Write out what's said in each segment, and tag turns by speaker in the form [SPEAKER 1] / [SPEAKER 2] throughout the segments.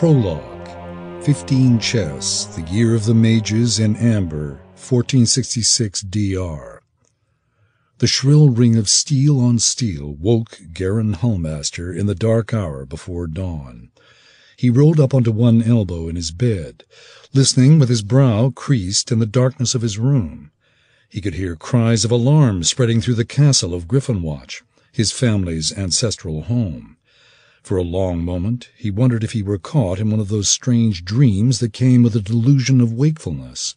[SPEAKER 1] Prologue 15 Ches, the Year of the Mages in Amber, 1466 DR. The shrill ring of steel on steel woke Geran Hulmaster in the dark hour before dawn. He rolled up onto one elbow in his bed, listening with his brow creased in the darkness of his room. He could hear cries of alarm spreading through the castle of Griffonwatch, his family's ancestral home. For a long moment he wondered if he were caught in one of those strange dreams that came with a delusion of wakefulness.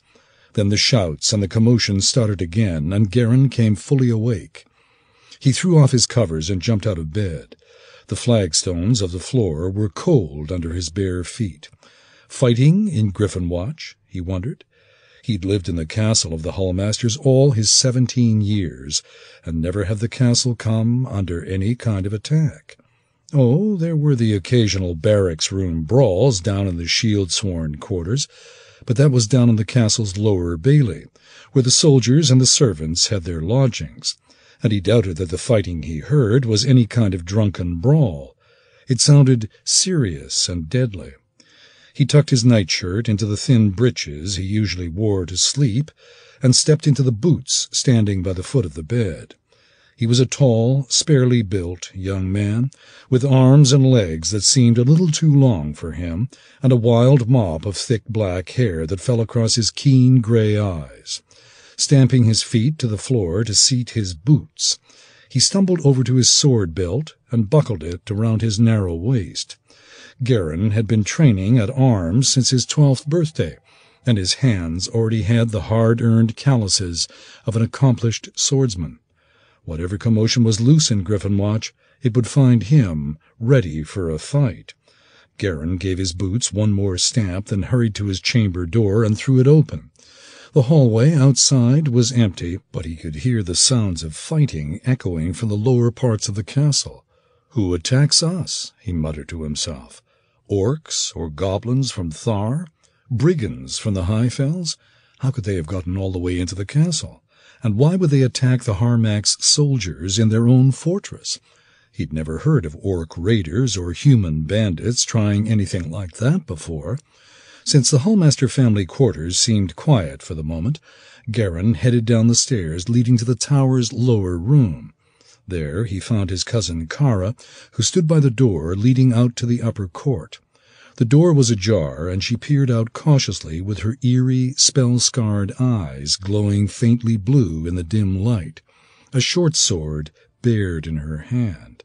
[SPEAKER 1] Then the shouts and the commotion started again, and Geran came fully awake. He threw off his covers and jumped out of bed. The flagstones of the floor were cold under his bare feet. Fighting in Griffonwatch, he wondered. He'd lived in the castle of the Hulmasters all his seventeen years, and never had the castle come under any kind of attack. Oh, there were the occasional barracks room brawls down in the shield-sworn quarters, but that was down in the castle's lower bailey, where the soldiers and the servants had their lodgings, and he doubted that the fighting he heard was any kind of drunken brawl. It sounded serious and deadly. He tucked his nightshirt into the thin breeches he usually wore to sleep, and stepped into the boots standing by the foot of the bed. He was a tall, sparely built young man, with arms and legs that seemed a little too long for him, and a wild mop of thick black hair that fell across his keen gray eyes. Stamping his feet to the floor to seat his boots, he stumbled over to his sword belt and buckled it around his narrow waist. Geran had been training at arms since his twelfth birthday, and his hands already had the hard-earned calluses of an accomplished swordsman. Whatever commotion was loose in Griffonwatch, it would find him ready for a fight. Geran gave his boots one more stamp, then hurried to his chamber door and threw it open. The hallway outside was empty, but he could hear the sounds of fighting echoing from the lower parts of the castle. Who attacks us? he muttered to himself. Orcs or goblins from Thar? Brigands from the High Fells? How could they have gotten all the way into the castle? And why would they attack the Harmach's soldiers in their own fortress? He'd never heard of orc raiders or human bandits trying anything like that before. Since the Hulmaster family quarters seemed quiet for the moment, Geran headed down the stairs leading to the tower's lower room. There he found his cousin Kara, who stood by the door leading out to the upper court. The door was ajar, and she peered out cautiously with her eerie, spell-scarred eyes glowing faintly blue in the dim light, a short sword bared in her hand.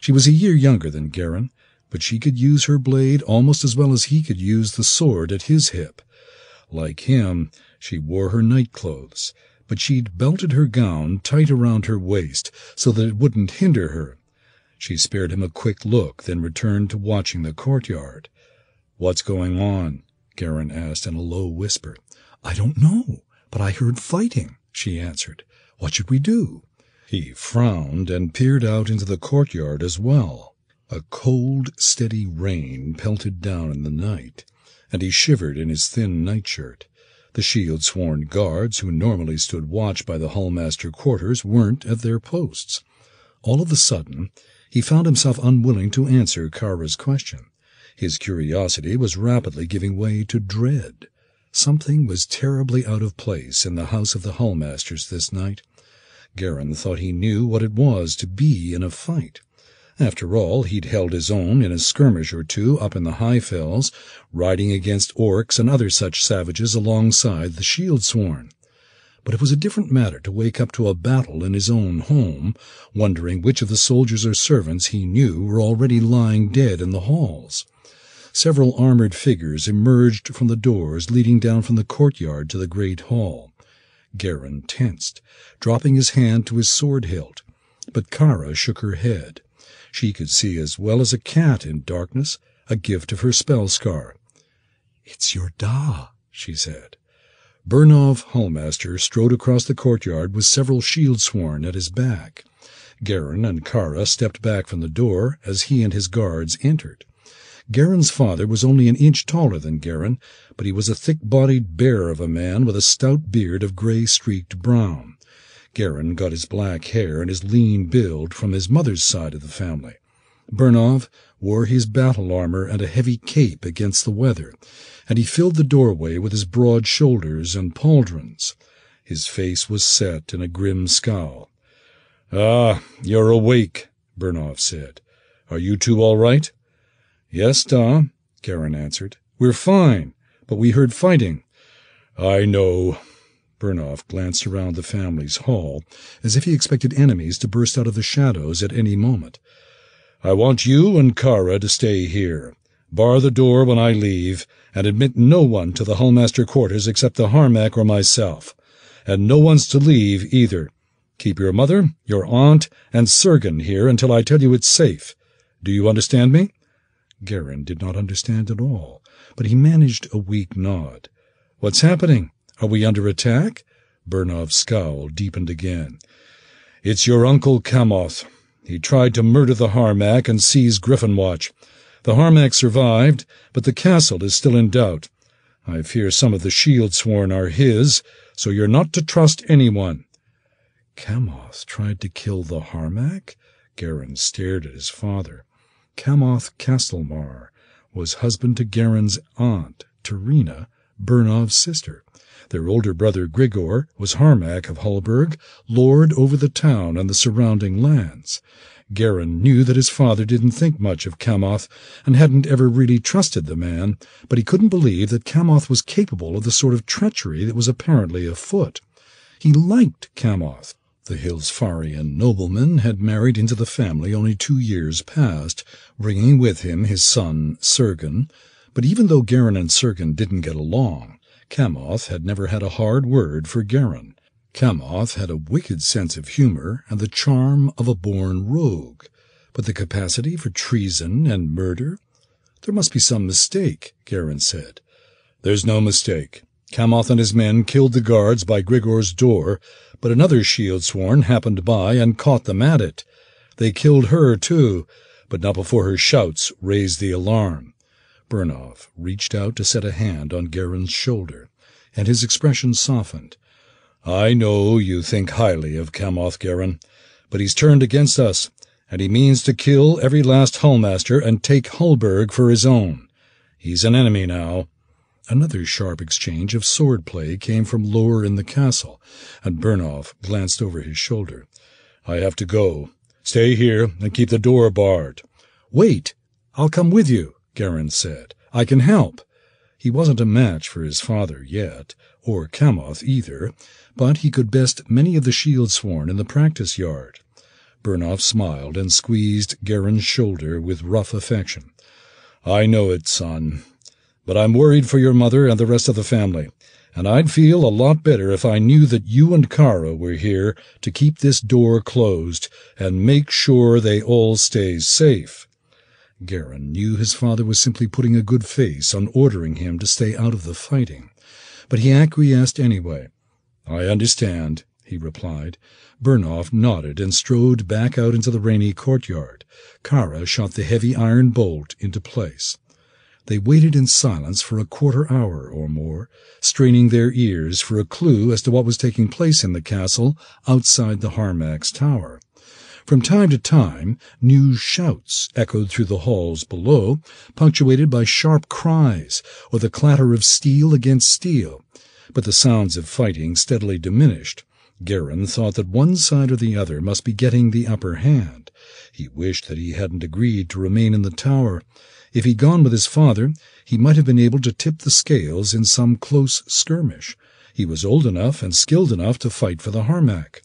[SPEAKER 1] She was a year younger than Geran, but she could use her blade almost as well as he could use the sword at his hip. Like him, she wore her night clothes, but she'd belted her gown tight around her waist so that it wouldn't hinder her. She spared him a quick look, then returned to watching the courtyard. What's going on? Geran asked in a low whisper. I don't know, but I heard fighting, she answered. What should we do? He frowned and peered out into the courtyard as well. A cold, steady rain pelted down in the night, and he shivered in his thin nightshirt. The shield-sworn guards who normally stood watch by the Hulmaster quarters weren't at their posts. All of a sudden, he found himself unwilling to answer Kara's question. His curiosity was rapidly giving way to dread. Something was terribly out of place in the house of the Hulmasters this night. Geran thought he knew what it was to be in a fight. After all, he'd held his own in a skirmish or two up in the high fells, riding against orcs and other such savages alongside the shield-sworn. But it was a different matter to wake up to a battle in his own home, wondering which of the soldiers or servants he knew were already lying dead in the halls. Several armored figures emerged from the doors leading down from the courtyard to the great hall. Geran tensed, dropping his hand to his sword hilt, but Kara shook her head. She could see as well as a cat in darkness, a gift of her spell scar. It's your Da, she said. Bernov Hulmaster strode across the courtyard with several shield-sworn at his back. Geran and Kara stepped back from the door as he and his guards entered. Geran's father was only an inch taller than Geran, but he was a thick-bodied bear of a man with a stout beard of gray-streaked brown. Geran got his black hair and his lean build from his mother's side of the family. Bernov wore his battle armor and a heavy cape against the weather, and he filled the doorway with his broad shoulders and pauldrons. His face was set in a grim scowl. Ah, you're awake, Bernov said. Are you two all right? Yes, Da, Geran answered. We're fine, but we heard fighting. I know. Bernov glanced around the family's hall, as if he expected enemies to burst out of the shadows at any moment. I want you and Kara to stay here. Bar the door when I leave, and admit no one to the Hulmaster quarters except the Harmach or myself. And no one's to leave either. Keep your mother, your aunt, and Sergen here until I tell you it's safe. Do you understand me? Geran did not understand at all, but he managed a weak nod. What's happening? Are we under attack? Bernov's scowl deepened again. It's your uncle Kamoth. He tried to murder the Harmach and seize Griffonwatch. The Harmach survived, but the castle is still in doubt. I fear some of the Shield-sworn are his, so you're not to trust anyone. Kamoth tried to kill the Harmach? Geran stared at his father. Kamoth Kastelmar was husband to Geran's aunt, Terina, Bernov's sister. Their older brother Grigor was Harmach of Hulburg, lord over the town and the surrounding lands. Geran knew that his father didn't think much of Kamoth and hadn't ever really trusted the man, but he couldn't believe that Kamoth was capable of the sort of treachery that was apparently afoot. He liked Kamoth. The Hillsfarian nobleman had married into the family only two years past, bringing with him his son Sergen, but even though Geran and Sergen didn't get along, Kamoth had never had a hard word for Geran. Kamoth had a wicked sense of humor and the charm of a born rogue, but the capacity for treason and murder? There must be some mistake, Geran said. There's no mistake. Kamoth and his men killed the guards by Grigor's door, but another shield-sworn happened by and caught them at it. They killed her, too, but not before her shouts raised the alarm. Bernov reached out to set a hand on Geran's shoulder, and his expression softened. I know you think highly of Kamoth Geran, but he's turned against us, and he means to kill every last Hulmaster and take Hulburg for his own. He's an enemy now. Another sharp exchange of swordplay came from lower in the castle, and Bernov glanced over his shoulder. I have to go. Stay here and keep the door barred. Wait! I'll come with you. Geran said. I can help. He wasn't a match for his father yet, or Kamoth either, but he could best many of the shield-sworn in the practice yard. Bernov smiled and squeezed Geran's shoulder with rough affection. I know it, son, but I'm worried for your mother and the rest of the family, and I'd feel a lot better if I knew that you and Kara were here to keep this door closed and make sure they all stay safe. Geran knew his father was simply putting a good face on ordering him to stay out of the fighting, but he acquiesced anyway. I understand, he replied. Bernov nodded and strode back out into the rainy courtyard. Kara shot the heavy iron bolt into place. They waited in silence for a quarter hour or more, straining their ears for a clue as to what was taking place in the castle outside the Harmach's tower. From time to time, new shouts echoed through the halls below, punctuated by sharp cries or the clatter of steel against steel. But the sounds of fighting steadily diminished. Geran thought that one side or the other must be getting the upper hand. He wished that he hadn't agreed to remain in the tower. If he'd gone with his father, he might have been able to tip the scales in some close skirmish. He was old enough and skilled enough to fight for the Harmach.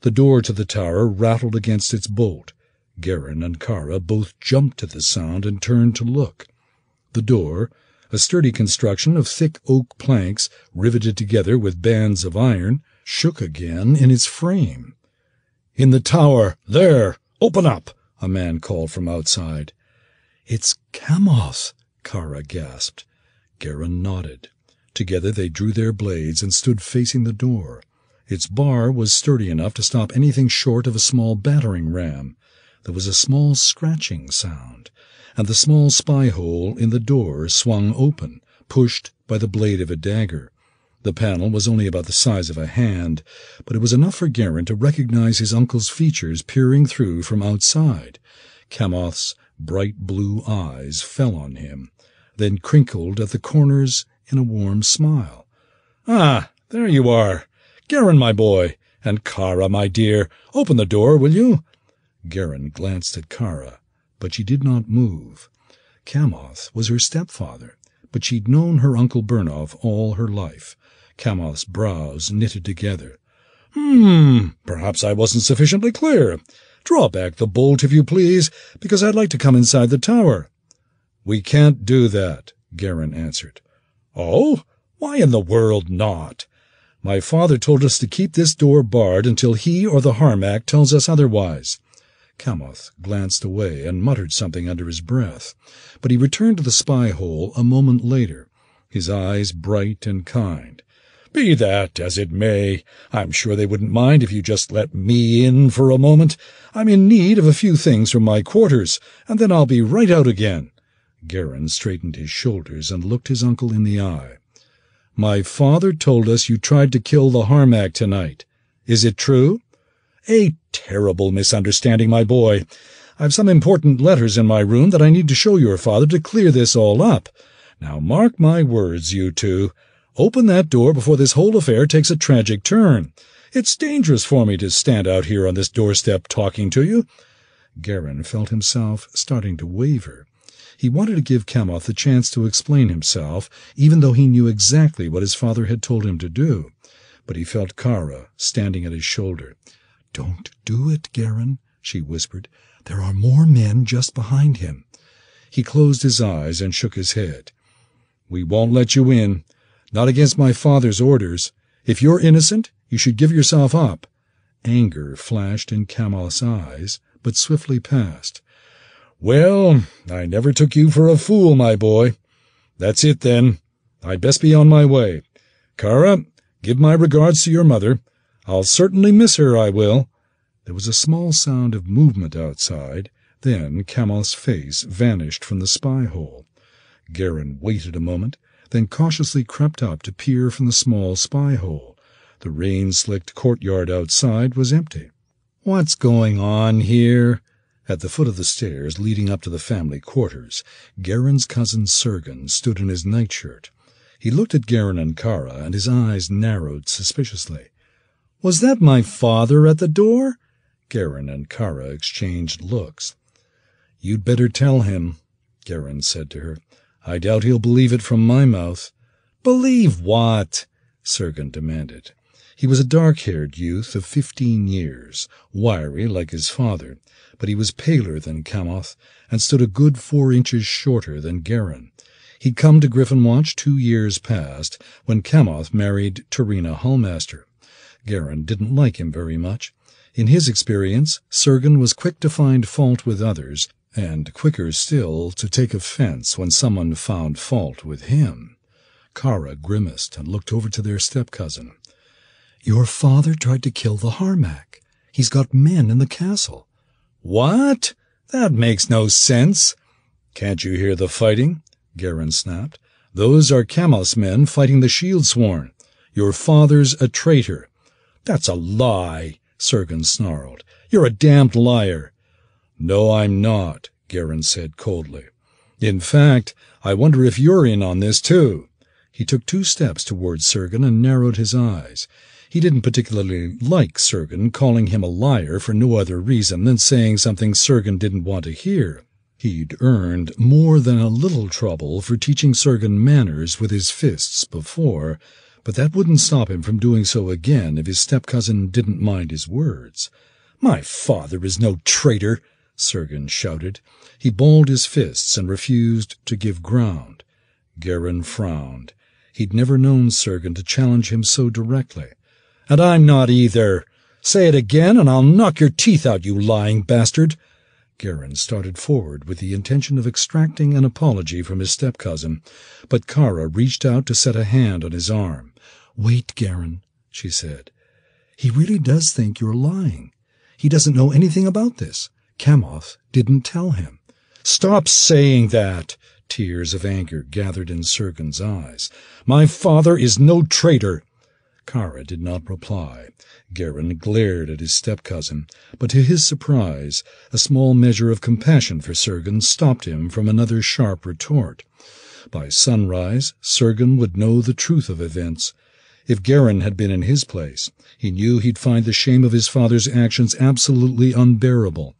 [SPEAKER 1] The door to the tower rattled against its bolt. Geran and Kara both jumped at the sound and turned to look. The door, a sturdy construction of thick oak planks riveted together with bands of iron, shook again in its frame. In the tower! There! Open up! a man called from outside. It's Kamoth, Kara gasped. Geran nodded. Together they drew their blades and stood facing the door. Its bar was sturdy enough to stop anything short of a small battering ram. There was a small scratching sound, and the small spy hole in the door swung open, pushed by the blade of a dagger. The panel was only about the size of a hand, but it was enough for Geran to recognize his uncle's features peering through from outside. Kamoth's bright blue eyes fell on him, then crinkled at the corners in a warm smile. Ah, there you are. Geran, my boy, and Kara, my dear, open the door, will you? Geran glanced at Kara, but she did not move. Kamoth was her stepfather, but she'd known her Uncle Bernov all her life. Kamoth's brows knitted together. Hmm, perhaps I wasn't sufficiently clear. Draw back the bolt, if you please, because I'd like to come inside the tower. We can't do that, Geran answered. Oh? Why in the world not? My father told us to keep this door barred until he or the Harmach tells us otherwise. Kamoth glanced away and muttered something under his breath, but he returned to the spy hole a moment later, his eyes bright and kind. Be that as it may, I'm sure they wouldn't mind if you just let me in for a moment. I'm in need of a few things from my quarters, and then I'll be right out again. Geran straightened his shoulders and looked his uncle in the eye. My father told us you tried to kill the Harmach tonight. Is it true? A terrible misunderstanding, my boy. I've some important letters in my room that I need to show your father to clear this all up. Now mark my words, you two. Open that door before this whole affair takes a tragic turn. It's dangerous for me to stand out here on this doorstep talking to you. Geran felt himself starting to waver. He wanted to give Kamoth the chance to explain himself, even though he knew exactly what his father had told him to do. But he felt Kara standing at his shoulder. Don't do it, Geran, she whispered. There are more men just behind him. He closed his eyes and shook his head. We won't let you in. Not against my father's orders. If you're innocent, you should give yourself up. Anger flashed in Kamoth's eyes, but swiftly passed. Well, I never took you for a fool, my boy. That's it, then. I'd best be on my way. Kara, give my regards to your mother. I'll certainly miss her, I will. There was a small sound of movement outside. Then Kamoth's face vanished from the spy hole. Geran waited a moment, then cautiously crept up to peer from the small spy hole. The rain-slicked courtyard outside was empty. What's going on here? At the foot of the stairs leading up to the family quarters, Geran's cousin Sergen stood in his nightshirt. He looked at Geran and Kara, and his eyes narrowed suspiciously. Was that my father at the door? Geran and Kara exchanged looks. You'd better tell him, Geran said to her. I doubt he'll believe it from my mouth. Believe what? Sergen demanded. He was a dark-haired youth of fifteen years, wiry like his father, but he was paler than Kamoth and stood a good four inches shorter than Geran. He'd come to Griffonwatch two years past, when Kamoth married Terina Hulmaster. Geran didn't like him very much. In his experience, Sergen was quick to find fault with others, and quicker still to take offense when someone found fault with him. Kara grimaced and looked over to their step-cousin. Your father tried to kill the Harmach. He's got men in the castle. What? That makes no sense. Can't you hear the fighting? Geran snapped. Those are Kamoth's men fighting the Shieldsworn. Your father's a traitor. That's a lie, Sergen snarled. You're a damned liar. No, I'm not, Geran said coldly. In fact, I wonder if you're in on this too. He took two steps towards Sergen and narrowed his eyes. He didn't particularly like Sergen calling him a liar for no other reason than saying something Sergen didn't want to hear. He'd earned more than a little trouble for teaching Sergen manners with his fists before, but that wouldn't stop him from doing so again if his step-cousin didn't mind his words. My father is no traitor, Sergen shouted. He balled his fists and refused to give ground. Geran frowned. He'd never known Sergen to challenge him so directly. And I'm not either. Say it again, and I'll knock your teeth out, you lying bastard. Geran started forward with the intention of extracting an apology from his step-cousin, but Kara reached out to set a hand on his arm. Wait, Geran, she said. He really does think you're lying. He doesn't know anything about this. Kamoth didn't tell him. Stop saying that! Tears of anger gathered in Sergen's eyes. My father is no traitor. Kara did not reply. Geran glared at his step-cousin, but to his surprise, a small measure of compassion for Sergen stopped him from another sharp retort. By sunrise, Sergen would know the truth of events. If Geran had been in his place, he knew he'd find the shame of his father's actions absolutely unbearable.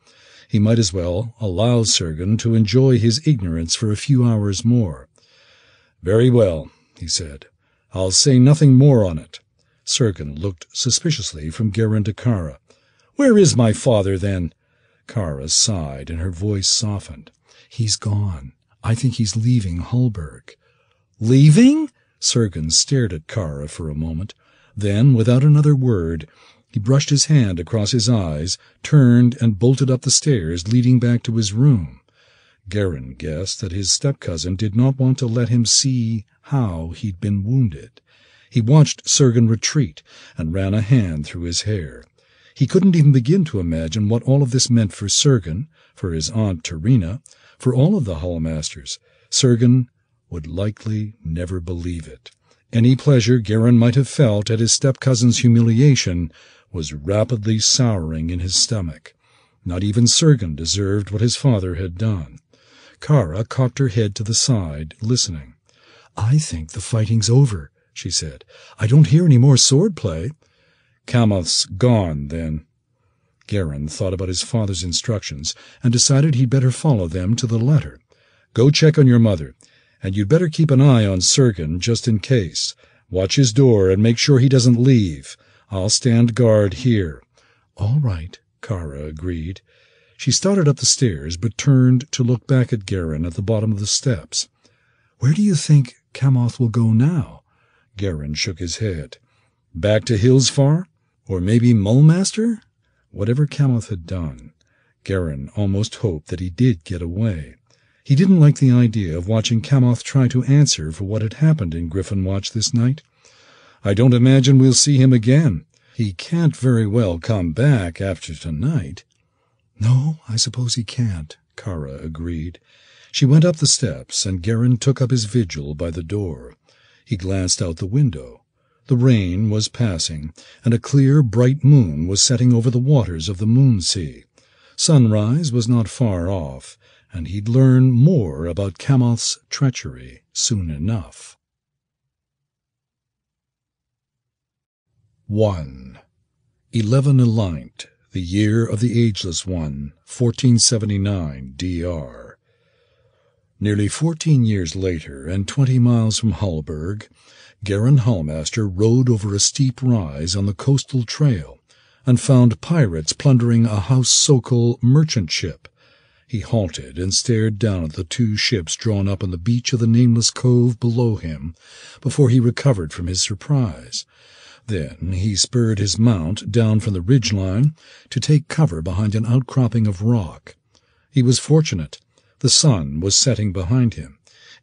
[SPEAKER 1] He might as well allow Sergen to enjoy his ignorance for a few hours more. Very well, he said. I'll say nothing more on it. Sergen looked suspiciously from Geran to Kara. Where is my father, then? Kara sighed, and her voice softened. He's gone. I think he's leaving Hulburg. Leaving? Sergen stared at Kara for a moment. Then, without another word, he brushed his hand across his eyes, turned, and bolted up the stairs leading back to his room. Geran guessed that his step-cousin did not want to let him see how he'd been wounded. He watched Sergen retreat and ran a hand through his hair. He couldn't even begin to imagine what all of this meant for Sergen, for his aunt Terina, for all of the Hulmasters. Sergen would likely never believe it. Any pleasure Geran might have felt at his step-cousin's humiliation was rapidly souring in his stomach. Not even Sergen deserved what his father had done. Kara cocked her head to the side, listening. I think the fighting's over, she said. I don't hear any more swordplay. Kamoth's gone, then. Geran thought about his father's instructions and decided he'd better follow them to the letter. Go check on your mother, and you'd better keep an eye on Sergen just in case. Watch his door and make sure he doesn't leave. I'll stand guard here. All right, Kara agreed. She started up the stairs, but turned to look back at Geran at the bottom of the steps. Where do you think Kamoth will go now? Geran shook his head. Back to Hillsfar? Or maybe Mulmaster? Whatever Kamoth had done, Geran almost hoped that he did get away. He didn't like the idea of watching Kamoth try to answer for what had happened in Griffonwatch this night. I don't imagine we'll see him again. He can't very well come back after tonight. No, I suppose he can't, Kara agreed. She went up the steps, and Geran took up his vigil by the door. He glanced out the window. The rain was passing, and a clear, bright moon was setting over the waters of the moon sea. Sunrise was not far off, and he'd learn more about Kamoth's treachery soon enough. 1. Eleven the year of the Ageless One, 1479 D.R. Nearly fourteen years later, and twenty miles from Hulburg, Geran Hulmaster rode over a steep rise on the coastal trail and found pirates plundering a House Sokol merchant ship. He halted and stared down at the two ships drawn up on the beach of the nameless cove below him before he recovered from his surprise. Then he spurred his mount down from the ridge line to take cover behind an outcropping of rock. He was fortunate. The sun was setting behind him.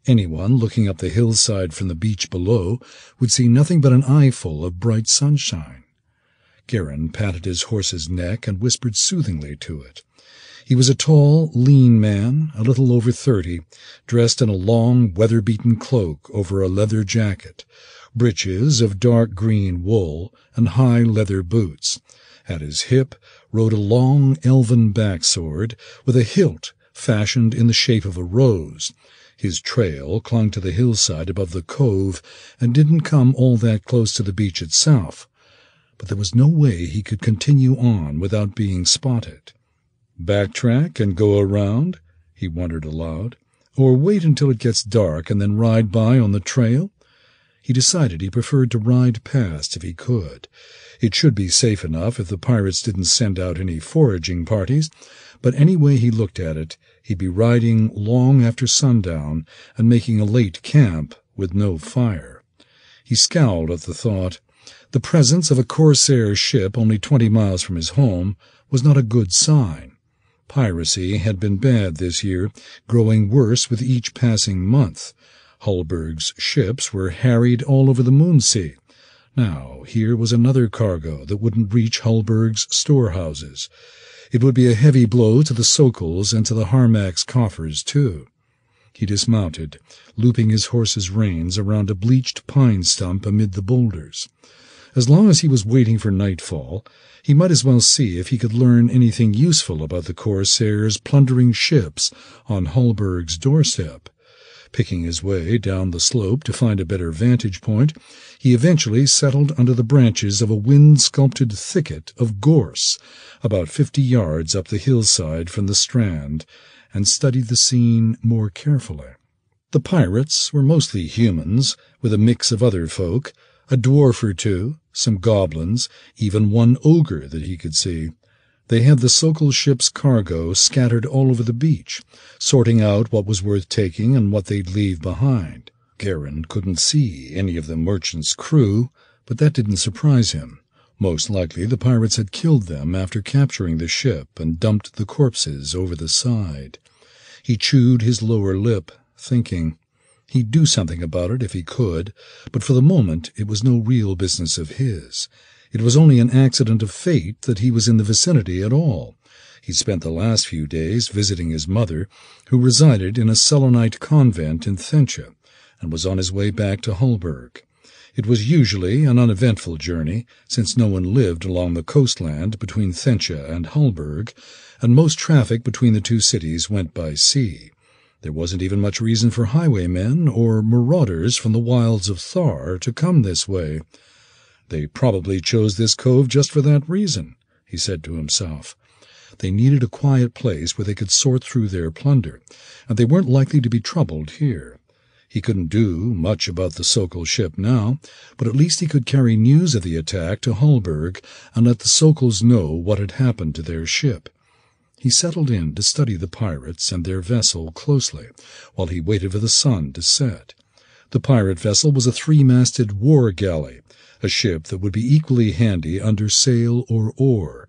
[SPEAKER 1] Anyone looking up the hillside from the beach below would see nothing but an eyeful of bright sunshine. Geran patted his horse's neck and whispered soothingly to it. He was a tall, lean man, a little over thirty, dressed in a long, weather-beaten cloak over a leather jacket, breeches of dark green wool, and high leather boots. At his hip rode a long elven backsword with a hilt fashioned in the shape of a rose. His trail clung to the hillside above the cove and didn't come all that close to the beach itself, but there was no way he could continue on without being spotted. Backtrack and go around? he wondered aloud. Or wait until it gets dark and then ride by on the trail? He decided he preferred to ride past if he could. It should be safe enough if the pirates didn't send out any foraging parties, but any way he looked at it, he'd be riding long after sundown and making a late camp with no fire. He scowled at the thought. The presence of a corsair ship only twenty miles from his home was not a good sign. Piracy had been bad this year, growing worse with each passing month. Hulburg's ships were harried all over the Moon Sea. Now here was another cargo that wouldn't reach Hulburg's storehouses. It would be a heavy blow to the Sokols and to the Harmach's coffers, too. He dismounted, looping his horse's reins around a bleached pine stump amid the boulders. As long as he was waiting for nightfall, he might as well see if he could learn anything useful about the corsairs plundering ships on Hulburg's doorstep. Picking his way down the slope to find a better vantage point, he eventually settled under the branches of a wind-sculpted thicket of gorse about fifty yards up the hillside from the strand, and studied the scene more carefully. The pirates were mostly humans, with a mix of other folk, a dwarf or two, some goblins, even one ogre that he could see. They had the Sokol ship's cargo scattered all over the beach, sorting out what was worth taking and what they'd leave behind. Geran couldn't see any of the merchant's crew, but that didn't surprise him. Most likely the pirates had killed them after capturing the ship and dumped the corpses over the side. He chewed his lower lip, thinking. He'd do something about it if he could, but for the moment it was no real business of his. It was only an accident of fate that he was in the vicinity at all. He spent the last few days visiting his mother, who resided in a Selûnite convent in Thentia, and was on his way back to Hulburg. It was usually an uneventful journey, since no one lived along the coastland between Thentia and Hulburg, and most traffic between the two cities went by sea. There wasn't even much reason for highwaymen or marauders from the wilds of Thar to come this way. They probably chose this cove just for that reason, he said to himself. They needed a quiet place where they could sort through their plunder, and they weren't likely to be troubled here. He couldn't do much about the Sokol ship now, but at least he could carry news of the attack to Hulburg and let the Sokols know what had happened to their ship. He settled in to study the pirates and their vessel closely, while he waited for the sun to set. The pirate vessel was a three-masted war galley, a ship that would be equally handy under sail or oar.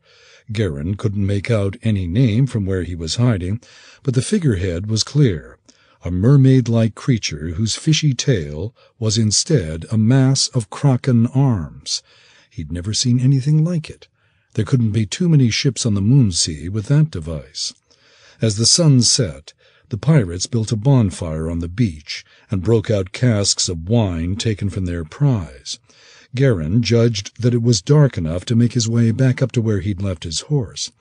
[SPEAKER 1] Geran couldn't make out any name from where he was hiding, but the figurehead was clear, a mermaid-like creature whose fishy tail was instead a mass of kraken arms. He'd never seen anything like it. There couldn't be too many ships on the moon sea with that device. As the sun set, the pirates built a bonfire on the beach and broke out casks of wine taken from their prize. Geran judged that it was dark enough to make his way back up to where he'd left his horse.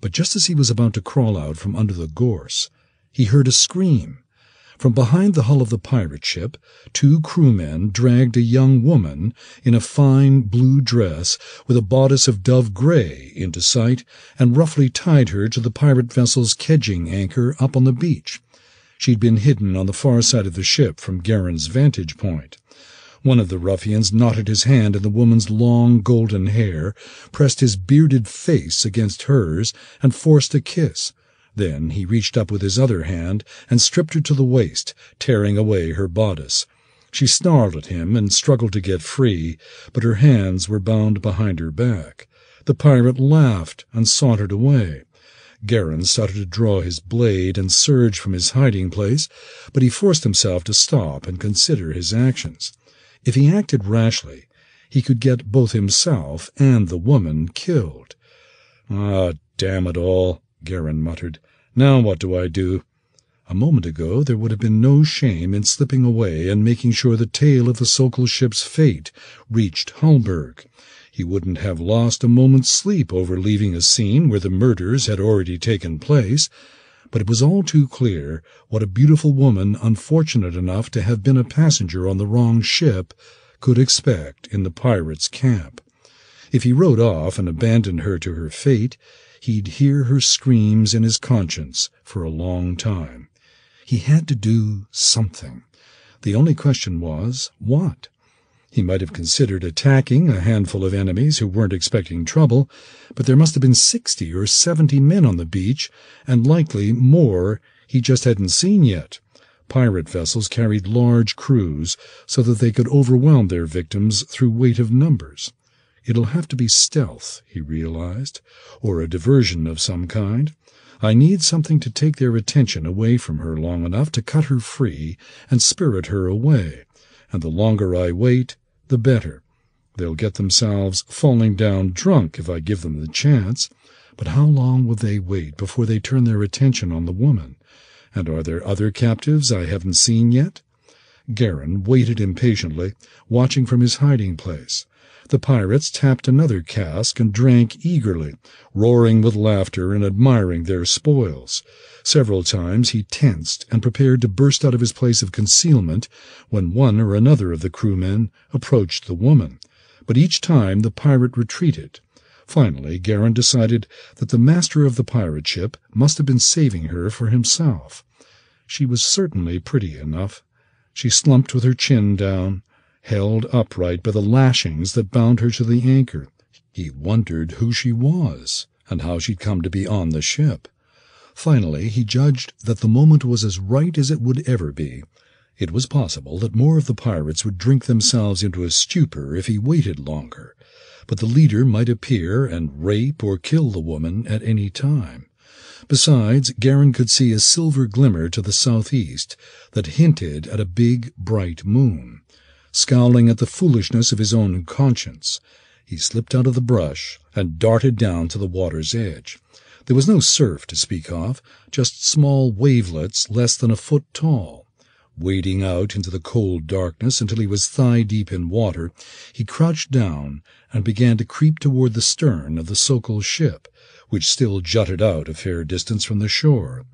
[SPEAKER 1] But just as he was about to crawl out from under the gorse, he heard a scream. From behind the hull of the pirate ship, two crewmen dragged a young woman in a fine blue dress with a bodice of dove gray into sight and roughly tied her to the pirate vessel's kedging anchor up on the beach. She'd been hidden on the far side of the ship from Geran's vantage point. One of the ruffians knotted his hand in the woman's long golden hair, pressed his bearded face against hers, and forced a kiss. Then he reached up with his other hand and stripped her to the waist, tearing away her bodice. She snarled at him and struggled to get free, but her hands were bound behind her back. The pirate laughed and sauntered away. Geran started to draw his blade and surge from his hiding place, but he forced himself to stop and consider his actions. If he acted rashly, he could get both himself and the woman killed. Ah, damn it all, Geran muttered. Now what do I do? A moment ago there would have been no shame in slipping away and making sure the tale of the Sokol ship's fate reached Hulburg. He wouldn't have lost a moment's sleep over leaving a scene where the murders had already taken place, but it was all too clear what a beautiful woman unfortunate enough to have been a passenger on the wrong ship could expect in the pirates' camp. If he rode off and abandoned her to her fate, he'd hear her screams in his conscience for a long time. He had to do something. The only question was, what? He might have considered attacking a handful of enemies who weren't expecting trouble, but there must have been sixty or seventy men on the beach, and likely more he just hadn't seen yet. Pirate vessels carried large crews so that they could overwhelm their victims through weight of numbers. It'll have to be stealth, he realized, or a diversion of some kind. I need something to take their attention away from her long enough to cut her free and spirit her away and the longer I wait, the better. They'll get themselves falling down drunk if I give them the chance, but how long will they wait before they turn their attention on the woman? And are there other captives I haven't seen yet? Geran waited impatiently, watching from his hiding place. The pirates tapped another cask and drank eagerly, roaring with laughter and admiring their spoils. Several times he tensed and prepared to burst out of his place of concealment when one or another of the crewmen approached the woman, but each time the pirate retreated. Finally, Geran decided that the master of the pirate ship must have been saving her for himself. She was certainly pretty enough. She slumped with her chin down, held upright by the lashings that bound her to the anchor. He wondered who she was and how she'd come to be on the ship. Finally, he judged that the moment was as right as it would ever be. It was possible that more of the pirates would drink themselves into a stupor if he waited longer, but the leader might appear and rape or kill the woman at any time. Besides, Geran could see a silver glimmer to the southeast that hinted at a big, bright moon. Scowling at the foolishness of his own conscience, he slipped out of the brush and darted down to the water's edge. There was no surf to speak of, just small wavelets less than a foot tall. Wading out into the cold darkness until he was thigh deep in water, he crouched down and began to creep toward the stern of the Sokol ship, which still jutted out a fair distance from the shore.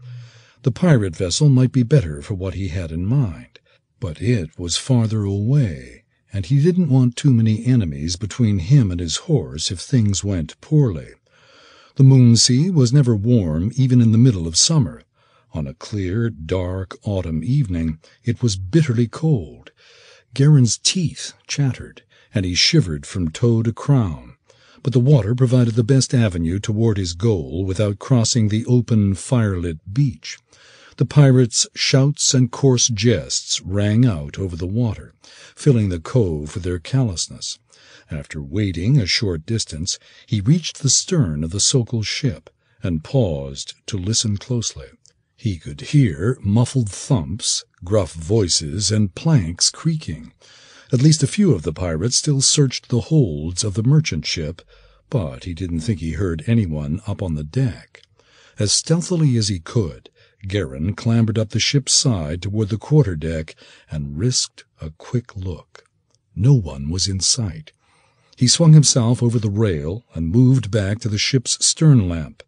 [SPEAKER 1] The pirate vessel might be better for what he had in mind, but it was farther away, and he didn't want too many enemies between him and his horse if things went poorly. The moon sea was never warm even in the middle of summer. On a clear, dark autumn evening it was bitterly cold. Geran's teeth chattered, and he shivered from toe to crown. But the water provided the best avenue toward his goal without crossing the open, firelit beach. The pirates' shouts and coarse jests rang out over the water, filling the cove with their callousness. After wading a short distance, he reached the stern of the Sokol ship and paused to listen closely. He could hear muffled thumps, gruff voices, and planks creaking. At least a few of the pirates still searched the holds of the merchant ship, but he didn't think he heard anyone up on the deck. As stealthily as he could, Geran clambered up the ship's side toward the quarterdeck and risked a quick look. No one was in sight. He swung himself over the rail and moved back to the ship's stern lamp.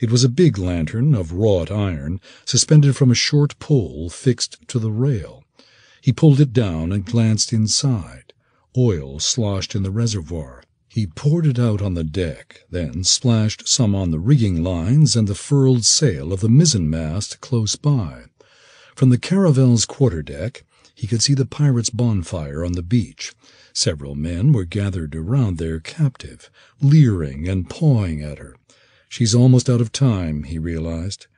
[SPEAKER 1] It was a big lantern of wrought iron, suspended from a short pole fixed to the rail. He pulled it down and glanced inside. Oil sloshed in the reservoir. He poured it out on the deck, then splashed some on the rigging lines and the furled sail of the mizzenmast close by. From the caravel's quarterdeck he could see the pirates' bonfire on the beach. Several men were gathered around their captive, leering and pawing at her. She's almost out of time, he realized.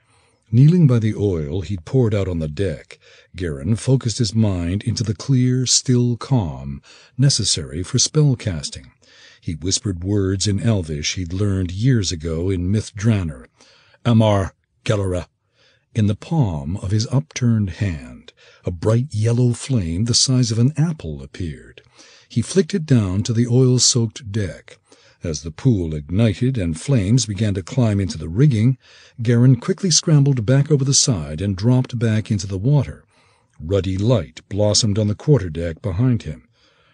[SPEAKER 1] Kneeling by the oil he'd poured out on the deck, Geran focused his mind into the clear, still calm necessary for spell casting. He whispered words in Elvish he'd learned years ago in Myth Drannor. Amar Gellera. In the palm of his upturned hand, a bright yellow flame the size of an apple appeared. He flicked it down to the oil-soaked deck. As the pool ignited and flames began to climb into the rigging, Geran quickly scrambled back over the side and dropped back into the water. Ruddy light blossomed on the quarterdeck behind him.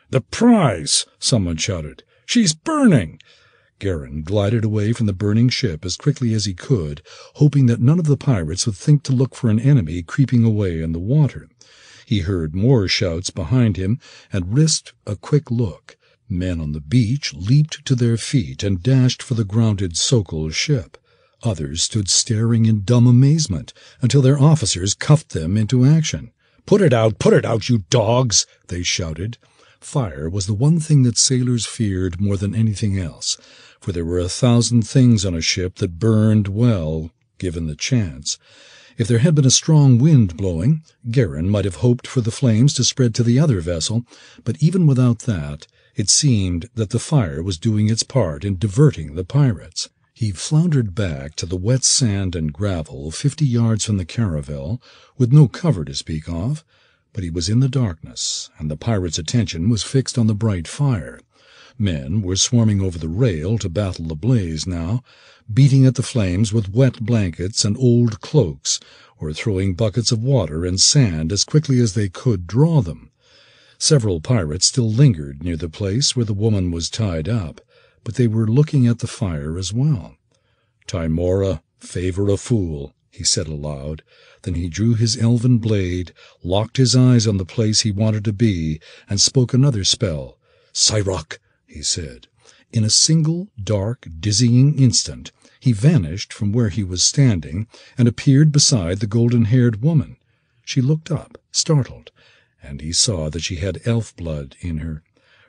[SPEAKER 1] "The prize!" someone shouted. "She's burning!" Geran glided away from the burning ship as quickly as he could, hoping that none of the pirates would think to look for an enemy creeping away in the water. He heard more shouts behind him and risked a quick look. Men on the beach leaped to their feet and dashed for the grounded Sokol ship. Others stood staring in dumb amazement until their officers cuffed them into action. Put it out, put it out, you dogs! they shouted. Fire was the one thing that sailors feared more than anything else, for there were a thousand things on a ship that burned well, given the chance. If there had been a strong wind blowing, Geran might have hoped for the flames to spread to the other vessel, but even without that, it seemed that the fire was doing its part in diverting the pirates. He floundered back to the wet sand and gravel fifty yards from the caravel, with no cover to speak of, but he was in the darkness, and the pirates' attention was fixed on the bright fire. Men were swarming over the rail to battle the blaze now, beating at the flames with wet blankets and old cloaks, or throwing buckets of water and sand as quickly as they could draw them. Several pirates still lingered near the place where the woman was tied up, but they were looking at the fire as well. Tymora, favor a fool, he said aloud. Then he drew his elven blade, locked his eyes on the place he wanted to be, and spoke another spell. Cyrock, he said. In a single, dark, dizzying instant, he vanished from where he was standing and appeared beside the golden-haired woman. She looked up, startled, and he saw that she had elf blood in her.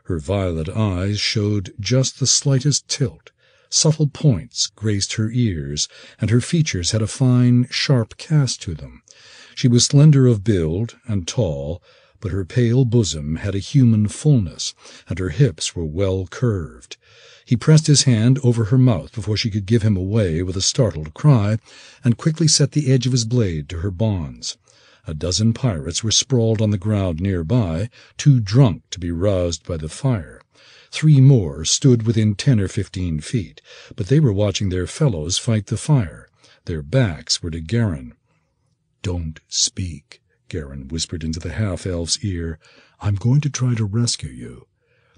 [SPEAKER 1] Her violet eyes showed just the slightest tilt. Subtle points graced her ears, and her features had a fine, sharp cast to them. She was slender of build and tall, but her pale bosom had a human fullness, and her hips were well curved. He pressed his hand over her mouth before she could give him away with a startled cry, and quickly set the edge of his blade to her bonds. A dozen pirates were sprawled on the ground near by, too drunk to be roused by the fire. Three more stood within ten or fifteen feet, but they were watching their fellows fight the fire. Their backs were to Geran. Don't speak, Geran whispered into the half-elf's ear. I'm going to try to rescue you.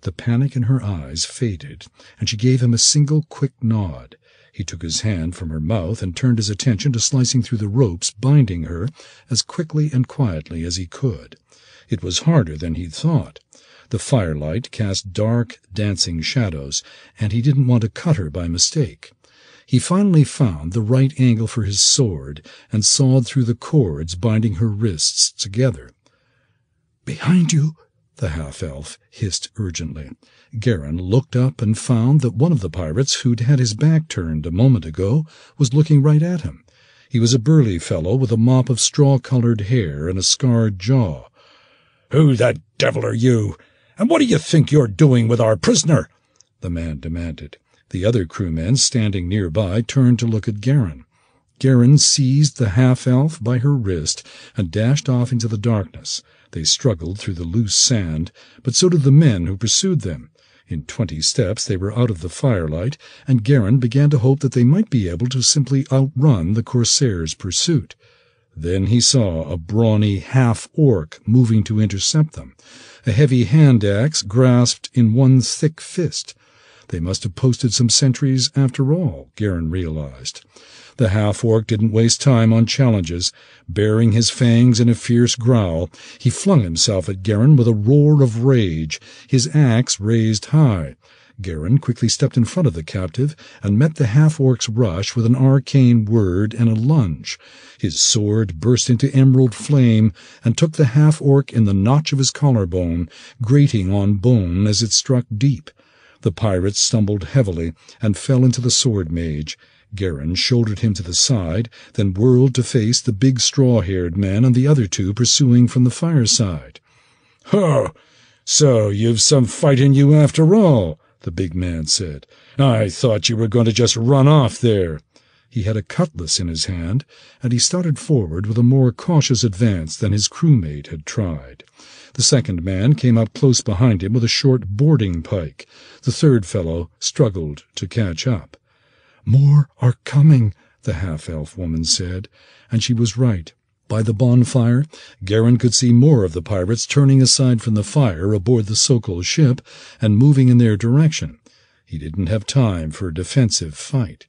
[SPEAKER 1] The panic in her eyes faded, and she gave him a single quick nod. He took his hand from her mouth and turned his attention to slicing through the ropes binding her as quickly and quietly as he could. It was harder than he'd thought. The firelight cast dark, dancing shadows, and he didn't want to cut her by mistake. He finally found the right angle for his sword and sawed through the cords binding her wrists together. Behind you, the half-elf hissed urgently. Geran looked up and found that one of the pirates who'd had his back turned a moment ago was looking right at him. He was a burly fellow with a mop of straw-colored hair and a scarred jaw.
[SPEAKER 2] Who the devil are you? And what do you think you're doing with our prisoner?
[SPEAKER 1] the man demanded. The other crewmen standing nearby turned to look at Geran. Geran seized the half-elf by her wrist and dashed off into the darkness. They struggled through the loose sand, but so did the men who pursued them. In twenty steps they were out of the firelight, and Geran began to hope that they might be able to simply outrun the Corsair's pursuit. Then he saw a brawny half-orc moving to intercept them, a heavy hand-axe grasped in one thick fist. They must have posted some sentries after all, Geran realized. The half-orc didn't waste time on challenges. Baring his fangs in a fierce growl, he flung himself at Geran with a roar of rage, his axe raised high. Geran quickly stepped in front of the captive and met the half-orc's rush with an arcane word and a lunge. His sword burst into emerald flame and took the half-orc in the notch of his collarbone, grating on bone as it struck deep. The pirate stumbled heavily and fell into the sword mage. Geran shouldered him to the side, then whirled to face the big straw-haired man and the other two pursuing from the fireside.
[SPEAKER 2] "Oh, so you've some fight in you after all," the big man said. "I thought you were going to just run off there."
[SPEAKER 1] He had a cutlass in his hand, and he started forward with a more cautious advance than his crewmate had tried. The second man came up close behind him with a short boarding pike. The third fellow struggled to catch up. More are coming, the half-elf woman said, and she was right. By the bonfire, Geran could see more of the pirates turning aside from the fire aboard the Sokol ship and moving in their direction. He didn't have time for a defensive fight.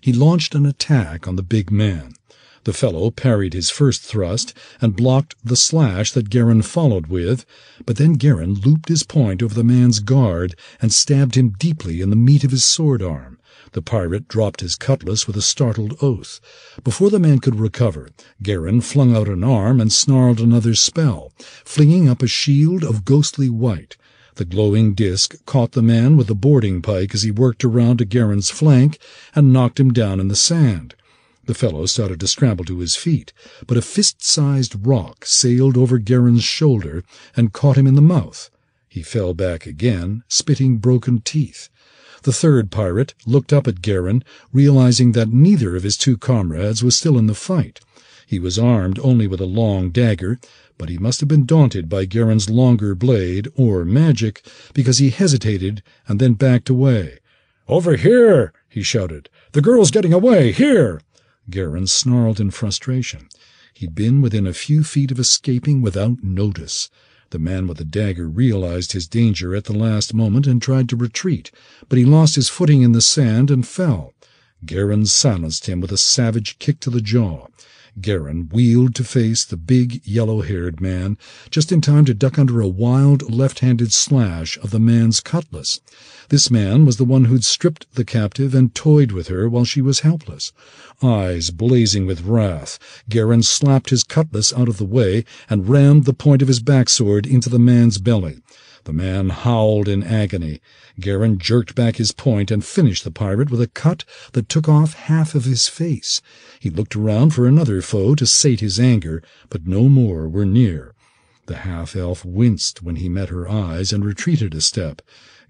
[SPEAKER 1] He launched an attack on the big man. The fellow parried his first thrust and blocked the slash that Geran followed with, but then Geran looped his point over the man's guard and stabbed him deeply in the meat of his sword arm. The pirate dropped his cutlass with a startled oath. Before the man could recover, Geran flung out an arm and snarled another spell, flinging up a shield of ghostly white. The glowing disk caught the man with the boarding pike as he worked around to Geran's flank and knocked him down in the sand. The fellow started to scramble to his feet, but a fist-sized rock sailed over Geran's shoulder and caught him in the mouth. He fell back again, spitting broken teeth. The third pirate looked up at Geran, realizing that neither of his two comrades was still in the fight. He was armed only with a long dagger, but he must have been daunted by Geran's longer blade, or magic, because he hesitated and then backed away.
[SPEAKER 2] "Over here!" he shouted. "The girl's getting away! Here!"
[SPEAKER 1] Geran snarled in frustration. He'd been within a few feet of escaping without notice. The man with the dagger realized his danger at the last moment and tried to retreat, but he lost his footing in the sand and fell. Geran silenced him with a savage kick to the jaw. Geran wheeled to face the big, yellow-haired man, just in time to duck under a wild, left-handed slash of the man's cutlass. This man was the one who'd stripped the captive and toyed with her while she was helpless. Eyes blazing with wrath, Geran slapped his cutlass out of the way and rammed the point of his backsword into the man's belly. The man howled in agony. Geran jerked back his point and finished the pirate with a cut that took off half of his face. He looked around for another foe to sate his anger, but no more were near. The half-elf winced when he met her eyes and retreated a step.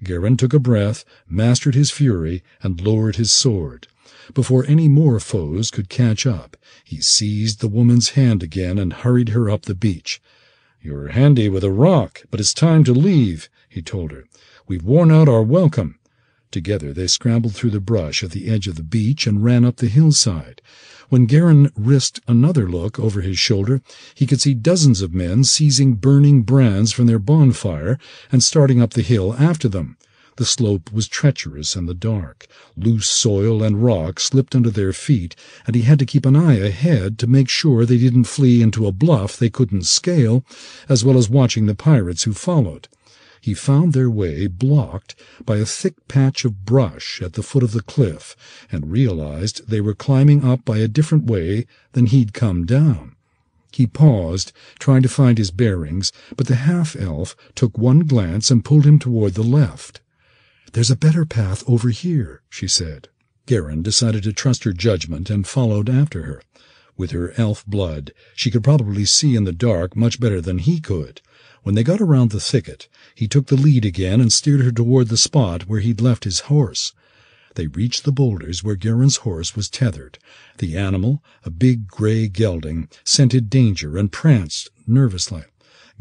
[SPEAKER 1] Geran took a breath, mastered his fury, and lowered his sword. Before any more foes could catch up, he seized the woman's hand again and hurried her up the beach. You're handy with a rock, but it's time to leave, he told her. We've worn out our welcome. Together they scrambled through the brush at the edge of the beach and ran up the hillside. When Geran risked another look over his shoulder, he could see dozens of men seizing burning brands from their bonfire and starting up the hill after them. The slope was treacherous in the dark. Loose soil and rock slipped under their feet, and he had to keep an eye ahead to make sure they didn't flee into a bluff they couldn't scale, as well as watching the pirates who followed. He found their way blocked by a thick patch of brush at the foot of the cliff, and realized they were climbing up by a different way than he'd come down. He paused, trying to find his bearings, but the half-elf took one glance and pulled him toward the left. There's a better path over here, she said. Geran decided to trust her judgment and followed after her. With her elf blood, she could probably see in the dark much better than he could. When they got around the thicket, he took the lead again and steered her toward the spot where he'd left his horse. They reached the boulders where Geran's horse was tethered. The animal, a big gray gelding, scented danger and pranced nervously.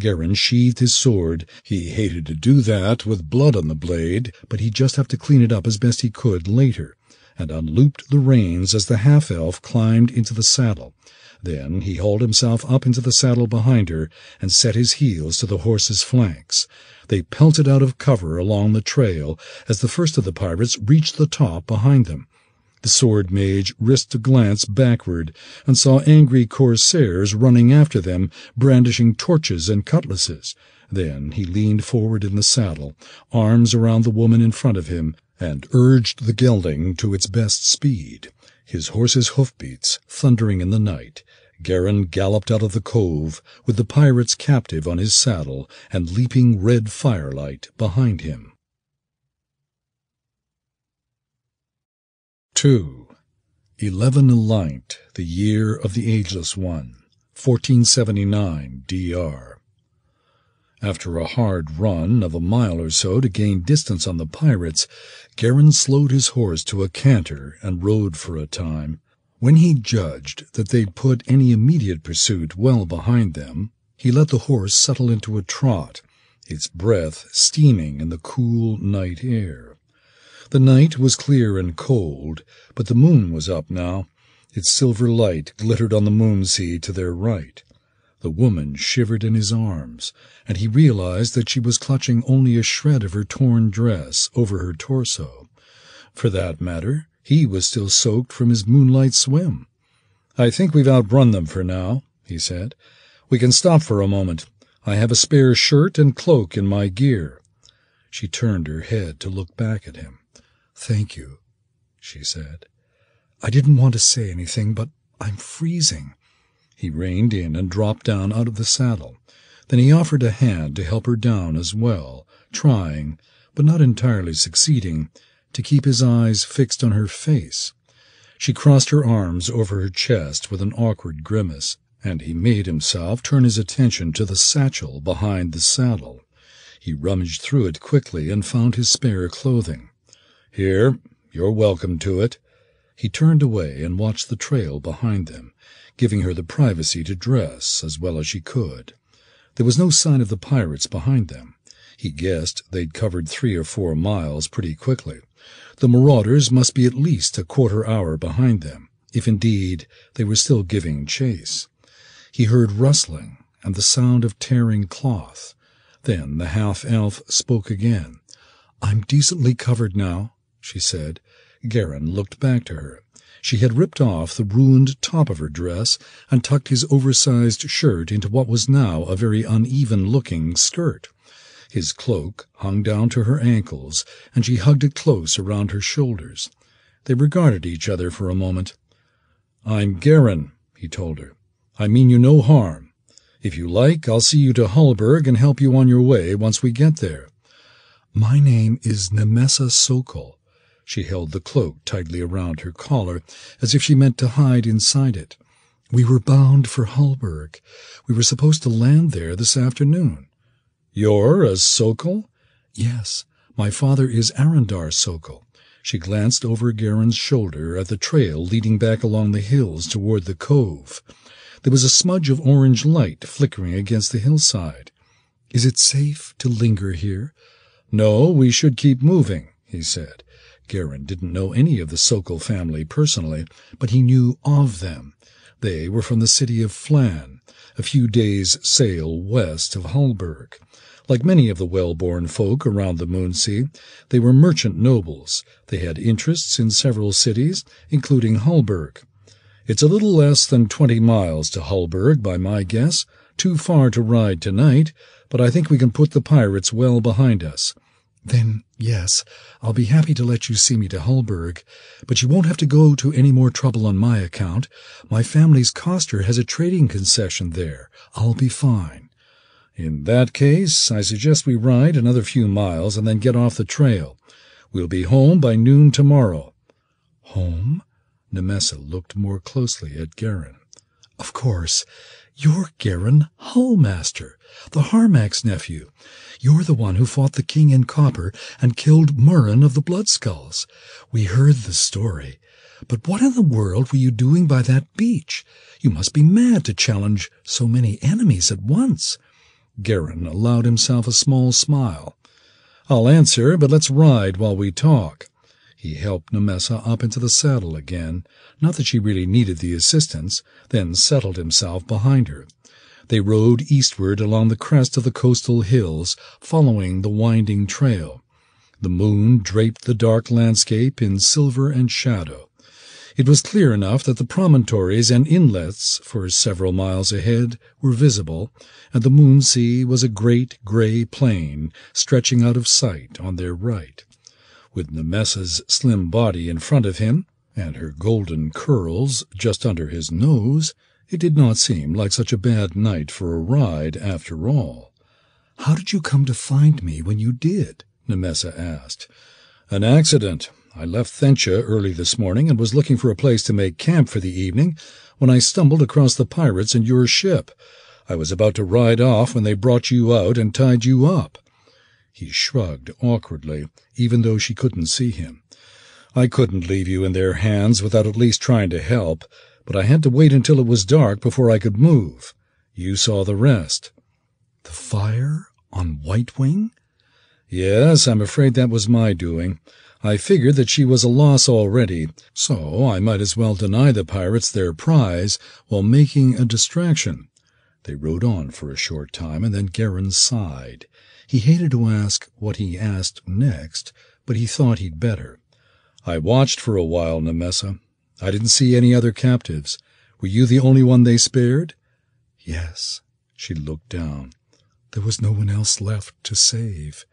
[SPEAKER 1] Geran sheathed his sword. He hated to do that with blood on the blade, but he'd just have to clean it up as best he could later, and unlooped the reins as the half-elf climbed into the saddle. Then he hauled himself up into the saddle behind her and set his heels to the horse's flanks. They pelted out of cover along the trail as the first of the pirates reached the top behind them. The sword mage risked a glance backward and saw angry corsairs running after them, brandishing torches and cutlasses. Then he leaned forward in the saddle, arms around the woman in front of him, and urged the gelding to its best speed. His horse's hoofbeats thundering in the night, Geran galloped out of the cove with the pirate's captive on his saddle and leaping red firelight behind him. 2. Eleven the year of the Ageless One, 1479 D.R. After a hard run of a mile or so to gain distance on the pirates, Geran slowed his horse to a canter and rode for a time. When he judged that they'd put any immediate pursuit well behind them, he let the horse settle into a trot, its breath steaming in the cool night air. The night was clear and cold, but the moon was up now. Its silver light glittered on the moonsea to their right. The woman shivered in his arms, and he realized that she was clutching only a shred of her torn dress over her torso. For that matter, he was still soaked from his moonlight swim. I think we've outrun them for now, he said. We can stop for a moment. I have a spare shirt and cloak in my gear. She turned her head to look back at him.
[SPEAKER 3] Thank you, she said. I didn't want to say anything, but I'm freezing.
[SPEAKER 1] He reined in and dropped down out of the saddle. Then he offered a hand to help her down as well, trying, but not entirely succeeding, to keep his eyes fixed on her face. She crossed her arms over her chest with an awkward grimace, and he made himself turn his attention to the satchel behind the saddle. He rummaged through it quickly and found his spare clothing. Here, you're welcome to it. He turned away and watched the trail behind them, giving her the privacy to dress as well as she could. There was no sign of the pirates behind them. He guessed they'd covered three or four miles pretty quickly. The marauders must be at least a quarter hour behind them, if indeed they were still giving chase. He heard rustling and the sound of tearing cloth. Then the half-elf spoke again. I'm decently covered now, she said. Geran looked back to her. She had ripped off the ruined top of her dress and tucked his oversized shirt into what was now a very uneven-looking skirt. His cloak hung down to her ankles, and she hugged it close around her shoulders. They regarded each other for a moment. I'm Geran, he told her. I mean you no harm. If you like, I'll see you to Hulburg and help you on your way once we get there. My name is Nimessa Sokol. She held the cloak tightly around her collar, as if she meant to hide inside it. We were bound for Hulburg. We were supposed to land there this afternoon.
[SPEAKER 4] You're a Sokol?
[SPEAKER 1] Yes. My father is Arandar Sokol. She glanced over Geran's shoulder at the trail leading back along the hills toward the cove. There was a smudge of orange light flickering against the hillside. Is it safe to linger here?
[SPEAKER 4] No, we should keep moving, he said.
[SPEAKER 1] Geran didn't know any of the Sokol family personally, but he knew of them. They were from the city of Phlan, a few days' sail west of Hulburg. Like many of the well-born folk around the Moonsea, they were merchant nobles. They had interests in several cities, including Hulburg. It's a little less than twenty miles to Hulburg, by my guess. Too far to ride tonight, but I think we can put the pirates well behind us. Then, yes, I'll be happy to let you see me to Hulburg, but you won't have to go to any more trouble on my account. My family's coster has a trading concession there. I'll be fine.
[SPEAKER 4] In that case, I suggest we ride another few miles and then get off the trail. We'll be home by noon tomorrow.
[SPEAKER 1] Home? Nimessa looked more closely at Geran. Of course. You're Geran Hulmaster, the Harmach's nephew. You're the one who fought the king in copper and killed Mhurren of the Bloodskulls. We heard the story. But what in the world were you doing by that beach? You must be mad to challenge so many enemies at once. Geran allowed himself a small smile.
[SPEAKER 4] I'll answer, but let's ride while we talk. He helped Nimessa up into the saddle again, not that she really needed the assistance, then settled himself behind her. They rode eastward along the crest of the coastal hills, following the winding trail. The moon draped the dark landscape in silver and shadow. It was clear enough that the promontories and inlets for several miles ahead were visible, and the moon sea was a great gray plain stretching out of sight on their right with Nimessa's slim body in front of him and her golden curls just under his nose, it did not seem like such a bad night for a ride after all. How did you come to find me when you did? Nimessa asked. An accident. I left Thentia early this morning and was looking for a place to make camp for the evening when I stumbled across the pirates and your ship. I was about to ride off when they brought you out and tied you up.
[SPEAKER 1] He shrugged awkwardly, even though she couldn't see him.
[SPEAKER 4] I couldn't leave you in their hands without at least trying to help, but I had to wait until it was dark before I could move. You saw the rest.
[SPEAKER 1] The fire on White Wing?
[SPEAKER 4] Yes, I'm afraid that was my doing. I figured that she was a loss already, so I might as well deny the pirates their prize while making a distraction.
[SPEAKER 1] They rode on for a short time, and then Geran sighed. He hated to ask what he asked next, but he thought he'd better.
[SPEAKER 4] I watched for a while, Nimessa. I didn't see any other captives. Were you the only one they spared?
[SPEAKER 1] Yes. She looked down. There was no one else left to save.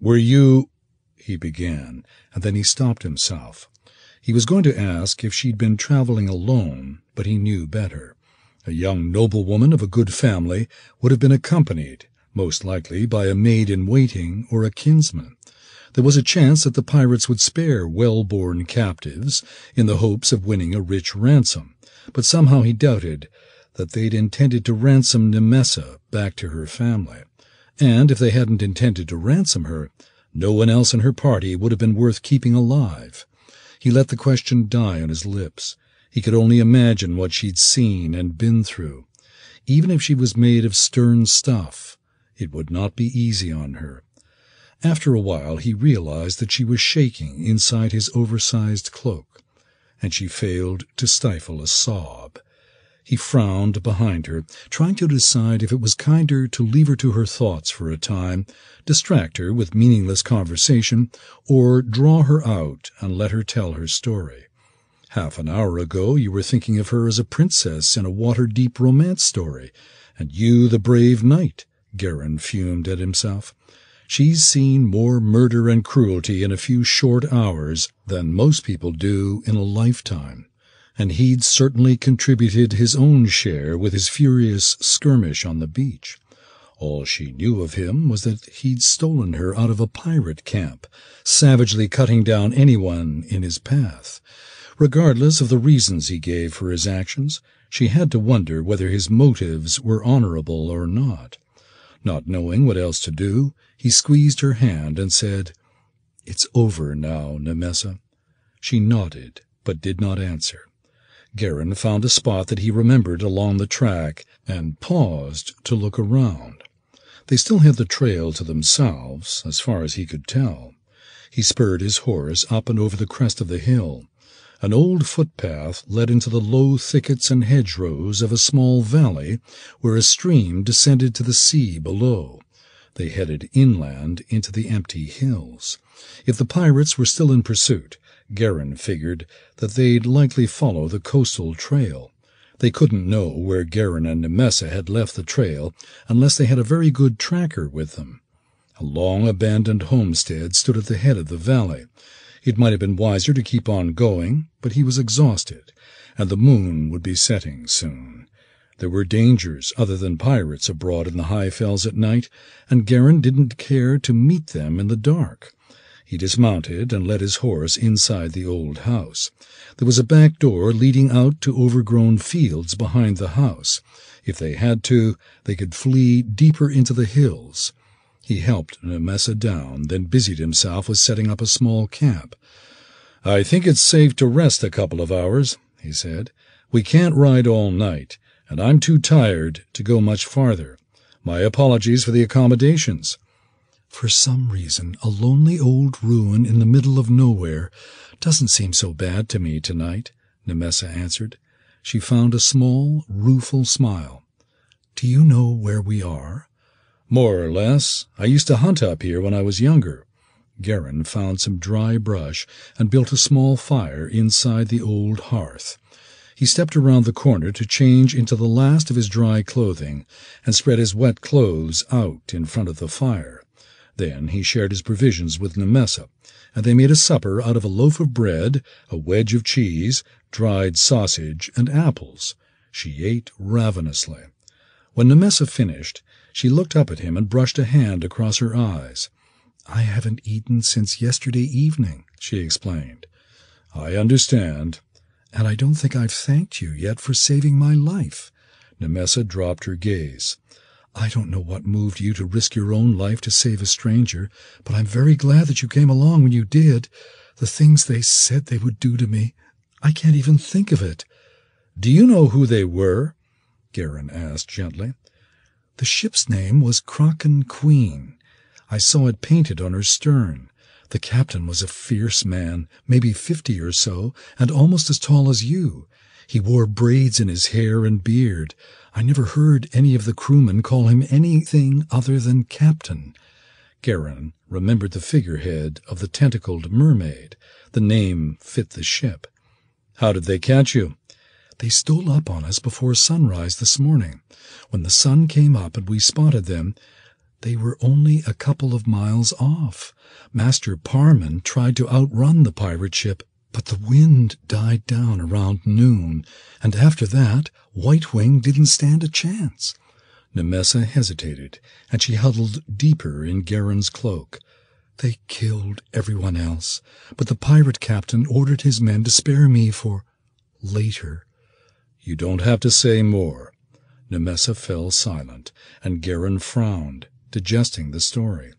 [SPEAKER 4] Were you...
[SPEAKER 1] he began, and then he stopped himself. He was going to ask if she'd been traveling alone, but he knew better. A young noblewoman of a good family would have been accompanied, most likely by a maid-in-waiting or a kinsman. There was a chance that the pirates would spare well-born captives in the hopes of winning a rich ransom, but somehow he doubted that they'd intended to ransom Nimessa back to her family. And if they hadn't intended to ransom her, no one else in her party would have been worth keeping alive. He let the question die on his lips. He could only imagine what she'd seen and been through. Even if she was made of stern stuff, it would not be easy on her. After a while he realized that she was shaking inside his oversized cloak, and she failed to stifle a sob. He frowned behind her, trying to decide if it was kinder to leave her to her thoughts for a time, distract her with meaningless conversation, or draw her out and let her tell her story. Half an hour ago you were thinking of her as a princess in a Waterdeep romance story, and you the brave knight, Geran fumed at himself. She's seen more murder and cruelty in a few short hours than most people do in a lifetime and he'd certainly contributed his own share with his furious skirmish on the beach. All she knew of him was that he'd stolen her out of a pirate camp, savagely cutting down anyone in his path. Regardless of the reasons he gave for his actions, she had to wonder whether his motives were honorable or not. Not knowing what else to do, he squeezed her hand and said, It's over now, Nimessa. She nodded, but did not answer. Geran found a spot that he remembered along the track and paused to look around. They still had the trail to themselves, as far as he could tell. He spurred his horse up and over the crest of the hill. An old footpath led into the low thickets and hedgerows of a small valley where a stream descended to the sea below. They headed inland into the empty hills. If the pirates were still in pursuit, Geran figured that they'd likely follow the coastal trail. They couldn't know where Geran and Nimessa had left the trail unless they had a very good tracker with them. A long abandoned homestead stood at the head of the valley. It might have been wiser to keep on going, but he was exhausted, and the moon would be setting soon. There were dangers other than pirates abroad in the high fells at night, and Geran didn't care to meet them in the dark. He dismounted and led his horse inside the old house. There was a back door leading out to overgrown fields behind the house. If they had to, they could flee deeper into the hills. He helped Nimessa down, then busied himself with setting up a small camp. I think it's safe to rest a couple of hours, he said. We can't ride all night, and I'm too tired to go much farther. My apologies for the accommodations.
[SPEAKER 5] For some reason, a lonely old ruin in the middle of nowhere doesn't seem so bad to me tonight, Nimessa answered. She found a small, rueful smile. Do you know where we are?
[SPEAKER 1] More or less. I used to hunt up here when I was younger. Geran found some dry brush and built a small fire inside the old hearth. He stepped around the corner to change into the last of his dry clothing and spread his wet clothes out in front of the fire. Then he shared his provisions with Nimessa, and they made a supper out of a loaf of bread, a wedge of cheese, dried sausage, and apples. She ate ravenously. When Nimessa finished, she looked up at him and brushed a hand across her eyes.
[SPEAKER 5] I haven't eaten since yesterday evening, she explained.
[SPEAKER 1] I understand.
[SPEAKER 5] And I don't think I've thanked you yet for saving my life.
[SPEAKER 1] Nimessa dropped her gaze.
[SPEAKER 5] I don't know what moved you to risk your own life to save a stranger, but I'm very glad that you came along when you did. The things they said they would do to me, I can't even think of it.
[SPEAKER 1] Do you know who they were? Geran asked gently.
[SPEAKER 5] The ship's name was Kraken Queen. I saw it painted on her stern. The captain was a fierce man, maybe fifty or so, and almost as tall as you. He wore braids in his hair and beard. I never heard any of the crewmen call him anything other than Captain.
[SPEAKER 1] Geran remembered the figurehead of the tentacled mermaid. The name fit the ship. How did they catch you?
[SPEAKER 5] They stole up on us before sunrise this morning. When the sun came up and we spotted them, they were only a couple of miles off. Master Parman tried to outrun the pirate ship, but the wind died down around noon, and after that White Wing didn't stand a chance.
[SPEAKER 1] Nimessa hesitated, and she huddled deeper in Geran's cloak.
[SPEAKER 5] They killed everyone else, but the pirate captain ordered his men to spare me for later.
[SPEAKER 1] You don't have to say more. Nimessa fell silent, and Geran frowned, digesting the story.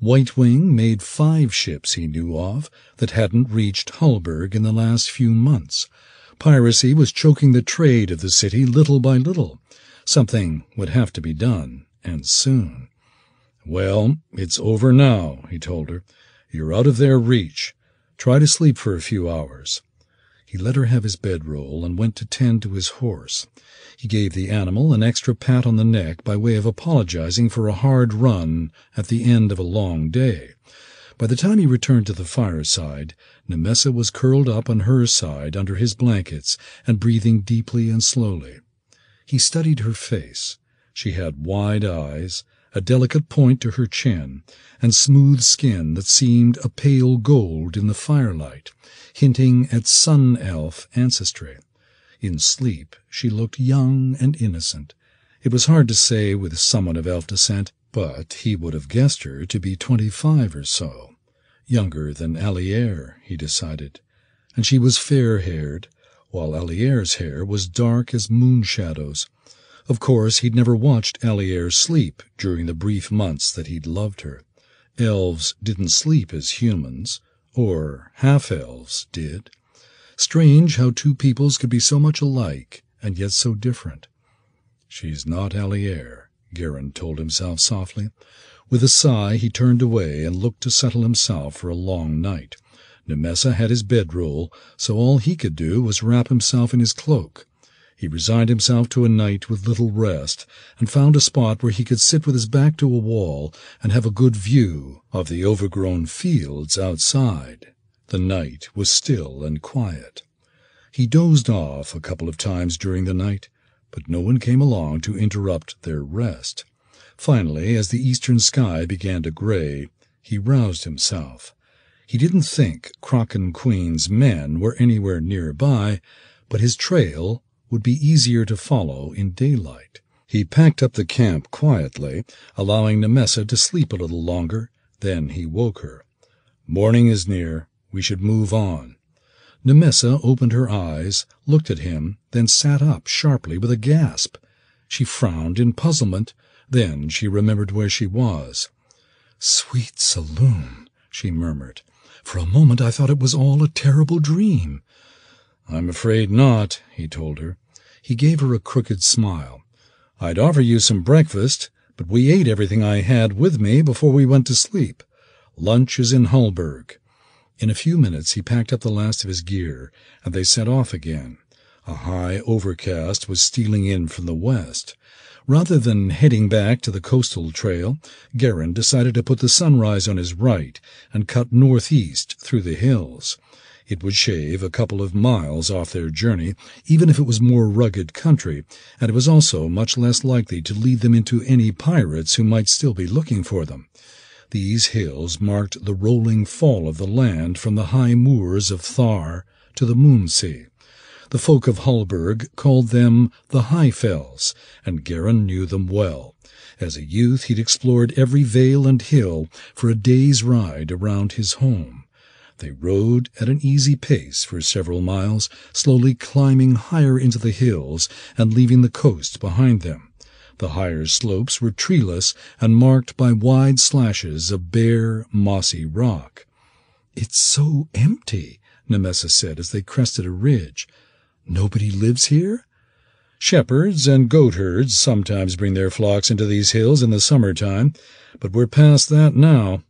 [SPEAKER 1] White Wing made five ships he knew of that hadn't reached Hulburg in the last few months. Piracy was choking the trade of the city little by little. Something would have to be done, and soon. Well, it's over now, he told her. You're out of their reach. Try to sleep for a few hours. He let her have his bedroll and went to tend to his horse. He gave the animal an extra pat on the neck by way of apologizing for a hard run at the end of a long day. By the time he returned to the fireside, Nimessa was curled up on her side under his blankets and breathing deeply and slowly. He studied her face. She had wide eyes, a delicate point to her chin, and smooth skin that seemed a pale gold in the firelight hinting at sun elf ancestry. In sleep she looked young and innocent. It was hard to say with someone of elf descent, but he would have guessed her to be twenty-five or so. Younger than Alliere, he decided. And she was fair-haired, while Alliere's hair was dark as moon shadows. Of course, he'd never watched Alliere sleep during the brief months that he'd loved her. Elves didn't sleep as humans. Or half-elves did. Strange how two peoples could be so much alike and yet so different. She's not Alliere, Geran told himself softly. With a sigh, he turned away and looked to settle himself for a long night. Nimessa had his bedroll, so all he could do was wrap himself in his cloak. He resigned himself to a night with little rest, and found a spot where he could sit with his back to a wall and have a good view of the overgrown fields outside. The night was still and quiet. He dozed off a couple of times during the night, but no one came along to interrupt their rest. Finally, as the eastern sky began to gray, he roused himself. He didn't think Kraken Queen's men were anywhere nearby, but his trail would be easier to follow in daylight. He packed up the camp quietly, allowing Nimessa to sleep a little longer. Then he woke her. Morning is near. We should move on. Nimessa opened her eyes, looked at him, then sat up sharply with a gasp. She frowned in puzzlement. Then she remembered where she was. Sweet Selûne, she murmured. For a moment I thought it was all a terrible dream. I'm afraid not, he told her. He gave her a crooked smile. I'd offer you some breakfast, but we ate everything I had with me before we went to sleep. Lunch is in Hulburg. In a few minutes he packed up the last of his gear, and they set off again. A high overcast was stealing in from the west. Rather than heading back to the coastal trail, Geran decided to put the sunrise on his right and cut northeast through the hills. It would shave a couple of miles off their journey, even if it was more rugged country, and it was also much less likely to lead them into any pirates who might still be looking for them. These hills marked the rolling fall of the land from the high moors of Thar to the Moonsea. The folk of Hulburg called them the High Fells, and Geran knew them well. As a youth he'd explored every vale and hill for a day's ride around his home. They rode at an easy pace for several miles, slowly climbing higher into the hills and leaving the coast behind them. The higher slopes were treeless and marked by wide slashes of bare, mossy rock. It's so empty, Nimessa said as they crested a ridge. Nobody lives here? Shepherds and goatherds sometimes bring their flocks into these hills in the summer time, but we're past that now,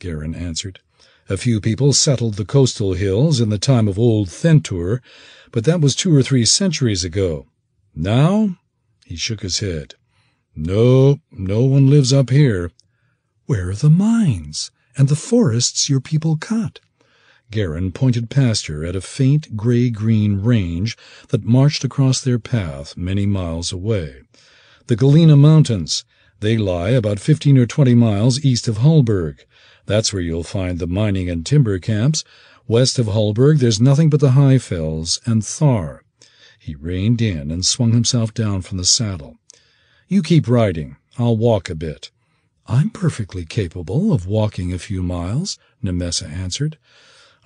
[SPEAKER 1] Geran answered. A few people settled the coastal hills in the time of old Thentur, but that was two or three centuries ago. Now? He shook his head. No, no one lives up here. Where are the mines and the forests your people cut? Geran pointed past her at a faint gray-green range that marched across their path many miles away. The Galena Mountains. They lie about fifteen or twenty miles east of Hulburg. That's where you'll find the mining and timber camps. West of Hulburg, there's nothing but the high fells and Thar. He reined in and swung himself down from the saddle. You keep riding. I'll walk a bit. I'm perfectly capable of walking a few miles, Nimessa answered.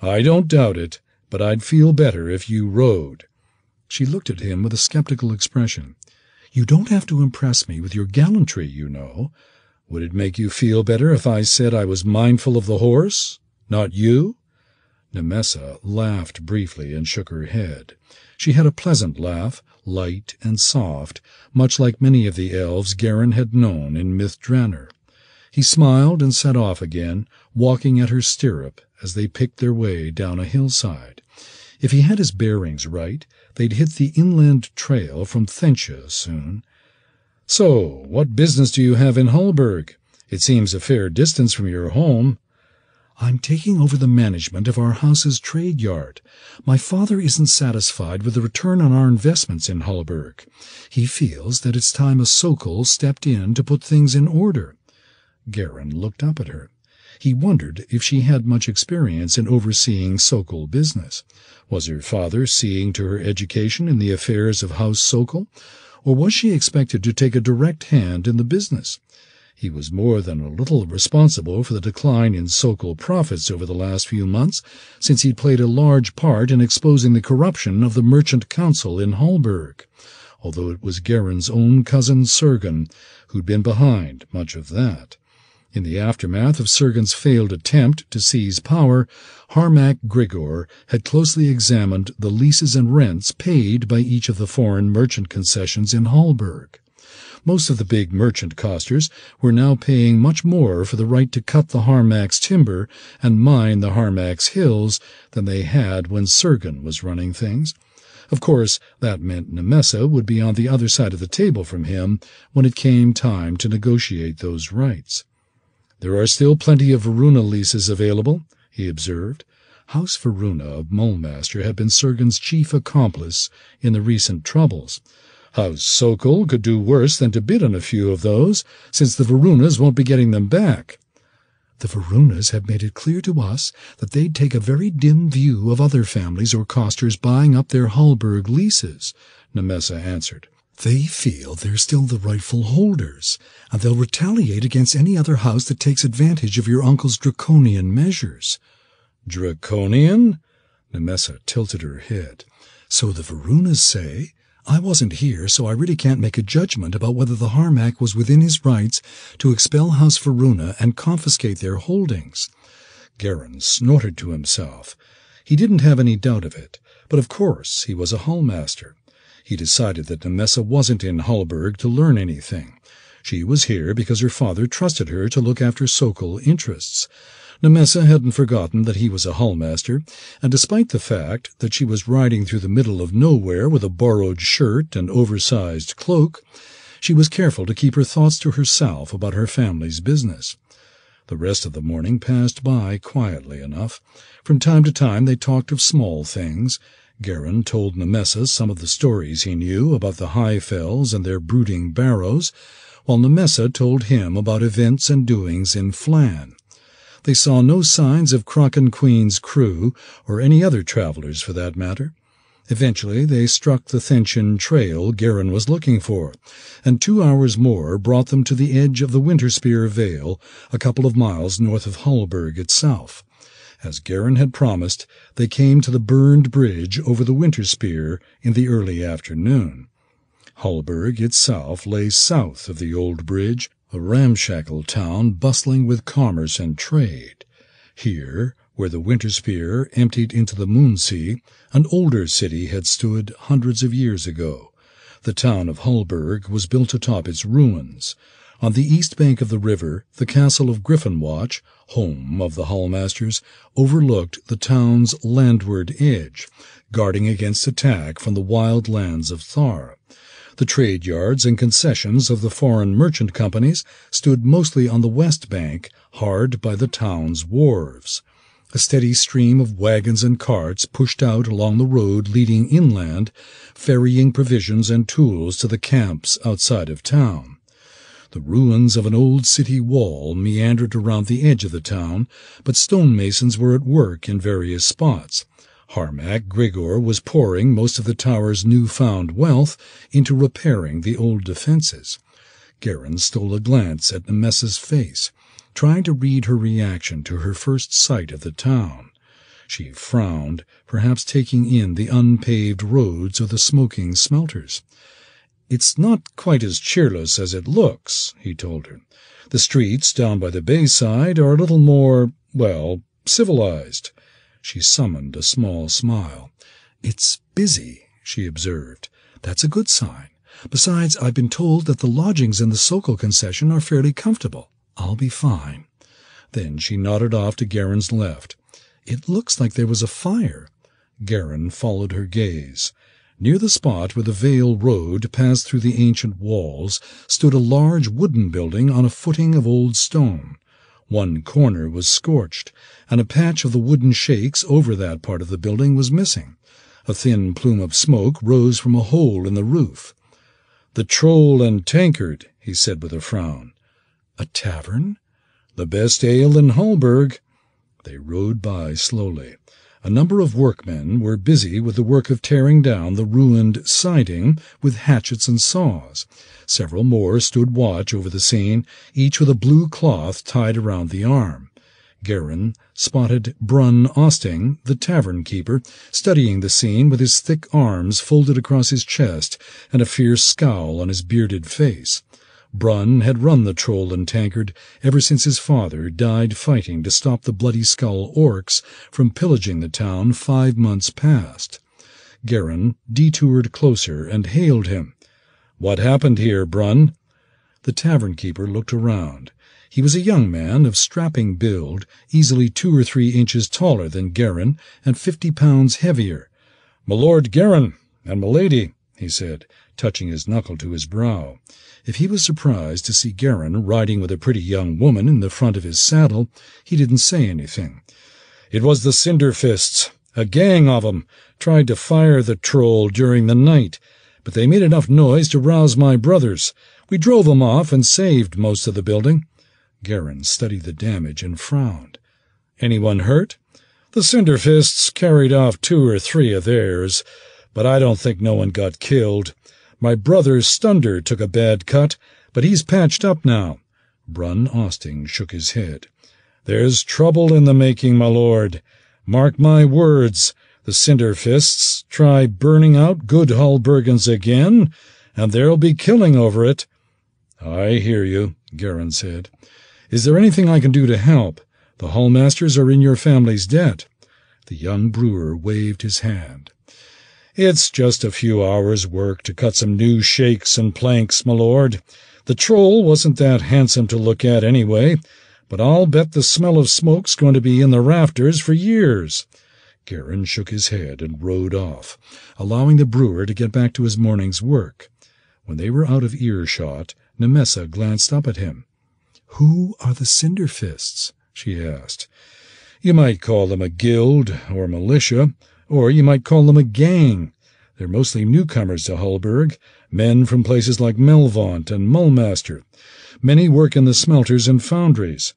[SPEAKER 1] I don't doubt it, but I'd feel better if you rode. She looked at him with a skeptical expression. You don't have to impress me with your gallantry, you know. Would it make you feel better if I said I was mindful of the horse, not you? Nimessa laughed briefly and shook her head. She had a pleasant laugh, light and soft, much like many of the elves Geran had known in Myth-Drannor. He smiled and set off again, walking at her stirrup as they picked their way down a hillside. If he had his bearings right, they'd hit the inland trail from Thentia soon. So, what business do you have in Hulburg? It seems a fair distance from your home.
[SPEAKER 5] I'm taking over the management of our house's trade yard. My father isn't satisfied with the return on our investments in Hulburg. He feels that it's time a Sokol stepped in to put things in order.
[SPEAKER 1] Geran looked up at her. He wondered if she had much experience in overseeing Sokol business. Was her father seeing to her education in the affairs of House Sokol, or was she expected to take a direct hand in the business? He was more than a little responsible for the decline in Sokol profits over the last few months, since he'd played a large part in exposing the corruption of the Merchant Council in Hulburg, although it was Geran's own cousin Sergen who'd been behind much of that. In the aftermath of Sergen's failed attempt to seize power, Harmach Grigor had closely examined the leases and rents paid by each of the foreign merchant concessions in Hulburg. Most of the big merchant costers were now paying much more for the right to cut the Harmach's timber and mine the Harmach's hills than they had when Sergen was running things. Of course, that meant Nimessa would be on the other side of the table from him when it came time to negotiate those rights. There are still plenty of Varuna leases available, he observed. House Varuna of Mulmaster had been Sergen's chief accomplice in the recent troubles. House Sokol could do worse than to bid on a few of those, since the Varunas won't be getting them back.
[SPEAKER 5] The Varunas have made it clear to us that they'd take a very dim view of other families or costers buying up their Hulburg leases, Nimessa answered. They feel they're still the rightful holders, and they'll retaliate against any other house that takes advantage of your uncle's draconian measures.
[SPEAKER 1] Draconian? Nimessa tilted her head.
[SPEAKER 5] So the Varunas say, I wasn't here, so I really can't make a judgment about whether the Harmach was within his rights to expel House Varuna and confiscate their holdings.
[SPEAKER 1] Geran snorted to himself. He didn't have any doubt of it, but of course he was a Hulmaster. He decided that Nimessa wasn't in Hulburg to learn anything. She was here because her father trusted her to look after Sokol interests. Nimessa hadn't forgotten that he was a Hulmaster, and despite the fact that she was riding through the middle of nowhere with a borrowed shirt and oversized cloak, she was careful to keep her thoughts to herself about her family's business. The rest of the morning passed by quietly enough. From time to time they talked of small things. Geran told Nimessa some of the stories he knew about the High Fells and their brooding barrows, while Nimessa told him about events and doings in Phlan. They saw no signs of Kraken Queen's crew, or any other travelers for that matter. Eventually they struck the Thentian trail Geran was looking for, and two hours more brought them to the edge of the Winterspear Vale, a couple of miles north of Hulburg itself. As Geran had promised, they came to the burned bridge over the Winterspear in the early afternoon. Hulburg itself lay south of the old bridge, a ramshackle town bustling with commerce and trade. Here, where the Winterspear emptied into the Moonsea, an older city had stood hundreds of years ago. The town of Hulburg was built atop its ruins. On the east bank of the river, the castle of Griffonwatch, home of the Hulmasters, overlooked the town's landward edge, guarding against attack from the wild lands of Thar. The trade yards and concessions of the foreign merchant companies stood mostly on the west bank, hard by the town's wharves. A steady stream of wagons and carts pushed out along the road leading inland, ferrying provisions and tools to the camps outside of town. The ruins of an old city wall meandered around the edge of the town, but stonemasons were at work in various spots. Harmach Grigor was pouring most of the tower's new-found wealth into repairing the old defenses. Geran stole a glance at Nimessa's face, trying to read her reaction to her first sight of the town. She frowned, perhaps taking in the unpaved roads or the smoking smelters. It's not quite as cheerless as it looks, he told her. The streets down by the bayside are a little more, well, civilized. She summoned a small smile. It's busy, she observed. That's a good sign. Besides, I've been told that the lodgings in the Sokol concession are fairly comfortable. I'll be fine. Then she nodded off to Geran's left. It looks like there was a fire. Geran followed her gaze. Near the spot where the Vale Road passed through the ancient walls stood a large wooden building on a footing of old stone. One corner was scorched, and a patch of the wooden shakes over that part of the building was missing. A thin plume of smoke rose from a hole in the roof. The Troll and Tankard, he said with a frown.
[SPEAKER 5] A tavern?
[SPEAKER 1] The best ale in Hulburg. They rode by slowly. A number of workmen were busy with the work of tearing down the ruined siding with hatchets and saws. Several more stood watch over the scene, each with a blue cloth tied around the arm. Geran spotted Brun Osting, the tavern keeper, studying the scene with his thick arms folded across his chest and a fierce scowl on his bearded face. Brun had run the troll and tankard ever since his father died fighting to stop the Bloody Skull orcs from pillaging the town five months past. Geran detoured closer and hailed him. What happened here, Brun? The tavern keeper looked around. He was a young man of strapping build, easily two or three inches taller than Geran and fifty pounds heavier. "My Lord Geran and milady," he said, touching his knuckle to his brow. If he was surprised to see Geran riding with a pretty young woman in the front of his saddle, he didn't say anything. It was the Cinderfists. A gang of 'em tried to fire the troll during the night, but they made enough noise to rouse my brothers. We drove 'em off and saved most of the building. Geran studied the damage and frowned. Anyone hurt? The Cinderfists carried off two or three of theirs, but I don't think no one got killed. My brother Stunder took a bad cut, but he's patched up now. Brun Osting shook his head. There's trouble in the making, my lord. Mark my words, the Cinderfists try burning out good Hulburgans again, and there'll be killing over it. I hear you, Geran said. Is there anything I can do to help? The Hulmasters are in your family's debt. The young brewer waved his hand. It's just a few hours' work to cut some new shakes and planks, my lord. The troll wasn't that handsome to look at anyway, but I'll bet the smell of smoke's going to be in the rafters for years. Geran shook his head and rode off, allowing the brewer to get back to his morning's work. When they were out of earshot, Nimessa glanced up at him.
[SPEAKER 5] Who are the Cinderfists? she asked.
[SPEAKER 1] You might call them a guild or militia. Or you might call them a gang. They're mostly newcomers to Hulburg, men from places like Melvaunt and Mulmaster. Many work in the smelters and foundries.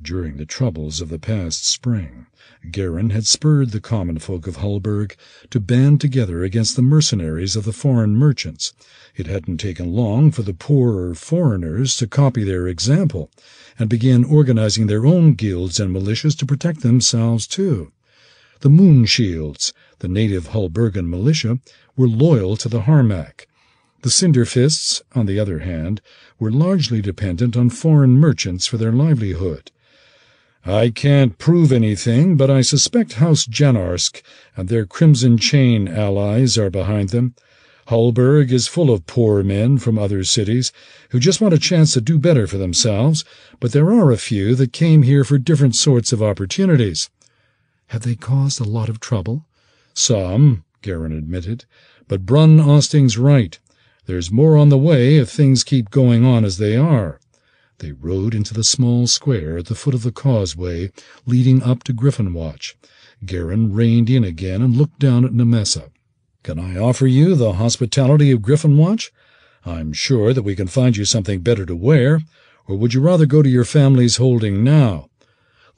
[SPEAKER 1] During the troubles of the past spring, Geran had spurred the common folk of Hulburg to band together against the mercenaries of the foreign merchants. It hadn't taken long for the poorer foreigners to copy their example and begin organizing their own guilds and militias to protect themselves too. The Moonshields, the native Hulburgan militia, were loyal to the Harmach. The Cinderfists, on the other hand, were largely dependent on foreign merchants for their livelihood. I can't prove anything, but I suspect House Janarsk and their Crimson Chain allies are behind them. Hulburg is full of poor men from other cities who just want a chance to do better for themselves, but there are a few that came here for different sorts of opportunities.
[SPEAKER 5] Have they caused a lot of trouble?
[SPEAKER 1] Some, Geran admitted. But Brun Osting's right. There's more on the way if things keep going on as they are. They rode into the small square at the foot of the causeway leading up to Griffonwatch. Geran reined in again and looked down at Nimessa. Can I offer you the hospitality of Griffonwatch? I'm sure that we can find you something better to wear. Or would you rather go to your family's holding now?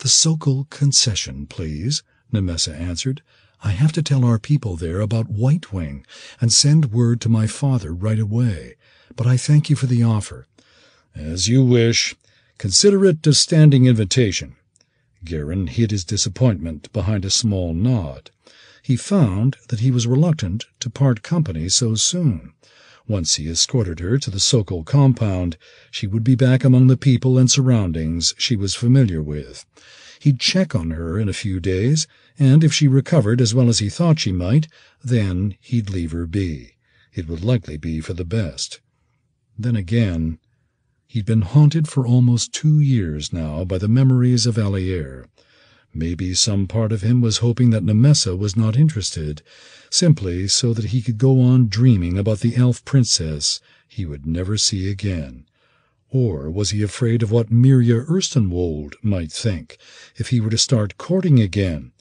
[SPEAKER 5] The Sokol concession, please, Nimessa answered. I have to tell our people there about White Wing and send word to my father right away. But I thank you for the offer.
[SPEAKER 1] As you wish. Consider it a standing invitation. Geran hid his disappointment behind a small nod. He found that he was reluctant to part company so soon. Once he escorted her to the Sokol compound, she would be back among the people and surroundings she was familiar with. He'd check on her in a few days, and if she recovered as well as he thought she might, then he'd leave her be. It would likely be for the best. Then again, he'd been haunted for almost two years now by the memories of Alliere. Maybe some part of him was hoping that Nimessa was not interested, simply so that he could go on dreaming about the elf princess he would never see again. Or was he afraid of what Mirya Erstenwold might think if he were to start courting again?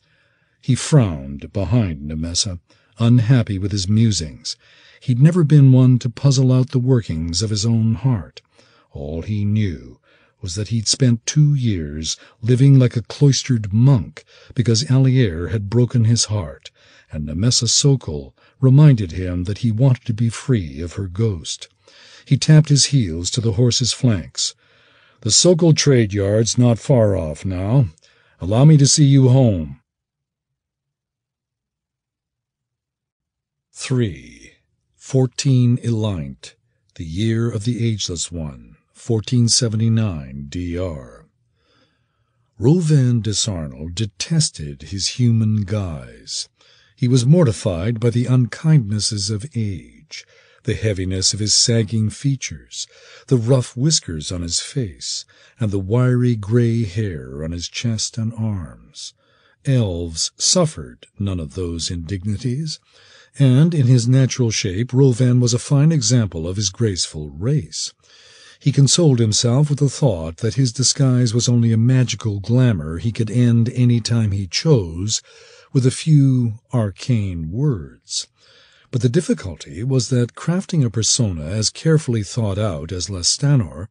[SPEAKER 1] He frowned behind Nimessa, unhappy with his musings. He'd never been one to puzzle out the workings of his own heart. All he knew was that he'd spent two years living like a cloistered monk because Alliere had broken his heart, and Nimessa Sokol reminded him that he wanted to be free of her ghost. He tapped his heels to the horse's flanks. The Sokol trade yard's not far off now. Allow me to see you home. 3. 14 Eleint, the year of the Ageless One. 1479 D.R. Rhovann Disarnnyl detested his human guise. He was mortified by the unkindnesses of age, the heaviness of his sagging features, the rough whiskers on his face, and the wiry gray hair on his chest and arms. Elves suffered none of those indignities, and in his natural shape Rhovann was a fine example of his graceful race. He consoled himself with the thought that his disguise was only a magical glamour he could end any time he chose with a few arcane words. But the difficulty was that crafting a persona as carefully thought out as Lestanor,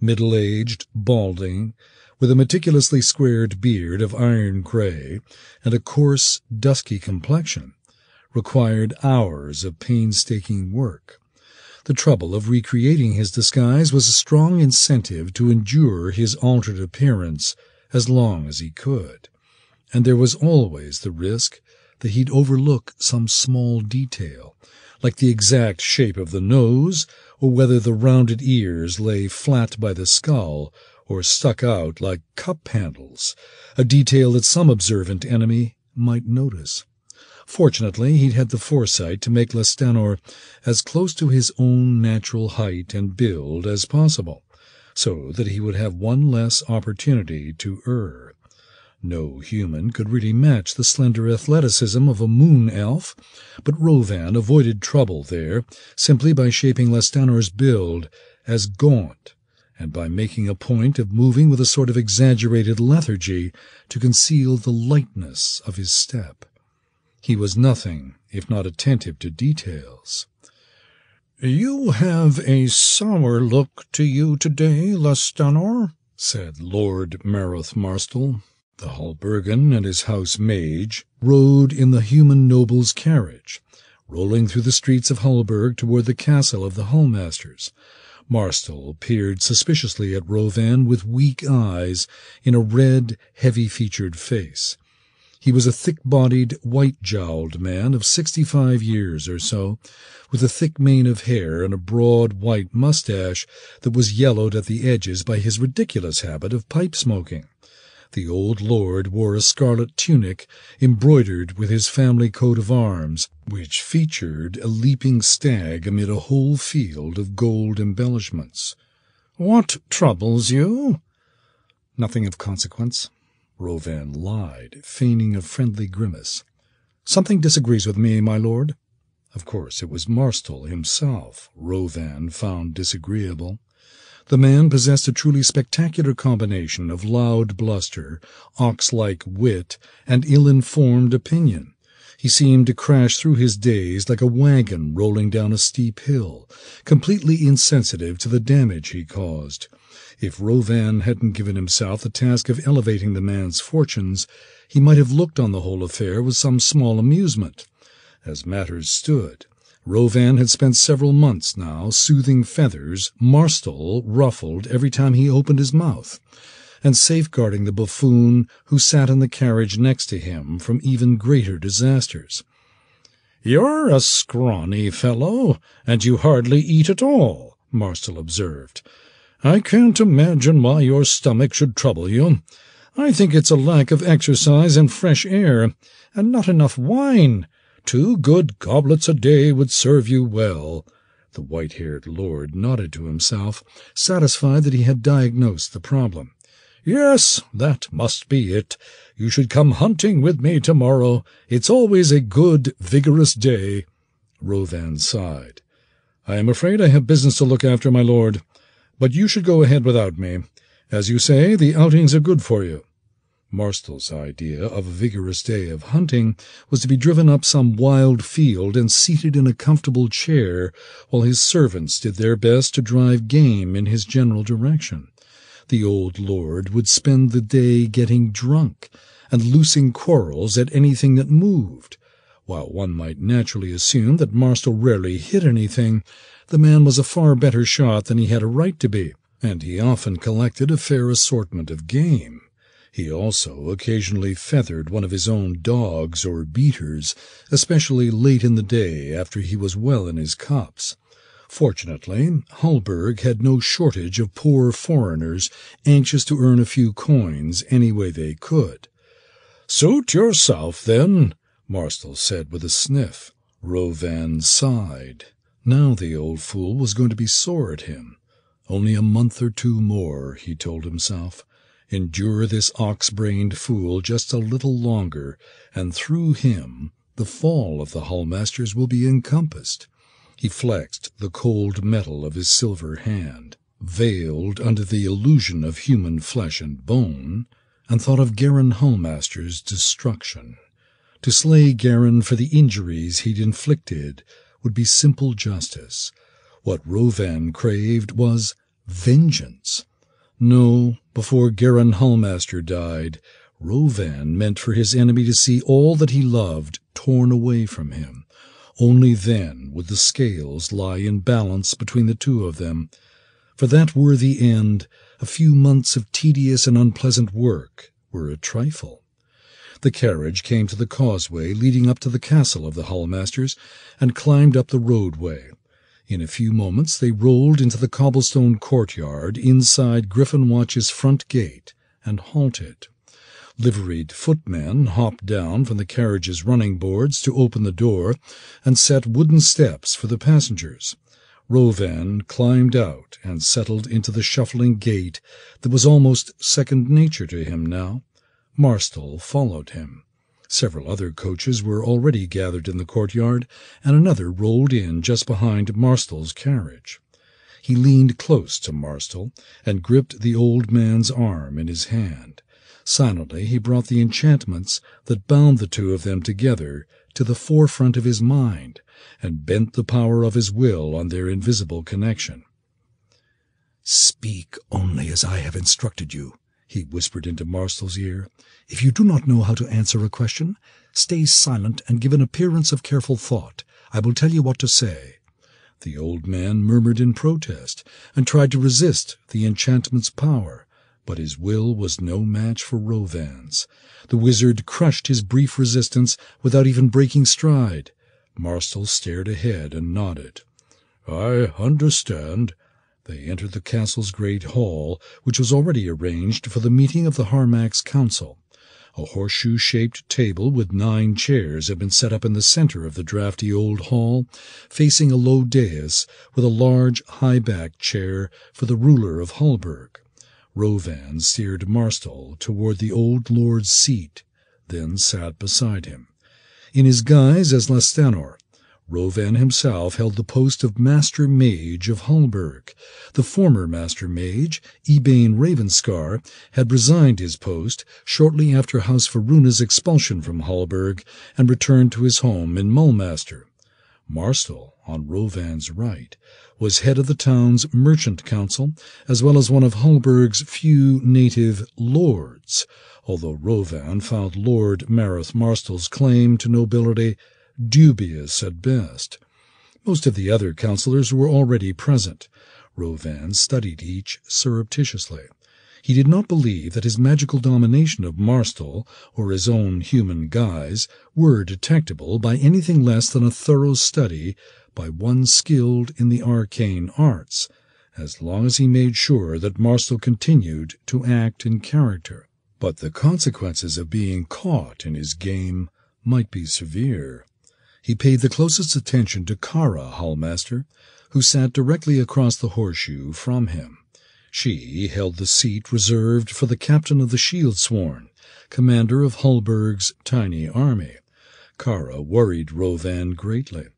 [SPEAKER 1] middle-aged, balding, with a meticulously squared beard of iron gray and a coarse, dusky complexion, required hours of painstaking work. The trouble of recreating his disguise was a strong incentive to endure his altered appearance as long as he could, and there was always the risk that he'd overlook some small detail, like the exact shape of the nose, or whether the rounded ears lay flat by the skull or stuck out like cup handles, a detail that some observant enemy might notice. Fortunately, he'd had the foresight to make Lestanor as close to his own natural height and build as possible, so that he would have one less opportunity to err. No human could really match the slender athleticism of a moon elf, but Rhovann avoided trouble there simply by shaping Lestanor's build as gaunt and by making a point of moving with a sort of exaggerated lethargy to conceal the lightness of his step. He was nothing if not attentive to details.
[SPEAKER 5] "You have a sour look to you today, Lestanor," said Lord Maroth Marstel.
[SPEAKER 1] The Hulburgan and his house mage rode in the human noble's carriage, rolling through the streets of Hulburg toward the castle of the Hulmasters. Marstel peered suspiciously at Rhovann with weak eyes in a red, heavy-featured face. He was a thick-bodied, white-jowled man of sixty-five years or so, with a thick mane of hair and a broad white moustache that was yellowed at the edges by his ridiculous habit of pipe-smoking. The old lord wore a scarlet tunic embroidered with his family coat of arms, which featured a leaping stag amid a whole field of gold embellishments.
[SPEAKER 5] "What troubles you?"
[SPEAKER 1] "Nothing of consequence. Rhovann lied, feigning a friendly grimace. Something disagrees with me, my lord. Of course, it was Marstel himself Rhovann found disagreeable. The man possessed a truly spectacular combination of loud bluster, ox-like wit, and ill-informed opinion. He seemed to crash through his days like a wagon rolling down a steep hill, completely insensitive to the damage he caused. If Rhovann hadn't given himself the task of elevating the man's fortunes, he might have looked on the whole affair with some small amusement. As matters stood, Rhovann had spent several months now soothing feathers Marstel ruffled every time he opened his mouth, and safeguarding the buffoon who sat in the carriage next to him from even greater disasters.
[SPEAKER 5] "You're a scrawny fellow, and you hardly eat at all," Marstel observed. I can't imagine why your stomach should trouble you. I think it's a lack of exercise and fresh air, and not enough wine. Two good goblets a day would serve you well."
[SPEAKER 1] The white-haired lord nodded to himself, satisfied that he had diagnosed the problem.
[SPEAKER 6] Yes, that must be it. You should come hunting with me tomorrow. It's always a good, vigorous day.
[SPEAKER 1] Rhovann sighed. I am afraid I have business to look after, my lord. But you should go ahead without me. As you say, the outings are good for you. Marstel's idea of a vigorous day of hunting was to be driven up some wild field and seated in a comfortable chair while his servants did their best to drive game in his general direction. The old lord would spend the day getting drunk and loosing quarrels at anything that moved. While one might naturally assume that Marstel rarely hit anything, the man was a far better shot than he had a right to be, and he often collected a fair assortment of game. He also occasionally feathered one of his own dogs or beaters, especially late in the day after he was well in his cups. Fortunately, Hulburg had no shortage of poor foreigners anxious to earn a few coins any way they could.
[SPEAKER 6] Suit yourself, then, Marstel said with a sniff.
[SPEAKER 1] Rhovann sighed. Now the old fool was going to be sore at him. Only a month or two more, he told himself. Endure this ox-brained fool just a little longer, and through him the fall of the Hulmasters will be encompassed. He flexed the cold metal of his silver hand, veiled under the illusion of human flesh and bone, and thought of Geran Hulmaster's destruction. To slay Geran for the injuries he'd inflicted would be simple justice. What Rhovann craved was vengeance. No, before Geran Hulmaster died, Rhovann meant for his enemy to see all that he loved torn away from him. Only then would the scales lie in balance between the two of them. For that worthy end, a few months of tedious and unpleasant work were a trifle. The carriage came to the causeway leading up to the castle of the Hulmasters and climbed up the roadway. In a few moments they rolled into the cobblestone courtyard inside Griffonwatch's front gate and halted. Liveried footmen hopped down from the carriage's running boards to open the door and set wooden steps for the passengers. Rhovann climbed out and settled into the shuffling gait that was almost second nature to him now. Marstel followed him. Several other coaches were already gathered in the courtyard, and another rolled in just behind Marstel's carriage. He leaned close to Marstel and gripped the old man's arm in his hand. Silently he brought the enchantments that bound the two of them together to the forefront of his mind and bent the power of his will on their invisible connection.
[SPEAKER 7] Speak only as I have instructed you, he whispered into Marstel's ear. If you do not know how to answer a question, stay silent and give an appearance of careful thought. I will tell you what to say.
[SPEAKER 1] The old man murmured in protest and tried to resist the enchantment's power, but his will was no match for Rhovann's. The wizard crushed his brief resistance without even breaking stride. Marstel stared ahead and nodded.
[SPEAKER 6] I understand.
[SPEAKER 1] They entered the castle's great hall, which was already arranged for the meeting of the Harmach's council. A horseshoe-shaped table with nine chairs had been set up in the center of the draughty old hall, facing a low dais with a large, high-backed chair for the ruler of Hulburg. Rhovann steered Marstel toward the old lord's seat, then sat beside him. In his guise as Lestanor, Rhovann himself held the post of Master Mage of Hulburg. The former Master Mage, Ebane Ravenscar, had resigned his post shortly after House Varuna's expulsion from Hulburg and returned to his home in Mulmaster. Marstel, on Rhovann's right, was head of the town's merchant council, as well as one of Hulburg's few native lords, although Rhovann found Lord Maroth Marstel's claim to nobility dubious at best. Most of the other councillors were already present. Rhovann studied each surreptitiously. He did not believe that his magical domination of Marstel, or his own human guise, were detectable by anything less than a thorough study by one skilled in the arcane arts, as long as he made sure that Marstel continued to act in character. But the consequences of being caught in his game might be severe. He paid the closest attention to Kara Hulmaster, who sat directly across the horseshoe from him. She held the seat reserved for the captain of the Shieldsworn, commander of Hulburg's tiny army. Kara worried Rhovann greatly.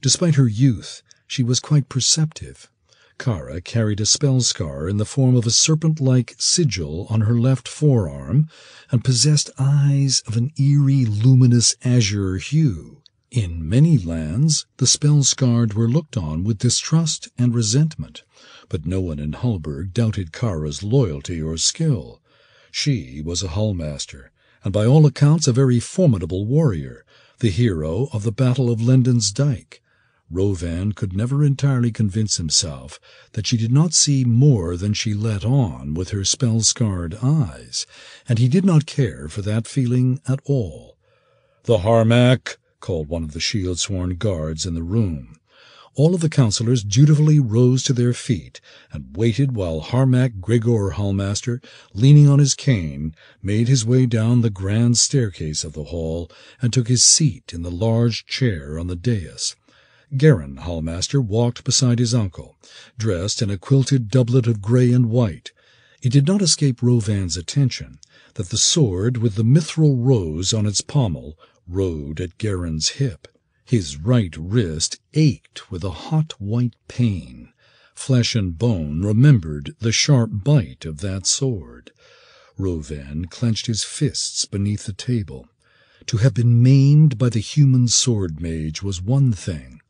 [SPEAKER 1] Despite her youth, she was quite perceptive. Kara carried a spell scar in the form of a serpent-like sigil on her left forearm and possessed eyes of an eerie, luminous azure hue. In many lands, the spell-scarred were looked on with distrust and resentment, but no one in Hulburg doubted Kara's loyalty or skill. She was a Hulmaster, and by all accounts a very formidable warrior, the hero of the Battle of Lendon's Dyke. Rhovann could never entirely convince himself that she did not see more than she let on with her spell-scarred eyes, and he did not care for that feeling at all. "The Harmach!" Called one of the shield-sworn guards in the room. All of the councillors dutifully rose to their feet and waited while Harmach Grigor Hulmaster, leaning on his cane, made his way down the grand staircase of the hall and took his seat in the large chair on the dais. Geran Hulmaster walked beside his uncle, dressed in a quilted doublet of grey and white. It did not escape Rhovann's attention that the sword with the mithril rose on its pommel rode at Geran's hip. His right wrist ached with a hot white pain. Flesh and bone remembered the sharp bite of that sword. Rhovann clenched his fists beneath the table. To have been maimed by the human sword mage was one thing.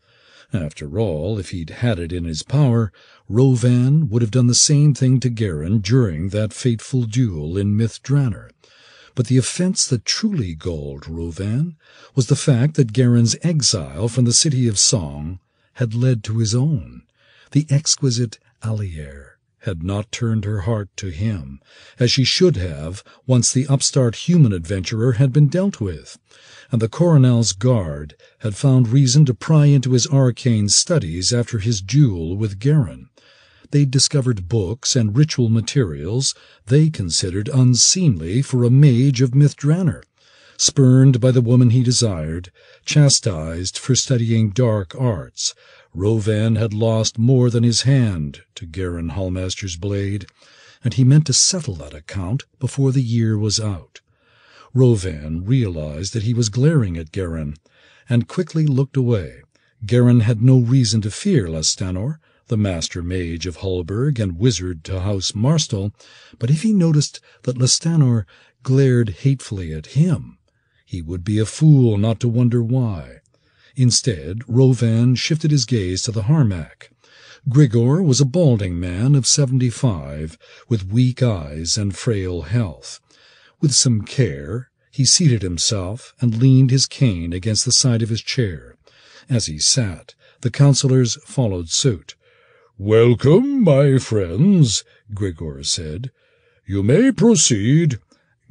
[SPEAKER 1] After all, if he'd had it in his power, Rhovann would have done the same thing to Geran during that fateful duel in Myth Drannor. But the offense that truly galled Rhovann was the fact that Geran's exile from the city of song had led to his own. The exquisite Alliere had not turned her heart to him, as she should have once the upstart human adventurer had been dealt with, and the Coronal's guard had found reason to pry into his arcane studies after his duel with Geran. They'd discovered books and ritual materials they considered unseemly for a mage of Myth Drannor, spurned by the woman he desired, chastised for studying dark arts. Rhovann had lost more than his hand to Geran Hulmaster's blade, and he meant to settle that account before the year was out. Rhovann realized that he was glaring at Geran, and quickly looked away. Geran had no reason to fear Lestanor, the master mage of Hulburg and wizard to House Marstel, but if he noticed that Lestanor glared hatefully at him, he would be a fool not to wonder why. Instead, Rhovann shifted his gaze to the Harmach. Grigor was a balding man of seventy-five, with weak eyes and frail health. With some care, he seated himself and leaned his cane against the side of his chair. As he sat, the councillors followed suit. "Welcome, my friends," Grigor said. "You may proceed."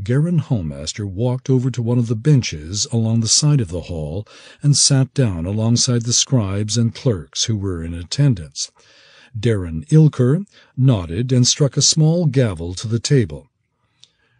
[SPEAKER 1] Geran Hulmaster walked over to one of the benches along the side of the hall and sat down alongside the scribes and clerks who were in attendance. Darren Ilker nodded and struck a small gavel to the table.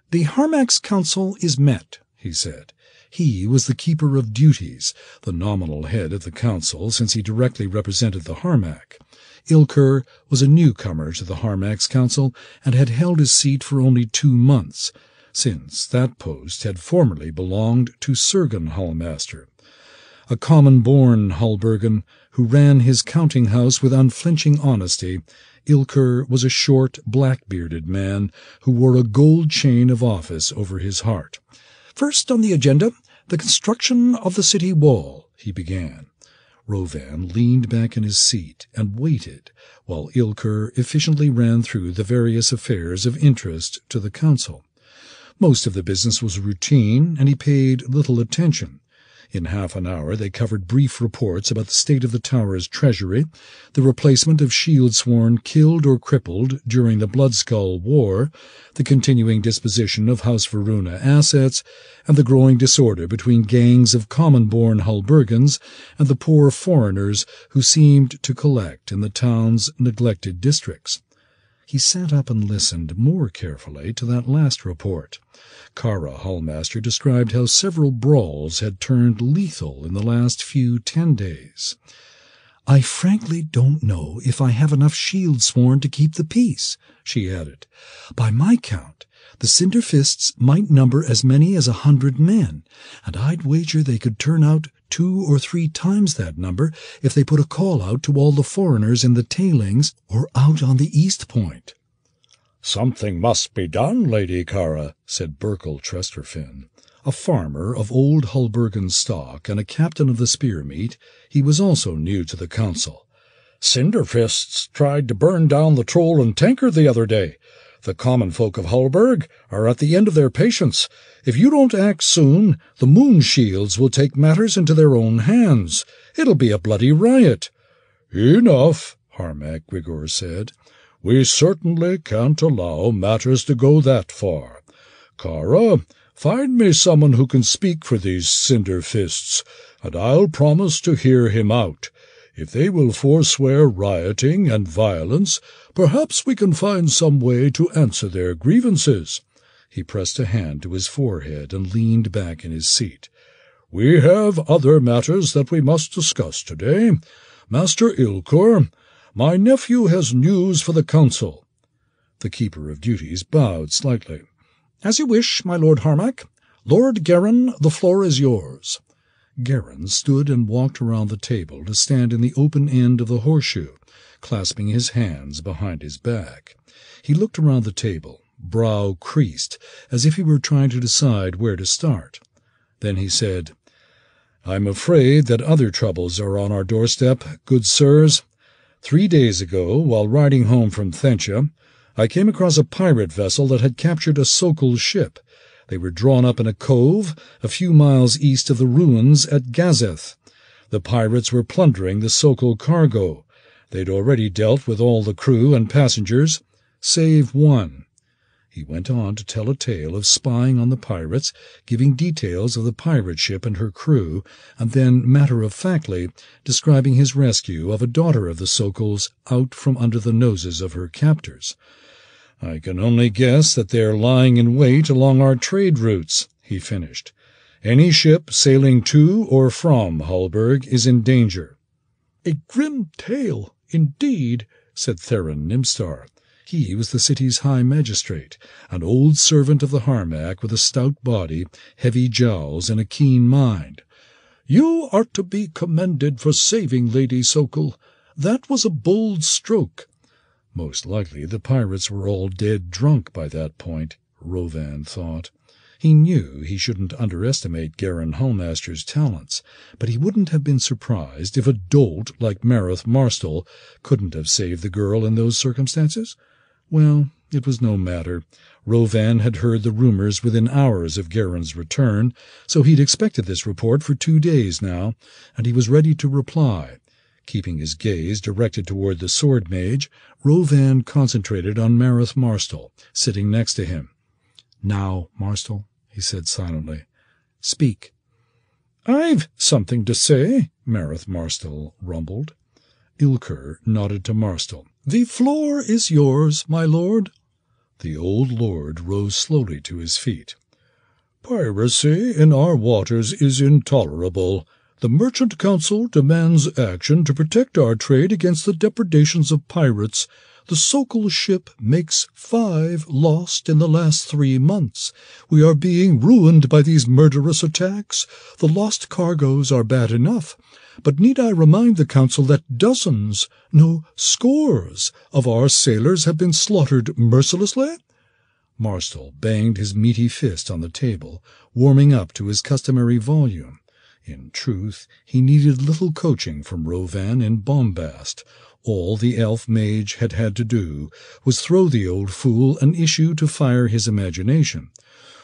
[SPEAKER 1] "The Harmach's council is met," he said. He was the keeper of duties, the nominal head of the council since he directly represented the Harmach. Ilker was a newcomer to the Harmach's council and had held his seat for only two months, since that post had formerly belonged to Sergen Hulmaster, a common-born Hulburgan who ran his counting house with unflinching honesty. Ilker was a short, black-bearded man who wore a gold chain of office over his heart. First on the agenda, the construction of the city wall, he began. Rhovann leaned back in his seat and waited while Ilker efficiently ran through the various affairs of interest to the council. Most of the business was routine, and he paid little attention. In half an hour they covered brief reports about the state of the tower's treasury, the replacement of shield-sworn killed or crippled during the Bloodskull War, the continuing disposition of House Varuna assets, and the growing disorder between gangs of common-born Hulburgans and the poor foreigners who seemed to collect in the town's neglected districts. He sat up and listened more carefully to that last report. Kara Hulmaster described how several brawls had turned lethal in the last few ten days.
[SPEAKER 5] I frankly don't know if I have enough shield sworn to keep the peace, she added. By my count, the Cinderfists might number as many as a hundred men, and I'd wager they could turn out two or three times that number if they put a call out to all the foreigners in the tailings or out on the east point.
[SPEAKER 1] Something must be done, Lady Kara, said Burkle Tresterfin. A farmer of old Hulburgan stock and a captain of the Spearmeet, he was also new to the council. Cinderfists tried to burn down the Troll and Tankard the other day. The common folk of Hulburg are at the end of their patience. If you don't act soon, the moon shields will take matters into their own hands. It'll be a bloody riot.
[SPEAKER 8] Enough, Harmach Grigor said. We certainly can't allow matters to go that far. Kara, find me someone who can speak for these Cinderfists, and I'll promise to hear him out. If they will forswear rioting and violence, perhaps we can find some way to answer their grievances.
[SPEAKER 1] He pressed a hand to his forehead and leaned back in his seat.
[SPEAKER 8] We have other matters that we must discuss today. Master Ilkur, my nephew has news for the council.
[SPEAKER 1] The keeper of duties bowed slightly.
[SPEAKER 5] As you wish, my Lord Harmach. Lord Geran, the floor is yours.
[SPEAKER 1] Geran stood and walked around the table to stand in the open end of the horseshoe, clasping his hands behind his back. He looked around the table, brow creased, as if he were trying to decide where to start. Then he said, I'm afraid that other troubles are on our doorstep, good sirs. Three days ago, while riding home from Thentia, I came across a pirate vessel that had captured a Sokol ship. They were drawn up in a cove a few miles east of the ruins at Gazeth. The pirates were plundering the Sokol cargo. They'd already dealt with all the crew and passengers, save one. He went on to tell a tale of spying on the pirates, giving details of the pirate ship and her crew, and then matter-of-factly describing his rescue of a daughter of the Sokols out from under the noses of her captors. I can only guess that they are lying in wait along our trade routes, he finished. Any ship sailing to or from Hulburg is in danger.
[SPEAKER 5] A grim tale, indeed, said Theron Nimstar.
[SPEAKER 1] He was the city's high magistrate, an old servant of the Harmach with a stout body, heavy jowls, and a keen mind.
[SPEAKER 5] You are to be commended for saving Lady Sokol. That was a bold stroke.
[SPEAKER 1] Most likely the pirates were all dead drunk by that point, Rhovann thought. He knew he shouldn't underestimate Geran Hulmaster's talents, but he wouldn't have been surprised if a dolt like Maroth Marstel couldn't have saved the girl in those circumstances. Well, it was no matter. Rhovann had heard the rumors within hours of Geran's return, so he'd expected this report for two days now, and he was ready to reply. Keeping his gaze directed toward the sword mage, Rhovann concentrated on Maroth Marstel, sitting next to him.
[SPEAKER 5] Now, Marstel, he said silently, speak.
[SPEAKER 8] I've something to say, Maroth Marstel rumbled.
[SPEAKER 1] Ilker nodded to Marstel.
[SPEAKER 5] The floor is yours, my lord.
[SPEAKER 1] The old lord rose slowly to his feet.
[SPEAKER 8] Piracy in our waters is intolerable. The Merchant Council demands action to protect our trade against the depredations of pirates. The Sokol ship makes five lost in the last three months. We are being ruined by these murderous attacks. The lost cargoes are bad enough, but need I remind the Council that dozens, no, scores, of our sailors have been slaughtered mercilessly?
[SPEAKER 1] Marstel banged his meaty fist on the table, warming up to his customary volume. In truth, he needed little coaching from Rhovann in bombast. All the elf mage had had to do was throw the old fool an issue to fire his imagination.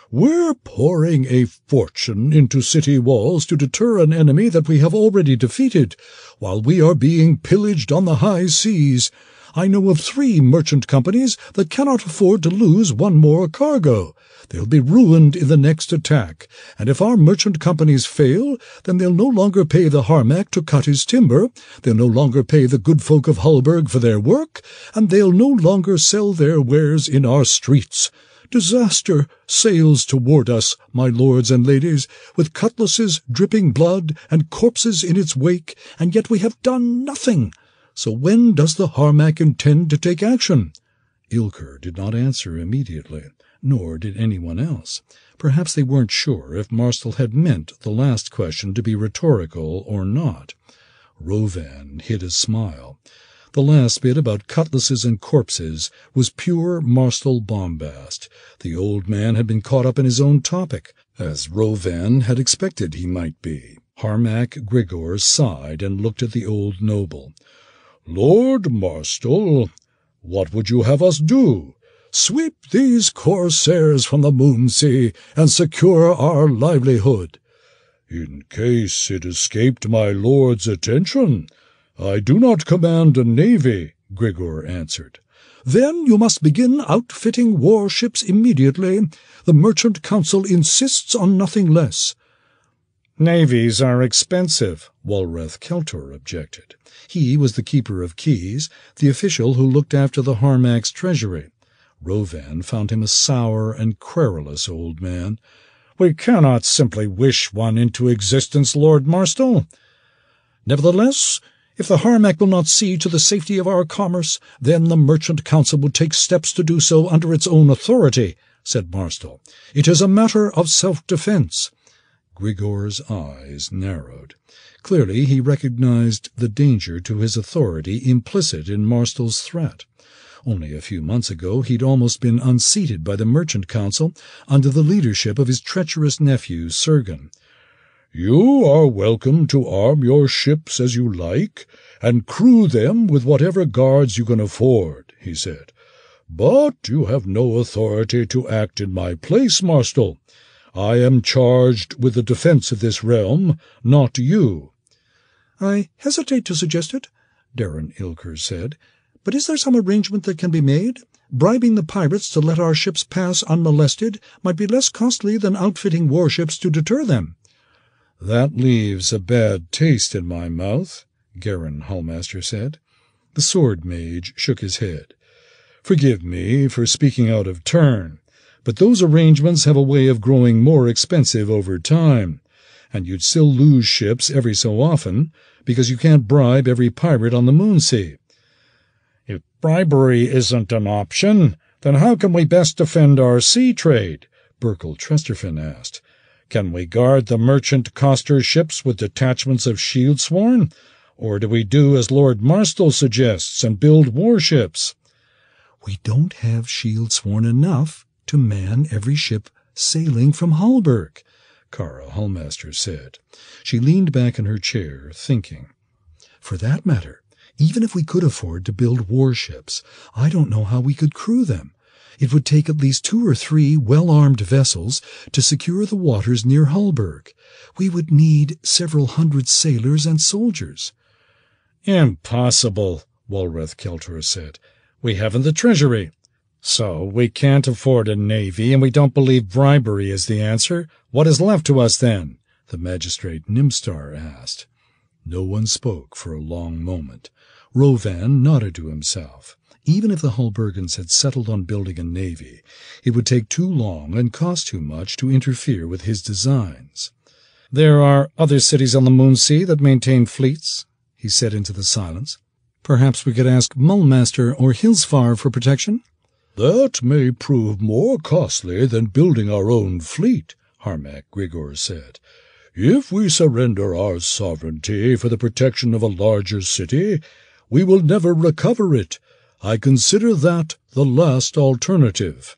[SPEAKER 8] We're pouring a fortune into city walls to deter an enemy that we have already defeated, while we are being pillaged on the high seas. I know of three merchant companies that cannot afford to lose one more cargo. They'll be ruined in the next attack, and if our merchant companies fail, then they'll no longer pay the Harmach to cut his timber, they'll no longer pay the good folk of Hulburg for their work, and they'll no longer sell their wares in our streets. Disaster sails toward us, my lords and ladies, with cutlasses dripping blood and corpses in its wake, and yet we have done nothing. So when does the Harmach intend to take action?
[SPEAKER 1] Ilker did not answer immediately, nor did anyone else. Perhaps they weren't sure if Marstel had meant the last question to be rhetorical or not. Rhovann hid a smile. The last bit about cutlasses and corpses was pure Marstel bombast. The old man had been caught up in his own topic, as Rhovann had expected he might be. Harmach Grigor sighed and looked at the old noble.
[SPEAKER 8] Lord Marstel, what would you have us do? Sweep these corsairs from the Moonsea and secure our livelihood. In case it escaped my lord's attention, I do not command a navy, Grigor answered. Then you must begin outfitting warships immediately. The Merchant Council insists on nothing less.
[SPEAKER 1] Navies are expensive, Walrath Keltor objected. He was the keeper of keys, the official who looked after the Harmach's treasury. Rhovann found him a sour and querulous old man.
[SPEAKER 8] We cannot simply wish one into existence, Lord Marstel. Nevertheless, if the Harmach will not see to the safety of our commerce, then the Merchant Council will take steps to do so under its own authority, said Marstel. It is a matter of self-defense.
[SPEAKER 1] Grigor's eyes narrowed. Clearly he recognized the danger to his authority implicit in Marstel's threat. Only a few months ago he'd almost been unseated by the Merchant Council under the leadership of his treacherous nephew Sergen.
[SPEAKER 8] You are welcome to arm your ships as you like, and crew them with whatever guards you can afford, he said. But you have no authority to act in my place, Marstel. I am charged with the defense of this realm, not you.
[SPEAKER 5] I hesitate to suggest it, Darren Ilker said, but is there some arrangement that can be made? Bribing the pirates to let our ships pass unmolested might be less costly than outfitting warships to deter them.
[SPEAKER 1] That leaves a bad taste in my mouth, Geran Hulmaster said. The sword mage shook his head. Forgive me for speaking out of turn, but those arrangements have a way of growing more expensive over time, and you'd still lose ships every so often because you can't bribe every pirate on the Moonsea.
[SPEAKER 8] If bribery isn't an option, then how can we best defend our sea trade? Burkle Tresterfin asked. Can we guard the merchant coster ships with detachments of shieldsworn? Or do we do as Lord Marstel suggests and build warships?
[SPEAKER 5] We don't have shieldsworn enough to man every ship sailing from Hulburg, Kara Hulmaster said. She leaned back in her chair, thinking. For that matter, even if we could afford to build warships, I don't know how we could crew them. It would take at least two or three well-armed vessels to secure the waters near Hulburg. We would need several hundred sailors and soldiers.
[SPEAKER 8] Impossible, Walrath Keltor said. We haven't the treasury. So we can't afford a navy, and we don't believe bribery is the answer. What is left to us then? The magistrate Nimstar asked.
[SPEAKER 1] No one spoke for a long moment. Rhovann nodded to himself. Even if the Hulburgans had settled on building a navy, it would take too long and cost too much to interfere with his designs.
[SPEAKER 8] There are other cities on the Moon Sea that maintain fleets, he said into the silence.
[SPEAKER 5] Perhaps we could ask Mulmaster or Hillsfar for protection?
[SPEAKER 8] That may prove more costly than building our own fleet, Harmach Grigor said. If we surrender our sovereignty for the protection of a larger city, we will never recover it, I consider that the last alternative.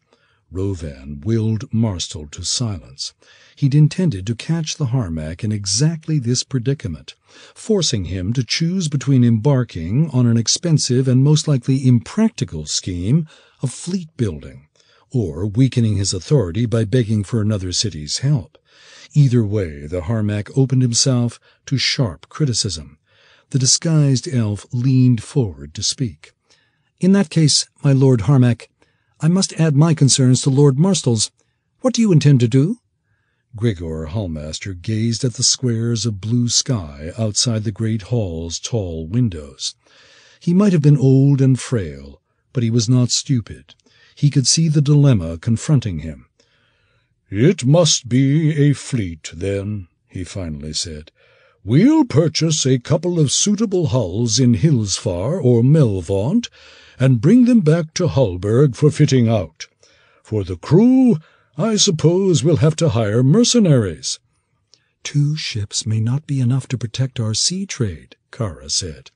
[SPEAKER 1] Rhovann willed Marstel to silence. He'd intended to catch the Harmach in exactly this predicament, forcing him to choose between embarking on an expensive and most likely impractical scheme of fleet building, or weakening his authority by begging for another city's help. Either way, the Harmach opened himself to sharp criticism. The disguised elf leaned forward to speak.
[SPEAKER 5] In that case, my Lord Harmach, I must add my concerns to Lord Marstel's. What do you intend to do?
[SPEAKER 1] Grigor Hulmaster gazed at the squares of blue sky outside the great hall's tall windows. He might have been old and frail, but he was not stupid. He could see the dilemma confronting him.
[SPEAKER 8] It must be a fleet, then, he finally said. We'll purchase a couple of suitable hulls in Hillsfar or Melvaunt and bring them back to Hulburg for fitting out. For the crew, I suppose we'll have to hire mercenaries.
[SPEAKER 1] Two ships may not be enough to protect our sea trade, Kara said.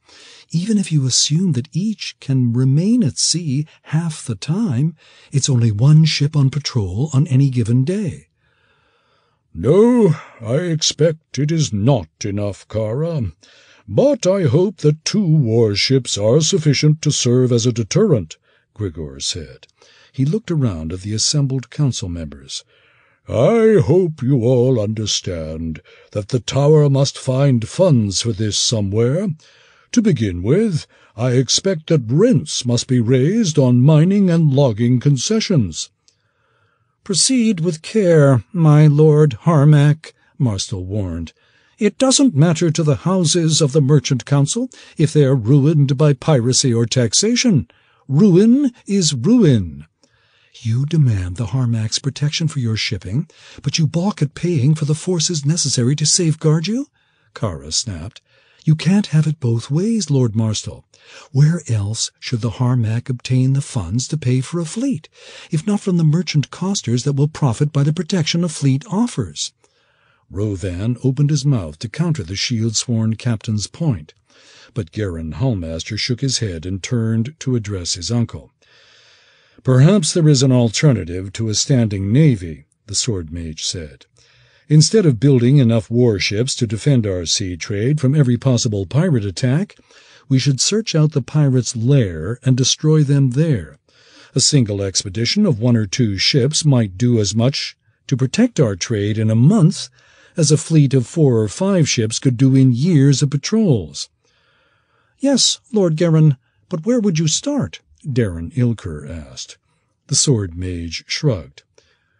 [SPEAKER 1] Even if you assume that each can remain at sea half the time, it's only one ship on patrol on any given day.
[SPEAKER 8] No, I expect it is not enough, Kara. But I hope that two warships are sufficient to serve as a deterrent, Grigor said.
[SPEAKER 1] He looked around at the assembled council members.
[SPEAKER 8] I hope you all understand that the tower must find funds for this somewhere. To begin with, I expect that rents must be raised on mining and logging concessions.
[SPEAKER 5] Proceed with care, my lord Harmach, Marstel warned. It doesn't matter to the houses of the Merchant Council if they are ruined by piracy or taxation. Ruin is ruin.
[SPEAKER 1] You demand the Harmach's protection for your shipping, but you balk at paying for the forces necessary to safeguard you? Kara snapped. You can't have it both ways, Lord Marstel. Where else should the Harmach obtain the funds to pay for a fleet, if not from the merchant costers that will profit by the protection a fleet offers? Rhovann opened his mouth to counter the shield-sworn captain's point, but Geran Hulmaster shook his head and turned to address his uncle.
[SPEAKER 8] Perhaps there is an alternative to a standing navy, the sword mage said. Instead of building enough warships to defend our sea trade from every possible pirate attack, we should search out the pirates' lair and destroy them there. A single expedition of one or two ships might do as much to protect our trade in a month as a fleet of four or five ships could do in years of patrols.
[SPEAKER 5] Yes, Lord Geran, but where would you start?
[SPEAKER 1] Darren Ilker asked. The sword mage shrugged.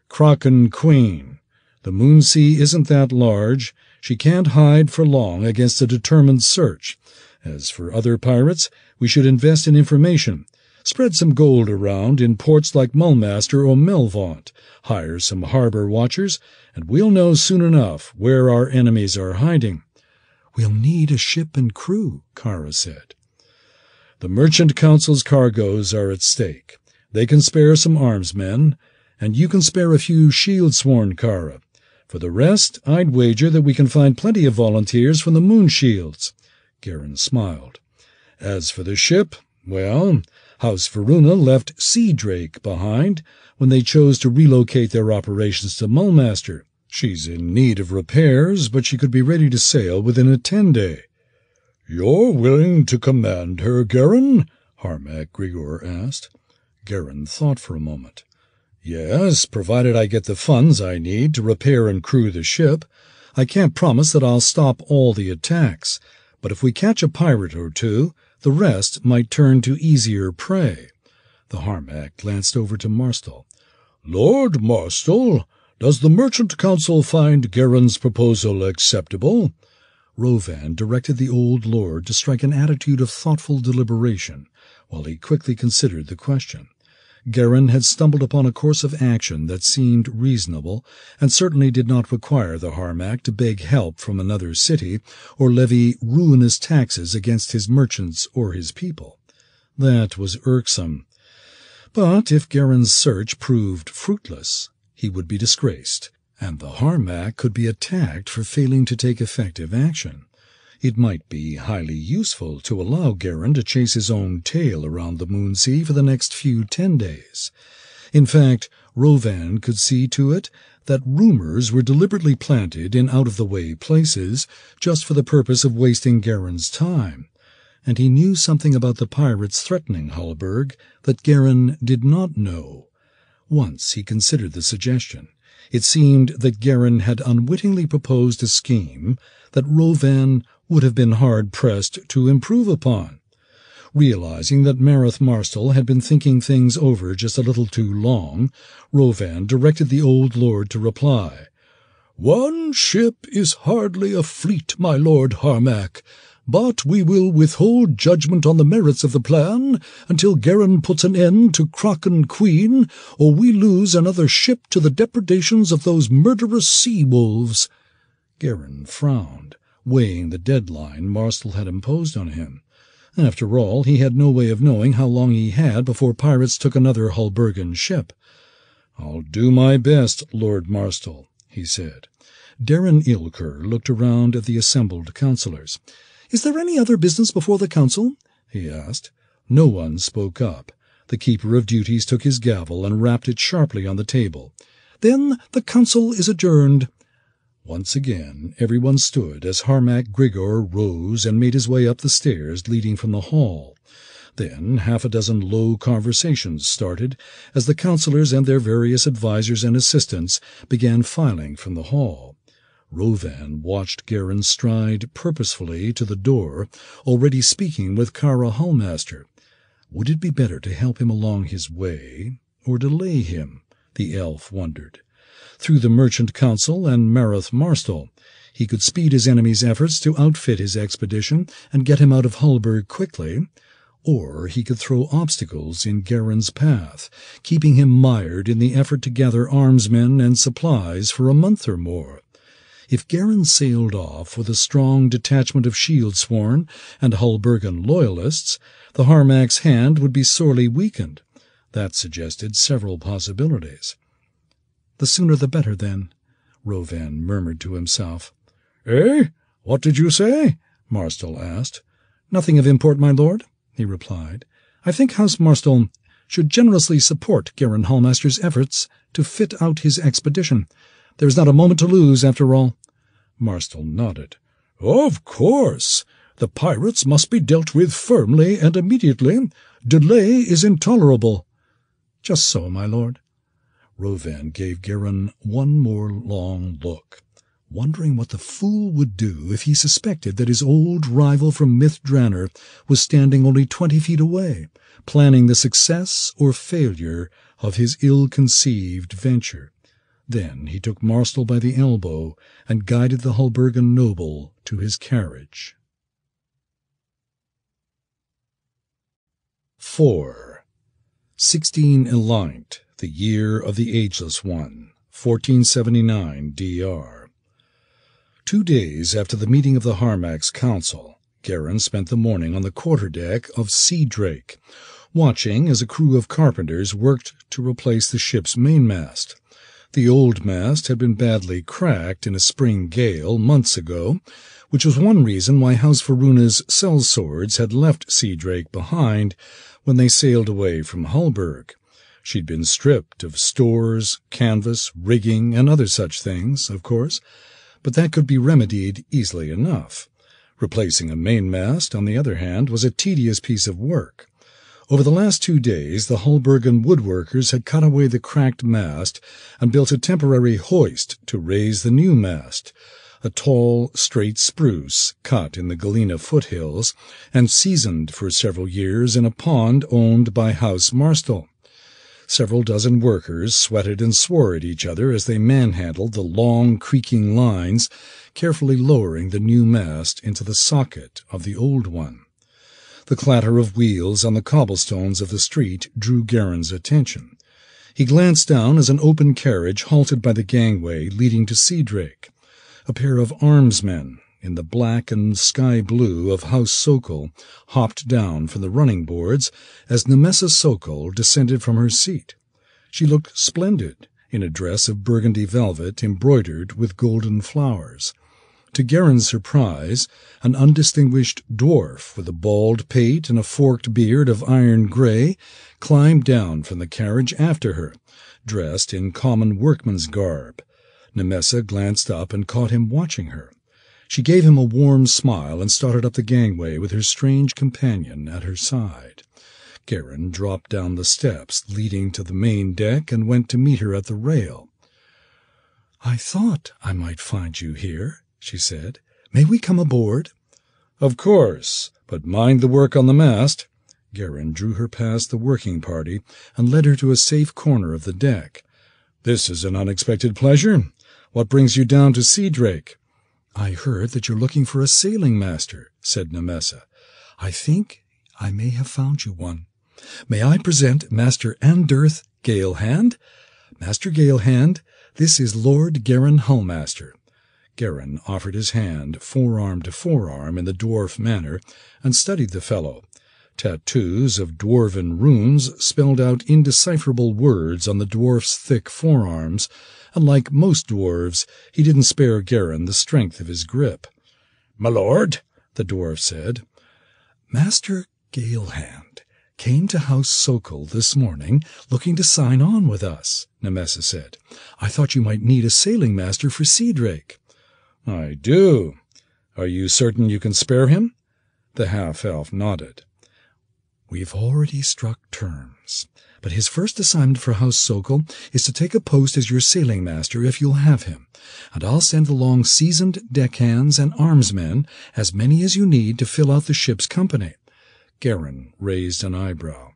[SPEAKER 8] Kraken Queen. The Moonsea isn't that large. She can't hide for long against a determined search. As for other pirates, we should invest in information. Spread some gold around in ports like Mulmaster or Melvaunt. Hire some harbor watchers, and we'll know soon enough where our enemies are hiding.
[SPEAKER 1] We'll need a ship and crew, Kara said.
[SPEAKER 8] The Merchant Council's cargoes are at stake. They can spare some arms men, and you can spare a few shield-sworn Kara. For the rest, I'd wager that we can find plenty of volunteers from the Moon Shields. Geran smiled. As for the ship, well, House Varuna left Sea Drake behind when they chose to relocate their operations to Mulmaster. She's in need of repairs, but she could be ready to sail within a ten-day. You're willing to command her, Geran? Harmach Grigor asked.
[SPEAKER 1] Geran thought for a moment.
[SPEAKER 8] Yes, provided I get the funds I need to repair and crew the ship. I can't promise that I'll stop all the attacks, but if we catch a pirate or two, the rest might turn to easier prey.
[SPEAKER 1] The Harmach glanced over to Marstel.
[SPEAKER 8] Lord Marstel, does the Merchant Council find Geran's proposal acceptable?
[SPEAKER 1] Rhovann directed the old lord to strike an attitude of thoughtful deliberation, while he quickly considered the question. Geran had stumbled upon a course of action that seemed reasonable, and certainly did not require the Harmach to beg help from another city, or levy ruinous taxes against his merchants or his people. That was irksome. But if Geran's search proved fruitless, he would be disgraced, and the Harmach could be attacked for failing to take effective action. It might be highly useful to allow Geran to chase his own tail around the moon sea for the next few ten days. In fact, Rhovann could see to it that rumors were deliberately planted in out-of-the-way places just for the purpose of wasting Geran's time, and he knew something about the pirates threatening Hulburg that Geran did not know. Once he considered the suggestion. It seemed that Geran had unwittingly proposed a scheme that Rhovann would have been hard-pressed to improve upon. Realizing that Maroth Marstel had been thinking things over just a little too long, Rhovann directed the old lord to reply.
[SPEAKER 8] One ship is hardly a fleet, my lord Harmach.
[SPEAKER 5] But we will withhold judgment on the merits of the plan until Geran puts an end to Kraken Queen, or we lose another ship to the depredations of those murderous sea wolves.
[SPEAKER 1] Geran frowned, weighing the deadline Marstel had imposed on him. After all, he had no way of knowing how long he had before pirates took another Hulburgan ship. I'll do my best, Lord Marstel, he said. Darren Ilker looked around at the assembled councillors.
[SPEAKER 5] Is there any other business before the council? he asked.
[SPEAKER 1] No one spoke up. The keeper of duties took his gavel and rapped it sharply on the table.
[SPEAKER 5] Then the council is adjourned.
[SPEAKER 1] Once again everyone stood as Harmach Grigor rose and made his way up the stairs leading from the hall. Then half a dozen low conversations started as the councillors and their various advisers and assistants began filing from the hall. Rhovann watched Geran stride purposefully to the door, already speaking with Kara Hulmaster. Would it be better to help him along his way, or delay him? The elf wondered. Through the Merchant Council and Maroth Marstel, he could speed his enemy's efforts to outfit his expedition and get him out of Hulburg quickly, or he could throw obstacles in Geran's path, keeping him mired in the effort to gather armsmen and supplies for a month or more. If Geran sailed off with a strong detachment of Shieldsworn and Hulburgan loyalists, the Harmach's hand would be sorely weakened. That suggested several possibilities.
[SPEAKER 5] The sooner the better, then, Rhovann murmured to himself.
[SPEAKER 8] Eh? What did you say? Marstel asked.
[SPEAKER 5] Nothing of import, my lord, he replied. I think House Marstel should generously support Geran Hulmaster's efforts to fit out his expedition. There is not a moment to lose, after all.
[SPEAKER 8] Marstel nodded. Of course. The pirates must be dealt with firmly and immediately. Delay is intolerable.
[SPEAKER 5] Just so, my lord.
[SPEAKER 1] Rhovann gave Geran one more long look, wondering what the fool would do if he suspected that his old rival from Myth Drannor was standing only twenty feet away, planning the success or failure of his ill-conceived venture. Then he took Marstel by the elbow and guided the Hulburgan noble to his carriage. 4. 16 Eleint, the year of the Ageless One, 1479 D.R. Two days after the meeting of the Harmach's council, Geran spent the morning on the quarterdeck of Sea Drake, watching as a crew of carpenters worked to replace the ship's mainmast. The old mast had been badly cracked in a spring gale months ago, which was one reason why House Varuna's sellswords had left Sea Drake behind when they sailed away from Hulburg. She'd been stripped of stores, canvas, rigging, and other such things, of course, but that could be remedied easily enough. Replacing a mainmast, on the other hand, was a tedious piece of work. Over the last two days, the Hulburgan woodworkers had cut away the cracked mast and built a temporary hoist to raise the new mast, a tall, straight spruce cut in the Galena foothills and seasoned for several years in a pond owned by House Marstel. Several dozen workers sweated and swore at each other as they manhandled the long, creaking lines, carefully lowering the new mast into the socket of the old one. The clatter of wheels on the cobblestones of the street drew Geran's attention. He glanced down as an open carriage halted by the gangway leading to Sea Drake. A pair of armsmen in the black and sky blue of House Sokol hopped down from the running boards as Nimessa Sokol descended from her seat. She looked splendid in a dress of burgundy velvet embroidered with golden flowers. To Geran's surprise, an undistinguished dwarf with a bald pate and a forked beard of iron gray climbed down from the carriage after her, dressed in common workman's garb. Nimessa glanced up and caught him watching her. She gave him a warm smile and started up the gangway with her strange companion at her side. Geran dropped down the steps leading to the main deck and went to meet her at the rail.
[SPEAKER 5] I thought I might find you here, she said. May we come aboard?
[SPEAKER 8] Of course, but mind the work on the mast. Geran drew her past the working party and led her to a safe corner of the deck. This is an unexpected pleasure. What brings you down to Sea Drake?
[SPEAKER 5] I heard that you're looking for a sailing master, said Nimessa. I think I may have found you one. May I present Master Anderth Galehand? Master Galehand, this is Lord Geran Hulmaster. Geran offered his hand, forearm to forearm, in the dwarf manner, and studied the fellow. Tattoos of dwarven runes spelled out indecipherable words on the dwarf's thick forearms, and like most dwarves, he didn't spare Geran the strength of his grip.
[SPEAKER 1] My lord, the dwarf said.
[SPEAKER 5] Master Galehand came to House Sokol this morning looking to sign on with us, Nimessa said. I thought you might need a sailing master for Seadrake.
[SPEAKER 1] I do. Are you certain you can spare him? The half-elf nodded.
[SPEAKER 5] We've already struck terms, but his first assignment for House Sokol is to take a post as your sailing master if you'll have him, and I'll send along seasoned deckhands and armsmen, as many as you need to fill out the ship's company.
[SPEAKER 1] Geran raised an eyebrow.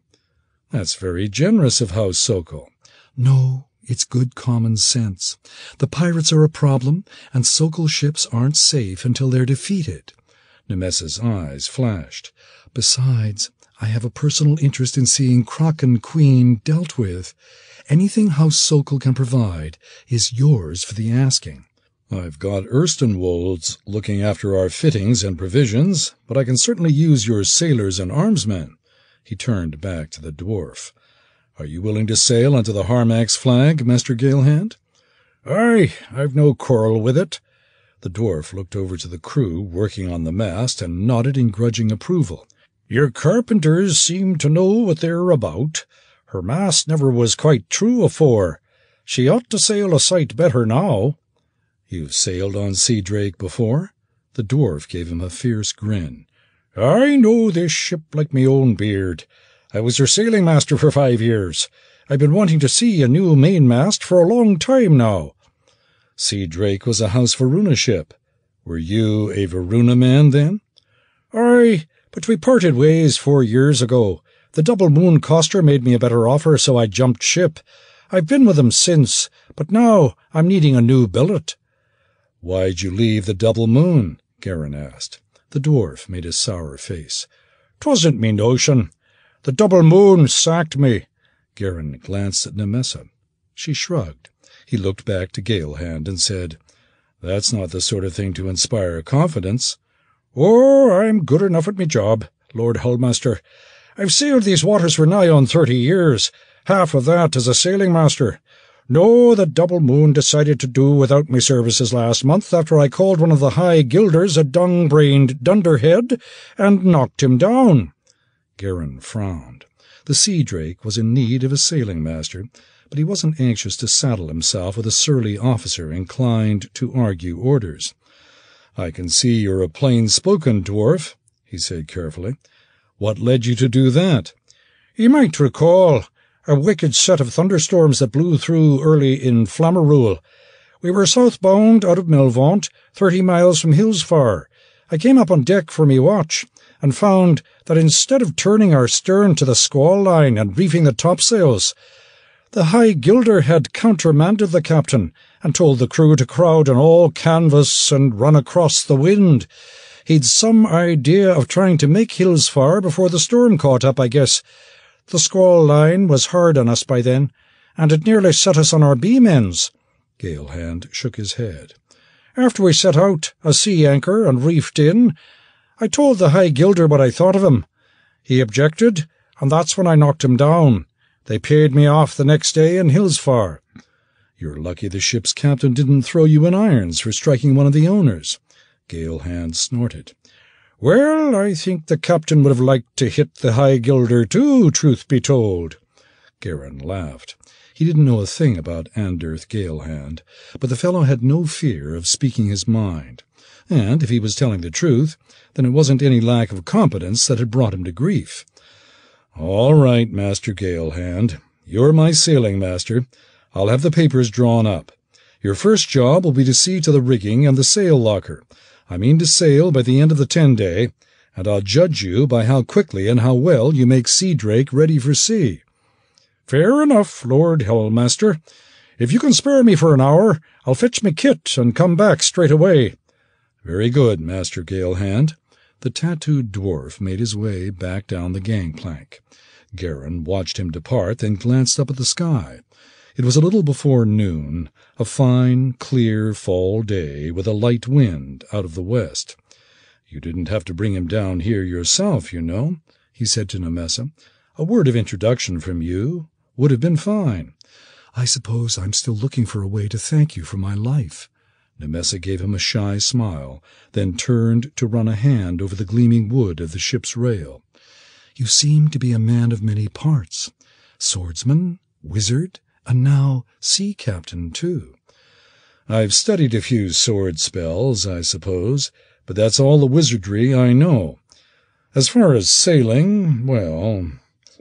[SPEAKER 1] That's very generous of House Sokol.
[SPEAKER 5] No, it's good common sense. The pirates are a problem, and Sokol ships aren't safe until they're defeated.
[SPEAKER 1] Nimessa's eyes flashed.
[SPEAKER 5] Besides, I have a personal interest in seeing Kraken Queen dealt with. Anything House Sokol can provide is yours for the asking.
[SPEAKER 1] I've got Erstenwolds looking after our fittings and provisions, but I can certainly use your sailors and armsmen. He turned back to the dwarf. Are you willing to sail under the Harmach's flag, Master Galehand?
[SPEAKER 9] Aye, I've no quarrel with it. The dwarf looked over to the crew working on the mast and nodded in grudging approval. Your carpenters seem to know what they're about. Her mast never was quite true afore. She ought to sail a sight better now.
[SPEAKER 1] You've sailed on Sea Drake before? The dwarf gave him a fierce grin.
[SPEAKER 9] I know this ship like me own beard. I was her sailing master for five years. I've been wanting to see a new mainmast for a long time now.
[SPEAKER 1] Sea Drake was a House Varuna ship. Were you a Varuna man then?
[SPEAKER 9] Aye, but we parted ways four years ago. The Double Moon coster made me a better offer, so I jumped ship. I've been with them since, but now I'm needing a new billet.
[SPEAKER 1] Why'd you leave the Double Moon? Geran asked. The dwarf made a sour face.
[SPEAKER 9] Twasn't me notion. The Double Moon sacked me.
[SPEAKER 1] Geran glanced at Nimessa. She shrugged. He looked back to Galehand and said, That's not the sort of thing to inspire confidence.
[SPEAKER 9] Oh, I'm good enough at me job, Lord Hulmaster. I've sailed these waters for nigh on thirty years, half of that as a sailing master. No, the Double Moon decided to do without me services last month after I called one of the high gilders a dung-brained dunderhead and knocked him down.
[SPEAKER 1] Geran frowned. The sea drake was in need of a sailing master, but he wasn't anxious to saddle himself with a surly officer inclined to argue orders. I can see you're a plain-spoken dwarf, he said carefully. What led you to do that?
[SPEAKER 9] You might recall a wicked set of thunderstorms that blew through early in Flamerule. We were southbound out of Melvaunt, thirty miles from Hillsfar. I came up on deck for me watch, and found that instead of turning our stern to the squall line and reefing the topsails, the High Gilder had countermanded the captain and told the crew to crowd on all canvas and run across the wind. He'd some idea of trying to make Hillsfar before the storm caught up, I guess. The squall line was hard on us by then, and it nearly set us on our beam ends.
[SPEAKER 1] Galehand shook his head.
[SPEAKER 9] After we set out, a sea anchor, and reefed in, I told the High Gilder what I thought of him. He objected, and that's when I knocked him down. They paid me off the next day in Hillsfar.
[SPEAKER 1] You're lucky the ship's captain didn't throw you in irons for striking one of the owners. Galehand snorted.
[SPEAKER 9] Well, I think the captain would have liked to hit the High Gilder too, truth be told.
[SPEAKER 1] Geran laughed. He didn't know a thing about Anderth Galehand, but the fellow had no fear of speaking his mind. And if he was telling the truth, then it wasn't any lack of competence that had brought him to grief. All right, Master Galehand. You're my sailing master. I'll have the papers drawn up. Your first job will be to see to the rigging and the sail locker. I mean to sail by the end of the ten-day, and I'll judge you by how quickly and how well you make Sea Drake ready for sea.
[SPEAKER 9] Fair enough, Lord Hulmaster. If you can spare me for an hour, I'll fetch me kit and come back straight away.
[SPEAKER 1] Very good, Master Galehand. The tattooed dwarf made his way back down the gangplank. Geran watched him depart, then glanced up at the sky. It was a little before noon, a fine, clear fall day with a light wind out of the west. You didn't have to bring him down here yourself, you know, he said to Nimessa. A word of introduction from you would have been fine.
[SPEAKER 5] I suppose I'm still looking for a way to thank you for my life.
[SPEAKER 1] Nimessa gave him a shy smile, then turned to run a hand over the gleaming wood of the ship's rail.
[SPEAKER 5] You seem to be a man of many parts. Swordsman, wizard, and now sea captain, too.
[SPEAKER 1] I've studied a few sword spells, I suppose, but that's all the wizardry I know. As far as sailing, well,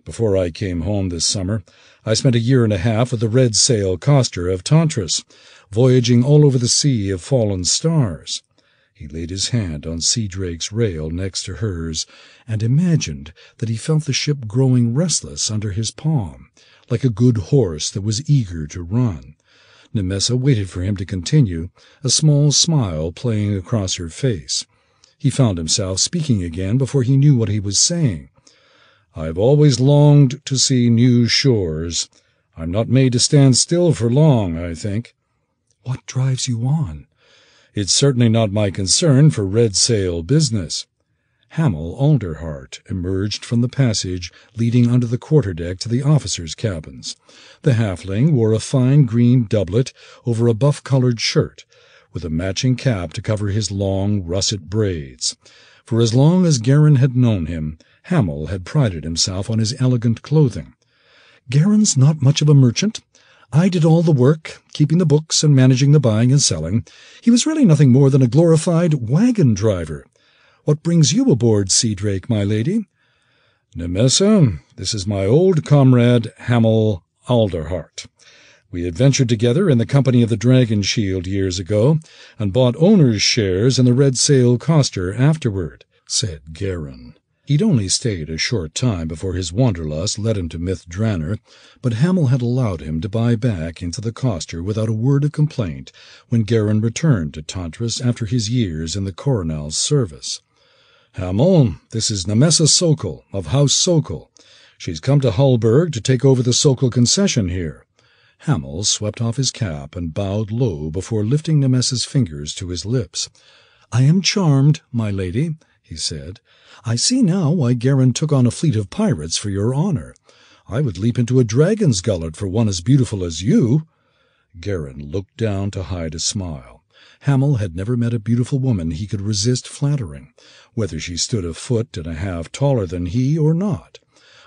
[SPEAKER 1] before I came home this summer, I spent a year and a half with the Red Sail coster of Tantras, voyaging all over the sea of fallen stars. He laid his hand on Sea Drake's rail next to hers and imagined that he felt the ship growing restless under his palm, like a good horse that was eager to run. Nimessa waited for him to continue, a small smile playing across her face. He found himself speaking again before he knew what he was saying. I've always longed to see new shores. I'm not made to stand still for long, I think.
[SPEAKER 5] What drives you on?
[SPEAKER 1] It's certainly not my concern for red sail business. Hamil Alderheart emerged from the passage leading under the quarterdeck to the officers' cabins. The halfling wore a fine green doublet over a buff-colored shirt, with a matching cap to cover his long russet braids. For as long as Geran had known him, Hamil had prided himself on his elegant clothing.
[SPEAKER 5] Geran's not much of a merchant. I did all the work, keeping the books and managing the buying and selling. He was really nothing more than a glorified wagon driver. What brings you aboard, Sea Drake, my lady?
[SPEAKER 1] Nimessa, this is my old comrade Hamil Alderheart. We adventured together in the company of the Dragon Shield years ago, and bought owner's shares in the Red Sail coster afterward, said Geran. He'd only stayed a short time before his wanderlust led him to Myth Drannor, but Hamil had allowed him to buy back into the coster without a word of complaint when Geran returned to Tantras after his years in the Coronal's service. Hamil, this is Nimessa Sokol, of House Sokol. She's come to Hulburg to take over the Sokol concession here. Hamil swept off his cap and bowed low before lifting Nimessa's fingers to his lips.
[SPEAKER 5] I am charmed, my lady, he said. I see now why Geran took on a fleet of pirates for your honor. I would leap into a dragon's gullet for one as beautiful as you.
[SPEAKER 1] Geran looked down to hide a smile. Hamil had never met a beautiful woman he could resist flattering, whether she stood a foot and a half taller than he or not.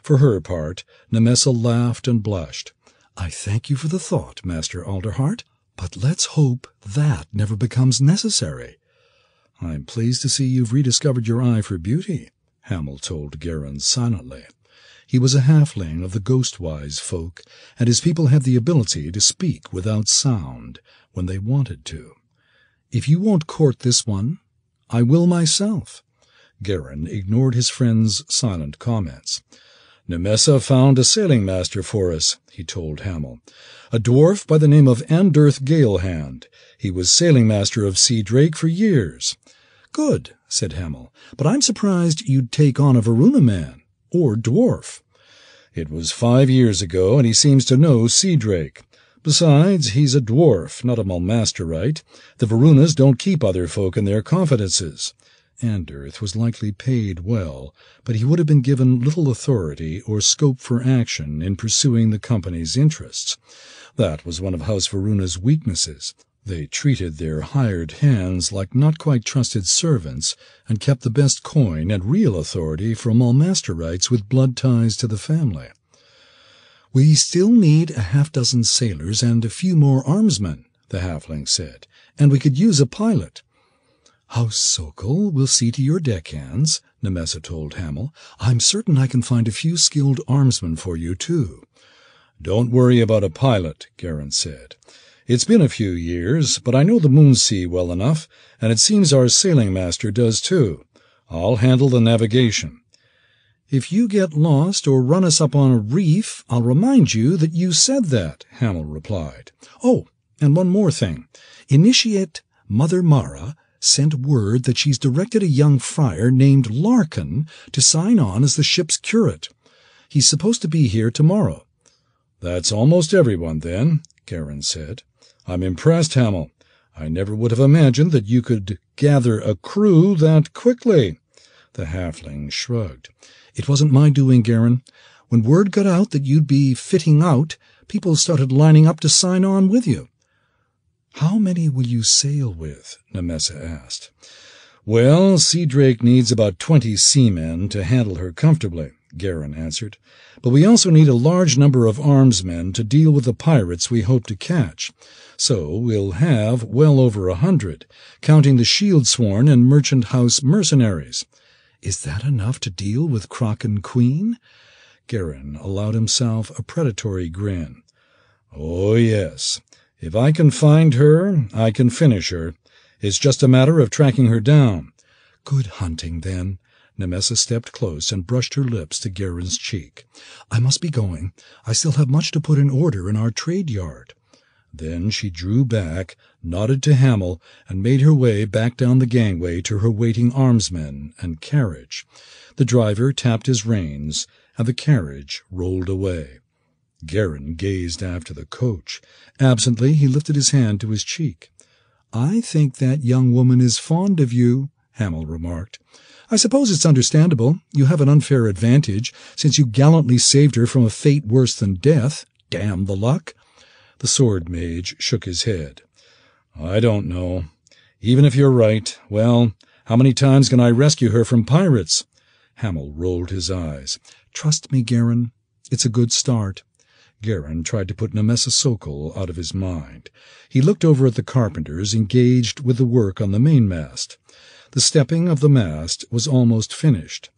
[SPEAKER 1] For her part, Nimessa laughed and blushed.
[SPEAKER 5] I thank you for the thought, Master Alderheart, but let's hope that never becomes necessary.
[SPEAKER 1] I'm pleased to see you've rediscovered your eye for beauty, Hamil told Geran silently. He was a halfling of the ghostwise folk, and his people had the ability to speak without sound when they wanted to.
[SPEAKER 5] If you won't court this one, I will myself.
[SPEAKER 1] Geran ignored his friend's silent comments. Nimessa found a sailing master for us, he told Hamil. A dwarf by the name of Anderth Galehand. He was sailing master of Sea Drake for years.
[SPEAKER 5] Good, said Hamil, but I'm surprised you'd take on a Varuna man, or dwarf.
[SPEAKER 1] It was five years ago, and he seems to know Sea Drake. Besides, he's a dwarf, not a Mulmasterite. The Varunas don't keep other folk in their confidences. Anderth was likely paid well, but he would have been given little authority or scope for action in pursuing the company's interests. That was one of House Varuna's weaknesses. They treated their hired hands like not quite trusted servants and kept the best coin and real authority for Mulmasterites with blood ties to the family.
[SPEAKER 5] We still need a half dozen sailors and a few more armsmen, the halfling said, and we could use a pilot. House Sokol will see to your deckhands, Nimessa told Hamil. I'm certain I can find a few skilled armsmen for you, too.
[SPEAKER 1] Don't worry about a pilot, Geran said. It's been a few years, but I know the Moon Sea well enough, and it seems our sailing master does too. I'll handle the navigation.
[SPEAKER 5] If you get lost or run us up on a reef, I'll remind you that you said that, Hamil replied. Oh, and one more thing. Initiate Mother Mara, sent word that she's directed a young friar named Larkin to sign on as the ship's curate. He's supposed to be here tomorrow.
[SPEAKER 1] That's almost everyone, then, Geran said. I'm impressed, Hamil. I never would have imagined that you could gather a crew that quickly.
[SPEAKER 5] The halfling shrugged. It wasn't my doing, Geran. When word got out that you'd be fitting out, people started lining up to sign on with you.
[SPEAKER 1] How many will you sail with? Nimessa asked. Well, Sea Drake needs about twenty seamen to handle her comfortably, Geran answered. But we also need a large number of armsmen to deal with the pirates we hope to catch. So we'll have well over a hundred, counting the shield sworn and merchant house mercenaries.
[SPEAKER 5] Is that enough to deal with Kraken Queen?
[SPEAKER 1] Geran allowed himself a predatory grin. Oh, yes. If I can find her, I can finish her. It's just a matter of tracking her down.
[SPEAKER 5] Good hunting, then. Nimessa stepped close and brushed her lips to Geran's cheek. I must be going. I still have much to put in order in our trade yard.
[SPEAKER 1] Then she drew back, nodded to Hamil, and made her way back down the gangway to her waiting armsmen and carriage. The driver tapped his reins, and the carriage rolled away. Geran gazed after the coach. Absently he lifted his hand to his cheek.
[SPEAKER 5] I think that young woman is fond of you, Hamil remarked. I suppose it's understandable. You have an unfair advantage, since you gallantly saved her from a fate worse than death. Damn the luck.
[SPEAKER 1] The sword mage shook his head. I don't know. Even if you're right, well, how many times can I rescue her from pirates?
[SPEAKER 5] Hamil rolled his eyes. Trust me, Geran. It's a good start.
[SPEAKER 1] Geran tried to put Nimessa Sokol out of his mind. He looked over at the carpenters engaged with the work on the mainmast. The stepping of the mast was almost finished,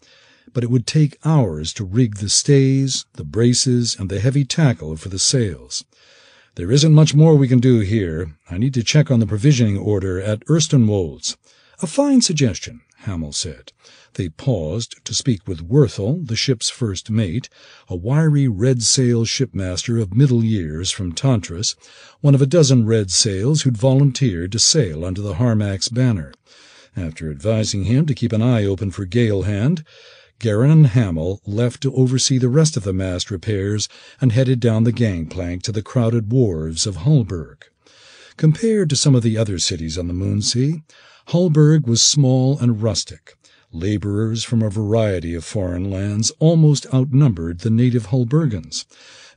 [SPEAKER 1] but it would take hours to rig the stays, the braces, and the heavy tackle for the sails. There isn't much more we can do here. I need to check on the provisioning order at Erstenwold's.
[SPEAKER 5] A fine suggestion, Hamil said.
[SPEAKER 1] They paused to speak with Werthel, the ship's first mate, a wiry red sail shipmaster of middle years from Tantras, one of a dozen red sails who'd volunteered to sail under the Harmach's banner. After advising him to keep an eye open for Galehand, Geran and Hamil left to oversee the rest of the mast repairs and headed down the gangplank to the crowded wharves of Hulburg. Compared to some of the other cities on the Moonsea, Hulburg was small and rustic. Laborers from a variety of foreign lands almost outnumbered the native Hulburgans.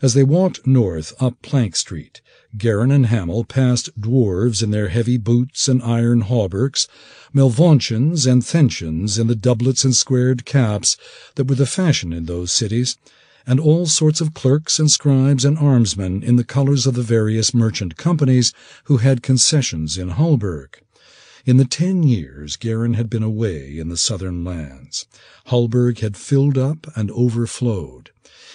[SPEAKER 1] As they walked north up Plank Street, Geran and Hamil passed dwarves in their heavy boots and iron hauberks, Melvauntians and Thentians in the doublets and squared caps that were the fashion in those cities, and all sorts of clerks and scribes and armsmen in the colours of the various merchant companies who had concessions in Hulburg. In the ten years Geran had been away in the southern lands, Hulburg had filled up and overflowed.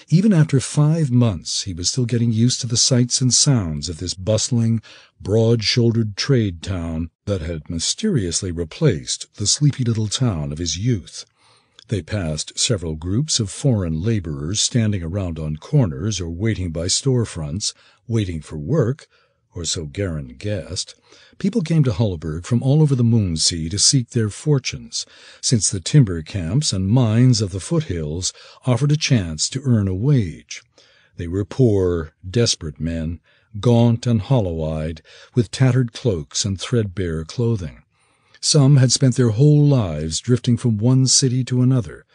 [SPEAKER 1] Even after five months he was still getting used to the sights and sounds of this bustling, broad-shouldered trade town that had mysteriously replaced the sleepy little town of his youth. They passed several groups of foreign laborers standing around on corners or waiting by storefronts, waiting for work, or so Geran guessed. People came to Hulburg from all over the Moon Sea to seek their fortunes, since the timber camps and mines of the foothills offered a chance to earn a wage. They were poor, desperate men, gaunt and hollow-eyed, with tattered cloaks and threadbare clothing. Some had spent their whole lives drifting from one city to another,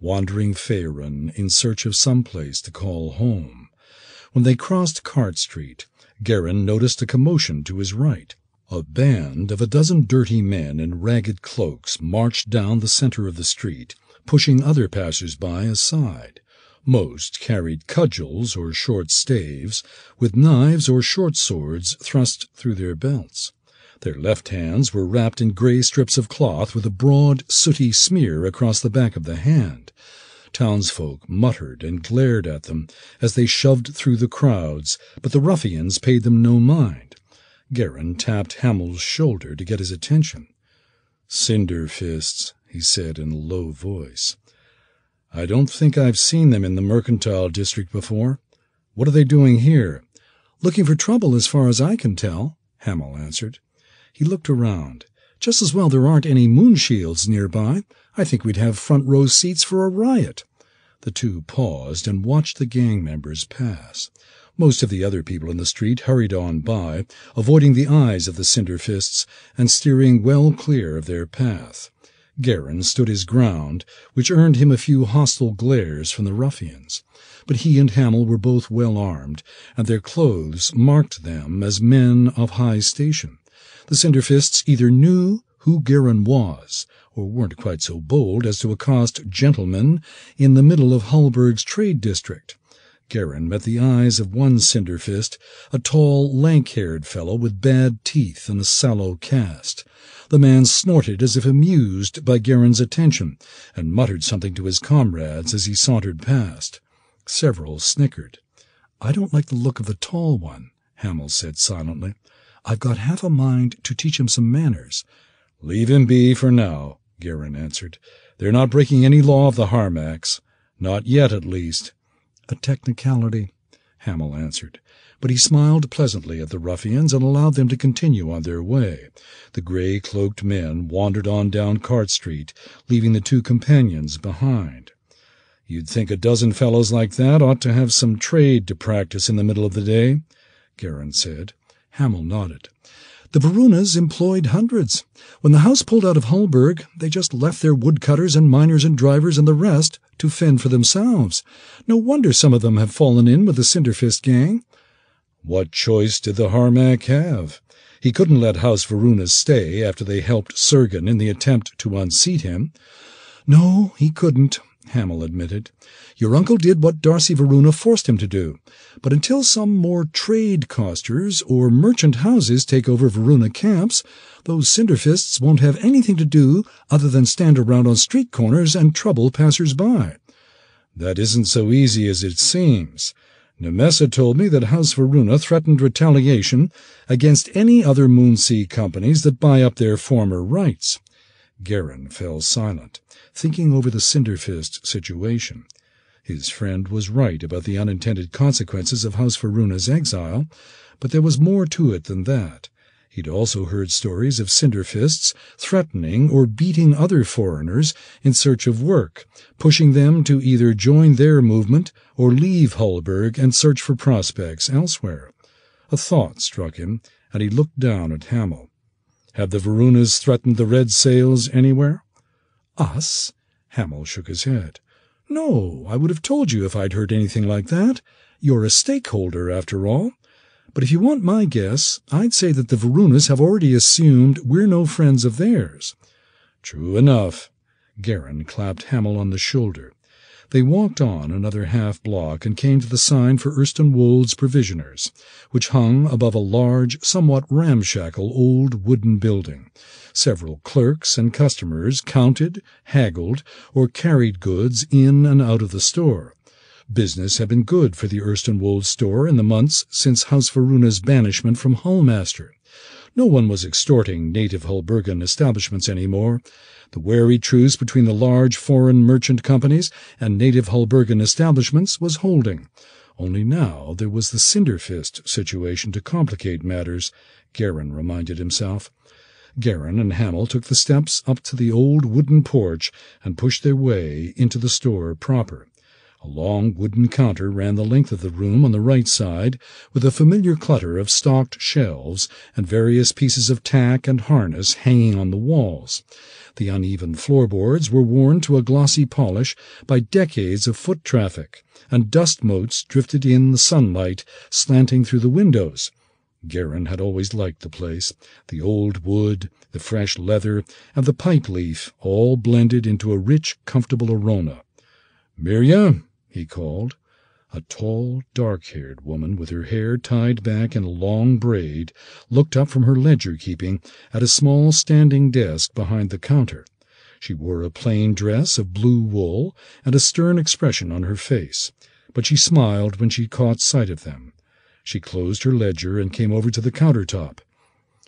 [SPEAKER 1] wandering Faerun in search of some place to call home. When they crossed Cart Street, Geran noticed a commotion to his right. A band of a dozen dirty men in ragged cloaks marched down the center of the street, pushing other passers-by aside. Most carried cudgels or short staves, with knives or short swords thrust through their belts. Their left hands were wrapped in grey strips of cloth with a broad, sooty smear across the back of the hand. Townsfolk muttered and glared at them as they shoved through the crowds, but the ruffians paid them no mind. Geran tapped Hamil's shoulder to get his attention. Cinderfists, he said in a low voice. I don't think I've seen them in the mercantile district before. What are they doing here?
[SPEAKER 5] Looking for trouble as far as I can tell, Hamil answered.
[SPEAKER 1] He looked around. Just as well there aren't any moonshields nearby. I think we'd have front row seats for a riot. The two paused and watched the gang members pass. Most of the other people in the street hurried on by, avoiding the eyes of the Cinderfists and steering well clear of their path. Geran stood his ground, which earned him a few hostile glares from the ruffians. But he and Hamil were both well armed, and their clothes marked them as men of high station. The Cinderfists either knew who Geran was, or weren't quite so bold as to accost gentlemen in the middle of Hulburg's trade district. Geran met the eyes of one Cinderfist, a tall, lank-haired fellow with bad teeth and a sallow cast. The man snorted as if amused by Geran's attention, and muttered something to his comrades as he sauntered past. Several snickered. I don't like the look of the tall one, Hamil said silently. I've got half a mind to teach him some manners.
[SPEAKER 10] Leave him be for now, Geran answered. They're not breaking any law of the Harmachs. Not yet, at least.
[SPEAKER 1] A technicality, Hamil answered, but he smiled pleasantly at the ruffians and allowed them to continue on their way. The gray-cloaked men wandered on down Cart Street, leaving the two companions behind.
[SPEAKER 10] You'd think a dozen fellows like that ought to have some trade to practice in the middle of the day, Geran said.
[SPEAKER 1] Hamil nodded. The Varunas employed hundreds. When the house pulled out of Hulburg, they just left their woodcutters and miners and drivers and the rest to fend for themselves. No wonder some of them have fallen in with the Cinderfist gang.
[SPEAKER 10] What choice did the Harmach have? He couldn't let House Varuna stay after they helped Sergen in the attempt to unseat him.
[SPEAKER 1] No, he couldn't. Hamil admitted. Your uncle did what Darcy Varuna forced him to do, but until some more trade costers or merchant houses take over Varuna camps, those Cinderfists won't have anything to do other than stand around on street corners and trouble passers-by.
[SPEAKER 10] That isn't so easy as it seems. Nimessa told me that House Varuna threatened retaliation against any other Moonsea companies that buy up their former rights.
[SPEAKER 1] Geran fell silent thinking over the Cinderfist situation. His friend was right about the unintended consequences of House Varuna's exile, but there was more to it than that. He'd also heard stories of Cinderfists threatening or beating other foreigners in search of work, pushing them to either join their movement or leave Hulburg and search for prospects elsewhere. A thought struck him, and he looked down at Hamil. Have the Varunas threatened the red sails anywhere? Us? Hamil shook his head. No, I would have told you if I'd heard anything like that. You're a stakeholder, after all. But if you want my guess, I'd say that the Varunas have already assumed we're no friends of theirs.
[SPEAKER 10] True enough.
[SPEAKER 1] Geran clapped Hamil on the shoulder. They walked on another half block and came to the sign for Erstenwold's Provisioners, which hung above a large, somewhat ramshackle old wooden building. Several clerks and customers counted, haggled, or carried goods in and out of the store. Business had been good for the Erstenwold store in the months since House Varuna's banishment from Hulmaster. No one was extorting native Hulburgan establishments any more. The wary truce between the large foreign merchant companies and native Hulburgan establishments was holding. Only now there was the Cinderfist situation to complicate matters, Geran reminded himself. Geran and Hamil took the steps up to the old wooden porch and pushed their way into the store proper. A long wooden counter ran the length of the room on the right side, with a familiar clutter of stocked shelves and various pieces of tack and harness hanging on the walls. The uneven floorboards were worn to a glossy polish by decades of foot traffic, and dust motes drifted in the sunlight slanting through the windows. Geran had always liked the place. The old wood, the fresh leather, and the pipe leaf all blended into a rich, comfortable aroma. Mirya, he called. A tall, dark-haired woman with her hair tied back in a long braid looked up from her ledger-keeping at a small standing desk behind the counter. She wore a plain dress of blue wool and a stern expression on her face, but she smiled when she caught sight of them. She closed her ledger and came over to the countertop.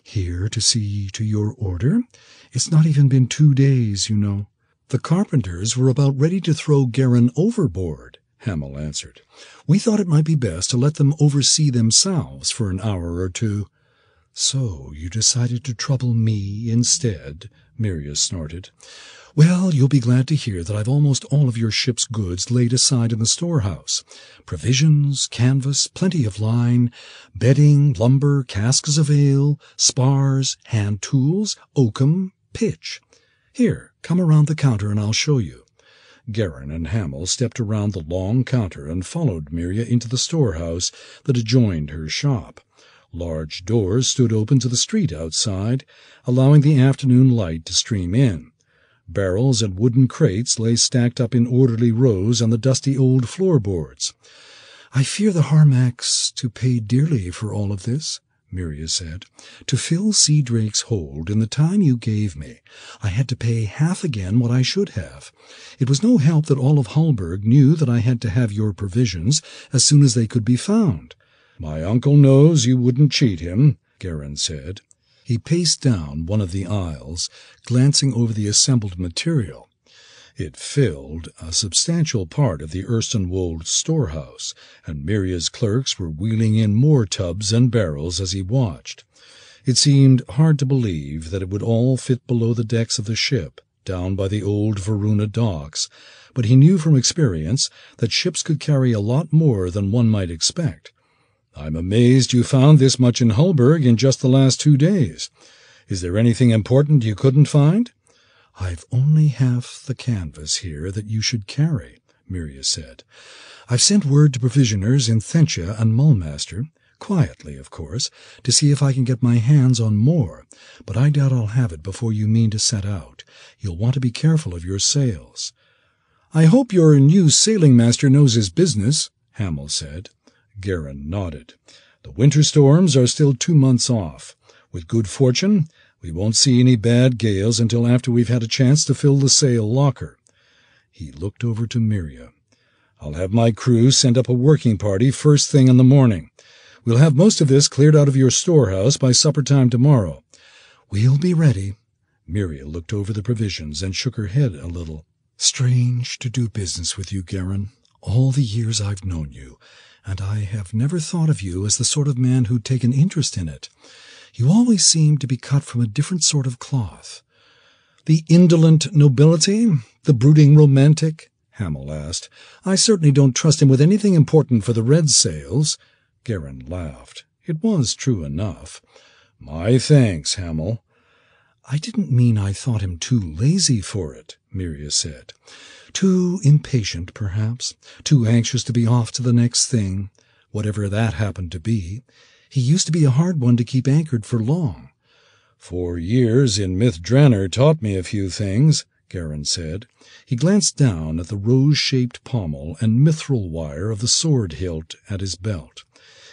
[SPEAKER 1] Here to see to your order? It's not even been two days, you know. The carpenters were about ready to throw Geran overboard, Hamil answered. We thought it might be best to let them oversee themselves for an hour or two. So you decided to trouble me instead, Mirya snorted. Well, you'll be glad to hear that I've almost all of your ship's goods laid aside in the storehouse. Provisions, canvas, plenty of line, bedding, lumber, casks of ale, spars, hand tools, oakum, pitch. Here, come around the counter and I'll show you. Geran and Hamil stepped around the long counter and followed Mirya into the storehouse that adjoined her shop. Large doors stood open to the street outside, allowing the afternoon light to stream in. Barrels and wooden crates lay stacked up in orderly rows on the dusty old floorboards. I fear the Harmachs to pay dearly for all of this, Mirya said. To fill Sea Drake's hold in the time you gave me, I had to pay half again what I should have. It was no help that all of Hulburg knew that I had to have your provisions as soon as they could be found.
[SPEAKER 11] My uncle knows you wouldn't cheat him, Geran said.
[SPEAKER 1] He paced down one of the aisles, glancing over the assembled material. It filled a substantial part of the Erstenwold storehouse, and Mirya's clerks were wheeling in more tubs and barrels as he watched. It seemed hard to believe that it would all fit below the decks of the ship, down by the old Varuna docks, but he knew from experience that ships could carry a lot more than one might expect.
[SPEAKER 11] I'm amazed you found this much in Hulburg in just the last two days. Is there anything important you couldn't find?
[SPEAKER 1] I've only half the canvas here that you should carry, Mirya said. I've sent word to provisioners in Thentia and Mulmaster, quietly, of course, to see if I can get my hands on more, but I doubt I'll have it before you mean to set out. You'll want to be careful of your sails.
[SPEAKER 11] I hope your new sailing master knows his business, Hamil said.
[SPEAKER 1] Geran nodded.
[SPEAKER 11] The winter storms are still two months off. With good fortune, we won't see any bad gales until after we've had a chance to fill the sail locker.
[SPEAKER 1] He looked over to Mirya.
[SPEAKER 11] I'll have my crew send up a working party first thing in the morning. We'll have most of this cleared out of your storehouse by supper time tomorrow.
[SPEAKER 1] We'll be ready. Mirya looked over the provisions and shook her head a little. Strange to do business with you, Geran. All the years I've known you, and I have never thought of you as the sort of man who'd take an interest in it. You always seem to be cut from a different sort of cloth.
[SPEAKER 11] The indolent nobility? The brooding romantic? Hamil asked. I certainly don't trust him with anything important for the red sails.
[SPEAKER 1] Geran laughed. It was true enough.
[SPEAKER 11] My thanks, Hamil.
[SPEAKER 1] I didn't mean I thought him too lazy for it, Mirya said. Too impatient, perhaps, too anxious to be off to the next thing, whatever that happened to be. He used to be a hard one to keep anchored for long.
[SPEAKER 11] Four years in Myth Drannor taught me a few things, Geran said.
[SPEAKER 1] He glanced down at the rose-shaped pommel and mithril wire of the sword hilt at his belt.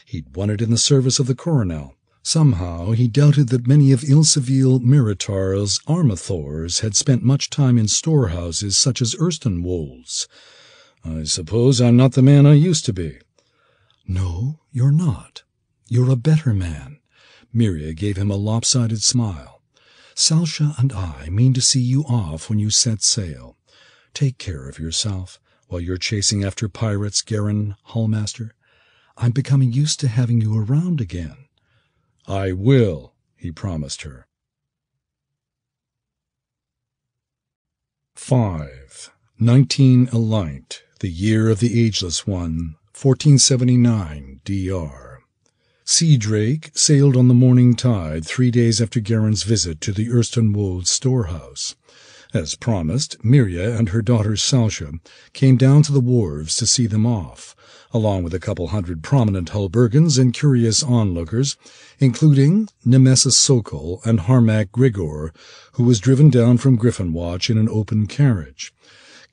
[SPEAKER 1] He'd won it in the service of the Coronal. Somehow he doubted that many of Ilsevele Miritar's armathors had spent much time in storehouses such as Erstenwold's.
[SPEAKER 11] I suppose I'm not the man I used to be.
[SPEAKER 1] No, you're not. You're a better man. Mirya gave him a lopsided smile. Selsha and I mean to see you off when you set sail. Take care of yourself while you're chasing after pirates, Geran Hulmaster. I'm becoming used to having you around again.
[SPEAKER 11] I will, he promised her. 5. 19 Eleint, the year of the Ageless One, 1479 DR. Sea Drake sailed on the morning tide three days after Geran's visit to the Erstenwold storehouse. As promised, Mirya and her daughter Selsha came down to the wharves to see them off, along with a couple hundred prominent Hulburgans and curious onlookers, including Nimessa Sokol and Harmach Grigor, who was driven down from Griffonwatch in an open carriage.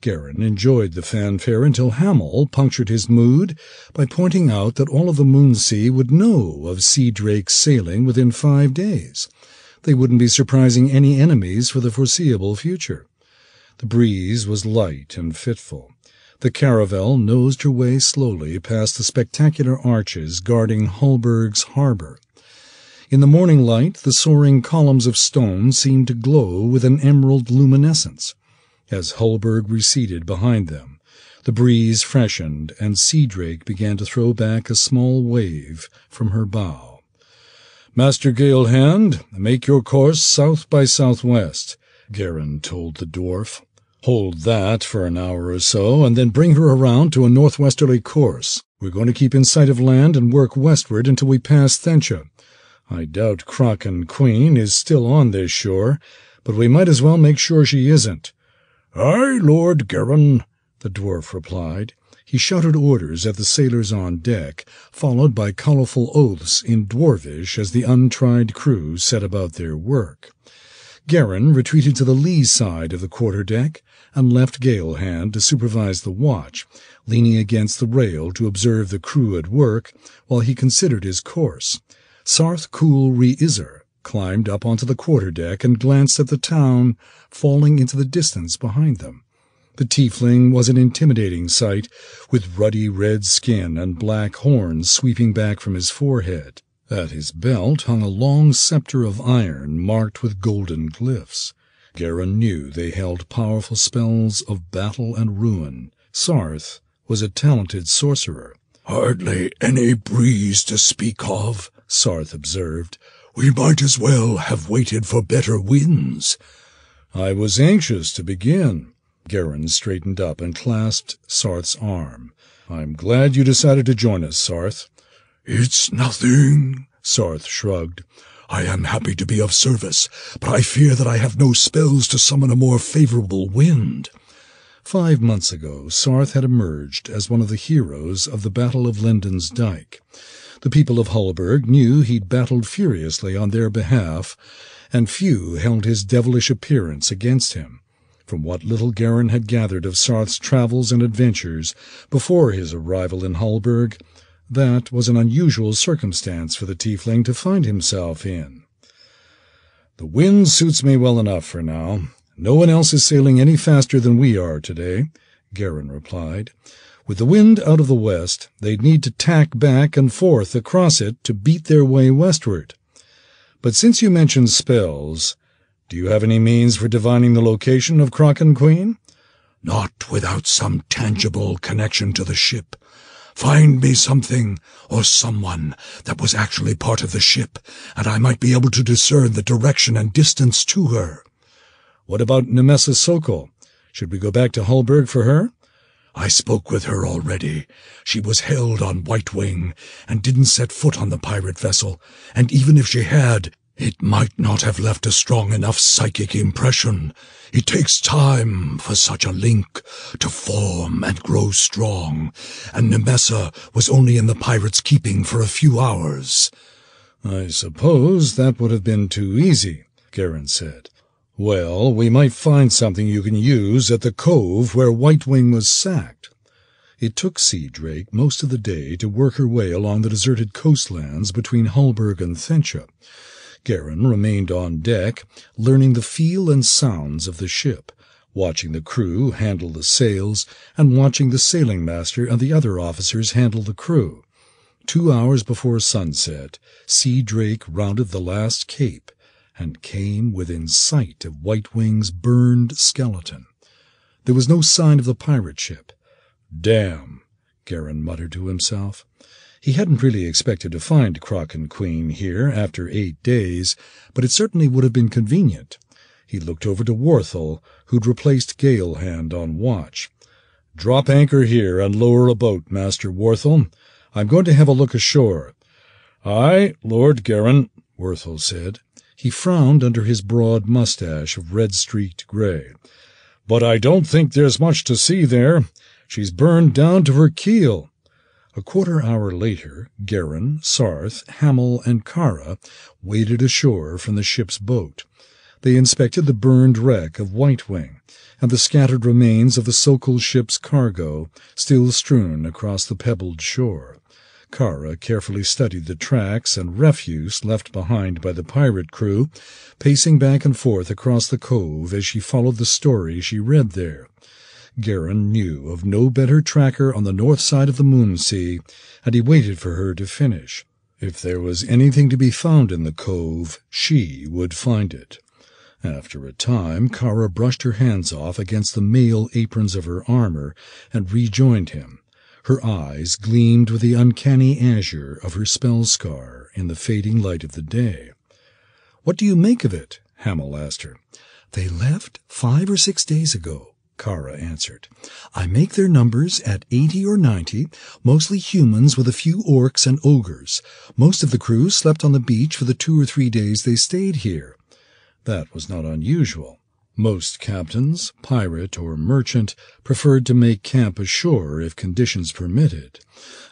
[SPEAKER 11] Geran enjoyed the fanfare until Hamil punctured his mood by pointing out that all of the Moonsea would know of Sea Drake's sailing within five days. They wouldn't be surprising any enemies for the foreseeable future. The breeze was light and fitful. The caravel nosed her way slowly past the spectacular arches guarding Hulburg's harbor. In the morning light, the soaring columns of stone seemed to glow with an emerald luminescence. As Hulburg receded behind them, the breeze freshened and Sea Drake began to throw back a small wave from her bow.
[SPEAKER 1] Master Galehand, make your course south by southwest, Geran told the dwarf. Hold that for an hour or so, and then bring her around to a northwesterly course. We're going to keep in sight of land and work westward until we pass Thentia. I doubt Kraken Queen is still on this shore, but we might as well make sure she isn't.
[SPEAKER 9] Aye, Lord Geran,
[SPEAKER 1] the dwarf replied. He shouted orders at the sailors on deck, followed by colourful oaths in Dwarvish as the untried crew set about their work. Geran retreated to the lee side of the quarter-deck and left Galehand to supervise the watch, leaning against the rail to observe the crew at work while he considered his course. Sarth Khul Riizar climbed up onto the quarter-deck and glanced at the town falling into the distance behind them. The tiefling was an intimidating sight, with ruddy red skin and black horns sweeping back from his forehead. At his belt hung a long scepter of iron marked with golden glyphs. Geran knew they held powerful spells of battle and ruin. Sarth was a talented sorcerer.
[SPEAKER 8] Hardly any breeze to speak of, Sarth observed. We might as well have waited for better winds.
[SPEAKER 1] I was anxious to begin. Geran straightened up and clasped Sarth's arm. I'm glad you decided to join us, Sarth.
[SPEAKER 8] It's nothing, Sarth shrugged. I am happy to be of service, but I fear that I have no spells to summon a more favorable wind.
[SPEAKER 1] Five months ago, Sarth had emerged as one of the heroes of the Battle of Linden's Dyke. The people of Hulburg knew he'd battled furiously on their behalf, and few held his devilish appearance against him. From what little Geran had gathered of Sarth's travels and adventures before his arrival in Hulburg, that was an unusual circumstance for the tiefling to find himself in. The wind suits me well enough for now. No one else is sailing any faster than we are today, Geran replied. With the wind out of the west, they'd need to tack back and forth across it to beat their way westward. But since you mentioned spells, do you have any means for divining the location of Kraken Queen?
[SPEAKER 8] Not without some tangible connection to the ship. Find me something or someone that was actually part of the ship, and I might be able to discern the direction and distance to her.
[SPEAKER 1] What about Nimessa Sokol? Should we go back to Hulburg for her?
[SPEAKER 8] I spoke with her already. She was held on White Wing and didn't set foot on the pirate vessel, and even if she had, it might not have left a strong enough psychic impression. It takes time for such a link to form and grow strong, and Nimessa was only in the pirates' keeping for a few hours.
[SPEAKER 1] I suppose that would have been too easy, Geran said. Well, we might find something you can use at the cove where White Wing was sacked. It took Sea Drake most of the day to work her way along the deserted coastlands between Hulburg and Thentia. Geran remained on deck, learning the feel and sounds of the ship, watching the crew handle the sails, and watching the sailing master and the other officers handle the crew. Two hours before sunset, Sea Drake rounded the last cape and came within sight of White Wing's burned skeleton. There was no sign of the pirate ship. Damn, Geran muttered to himself. He hadn't really expected to find Kraken Queen here after eight days, but it certainly would have been convenient. He looked over to Worthel, who'd replaced Galehand on watch. Drop anchor here and lower a boat, Master Worthel. I'm going to have a look ashore. Aye, Lord Geran, Worthel said. He frowned under his broad mustache of red-streaked grey. But I don't think there's much to see there. She's burned down to her keel. A quarter hour later, Geran, Sarth, Hamil, and Kara waded ashore from the ship's boat. They inspected the burned wreck of White Wing and the scattered remains of the Sokol ship's cargo still strewn across the pebbled shore. Kara carefully studied the tracks and refuse left behind by the pirate crew, pacing back and forth across the cove as she followed the story she read there. Geran knew of no better tracker on the north side of the Moon Sea, and he waited for her to finish. If there was anything to be found in the cove, she would find it. After a time, Kara brushed her hands off against the mail aprons of her armor and rejoined him. Her eyes gleamed with the uncanny azure of her spell scar in the fading light of the day. What do you make of it? Hamil asked her.
[SPEAKER 5] They left five or six days ago, Kara answered. I make their numbers at eighty or ninety, mostly humans with a few orcs and ogres. Most of the crew slept on the beach for the two or three days they stayed here.
[SPEAKER 1] That was not unusual. Most captains, pirate or merchant, preferred to make camp ashore if conditions permitted.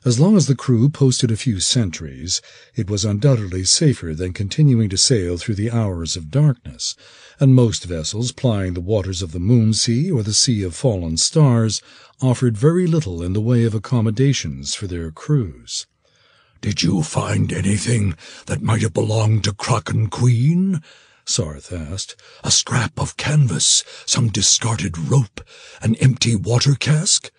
[SPEAKER 1] As long as the crew posted a few sentries, it was undoubtedly safer than continuing to sail through the hours of darkness, and most vessels plying the waters of the Moon Sea or the Sea of Fallen Stars offered very little in the way of accommodations for their crews.
[SPEAKER 8] Did you find anything that might have belonged to Kraken Queen? Sarth asked. A scrap of canvas, some discarded rope, an empty water cask?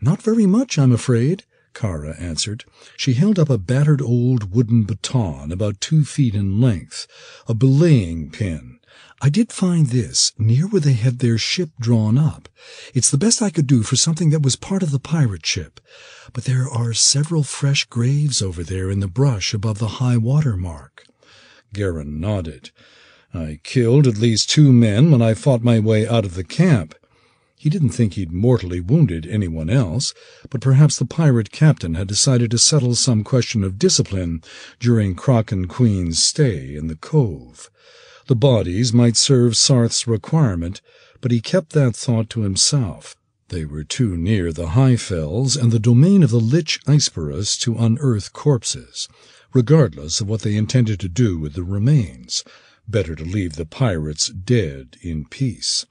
[SPEAKER 1] Not very much, I'm afraid, Kara answered. She held up a battered old wooden baton about two feet in length, a belaying pin. I did find this near where they had their ship drawn up. It's the best I could do for something that was part of the pirate ship. But there are several fresh graves over there in the brush above the high water mark.
[SPEAKER 5] Geran nodded. I killed at least two men when I fought my way out of the camp. He didn't think he'd mortally wounded anyone else, but perhaps the pirate captain had decided to settle some question of discipline during Kraken Queen's stay in the cove. The bodies might serve Sarth's requirement, but he kept that thought to himself. They were too near the high fells and the domain of the Lich Iceperus to unearth corpses, regardless of what they intended to do with the remains. Better to leave the pirates dead in peace.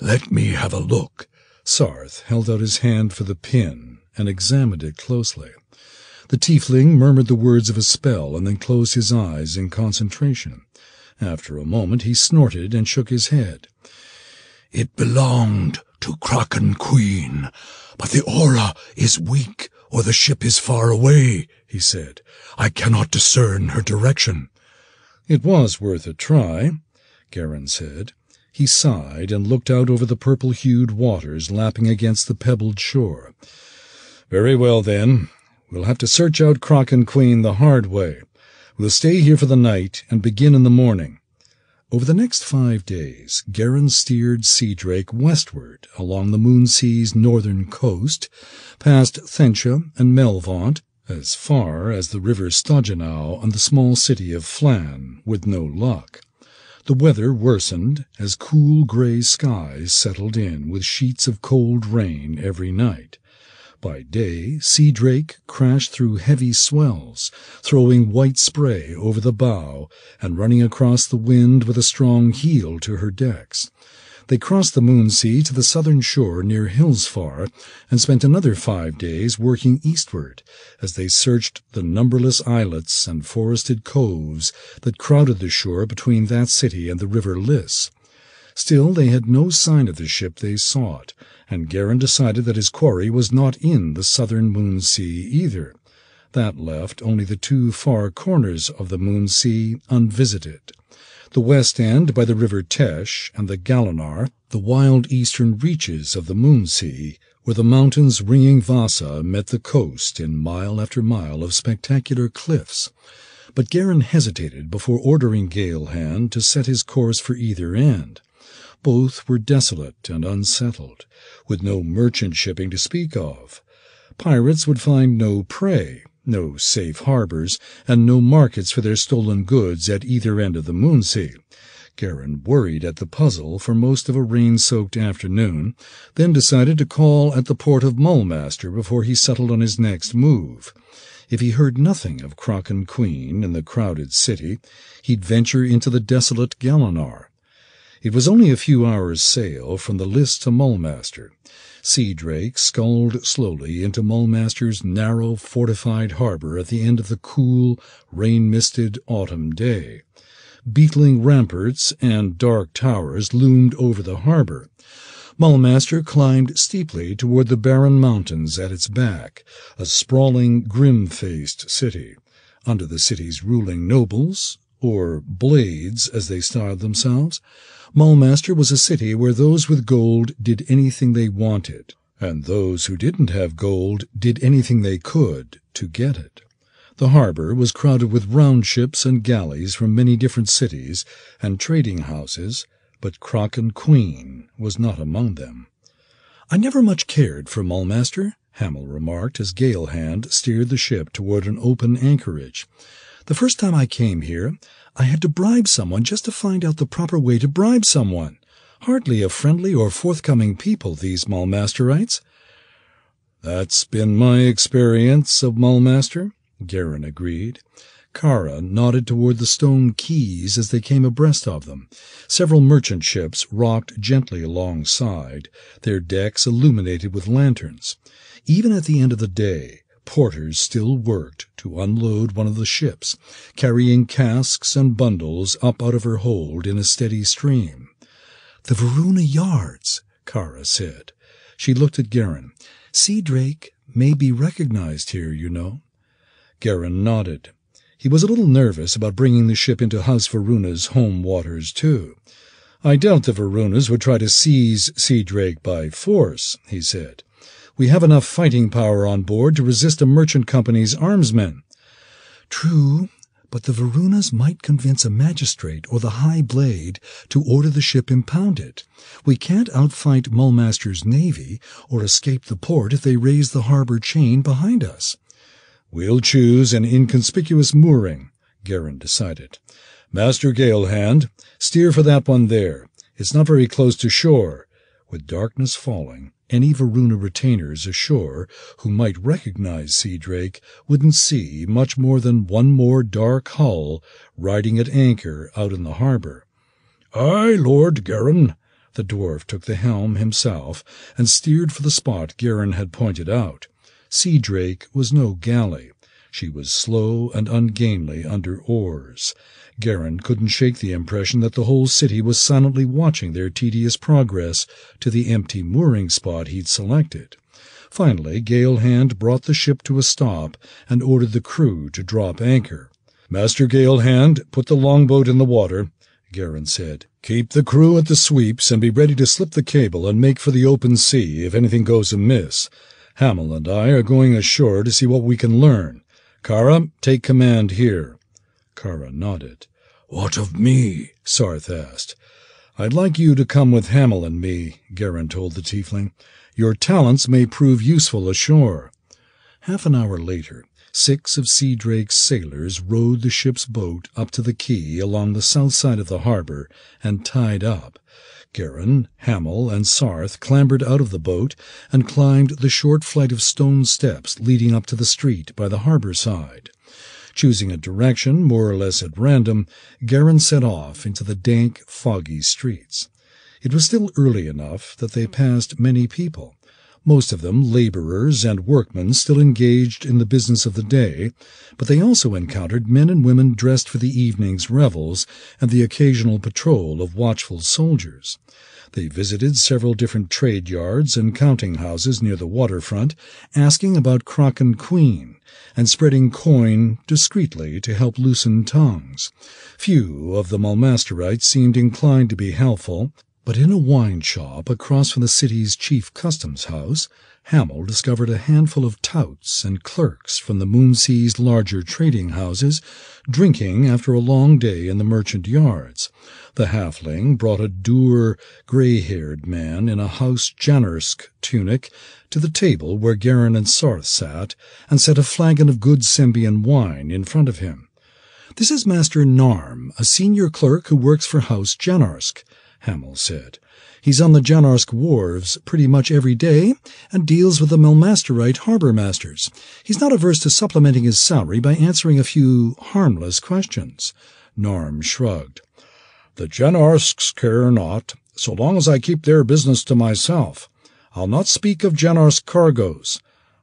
[SPEAKER 8] Let me have a look.
[SPEAKER 1] Sarth held out his hand for the pin and examined it closely. The tiefling murmured the words of a spell and then closed his eyes in concentration. After a moment he snorted and shook his head.
[SPEAKER 8] It belonged to Kraken Queen, but the aura is weak or the ship is far away, he said. I cannot discern her direction.
[SPEAKER 1] It was worth a try, Geran said. He sighed and looked out over the purple-hued waters lapping against the pebbled shore. Very well, then. We'll have to search out Kraken Queen the hard way. We'll stay here for the night and begin in the morning. Over the next five days, Geran steered Sea Drake westward along the Moonsea's northern coast, past Thentia and Melvaunt, as far as the river Stojanow and the small city of Phlan, with no luck. The weather worsened as cool gray skies settled in with sheets of cold rain every night. By day, Sea Drake crashed through heavy swells, throwing white spray over the bow and running across the wind with a strong heel to her decks. They crossed the Moon Sea to the southern shore near Hillsfar and spent another five days working eastward as they searched the numberless islets and forested coves that crowded the shore between that city and the river Lis. Still, they had no sign of the ship they sought, and Geran decided that his quarry was not in the southern Moon Sea either. That left only the two far corners of the Moon Sea unvisited the west end by the river Tesh and the Galanar, the wild eastern reaches of the Moonsea, where the mountains ringing Vasa met the coast in mile after mile of spectacular cliffs. But Geran hesitated before ordering Galehand to set his course for either end. Both were desolate and unsettled, with no merchant shipping to speak of. Pirates would find no prey, no safe harbors, and no markets for their stolen goods at either end of the Moonsea. Geran worried at the puzzle for most of a rain-soaked afternoon, then decided to call at the port of Mulmaster before he settled on his next move. If he heard nothing of Kraken Queen in the crowded city, he'd venture into the desolate Galanar. It was only a few hours' sail from the list to Mulmaster. Sea Drake sculled slowly into Mulmaster's narrow, fortified harbor at the end of the cool, rain-misted autumn day. Beetling ramparts and dark towers loomed over the harbor. Mulmaster climbed steeply toward the barren mountains at its back, a sprawling, grim-faced city. Under the city's ruling nobles, or blades as they styled themselves, Mulmaster was a city where those with gold did anything they wanted, and those who didn't have gold did anything they could to get it. The harbor was crowded with round ships and galleys from many different cities and trading houses, but Kraken Queen was not among them. I never much cared for Mulmaster, Hamil remarked as Galehand steered the ship toward an open anchorage. The first time I came here, I had to bribe someone just to find out the proper way to bribe someone. Hardly a friendly or forthcoming people, these Mulmasterites.
[SPEAKER 8] That's been my experience of Mulmaster. Geran agreed.
[SPEAKER 1] Kara nodded toward the stone quays as they came abreast of them. Several merchant ships rocked gently alongside, their decks illuminated with lanterns. Even at the end of the day, porters still worked to unload one of the ships, carrying casks and bundles up out of her hold in a steady stream.
[SPEAKER 5] The Varuna Yards, Kara said. She looked at Geran. Sea Drake may be recognized here, you know.
[SPEAKER 1] Geran nodded. He was a little nervous about bringing the ship into House Varuna's home waters, too. I doubt the Varunas would try to seize Sea Drake by force, he said. We have enough fighting power on board to resist a merchant company's armsmen.
[SPEAKER 5] True, but the Varunas might convince a magistrate or the High Blade to order the ship impounded. We can't outfight Mulmaster's navy or escape the port if they raise the harbor chain behind us.
[SPEAKER 1] We'll choose an inconspicuous mooring, Geran decided. Master Galehand, steer for that one there. It's not very close to shore. With darkness falling, any Varuna retainers ashore who might recognize Sea Drake wouldn't see much more than one more dark hull riding at anchor out in the harbor.
[SPEAKER 8] Aye, Lord Geran.
[SPEAKER 1] The dwarf took the helm himself and steered for the spot Geran had pointed out. Sea Drake was no galley. She was slow and ungainly under oars. Geran couldn't shake the impression that the whole city was silently watching their tedious progress to the empty mooring spot he'd selected. Finally, Galehand brought the ship to a stop and ordered the crew to drop anchor.
[SPEAKER 8] Master Galehand, put the longboat in the water, Geran said. Keep the crew at the sweeps and be ready to slip the cable and make for the open sea if anything goes amiss. Hamil and I are going ashore to see what we can learn. Kara, take command here.
[SPEAKER 1] Kara nodded.
[SPEAKER 8] What of me?
[SPEAKER 1] Sarth asked. I'd like you to come with Hamil and me, Geran told the tiefling. Your talents may prove useful ashore. Half an hour later, six of Sea Drake's sailors rowed the ship's boat up to the quay along the south side of the harbor and tied up. Geran, Hamil, and Sarth clambered out of the boat and climbed the short flight of stone steps leading up to the street by the harbor side. Choosing a direction more or less at random, Geran set off into the dank, foggy streets. It was still early enough that they passed many people most of them laborers and workmen still engaged in the business of the day, but they also encountered men and women dressed for the evening's revels and the occasional patrol of watchful soldiers. They visited several different trade yards and counting houses near the waterfront, asking about Kraken Queen, and spreading coin discreetly to help loosen tongues. Few of the Mulmasterites seemed inclined to be helpful, but in a wine shop across from the city's chief customs house, Hamil discovered a handful of touts and clerks from the Moonsea's larger trading houses, drinking after a long day in the merchant yards. The halfling brought a dour, grey-haired man in a House Janarsk tunic to the table where Geran and Sarth sat, and set a flagon of good Sembian wine in front of him. This is Master Narm, a senior clerk who works for House Janarsk. Hamil said. He's on the Janarsk wharves pretty much every day and deals with the Mulmasterite harbor masters. He's not averse to supplementing his salary by answering a few harmless questions.
[SPEAKER 8] Narm shrugged. The Janarsks care not, so long as I keep their business to myself. I'll not speak of Janarsk cargoes.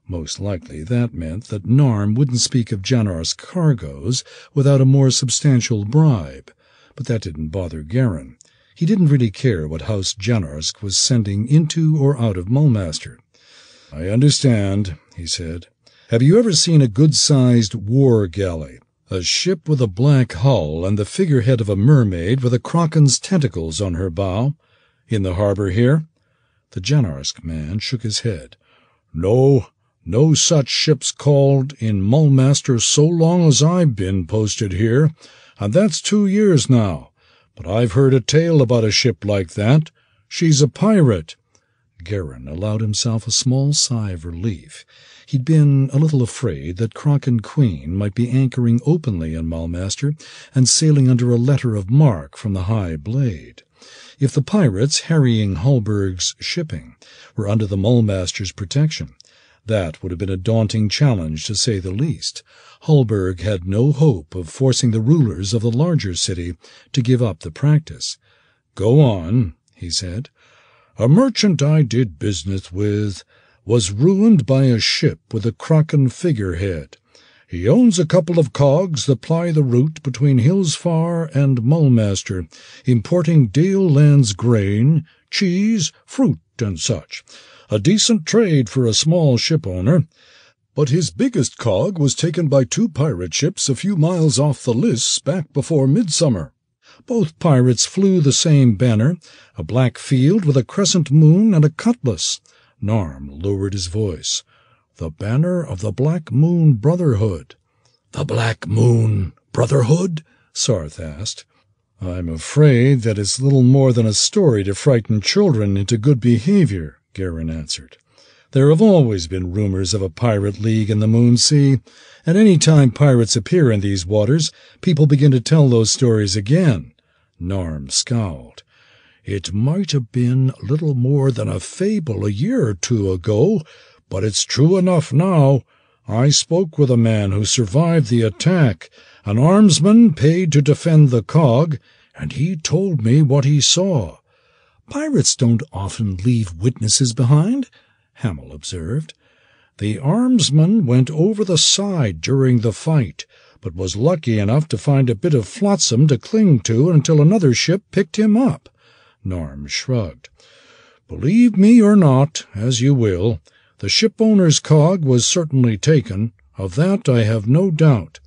[SPEAKER 1] Most likely that meant that Narm wouldn't speak of Janarsk cargoes without a more substantial bribe, but that didn't bother Geran. He didn't really care what House Janarsk was sending into or out of Mulmaster.
[SPEAKER 8] I understand, he said. Have you ever seen a good-sized war galley? A ship with a black hull and the figurehead of a mermaid with a kraken's tentacles on her bow? In the harbor here?
[SPEAKER 1] The Janarsk man shook his head. No, no such ships called in Mulmaster so long as I've been posted here, and that's two years now. But I've heard a tale about a ship like that. She's a pirate. Geran allowed himself a small sigh of relief. He'd been a little afraid that Kraken Queen might be anchoring openly in Mulmaster and sailing under a letter of marque from the High Blade. If the pirates harrying Hulburg's shipping were under the Mulmaster's protection, that would have been a daunting challenge, to say the least. Hallberg had no hope of forcing the rulers of the larger city to give up the practice. Go on, he said. A merchant I did business with was ruined by a ship with a Kraken figurehead. He owns a couple of cogs that ply the route between Hillsfar and Mulmaster, importing Dale lands grain, cheese, fruit, and such a decent trade for a small ship owner. But his biggest cog was taken by two pirate ships a few miles off the lists back before midsummer. Both pirates flew the same banner, a black field with a crescent moon and a cutlass. Narm lowered his voice. The banner of the Black Moon Brotherhood.
[SPEAKER 5] The Black Moon Brotherhood? Sarth asked.
[SPEAKER 1] I'm afraid that it's little more than a story to frighten children into good behavior, Geran answered. There have always been rumors of a pirate league in the Moon Sea, and any time pirates appear in these waters, people begin to tell those stories again. Narm scowled. It might have been little more than a fable a year or two ago, but it's true enough now. I spoke with a man who survived the attack, an armsman paid to defend the cog, and he told me what he saw.
[SPEAKER 5] Pirates don't often leave witnesses behind, Hamil observed.
[SPEAKER 1] The armsman went over the side during the fight, but was lucky enough to find a bit of flotsam to cling to until another ship picked him up. Narm shrugged. Believe me or not, as you will, the shipowner's cog was certainly taken. Of that I have no doubt.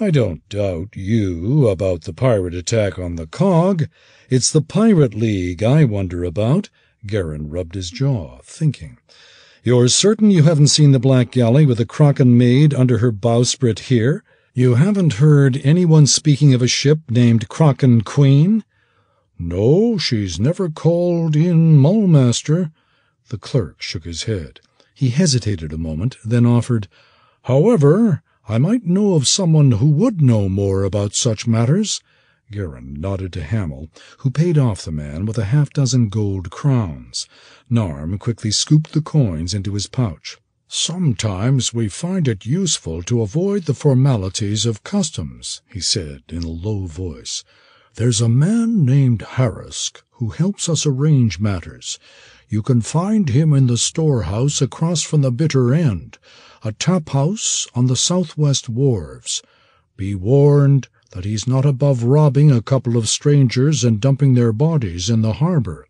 [SPEAKER 1] I don't doubt you about the pirate attack on the cog. It's the Pirate League I wonder about. Geran rubbed his jaw, thinking. You're certain you haven't seen the Black Galley with the Kraken maid under her bowsprit here? You haven't heard anyone speaking of a ship named Kraken Queen? No, she's never called in Mulmaster. The clerk shook his head. He hesitated a moment, then offered, However, I might know of someone who would know more about such matters. Geran nodded to Hamil, who paid off the man with a half-dozen gold crowns. Narm quickly scooped the coins into his pouch. Sometimes we find it useful to avoid the formalities of customs, he said in a low voice. There's a man named Harrisk who helps us arrange matters. You can find him in the storehouse across from the bitter end, a tap house on the southwest wharves. Be warned, that he's not above robbing a couple of strangers and dumping their bodies in the harbor.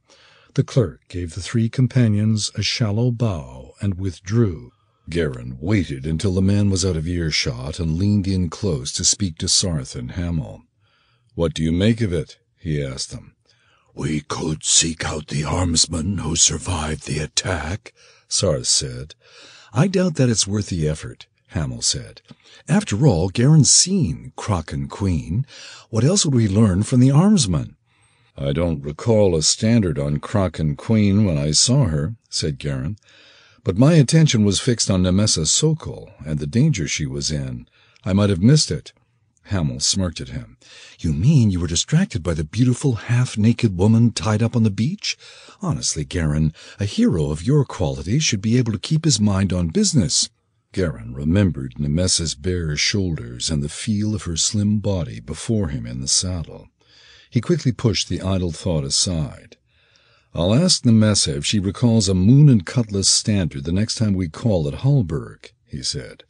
[SPEAKER 1] The clerk gave the three companions a shallow bow and withdrew.
[SPEAKER 8] Geran waited until the man was out of earshot and leaned in close to speak to Sarth and Hamil. What do you make of it? he asked them.
[SPEAKER 5] We could seek out the armsman who survived the attack, Sarth said.
[SPEAKER 8] I doubt that it's worth the effort. Hamil said. After all, Geran's seen Kraken Queen. What else would we learn from the armsman? I don't recall a standard on Kraken Queen when I saw her, said Geran. But my attention was fixed on Nimessa Sokol and the danger she was in. I might have missed it. Hamil smirked at him. You mean you were distracted by the beautiful half-naked woman tied up on the beach? Honestly, Geran, a hero of your quality should be able to keep his mind on business. Geran remembered Nimessa's bare shoulders and the feel of her slim body before him in the saddle. He quickly pushed the idle thought aside. I'll ask Nimessa if she recalls a moon and cutlass standard the next time we call at Hulburg, he said.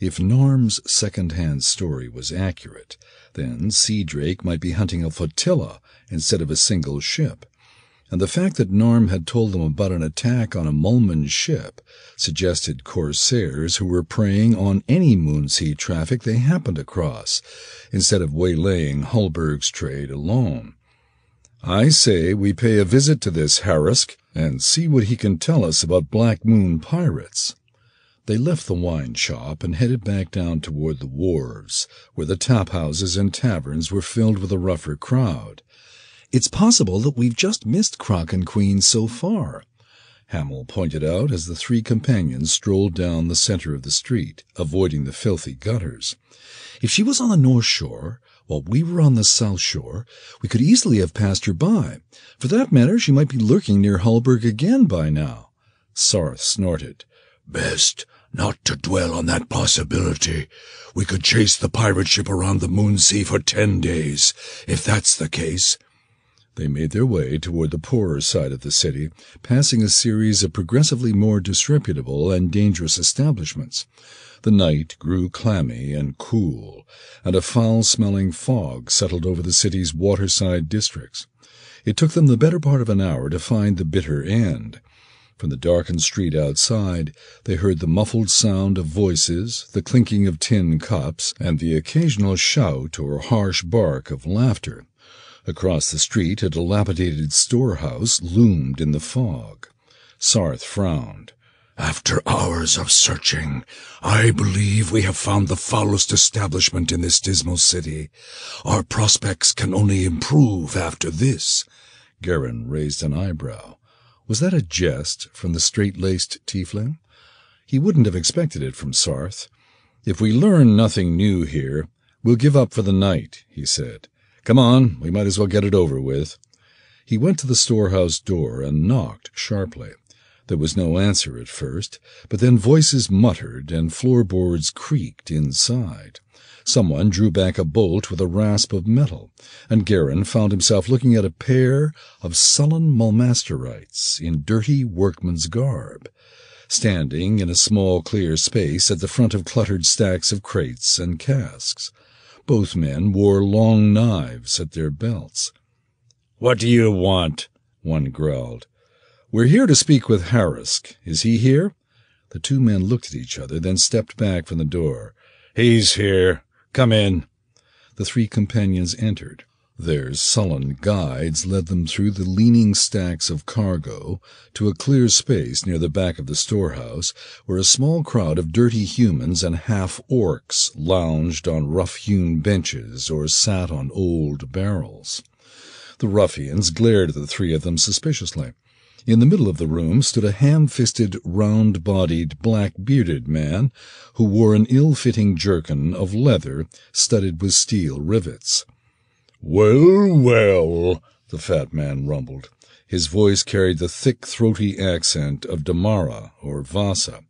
[SPEAKER 8] If Narm's second-hand story was accurate, then Sea Drake might be hunting a flotilla instead of a single ship and the fact that Narm had told them about an attack on a Mulman ship suggested corsairs who were preying on any Moonsea traffic they happened across, instead of waylaying Hulburg's trade alone. I say we pay a visit to this Harrisk,
[SPEAKER 1] and see what he can tell us about Black Moon pirates. They left the wine shop and headed back down toward the wharves, where the tap houses and taverns were filled with a rougher crowd. It's possible that we've just missed Kraken Queen so far, Hamil pointed out as the three companions strolled down the center of the street, avoiding the filthy gutters. If she was on the north shore, while we were on the south shore, we could easily have passed her by. For that matter, she might be lurking near Hulburg again by now.
[SPEAKER 12] Sarth snorted.
[SPEAKER 13] Best not to dwell on that possibility. We could chase the pirate ship around the moon sea for ten days. If that's the case,
[SPEAKER 1] they made their way toward the poorer side of the city, passing a series of progressively more disreputable and dangerous establishments. The night grew clammy and cool, and a foul-smelling fog settled over the city's waterside districts. It took them the better part of an hour to find the bitter end. From the darkened street outside, they heard the muffled sound of voices, the clinking of tin cups, and the occasional shout or harsh bark of laughter. Across the street, a dilapidated storehouse loomed in the fog. Sarth frowned.
[SPEAKER 13] After hours of searching, I believe we have found the foulest establishment in this dismal city. Our prospects can only improve after this.
[SPEAKER 1] Geran raised an eyebrow. Was that a jest from the straight-laced tiefling? He wouldn't have expected it from Sarth. If we learn nothing new here, we'll give up for the night, he said. Come on, we might as well get it over with. He went to the storehouse door and knocked sharply. There was no answer at first, but then voices muttered and floorboards creaked inside. Someone drew back a bolt with a rasp of metal, and Geran found himself looking at a pair of sullen Mulmasterites in dirty workman's garb, standing in a small clear space at the front of cluttered stacks of crates and casks. Both men wore long knives at their belts.
[SPEAKER 14] What do you want? one growled.
[SPEAKER 1] We're here to speak with Harrisk. Is he here? The two men looked at each other, then stepped back from the door.
[SPEAKER 14] He's here. Come in.
[SPEAKER 1] The three companions entered. Their sullen guides led them through the leaning stacks of cargo to a clear space near the back of the storehouse, where a small crowd of dirty humans and half-orcs lounged on rough-hewn benches or sat on old barrels. The ruffians glared at the three of them suspiciously. In the middle of the room stood a ham-fisted, round-bodied, black-bearded man who wore an ill-fitting jerkin of leather studded with steel rivets.
[SPEAKER 15] Well, well, the fat man rumbled.
[SPEAKER 1] His voice carried the thick, throaty accent of Damara or Vasa.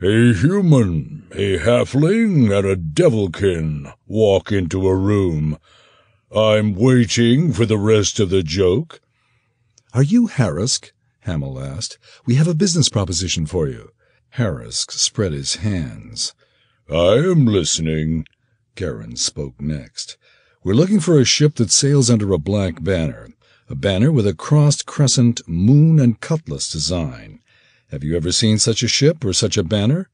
[SPEAKER 15] A human, a halfling, and a devilkin walk into a room. I'm waiting for the rest of the joke.
[SPEAKER 1] Are you Harrisk? Hamil asked. We have a business proposition for you. Harrisk spread his hands.
[SPEAKER 15] I am listening.
[SPEAKER 1] Geran spoke next. We're looking for a ship that sails under a black banner, a banner with a crossed crescent, moon, and cutlass design. Have you ever seen such a ship or such a banner?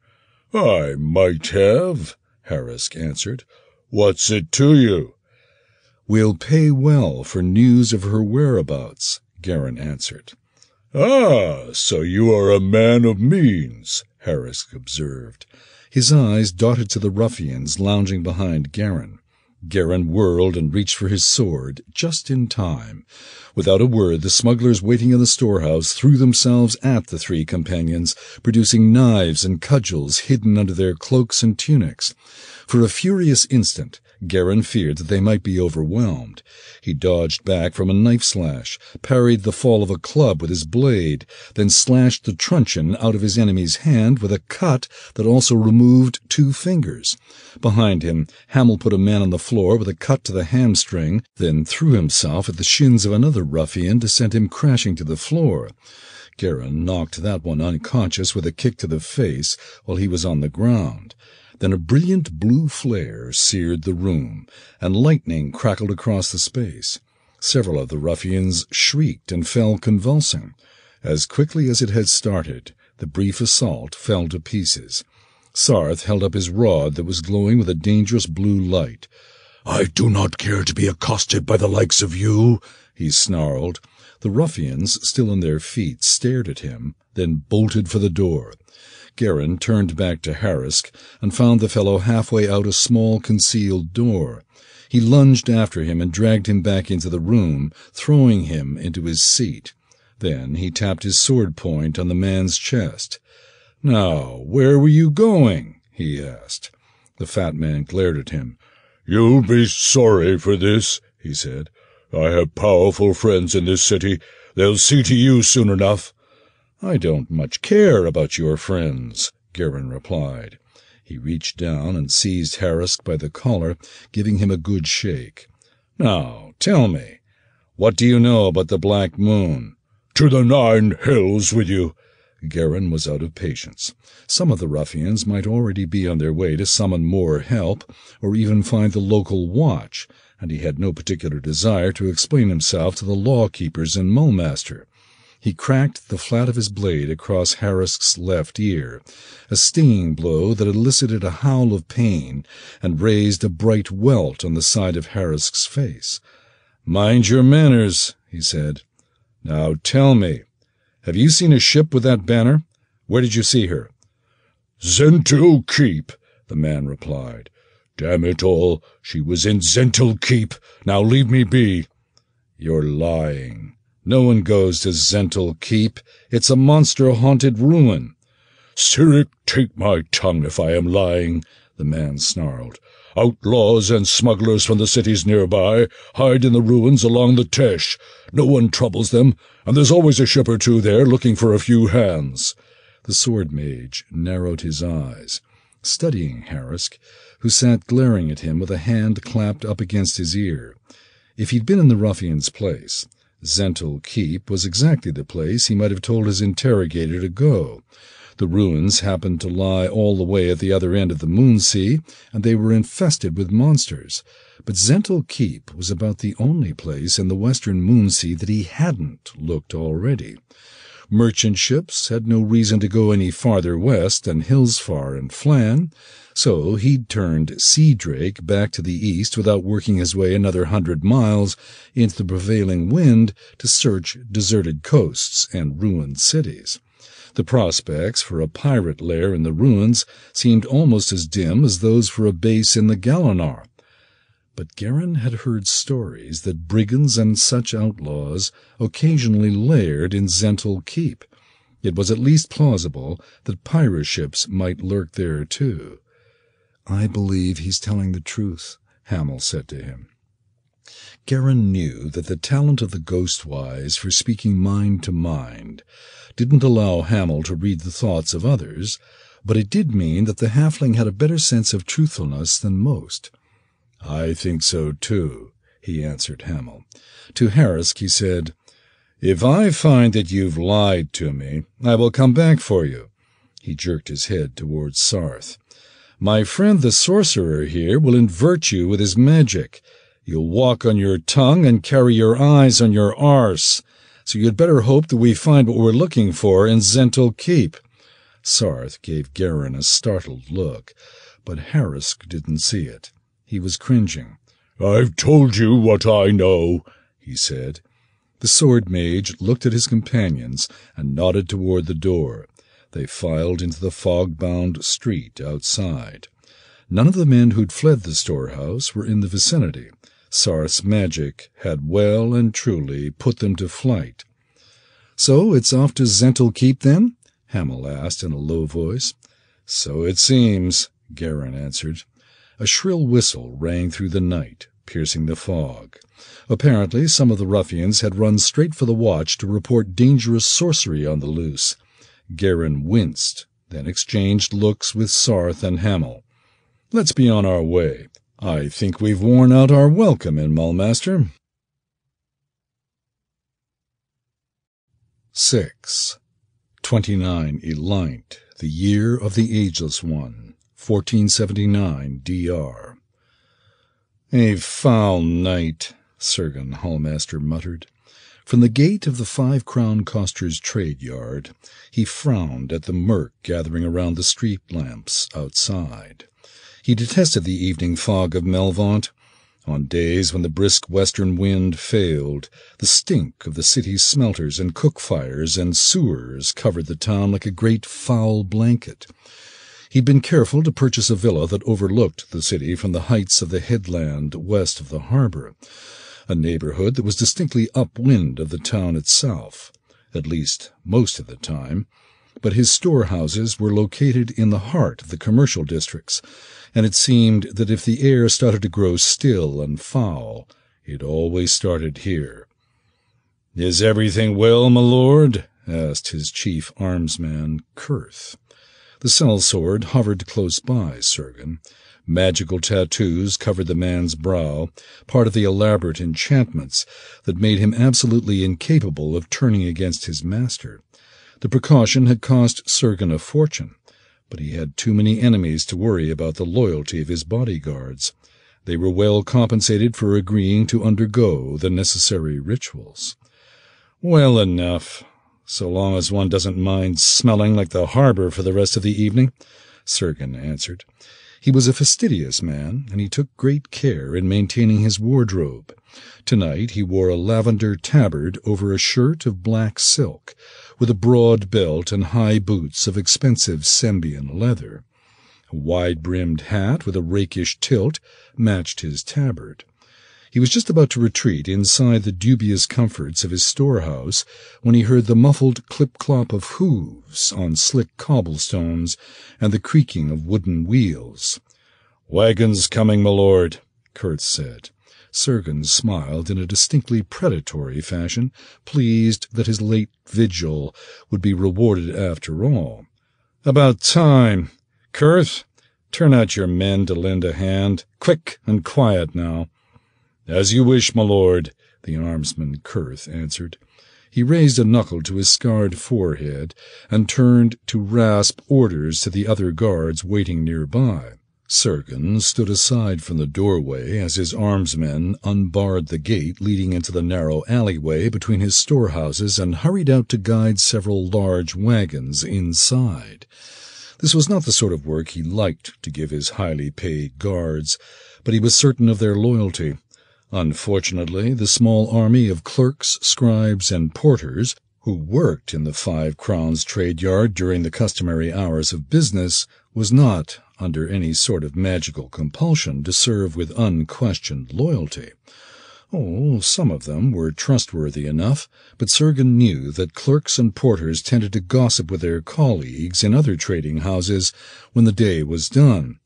[SPEAKER 15] I might have, Harrisk answered. What's it to you?
[SPEAKER 1] We'll pay well for news of her whereabouts, Geran answered.
[SPEAKER 15] Ah, so you are a man of means, Harrisk observed.
[SPEAKER 1] His eyes darted to the ruffians lounging behind Geran. Geran whirled and reached for his sword just in time. Without a word, the smugglers waiting in the storehouse threw themselves at the three companions, producing knives and cudgels hidden under their cloaks and tunics. For a furious instant, Geran feared that they might be overwhelmed. He dodged back from a knife slash, parried the fall of a club with his blade, then slashed the truncheon out of his enemy's hand with a cut that also removed two fingers. Behind him, Hamil put a man on the floor with a cut to the hamstring, then threw himself at the shins of another ruffian to send him crashing to the floor. Geran knocked that one unconscious with a kick to the face while he was on the ground. Then a brilliant blue flare seared the room, and lightning crackled across the space. Several of the ruffians shrieked and fell convulsing. As quickly as it had started, the brief assault fell to pieces. Sarth held up his rod that was glowing with a dangerous blue light.
[SPEAKER 13] I do not care to be accosted by the likes of you, he snarled.
[SPEAKER 1] The ruffians, still on their feet, stared at him, then bolted for the door. Geran turned back to Harrisk and found the fellow halfway out a small concealed door. He lunged after him and dragged him back into the room, throwing him into his seat. Then he tapped his sword point on the man's chest. Now, where were you going? he asked. The fat man glared at him.
[SPEAKER 16] You'll be sorry for this, he said. I have powerful friends in this city. They'll see to you soon enough.
[SPEAKER 1] I don't much care about your friends, Geran replied. He reached down and seized Harrisk by the collar, giving him a good shake. Now, tell me, what do you know about the Black Moon?
[SPEAKER 16] To the nine hells with you!
[SPEAKER 1] Geran was out of patience. Some of the ruffians might already be on their way to summon more help, or even find the local watch, and he had no particular desire to explain himself to the law keepers in Mulmaster. He cracked the flat of his blade across Harrisk's left ear, a stinging blow that elicited a howl of pain and raised a bright welt on the side of Harrisk's face. Mind your manners, he said. Now tell me, have you seen a ship with that banner? Where did you see her?
[SPEAKER 16] Zhentil Keep, the man replied. Damn it all, she was in Zhentil Keep. Now leave me be.
[SPEAKER 1] You're lying. No one goes to Zhentil Keep. It's a monster-haunted ruin.
[SPEAKER 16] Sirik, take my tongue if I am lying, the man snarled. Outlaws and smugglers from the cities nearby hide in the ruins along the Tesh. No one troubles them, and there's always a ship or two there looking for a few hands.
[SPEAKER 1] The sword mage narrowed his eyes, studying Harrisk, who sat glaring at him with a hand clapped up against his ear. If he'd been in the ruffian's place, Zhentil Keep was exactly the place he might have told his interrogator to go. The ruins happened to lie all the way at the other end of the moon sea, and they were infested with monsters. But Zhentil Keep was about the only place in the western moon sea that he hadn't looked already. Merchant ships had no reason to go any farther west than Hillsfar and Phlan, so he'd turned Sea Drake back to the east without working his way another hundred miles into the prevailing wind to search deserted coasts and ruined cities. The prospects for a pirate lair in the ruins seemed almost as dim as those for a base in the Galenas. But Geran had heard stories that brigands and such outlaws occasionally laired in Zhentil Keep. It was at least plausible that pirate ships might lurk there too. I believe he's telling the truth, Hamil said to him. Geran knew that the talent of the ghostwise for speaking mind to mind didn't allow Hamil to read the thoughts of others, but it did mean that the halfling had a better sense of truthfulness than most. I think so too, he answered Hamil. To Harrisk he said, If I find that you've lied to me, I will come back for you. He jerked his head towards Sarth. My friend the sorcerer here will invert you with his magic. You'll walk on your tongue and carry your eyes on your arse. So you'd better hope that we find what we're looking for in Zhentil Keep. Sarth gave Geran a startled look, but Harrisk didn't see it. He was cringing.
[SPEAKER 16] I've told you what I know, he said.
[SPEAKER 1] The sword mage looked at his companions and nodded toward the door. They filed into the fog-bound street outside. None of the men who'd fled the storehouse were in the vicinity. Sarth's magic had well and truly put them to flight. So it's off to Zhentil Keep, then? Hamil asked in a low voice. So it seems, Geran answered. A shrill whistle rang through the night, piercing the fog. Apparently some of the ruffians had run straight for the watch to report dangerous sorcery on the loose. Geran winced, then exchanged looks with Sarth and Hamil. Let's be on our way. I think we've worn out our welcome in Mulmaster. 6. 29 Eleint, the year of the Ageless One, 1479 D.R. A foul night, Sergen Hulmaster muttered. From the gate of the Five Crown Coster's trade yard, he frowned at the murk gathering around the street lamps outside. He detested the evening fog of Melvaunt. On days when the brisk western wind failed, the stink of the city's smelters and cook fires and sewers covered the town like a great foul blanket. He'd been careful to purchase a villa that overlooked the city from the heights of the headland west of the harbor, a neighborhood that was distinctly upwind of the town itself, at least most of the time, but his storehouses were located in the heart of the commercial districts, and it seemed that if the air started to grow still and foul, it always started here. Is everything well, my lord? asked his chief armsman, Kurth. The sellsword hovered close by Sergen. Magical tattoos covered the man's brow, part of the elaborate enchantments that made him absolutely incapable of turning against his master. The precaution had cost Sergen a fortune, but he had too many enemies to worry about the loyalty of his bodyguards. They were well compensated for agreeing to undergo the necessary rituals. Well enough, so long as one doesn't mind smelling like the harbor for the rest of the evening, Sergen answered. He was a fastidious man, and he took great care in maintaining his wardrobe. Tonight he wore a lavender tabard over a shirt of black silk, with a broad belt and high boots of expensive Sembian leather. A wide-brimmed hat with a rakish tilt matched his tabard. He was just about to retreat inside the dubious comforts of his storehouse when he heard the muffled clip-clop of hooves on slick cobblestones and the creaking of wooden wheels. "Wagons coming, my lord," Kurth said. Sergen smiled in a distinctly predatory fashion, pleased that his late vigil would be rewarded after all. About time. Kurth, turn out your men to lend a hand. Quick and quiet now. As you wish, my lord, the armsman Kurth answered. He raised a knuckle to his scarred forehead and turned to rasp orders to the other guards waiting nearby. Sergen stood aside from the doorway as his armsmen unbarred the gate leading into the narrow alleyway between his storehouses and hurried out to guide several large wagons inside. This was not the sort of work he liked to give his highly paid guards, but he was certain of their loyalty. Unfortunately, the small army of clerks, scribes, and porters who worked in the Five Crowns trade yard during the customary hours of business was not under any sort of magical compulsion to serve with unquestioned loyalty. Oh, some of them were trustworthy enough, but Sergen knew that clerks and porters tended to gossip with their colleagues in other trading houses when the day was done.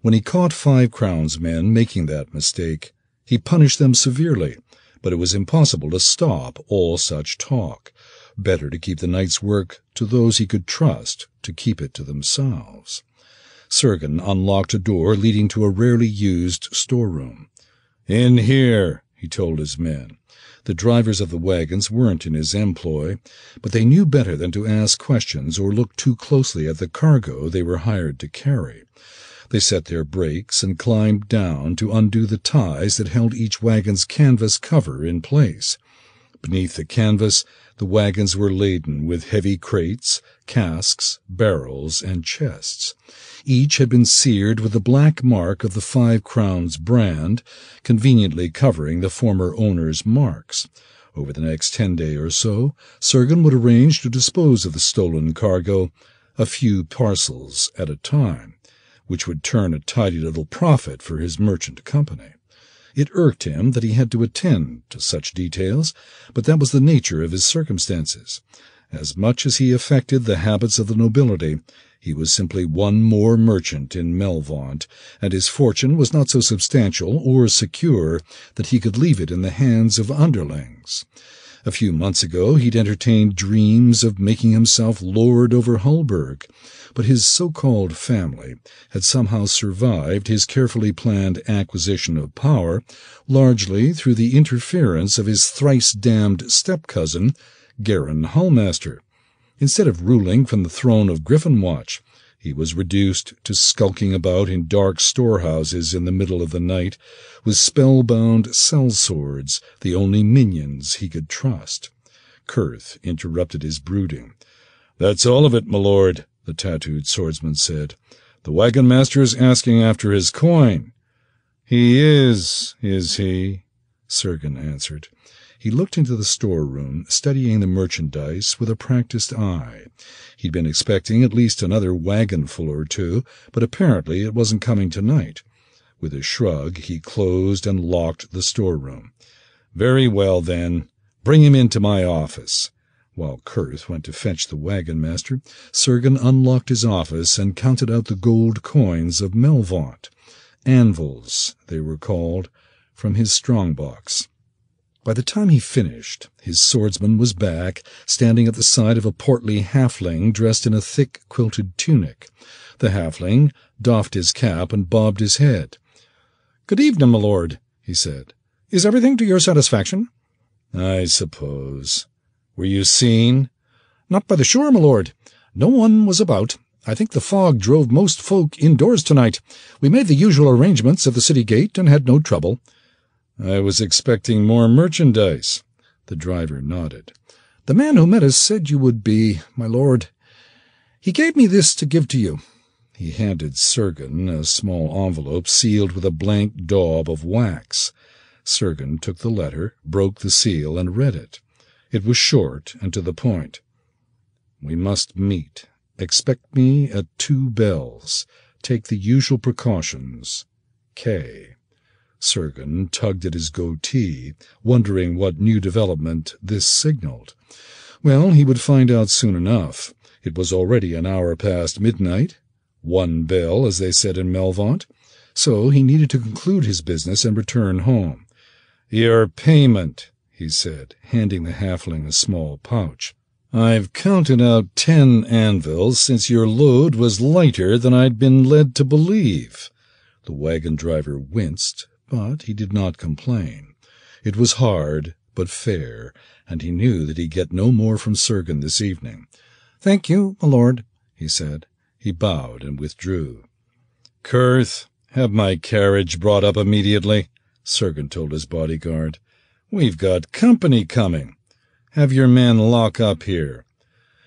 [SPEAKER 1] When he caught Five Crowns men making that mistake, he punished them severely, but it was impossible to stop all such talk. Better to keep the night's work to those he could trust to keep it to themselves. Sergen unlocked a door leading to a rarely used storeroom. In here, he told his men. The drivers of the wagons weren't in his employ, but they knew better than to ask questions or look too closely at the cargo they were hired to carry. They set their brakes and climbed down to undo the ties that held each wagon's canvas cover in place. Beneath the canvas, the wagons were laden with heavy crates, casks, barrels, and chests. Each had been seared with the black mark of the Five Crowns brand, conveniently covering the former owner's marks. Over the next ten day or so, Sergen would arrange to dispose of the stolen cargo, a few parcels at a time which would turn a tidy little profit for his merchant company. It irked him that he had to attend to such details, but that was the nature of his circumstances. As much as he affected the habits of the nobility, he was simply one more merchant in Melvaunt, and his fortune was not so substantial or secure that he could leave it in the hands of underlings. A few months ago he'd entertained dreams of making himself lord over Hulburg, but his so-called family had somehow survived his carefully planned acquisition of power, largely through the interference of his thrice-damned step-cousin, Geran Hulmaster. Instead of ruling from the throne of Griffonwatch, he was reduced to skulking about in dark storehouses in the middle of the night, with spellbound sellswords, the only minions he could trust. Kurth interrupted his brooding. That's all of it, my lord the tattooed swordsman said. The wagon master is asking after his coin. He is, is he? Sergen answered. He looked into the storeroom, studying the merchandise with a practiced eye. He'd been expecting at least another wagonful or two, but apparently it wasn't coming tonight. With a shrug, he closed and locked the storeroom. Very well, then. Bring him into my office. While Kurth went to fetch the wagon master, Sergen unlocked his office and counted out the gold coins of Melvaunt. Anvils, they were called, from his strongbox. By the time he finished, his swordsman was back, standing at the side of a portly halfling dressed in a thick quilted tunic. The halfling doffed his cap and bobbed his head.
[SPEAKER 9] Good evening, my lord, he said. Is everything to your satisfaction?
[SPEAKER 1] I suppose. Were you seen?
[SPEAKER 9] Not by the shore, my lord. No one was about. I think the fog drove most folk indoors tonight. We made the usual arrangements at the city gate and had no trouble.
[SPEAKER 1] I was expecting more merchandise. The driver nodded.
[SPEAKER 9] The man who met us said you would be, my lord. He gave me this to give to you.
[SPEAKER 1] He handed Sergen a small envelope sealed with a blank daub of wax. Sergen took the letter, broke the seal, and read it. It was short and to the point. We must meet. Expect me at two bells. Take the usual precautions. K. Sergen tugged at his goatee, wondering what new development this signaled. Well, he would find out soon enough. It was already an hour past midnight. One bell, as they said in Melvaunt. So he needed to conclude his business and return home. Your payment, he said, handing the halfling a small pouch. I've counted out ten anvils since your load was lighter than I'd been led to believe. The wagon driver winced, but he did not complain. It was hard, but fair, and he knew that he'd get no more from Sergen this evening.
[SPEAKER 9] Thank you, my lord, he said.
[SPEAKER 1] He bowed and withdrew. Kurth, have my carriage brought up immediately, Sergen told his bodyguard. We've got company coming. Have your men lock up here.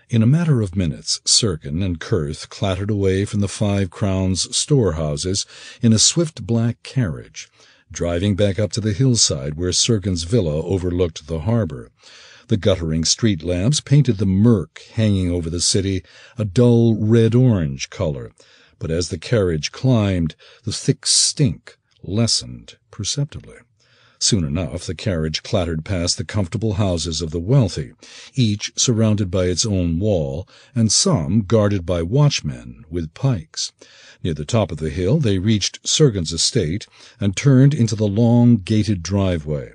[SPEAKER 1] In a matter of minutes, Sergen and Kurth clattered away from the Five Crowns storehouses in a swift black carriage, driving back up to the hillside where Sergen's villa overlooked the harbor. The guttering street lamps painted the murk hanging over the city a dull red-orange color, but as the carriage climbed, the thick stink lessened perceptibly. Soon enough, the carriage clattered past the comfortable houses of the wealthy, each surrounded by its own wall, and some guarded by watchmen with pikes. Near the top of the hill, they reached Sergen's estate and turned into the long, gated driveway.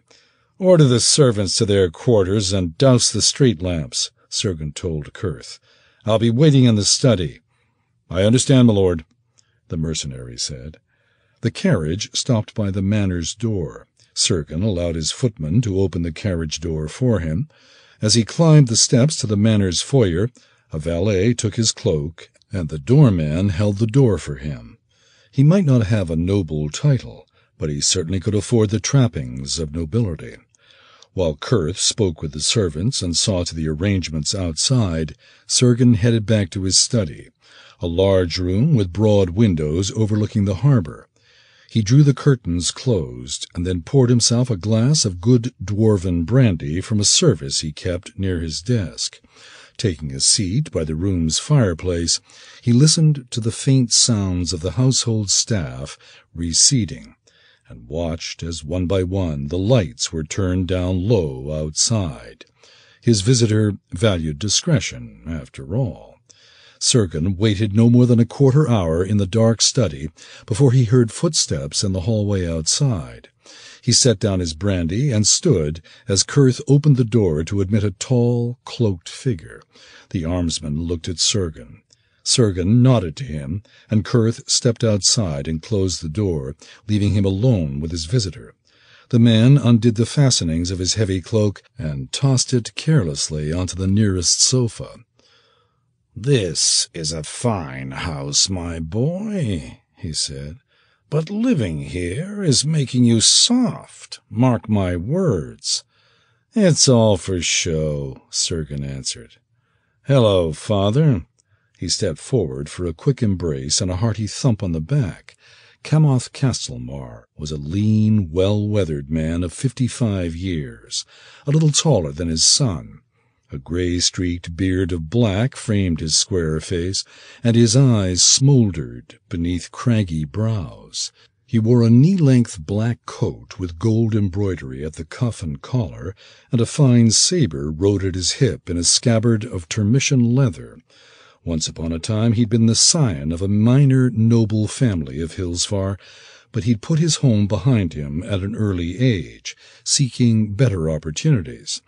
[SPEAKER 1] Order the servants to their quarters and douse the street lamps, Sergen told Kurth. I'll be waiting in the study. I understand, my lord, the mercenary said. The carriage stopped by the manor's door. Sergen allowed his footman to open the carriage door for him. As he climbed the steps to the manor's foyer, a valet took his cloak, and the doorman held the door for him. He might not have a noble title, but he certainly could afford the trappings of nobility. While Kurth spoke with the servants and saw to the arrangements outside, Sergen headed back to his study, a large room with broad windows overlooking the harbor. He drew the curtains closed and then poured himself a glass of good dwarven brandy from a service he kept near his desk. Taking a seat by the room's fireplace, he listened to the faint sounds of the household staff receding and watched as one by one the lights were turned down low outside. His visitor valued discretion, after all. Sergen waited no more than a quarter hour in the dark study before he heard footsteps in the hallway outside. He set down his brandy and stood as Kurth opened the door to admit a tall, cloaked figure. The armsman looked at Sergen. Sergen nodded to him, and Kurth stepped outside and closed the door, leaving him alone with his visitor. The man undid the fastenings of his heavy cloak and tossed it carelessly onto the nearest sofa.
[SPEAKER 17] This is a fine house, my boy, he said, but living here is making you soft, mark my words.
[SPEAKER 1] It's all for show, Sergen answered. Hello, father. He stepped forward for a quick embrace and a hearty thump on the back. Kamoth Kastelmar was a lean, well-weathered man of fifty-five years, a little taller than his son. A gray-streaked beard of black framed his square face, and his eyes smoldered beneath craggy brows. He wore a knee-length black coat with gold embroidery at the cuff and collar, and a fine saber rode at his hip in a scabbard of Termitian leather. Once upon a time he'd been the scion of a minor noble family of Hillsfar, but he'd put his home behind him at an early age, seeking better opportunities.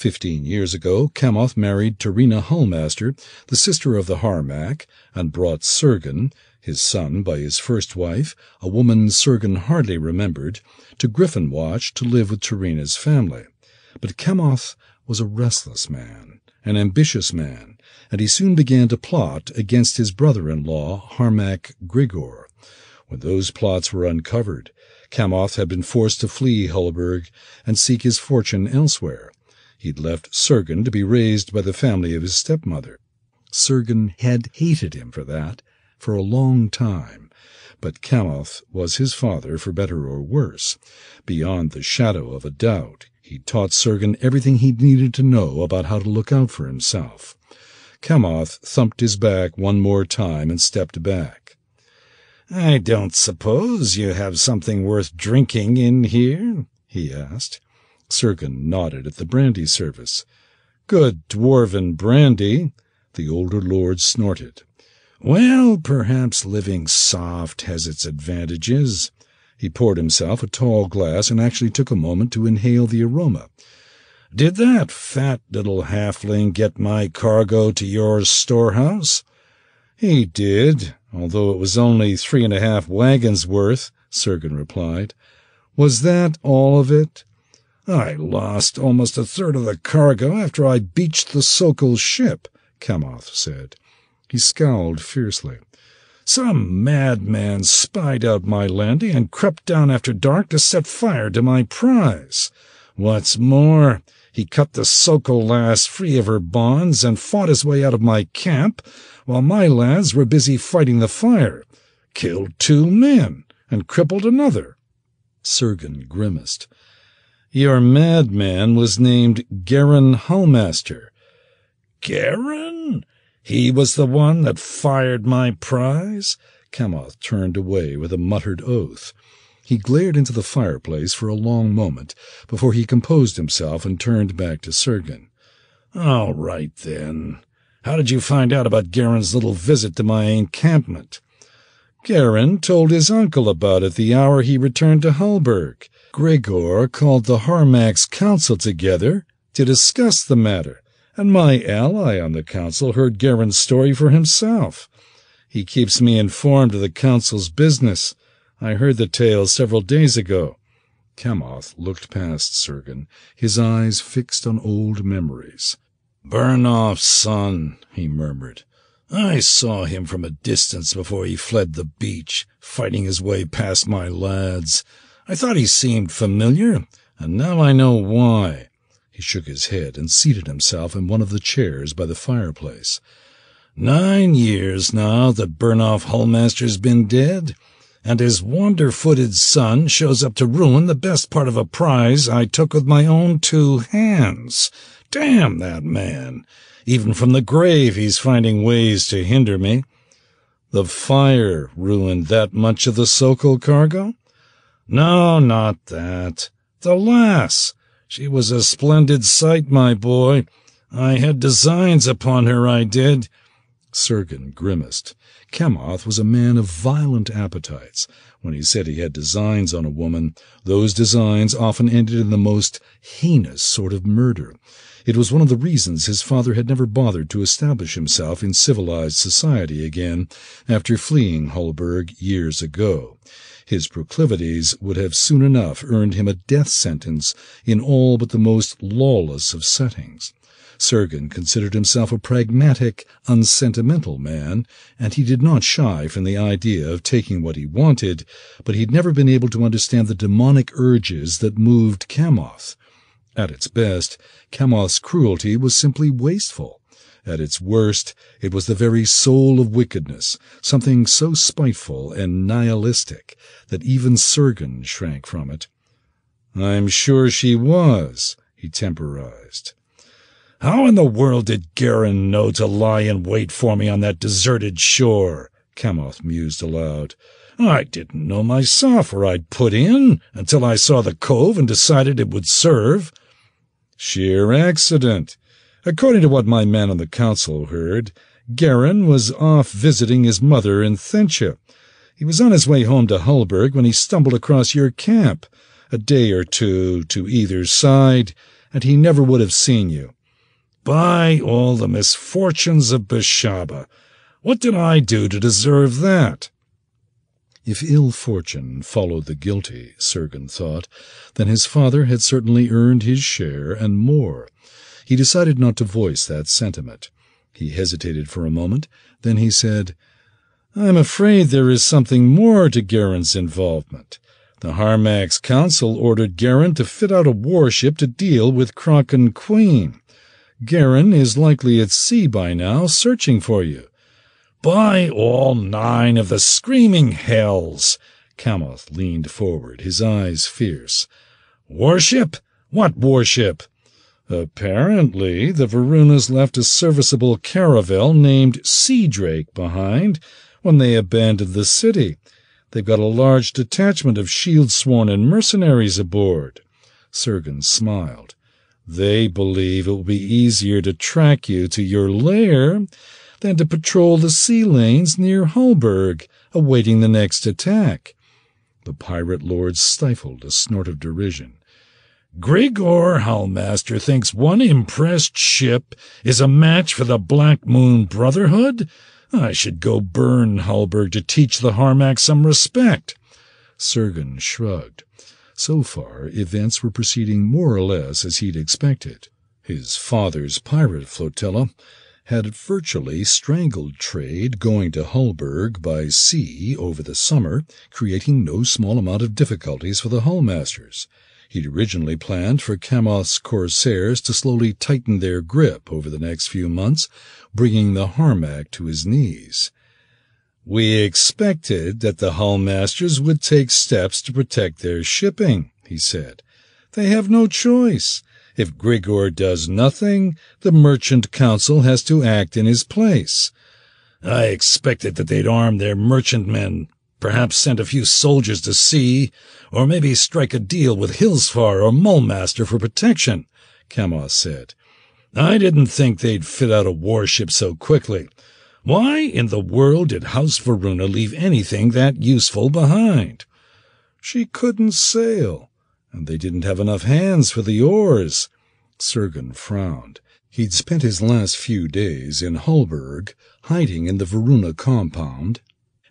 [SPEAKER 1] Fifteen years ago, Kamoth married Terina Hulmaster, the sister of the Harmach, and brought Sergen, his son by his first wife, a woman Sergen hardly remembered, to Griffonwatch to live with Terina's family. But Kamoth was a restless man, an ambitious man, and he soon began to plot against his brother-in-law, Harmach Grigor. When those plots were uncovered, Kamoth had been forced to flee Hulburg and seek his fortune elsewhere. He'd left Sergen to be raised by the family of his stepmother. Sergen had hated him for that for a long time, but Kamoth was his father for better or worse. Beyond the shadow of a doubt, he'd taught Sergen everything he needed to know about how to look out for himself. Kamoth thumped his back one more time and stepped back.
[SPEAKER 17] I don't suppose you have something worth drinking in here? he asked.
[SPEAKER 1] Sergen nodded at the brandy service. Good dwarven brandy, the older lord snorted.
[SPEAKER 17] Well, perhaps living soft has its advantages.
[SPEAKER 1] He poured himself a tall glass and actually took a moment to inhale the aroma.
[SPEAKER 17] Did that fat little halfling get my cargo to your storehouse?
[SPEAKER 1] He did, although it was only three and a half wagons worth, Sergen replied. Was that all of it?
[SPEAKER 17] I lost almost a third of the cargo after I beached the Sokol ship, Kamoth said.
[SPEAKER 1] He scowled fiercely.
[SPEAKER 17] Some madman spied out my landing and crept down after dark to set fire to my prize. What's more, he cut the Sokol lass free of her bonds and fought his way out of my camp, while my lads were busy fighting the fire. Killed two men and crippled another.
[SPEAKER 1] Sergen grimaced. Your madman was named Geran Hulmaster.
[SPEAKER 17] Geran? He was the one that fired my prize?
[SPEAKER 1] Kamoth turned away with a muttered oath. He glared into the fireplace for a long moment before he composed himself and turned back to Sergen.
[SPEAKER 17] All right, then. How did you find out about Geran's little visit to my encampment?
[SPEAKER 1] Geran told his uncle about it the hour he returned to Hulburg. Grigor called the Harmach's council together to discuss the matter, and my ally on the council heard Geran's story for himself. He keeps me informed of the council's business. I heard the tale several days ago. Kamoth looked past Sergen, his eyes fixed on old memories.
[SPEAKER 17] Bernov's son, he murmured. I saw him from a distance before he fled the beach, fighting his way past my lads. I thought he seemed familiar, and now I know why.
[SPEAKER 1] He shook his head and seated himself in one of the chairs by the fireplace.
[SPEAKER 17] Nine years now that Bernov Hulmaster's been dead and his wander-footed son shows up to ruin the best part of a prize I took with my own two hands. Damn that man! Even from the grave he's finding ways to hinder me.
[SPEAKER 1] The fire ruined that much of the Sokol cargo?
[SPEAKER 17] No, not that. The lass. She was a splendid sight, my boy. I had designs upon her, I did.
[SPEAKER 1] Sergen grimaced. Kamoth was a man of violent appetites. When he said he had designs on a woman, those designs often ended in the most heinous sort of murder. It was one of the reasons his father had never bothered to establish himself in civilized society again after fleeing Hulburg years ago. His proclivities would have soon enough earned him a death sentence in all but the most lawless of settings. Sergen considered himself a pragmatic, unsentimental man, and he did not shy from the idea of taking what he wanted, but he'd never been able to understand the demonic urges that moved Kamoth. At its best, Kamoth's cruelty was simply wasteful. At its worst, it was the very soul of wickedness, something so spiteful and nihilistic that even Sergen shrank from it. I'm sure she was, he temporized.
[SPEAKER 17] How in the world did Geran know to lie in wait for me on that deserted shore? Kamoth mused aloud. I didn't know myself where I'd put in until I saw the cove and decided it would serve.
[SPEAKER 1] Sheer accident. According to what my man on the council heard, Geran was off visiting his mother in Thentia. He was on his way home to Hulburg when he stumbled across your camp. A day or two to either side, and he never would have seen you.
[SPEAKER 17] By all the misfortunes of Beshaba, what did I do to deserve that?
[SPEAKER 1] If ill fortune followed the guilty, Sergen thought, then his father had certainly earned his share and more. He decided not to voice that sentiment. He hesitated for a moment, then he said, I'm afraid there is something more to Geran's involvement. The Harmach's council ordered Geran to fit out a warship to deal with Kraken Queen. Geran is likely at sea by now, searching for you.
[SPEAKER 17] By all nine of the screaming hells! Kamoth leaned forward, his eyes fierce. Warship? What warship?
[SPEAKER 1] Apparently, the Verunas left a serviceable caravel named Sea Drake behind when they abandoned the city. They've got a large detachment of shield-sworn and mercenaries aboard. Sergen smiled. They believe it will be easier to track you to your lair than to patrol the sea lanes near Hulburg, awaiting the next attack. The pirate lord stifled a snort of derision.
[SPEAKER 17] Grigor Hulmaster thinks one impressed ship is a match for the Black Moon Brotherhood? I should go burn Hulburg to teach the Harmach some respect.
[SPEAKER 1] Sergen shrugged. So far, events were proceeding more or less as he'd expected. His father's pirate flotilla had virtually strangled trade going to Hulburg by sea over the summer, creating no small amount of difficulties for the Hulmasters. He'd originally planned for Kamoth's corsairs to slowly tighten their grip over the next few months, bringing the Harmach to his knees. We expected that the Hulmasters would take steps to protect their shipping, he said. They have no choice. If Grigor does nothing, the Merchant Council has to act in his place.
[SPEAKER 17] I expected that they'd arm their merchantmen Perhaps send a few soldiers to sea, or maybe strike a deal with Hillsfar or Mulmaster for protection, Kamoth said. I didn't think they'd fit out a warship so quickly. Why in the world did House Veruna leave anything that useful behind?
[SPEAKER 1] She couldn't sail, and they didn't have enough hands for the oars. Sergen frowned. He'd spent his last few days in Hulburg, hiding in the Veruna compound,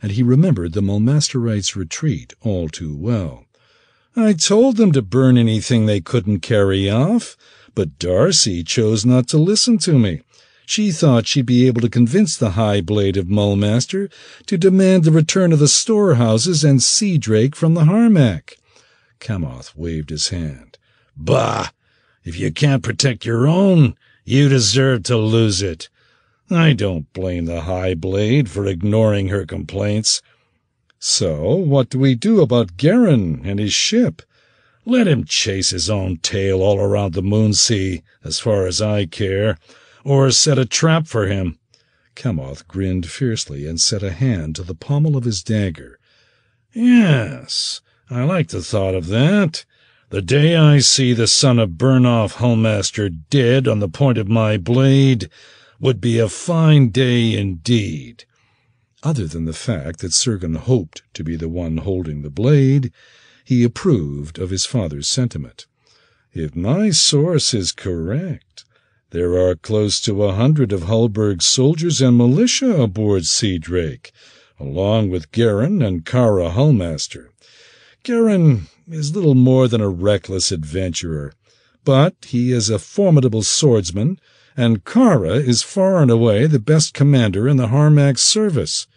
[SPEAKER 1] and he remembered the Mulmasterites' retreat all too well. I told them to burn anything they couldn't carry off, but Darcy chose not to listen to me. She thought she'd be able to convince the High Blade of Mulmaster to demand the return of the storehouses and Sea Drake from the Harmach. Kamoth waved his hand.
[SPEAKER 17] Bah! If you can't protect your own, you deserve to lose it. I don't blame the High Blade for ignoring her complaints.
[SPEAKER 1] So, what do we do about Geran and his ship?
[SPEAKER 17] Let him chase his own tail all around the Moonsea, as far as I care, or set a trap for him.
[SPEAKER 1] Kamoth grinned fiercely and set a hand to the pommel of his dagger.
[SPEAKER 17] Yes, I like the thought of that. The day I see the son of Bernov Hulmaster dead on the point of my blade, would be a fine day indeed.
[SPEAKER 1] Other than the fact that Sergen hoped to be the one holding the blade, he approved of his father's sentiment. If my source is correct, there are close to a hundred of Hulburg's soldiers and militia aboard Sea Drake, along with Geran and Kara Hulmaster. Geran is little more than a reckless adventurer, but he is a formidable swordsman and Kara is far and away the best commander in the Harmach's service.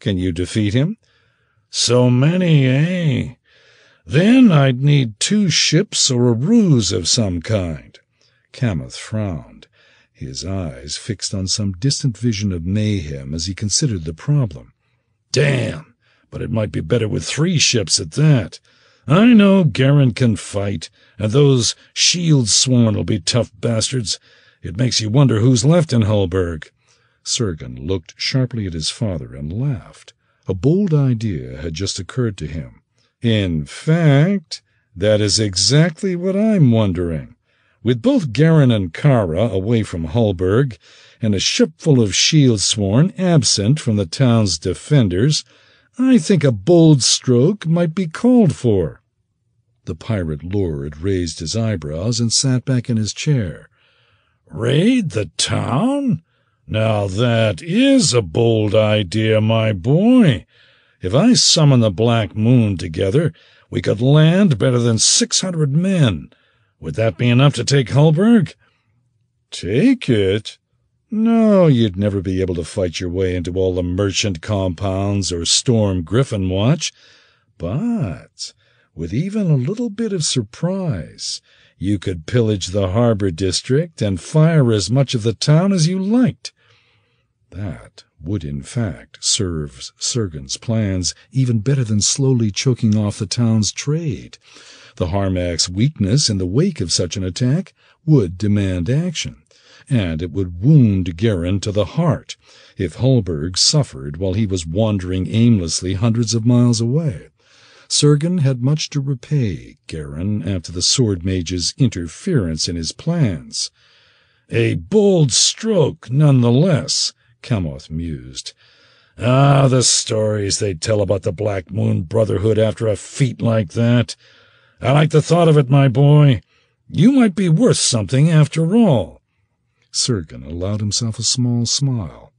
[SPEAKER 1] Can you defeat him?
[SPEAKER 17] So many, eh? Then I'd need two ships or a ruse of some kind.
[SPEAKER 1] Kamoth frowned. his eyes fixed on some distant vision of mayhem as he considered the problem.
[SPEAKER 17] Damn, but it might be better with three ships at that. I know Geran can fight, and those shield sworn will be tough bastards. It makes you wonder who's left in Hulburg.
[SPEAKER 1] Sergen looked sharply at his father and laughed. A bold idea had just occurred to him.
[SPEAKER 17] In fact, that is exactly what I'm wondering. With both Geran and Kara away from Hulburg, and a ship full of shield sworn absent from the town's defenders, I think a bold stroke might be called for.
[SPEAKER 1] The pirate lord raised his eyebrows and sat back in his chair.
[SPEAKER 17] Raid the town? Now that is a bold idea, my boy. If I summon the Black Moon together, we could land better than six hundred men. Would that be enough to take Hulburg?
[SPEAKER 1] Take it? No, you'd never be able to fight your way into all the merchant compounds or storm Griffonwatch. But with even a little bit of surprise, you could pillage the harbor district and fire as much of the town as you liked. That would in fact serve Sergen's plans even better than slowly choking off the town's trade. The Harmach's weakness in the wake of such an attack would demand action, and it would wound Geran to the heart if Hulburg suffered while he was wandering aimlessly hundreds of miles away. Sergen had much to repay Geran after the Sword Mage's interference in his plans.
[SPEAKER 17] A bold stroke, none the less, Kamoth mused. Ah, the stories they tell about the Black Moon Brotherhood after a feat like that. I like the thought of it, my boy. You might be worth something after all.
[SPEAKER 1] Sergen allowed himself a small smile.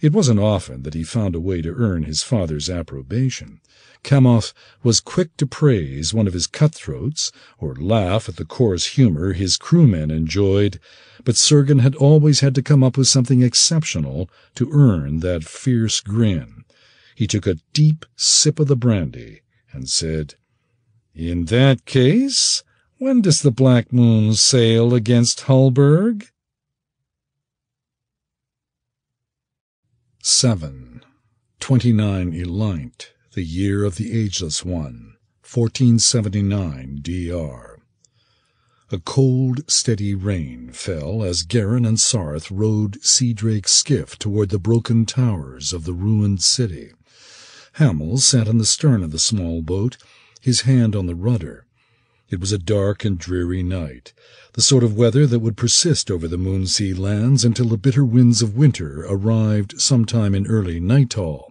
[SPEAKER 1] It wasn't often that he found a way to earn his father's approbation. Kamoth was quick to praise one of his cutthroats or laugh at the coarse humor his crewmen enjoyed, but Sergen had always had to come up with something exceptional to earn that fierce grin. He took a deep sip of the brandy and said, In that case, when does the Black Moon sail against Hulburg? 7. 29 Eleint the year of the Ageless One, 1479 D.R. A cold, steady rain fell as Geran and Sarth rowed Seadrake's skiff toward the broken towers of the ruined city. Hamil sat in the stern of the small boat, his hand on the rudder. It was a dark and dreary night, the sort of weather that would persist over the Moonsea lands until the bitter winds of winter arrived sometime in early Nightal.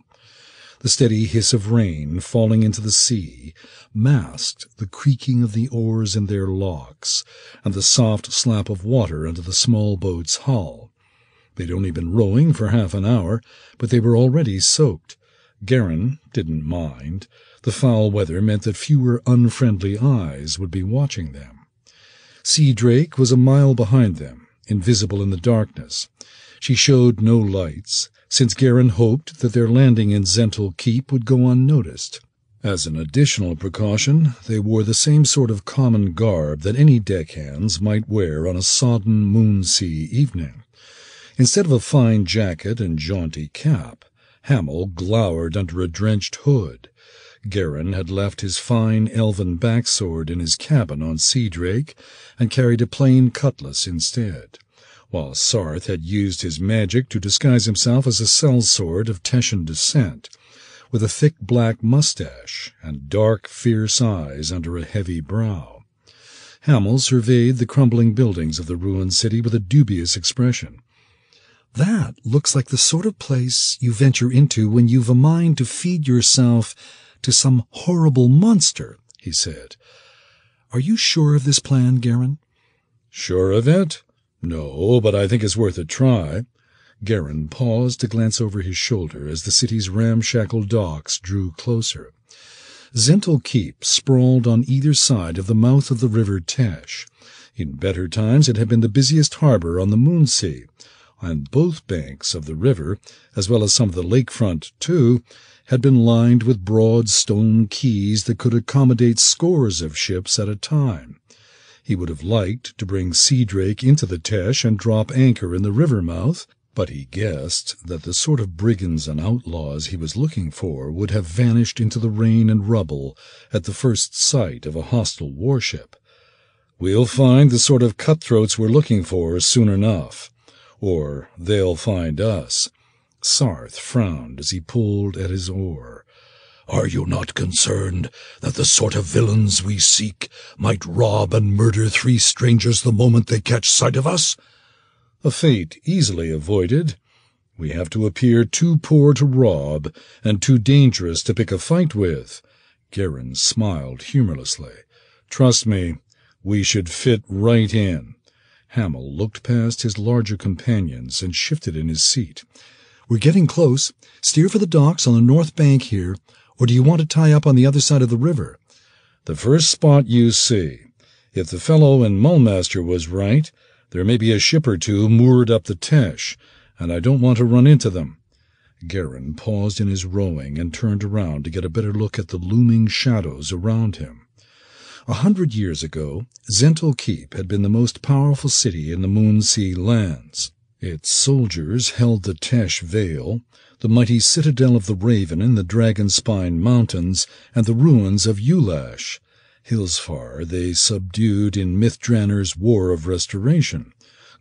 [SPEAKER 1] The steady hiss of rain falling into the sea masked the creaking of the oars in their locks and the soft slap of water under the small boat's hull. They'd only been rowing for half an hour, but they were already soaked. Geran didn't mind. The foul weather meant that fewer unfriendly eyes would be watching them. Sea Drake was a mile behind them, invisible in the darkness. She showed no lights, since Geran hoped that their landing in Zhentil Keep would go unnoticed. As an additional precaution, they wore the same sort of common garb that any deckhands might wear on a sodden Moonsea evening. Instead of a fine jacket and jaunty cap, Hamil glowered under a drenched hood. Geran had left his fine elven backsword in his cabin on Sea Drake and carried a plain cutlass instead while Sarth had used his magic to disguise himself as a sellsword of Teshan descent, with a thick black mustache and dark, fierce eyes under a heavy brow. Hamil surveyed the crumbling buildings of the ruined city with a dubious expression.
[SPEAKER 5] That looks like the sort of place you venture into when you've a mind to feed yourself to some horrible monster, he said. Are you sure of this plan, Geran?
[SPEAKER 1] Sure of it? No, but I think it's worth a try. Geran paused to glance over his shoulder as the city's ramshackle docks drew closer. Zhentil Keep sprawled on either side of the mouth of the river Tesh. In better times it had been the busiest harbor on the Moon Sea. On both banks of the river, as well as some of the lakefront too, had been lined with broad stone quays that could accommodate scores of ships at a time. He would have liked to bring Sea Drake into the Tesh and drop anchor in the river mouth, but he guessed that the sort of brigands and outlaws he was looking for would have vanished into the rain and rubble at the first sight of a hostile warship. We'll find the sort of cutthroats we're looking for soon enough. Or they'll find us. Sarth frowned as he pulled at his oar.
[SPEAKER 16] Are you not concerned that the sort of villains we seek might rob and murder three strangers the moment they catch sight of us?
[SPEAKER 1] A fate easily avoided. We have to appear too poor to rob and too dangerous to pick a fight with. Geran smiled humorlessly. Trust me, we should fit right in. Hamil looked past his larger companions and shifted in his seat. We're getting close. Steer for the docks on the north bank here, or do you want to tie up on the other side of the river? The first spot you see. If the fellow in Mulmaster was right, there may be a ship or two moored up the Tesh, and I don't want to run into them. Geran paused in his rowing and turned around to get a better look at the looming shadows around him. A hundred years ago, Zhentil Keep had been the most powerful city in the Moonsea lands. Its soldiers held the Tesh Vale, the mighty citadel of the Raven in the Dragonspine Mountains, and the ruins of Yûlash. Hillsfar they subdued in Mithrannor's War of Restoration.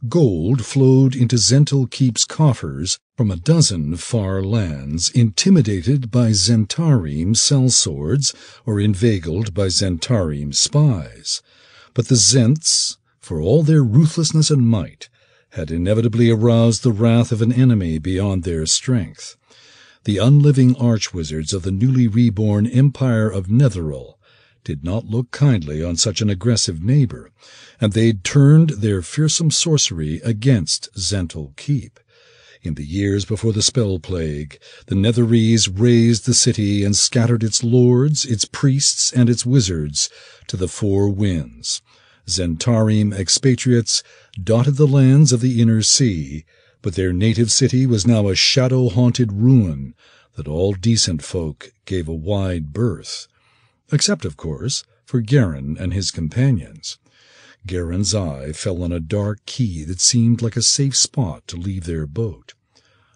[SPEAKER 1] Gold flowed into Zhentil Keep's coffers from a dozen far lands, intimidated by Zhentarim sellswords or inveigled by Zhentarim spies. But the Zhents, for all their ruthlessness and might, had inevitably aroused the wrath of an enemy beyond their strength. The unliving archwizards of the newly reborn Empire of Netheril did not look kindly on such an aggressive neighbor, and they'd turned their fearsome sorcery against Zhentil Keep. In the years before the spell plague, the Netherese razed the city and scattered its lords, its priests, and its wizards to the four winds. Zhentarim expatriates dotted the lands of the inner sea, but their native city was now a shadow-haunted ruin that all decent folk gave a wide berth. Except, of course, for Geran and his companions. Geran's eye fell on a dark quay that seemed like a safe spot to leave their boat.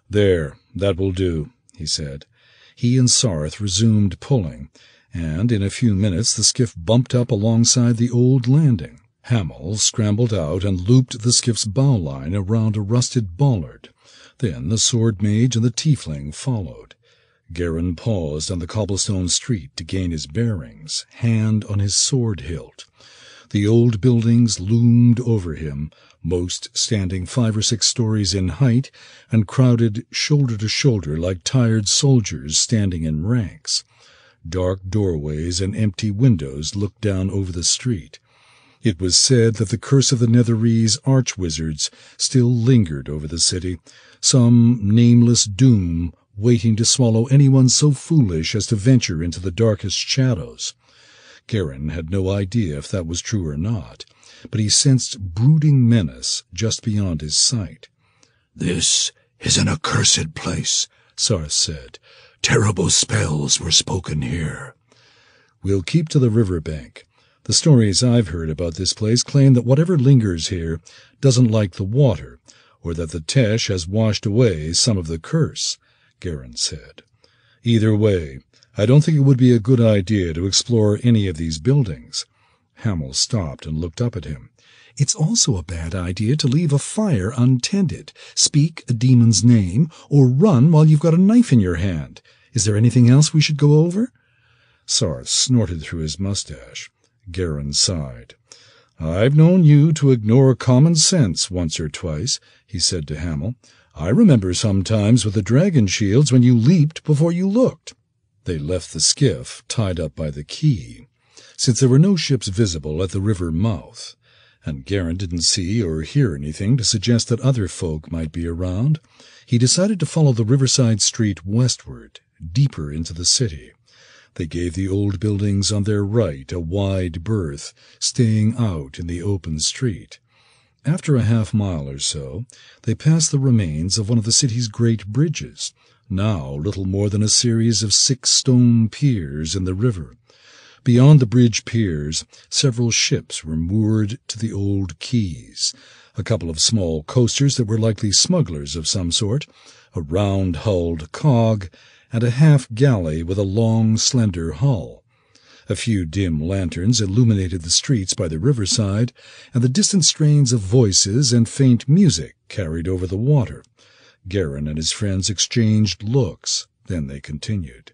[SPEAKER 1] There, that will do, he said. He and Sarth resumed pulling, and in a few minutes the skiff bumped up alongside the old landing. Hamil scrambled out and looped the skiff's bowline around a rusted bollard. Then the sword mage and the tiefling followed. Geran paused on the cobblestone street to gain his bearings, hand on his sword hilt. The old buildings loomed over him, most standing five or six stories in height and crowded shoulder to shoulder like tired soldiers standing in ranks. Dark doorways and empty windows looked down over the street. It was said that the curse of the Netherese arch-wizards still lingered over the city, some nameless doom waiting to swallow anyone so foolish as to venture into the darkest shadows. Geran had no idea if that was true or not, but he sensed brooding menace just beyond his sight.
[SPEAKER 16] This is an accursed place, Sarth said. Terrible spells were spoken here.
[SPEAKER 1] We'll keep to the river bank. The stories I've heard about this place claim that whatever lingers here doesn't like the water, or that the Tesh has washed away some of the curse, Geran said. Either way, I don't think it would be a good idea to explore any of these buildings. Hamil stopped and looked up at him. It's also a bad idea to leave a fire untended, speak a demon's name, or run while you've got a knife in your hand. Is there anything else we should go over? Sarth snorted through his mustache. Geran sighed. I've known you to ignore common sense once or twice, he said to Hamil. I remember sometimes with the dragon shields when you leaped before you looked. They left the skiff, tied up by the quay. Since there were no ships visible at the river mouth, and Geran didn't see or hear anything to suggest that other folk might be around, he decided to follow the riverside street westward, deeper into the city. They gave the old buildings on their right a wide berth, staying out in the open street. After a half mile or so, they passed the remains of one of the city's great bridges, now little more than a series of six stone piers in the river. Beyond the bridge piers, several ships were moored to the old quays. A couple of small coasters that were likely smugglers of some sort, a round-hulled cog, and a half galley with a long, slender hull. A few dim lanterns illuminated the streets by the riverside, and the distant strains of voices and faint music carried over the water. Geran and his friends exchanged looks, then they continued.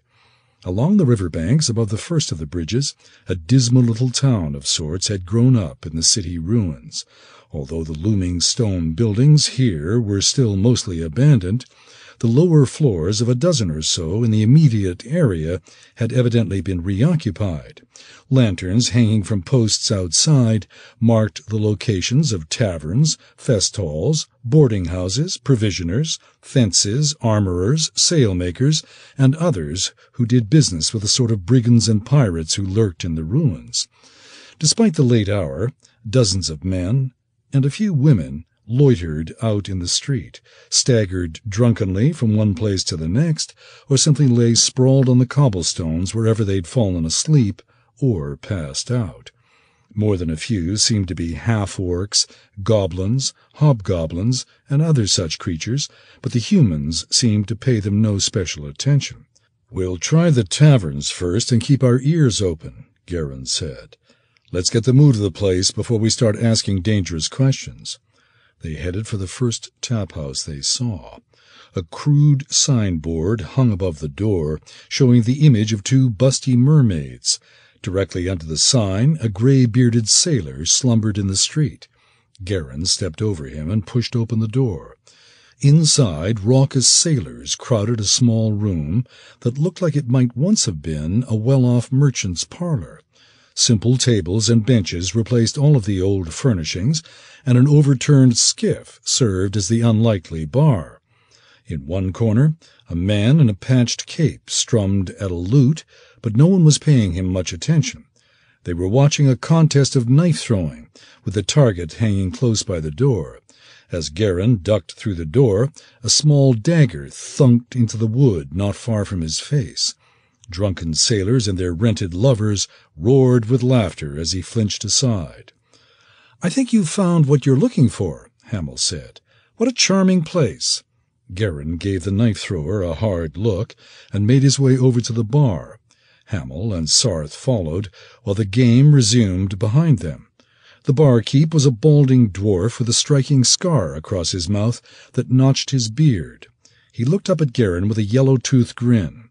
[SPEAKER 1] Along the river banks, above the first of the bridges, a dismal little town of sorts had grown up in the city ruins. Although the looming stone buildings here were still mostly abandoned, the lower floors of a dozen or so in the immediate area had evidently been reoccupied. Lanterns hanging from posts outside marked the locations of taverns, fest halls, boarding houses, provisioners, fences, armorers, sailmakers, and others who did business with the sort of brigands and pirates who lurked in the ruins. Despite the late hour, dozens of men and a few women loitered out in the street, staggered drunkenly from one place to the next, or simply lay sprawled on the cobblestones wherever they'd fallen asleep or passed out. More than a few seemed to be half-orcs, goblins, hobgoblins, and other such creatures, but the humans seemed to pay them no special attention. We'll try the taverns first and keep our ears open, Geran said. Let's get the mood of the place before we start asking dangerous questions. They headed for the first tap house they saw. A crude signboard hung above the door, showing the image of two busty mermaids. Directly under the sign, a gray-bearded sailor slumbered in the street. Geran stepped over him and pushed open the door. Inside, raucous sailors crowded a small room that looked like it might once have been a well-off merchant's parlor. Simple tables and benches replaced all of the old furnishings, and an overturned skiff served as the unlikely bar. In one corner, a man in a patched cape strummed at a lute, but no one was paying him much attention. They were watching a contest of knife throwing, with the target hanging close by the door. As Geran ducked through the door, a small dagger thunked into the wood not far from his face. Drunken sailors and their rented lovers roared with laughter as he flinched aside. I think you've found what you're looking for, Hamil said. What a charming place. Geran gave the knife thrower a hard look and made his way over to the bar. Hamil and Sarth followed, while the game resumed behind them. The barkeep was a balding dwarf with a striking scar across his mouth that notched his beard. He looked up at Geran with a yellow-toothed grin.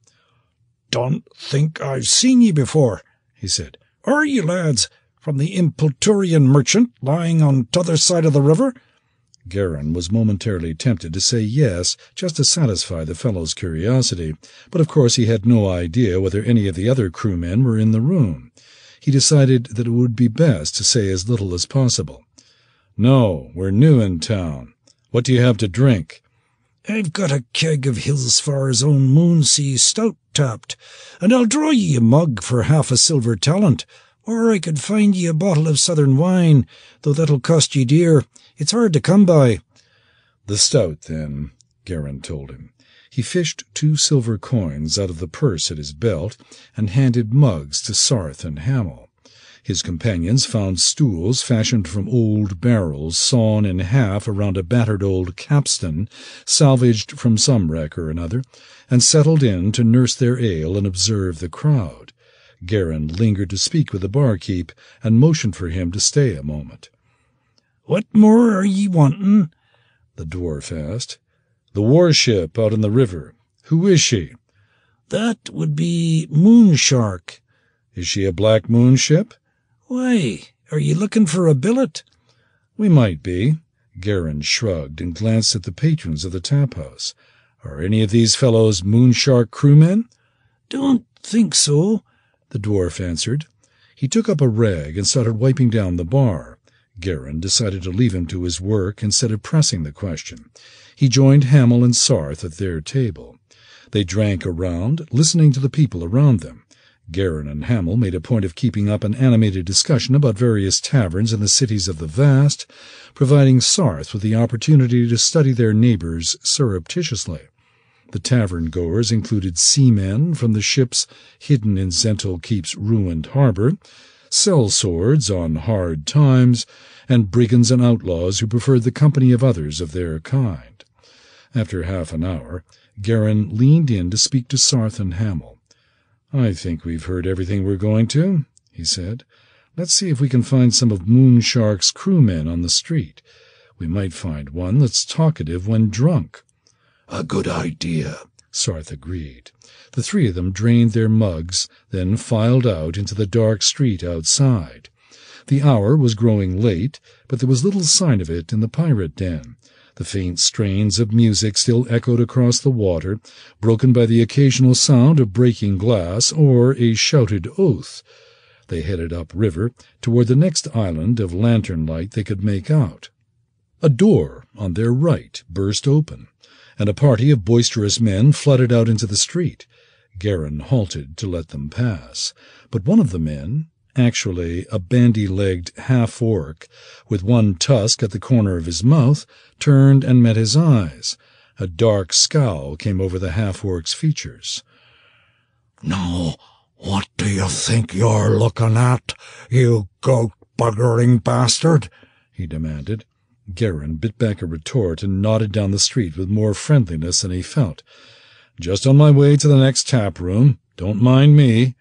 [SPEAKER 9] Don't think I've seen ye before, he said. Are ye lads from the Impilturan merchant lying on t'other side of the river?
[SPEAKER 1] Geran was momentarily tempted to say yes, just to satisfy the fellow's curiosity, but of course he had no idea whether any of the other crewmen were in the room. He decided that it would be best to say as little as possible. No, we're new in town. What do you have to drink?
[SPEAKER 9] I've got a keg of Hillsfar's own Moonsea stout tapped, and I'll draw ye a mug for half a silver talent. Or I could find ye a bottle of southern wine, though that'll cost ye dear. It's hard to come by.
[SPEAKER 1] The stout, then, Geran told him. He fished two silver coins out of the purse at his belt and handed mugs to Sarth and Hamil. His companions found stools fashioned from old barrels sawn in half around a battered old capstan salvaged from some wreck or another, and settled in to nurse their ale and observe the crowd. Geran lingered to speak with the barkeep and motioned for him to stay a moment.
[SPEAKER 9] What more are ye wantin'?
[SPEAKER 1] the dwarf asked. The warship out in the river. Who is she?
[SPEAKER 9] That would be Moonshark.
[SPEAKER 1] Is she a black moon ship?
[SPEAKER 9] Why, are ye looking for a billet?
[SPEAKER 1] We might be. Geran shrugged and glanced at the patrons of the tap house. Are any of these fellows Moonshark crewmen?
[SPEAKER 9] Don't think so, the dwarf answered.
[SPEAKER 1] He took up a rag and started wiping down the bar. Geran decided to leave him to his work instead of pressing the question. He joined Hamil and Sarth at their table. They drank around, listening to the people around them. Geran and Hamil made a point of keeping up an animated discussion about various taverns in the cities of the vast, providing Sarth with the opportunity to study their neighbors surreptitiously. The tavern goers included seamen from the ships hidden in Zhentil Keep's ruined harbor, sellswords on hard times, and brigands and outlaws who preferred the company of others of their kind. After half an hour, Geran leaned in to speak to Sarth and Hamil. I think we've heard everything we're going to, he said. Let's see if we can find some of Moonshark's crewmen on the street. We might find one that's talkative when drunk.
[SPEAKER 8] A good idea,
[SPEAKER 1] Sarth agreed. The three of them drained their mugs, then filed out into the dark street outside. The hour was growing late, but there was little sign of it in the pirate den. The faint strains of music still echoed across the water, broken by the occasional sound of breaking glass or a shouted oath. They headed up river toward the next island of lantern light they could make out. A door on their right burst open, and a party of boisterous men flooded out into the street. Geran halted to let them pass, but one of the men, actually a bandy-legged half-orc with one tusk at the corner of his mouth, turned and met his eyes. A dark scowl came over the half-orc's features.
[SPEAKER 13] Now, what do you think you're looking at, you goat-buggering bastard?" he demanded.
[SPEAKER 1] Geran bit back a retort and nodded down the street with more friendliness than he felt. Just on my way to the next tap room. Don't mind me.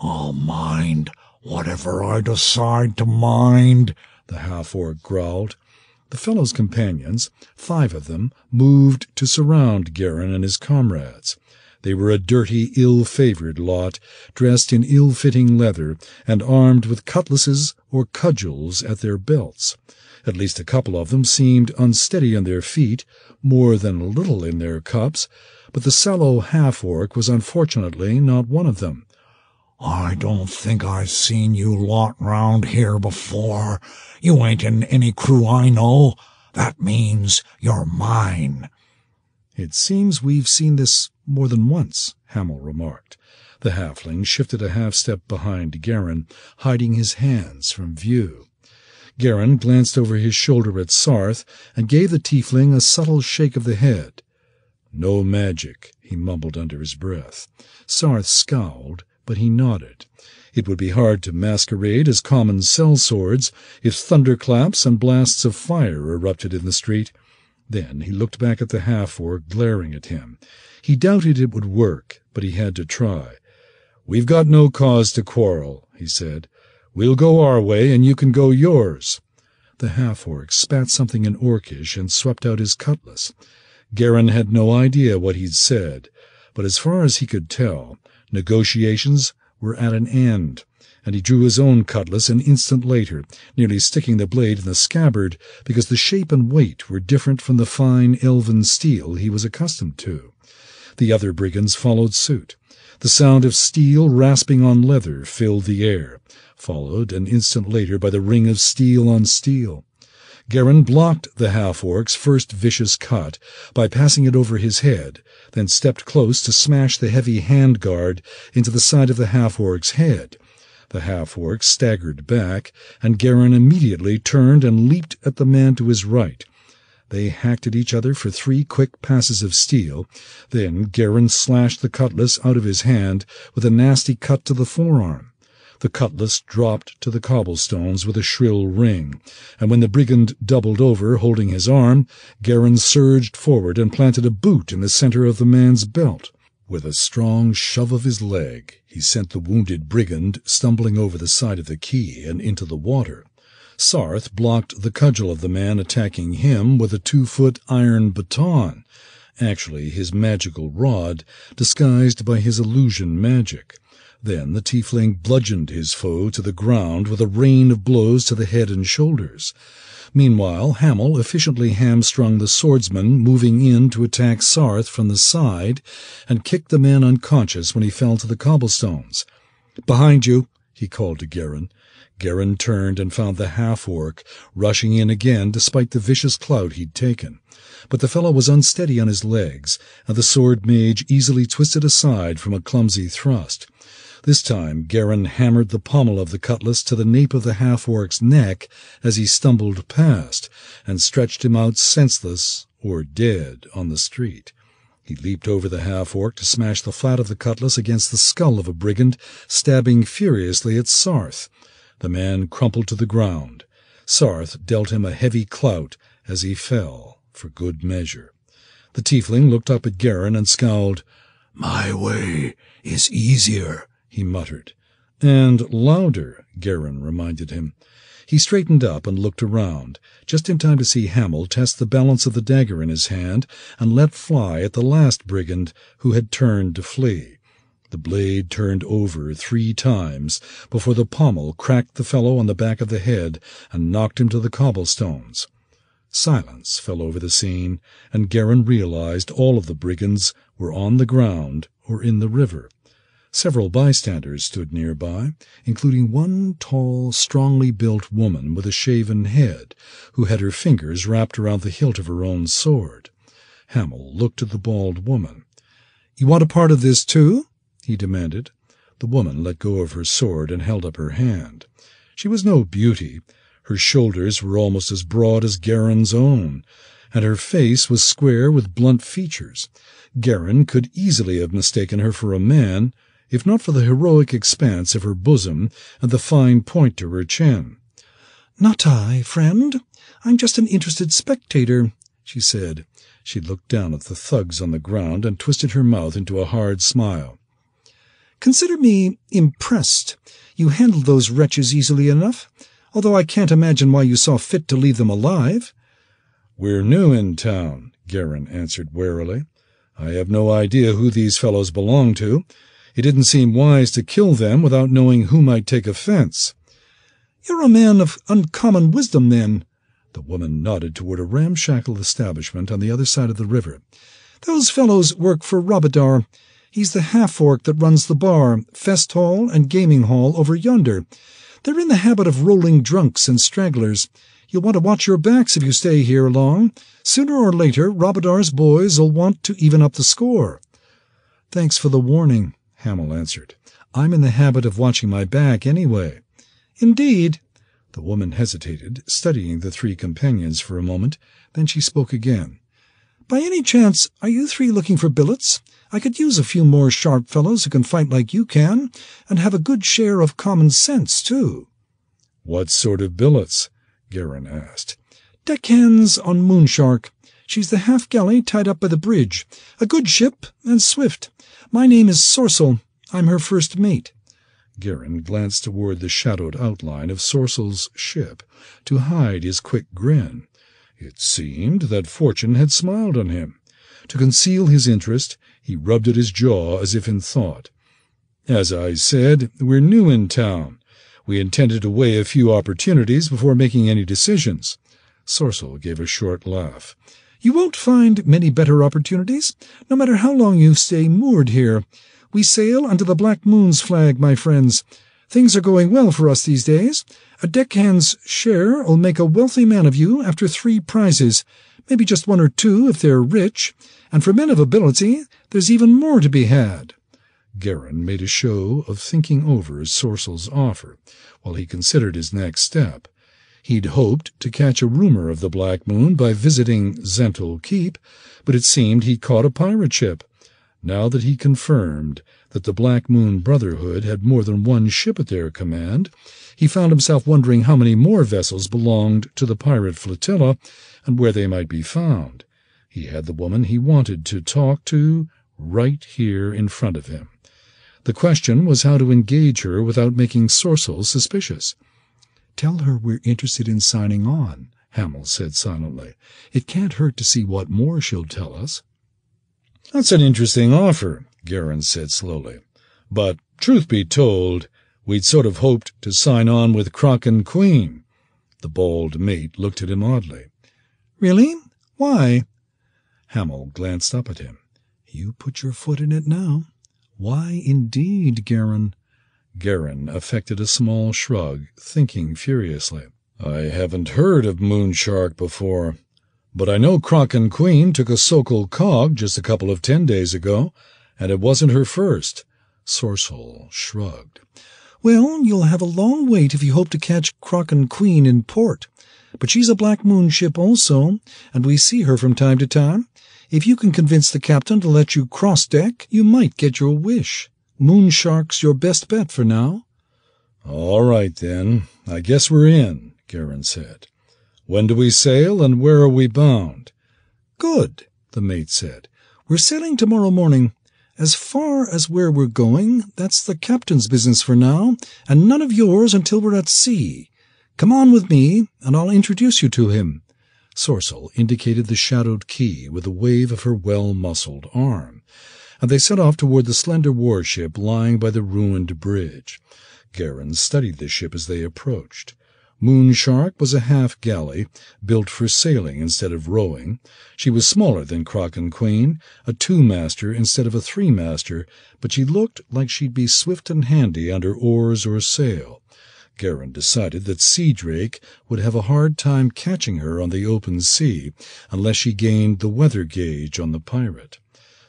[SPEAKER 13] I'll mind whatever I decide to mind, the half-orc growled.
[SPEAKER 1] The fellow's companions, five of them, moved to surround Geran and his comrades. They were a dirty, ill-favored lot, dressed in ill-fitting leather and armed with cutlasses or cudgels at their belts. At least a couple of them seemed unsteady on their feet, more than a little in their cups, but the sallow half-orc was unfortunately not one of them.
[SPEAKER 13] I don't think I've seen you lot round here before. You ain't in any crew I know. That means you're mine.
[SPEAKER 1] It seems we've seen this more than once, Hamil remarked. The halfling shifted a half step behind Geran, hiding his hands from view. Geran glanced over his shoulder at Sarth and gave the tiefling a subtle shake of the head. No magic, he mumbled under his breath. Sarth scowled but he nodded. It would be hard to masquerade as common cell swords if thunderclaps and blasts of fire erupted in the street. Then he looked back at the half-orc glaring at him. He doubted it would work, but he had to try. We've got no cause to quarrel, he said. We'll go our way, and you can go yours. The half-orc spat something in Orcish and swept out his cutlass. Geran had no idea what he'd said, but as far as he could tell, Negotiations were at an end, and he drew his own cutlass an instant later, nearly sticking the blade in the scabbard because the shape and weight were different from the fine elven steel he was accustomed to. The other brigands followed suit. The sound of steel rasping on leather filled the air, followed an instant later by the ring of steel on steel. Geran blocked the half-orc's first vicious cut by passing it over his head, then stepped close to smash the heavy handguard into the side of the half-orc's head. The half-orc staggered back, and Geran immediately turned and leaped at the man to his right. They hacked at each other for three quick passes of steel. Then Geran slashed the cutlass out of his hand with a nasty cut to the forearm. The cutlass dropped to the cobblestones with a shrill ring, and when the brigand doubled over, holding his arm, Geran surged forward and planted a boot in the center of the man's belt. With a strong shove of his leg, he sent the wounded brigand stumbling over the side of the quay and into the water. Sarth blocked the cudgel of the man attacking him with a two-foot iron baton, actually his magical rod, disguised by his illusion magic. Then the tiefling bludgeoned his foe to the ground with a rain of blows to the head and shoulders. Meanwhile, Hamil efficiently hamstrung the swordsman moving in to attack Sarth from the side and kicked the man unconscious when he fell to the cobblestones. Behind you, he called to Geran. Geran turned and found the half-orc rushing in again despite the vicious clout he'd taken. But the fellow was unsteady on his legs, and the sword mage easily twisted aside from a clumsy thrust. This time Geran hammered the pommel of the cutlass to the nape of the half-orc's neck as he stumbled past, and stretched him out senseless or dead on the street. He leaped over the half-orc to smash the flat of the cutlass against the skull of a brigand, stabbing furiously at Sarth. The man crumpled to the ground. Sarth dealt him a heavy clout as he fell, for good measure. The tiefling looked up at Geran and scowled.
[SPEAKER 13] My way is easier, he muttered.
[SPEAKER 1] And louder, Geran reminded him. He straightened up and looked around, just in time to see Hamil test the balance of the dagger in his hand and let fly at the last brigand who had turned to flee. The blade turned over three times before the pommel cracked the fellow on the back of the head and knocked him to the cobblestones. Silence fell over the scene, and Geran realized all of the brigands were on the ground or in the river. Several bystanders stood nearby, including one tall, strongly built woman with a shaven head, who had her fingers wrapped around the hilt of her own sword. Hamil looked at the bald woman. You want a part of this, too? he demanded. The woman let go of her sword and held up her hand. She was no beauty. Her shoulders were almost as broad as Geran's own, and her face was square with blunt features. Geran could easily have mistaken her for a man, if not for the heroic expanse of her bosom and the fine point to her chin.
[SPEAKER 5] Not I, friend. I'm just an interested spectator, she said. She looked down at the thugs on the ground and twisted her mouth into a hard smile. Consider me impressed. You handled those wretches easily enough, although I can't imagine why you saw fit to leave them alive.
[SPEAKER 1] We're new in town, Geran answered warily. I have no idea who these fellows belong to, it didn't seem wise to kill them without knowing who might take offense.
[SPEAKER 5] You're a man of uncommon wisdom, then.
[SPEAKER 1] The woman nodded toward a ramshackle establishment on the other side of the river.
[SPEAKER 5] Those fellows work for Robidar. He's the half-orc that runs the bar, fest hall, and gaming hall over yonder. They're in the habit of rolling drunks and stragglers. You'll want to watch your backs if you stay here long. Sooner or later, Robidar's boys'll want to even up the score.
[SPEAKER 1] Thanks for the warning. Hamil answered. I'm in the habit of watching my back anyway.
[SPEAKER 5] Indeed.
[SPEAKER 1] The woman hesitated, studying the three companions for a moment. Then she spoke again.
[SPEAKER 5] By any chance, are you three looking for billets? I could use a few more sharp fellows who can fight like you can, and have a good share of common sense, too.
[SPEAKER 1] What sort of billets? Geran asked.
[SPEAKER 5] Deckhands on Moonshark. She's the half galley tied up by the bridge. A good ship, and swift. My name is Sorcel. I'm her first mate.
[SPEAKER 1] Geran glanced toward the shadowed outline of Sorcel's ship to hide his quick grin. It seemed that fortune had smiled on him. To conceal his interest, he rubbed at his jaw as if in thought. As I said, we're new in town. We intended to weigh a few opportunities before making any decisions. Sorcel gave a short laugh.
[SPEAKER 5] You won't find many better opportunities, no matter how long you stay moored here. We sail under the Black Moon's flag, my friends. Things are going well for us these days. A deckhand's share will make a wealthy man of you after three prizes, maybe just one or two if they're rich, and for men of ability there's even more to be had.
[SPEAKER 1] Geran made a show of thinking over Sorcel's offer, while he considered his next step. He'd hoped to catch a rumor of the Black Moon by visiting Zhentil Keep, but it seemed he'd caught a pirate ship. Now that he confirmed that the Black Moon Brotherhood had more than one ship at their command, he found himself wondering how many more vessels belonged to the pirate flotilla and where they might be found. He had the woman he wanted to talk to right here in front of him. The question was how to engage her without making Sorcel suspicious.
[SPEAKER 5] Tell her we're interested in signing on, Hamil said silently. It can't hurt to see what more she'll tell us.
[SPEAKER 1] That's an interesting offer, Geran said slowly. But, truth be told, we'd sort of hoped to sign on with Kraken Queen. The bald mate looked at him oddly.
[SPEAKER 5] Really? Why?
[SPEAKER 1] Hamil glanced up at him.
[SPEAKER 5] You put your foot in it now. Why indeed, Geran?
[SPEAKER 1] Geran affected a small shrug, thinking furiously. I haven't heard of Moonshark before, but I know Kraken Queen took a Sokol cog just a couple of ten days ago, and it wasn't her first. Sorcel shrugged.
[SPEAKER 5] Well, you'll have a long wait if you hope to catch Kraken Queen in port. But she's a Black Moon ship also, and we see her from time to time. If you can convince the captain to let you cross deck, you might get your wish. Moonshark's your best bet for now.
[SPEAKER 1] All right, then. I guess we're in, Geran said. When do we sail, and where are we bound?
[SPEAKER 5] Good, the mate said. We're sailing tomorrow morning. As far as where we're going, that's the captain's business for now, and none of yours until we're at sea. Come on with me, and I'll introduce you to him. Sorcel indicated the shadowed quay with a wave of her well-muscled arm, and they set off toward the slender warship lying by the ruined bridge. Geran studied the ship as they approached. Moonshark was a half galley, built for sailing instead of rowing. She was smaller than Kraken Queen, a two-master instead of a three-master, but she looked like she'd be swift and handy under oars or sail. Geran decided that Sea Drake would have a hard time catching her on the open sea unless she gained the weather gauge on the pirate.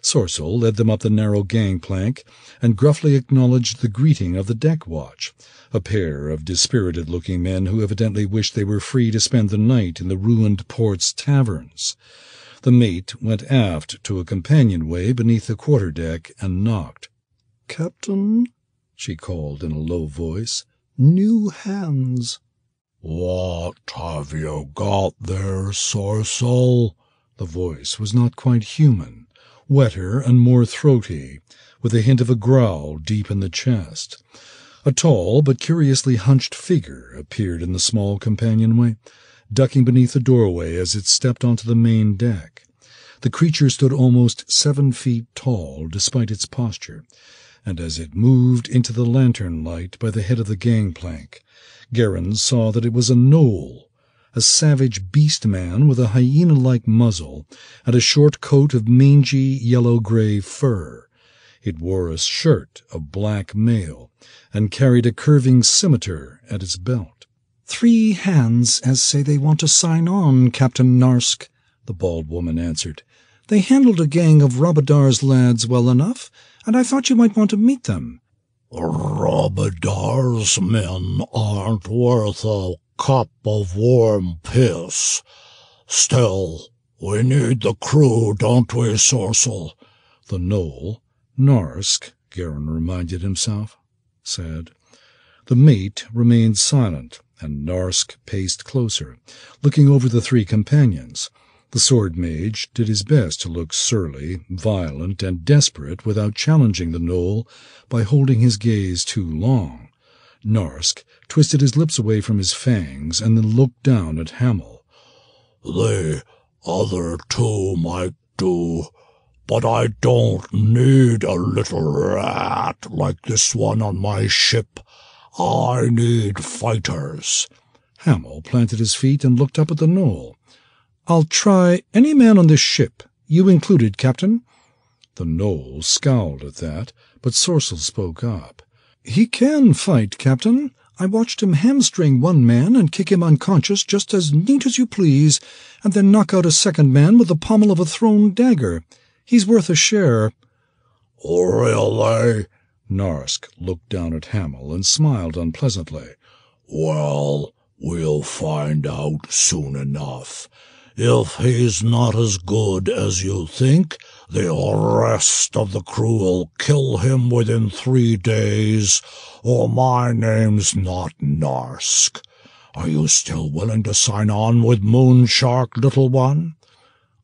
[SPEAKER 5] Sorcel led them up the narrow gangplank and gruffly acknowledged the greeting of the deck watch a pair of dispirited-looking men who evidently wished they were free to spend the night in the ruined port's taverns. The mate went aft to a companionway beneath the quarterdeck and knocked. "Captain," she called in a low voice, "new hands."
[SPEAKER 13] "What have you got there, Sorcel?"
[SPEAKER 1] The voice was not quite human, wetter and more throaty, with a hint of a growl deep in the chest. A tall but curiously hunched figure appeared in the small companionway, ducking beneath the doorway as it stepped onto the main deck. The creature stood almost seven feet tall despite its posture, and as it moved into the lantern light by the head of the gangplank, Geran saw that it was a gnoll, a savage beast man with a hyena-like muzzle and a short coat of mangy yellow-gray fur. It wore a shirt of black mail and carried a curving scimitar at its belt.
[SPEAKER 5] Three hands as say they want to sign on, Captain Narsk, the bald woman answered. They handled a gang of Robidar's lads well enough, and I thought you might want to meet them.
[SPEAKER 13] Robidar's men aren't worth a cup of warm piss. Still, we need the crew, don't we, Sorcel?
[SPEAKER 1] The gnoll, Narsk, Geran reminded himself, said. The mate remained silent, and Narsk paced closer, looking over the three companions. The sword mage did his best to look surly, violent, and desperate without challenging the gnoll by holding his gaze too long. Narsk twisted his lips away from his fangs and then looked down at Hamil.
[SPEAKER 13] The other two might do, but I don't need a little rat like this one on my ship. I need fighters.
[SPEAKER 5] Hamil planted his feet and looked up at the gnoll. I'll try any man on this ship, you included, Captain.
[SPEAKER 1] The gnoll scowled at that, but Sorcel spoke up.
[SPEAKER 5] He can fight, Captain. I watched him hamstring one man and kick him unconscious just as neat as you please, and then knock out a second man with the pommel of a thrown dagger. He's worth a share.
[SPEAKER 13] Really?
[SPEAKER 1] Narsk looked down at Hamil and smiled unpleasantly.
[SPEAKER 13] Well, we'll find out soon enough. If he's not as good as you think, the rest of the crew will kill him within three days, or my name's not Narsk. Are you still willing to sign on with Moonshark, little one?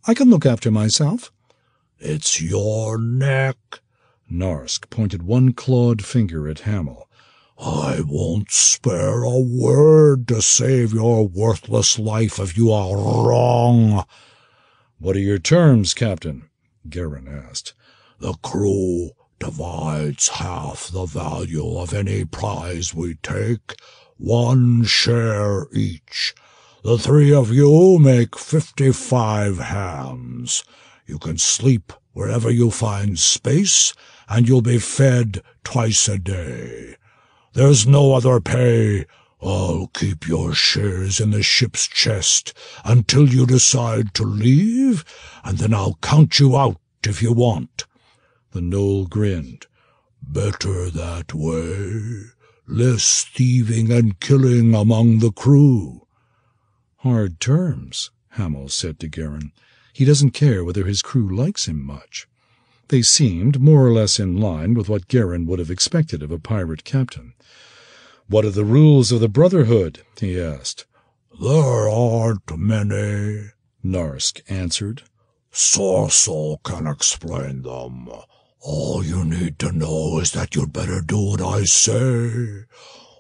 [SPEAKER 5] I can look after myself.
[SPEAKER 13] It's your neck.
[SPEAKER 1] Narsk pointed one clawed finger at Hamil.
[SPEAKER 13] I won't spare a word to save your worthless life if you are wrong.
[SPEAKER 1] What are your terms, Captain? Geran asked.
[SPEAKER 13] The crew divides half the value of any prize we take, one share each. The three of you make fifty-five hands. You can sleep wherever you find space, and you'll be fed twice a day. There's no other pay. I'll keep your shares in the ship's chest until you decide to leave, and then I'll count you out if you want.
[SPEAKER 1] The gnoll grinned.
[SPEAKER 13] Better that way. Less thieving and killing among the crew.
[SPEAKER 1] Hard terms, Hamil said to Geran. He doesn't care whether his crew likes him much. They seemed more or less in line with what Geran would have expected of a pirate captain. What are the rules of the Brotherhood? he asked.
[SPEAKER 13] There aren't many,
[SPEAKER 1] Narsk answered.
[SPEAKER 13] Sorcel can explain them. All you need to know is that you'd better do what I say,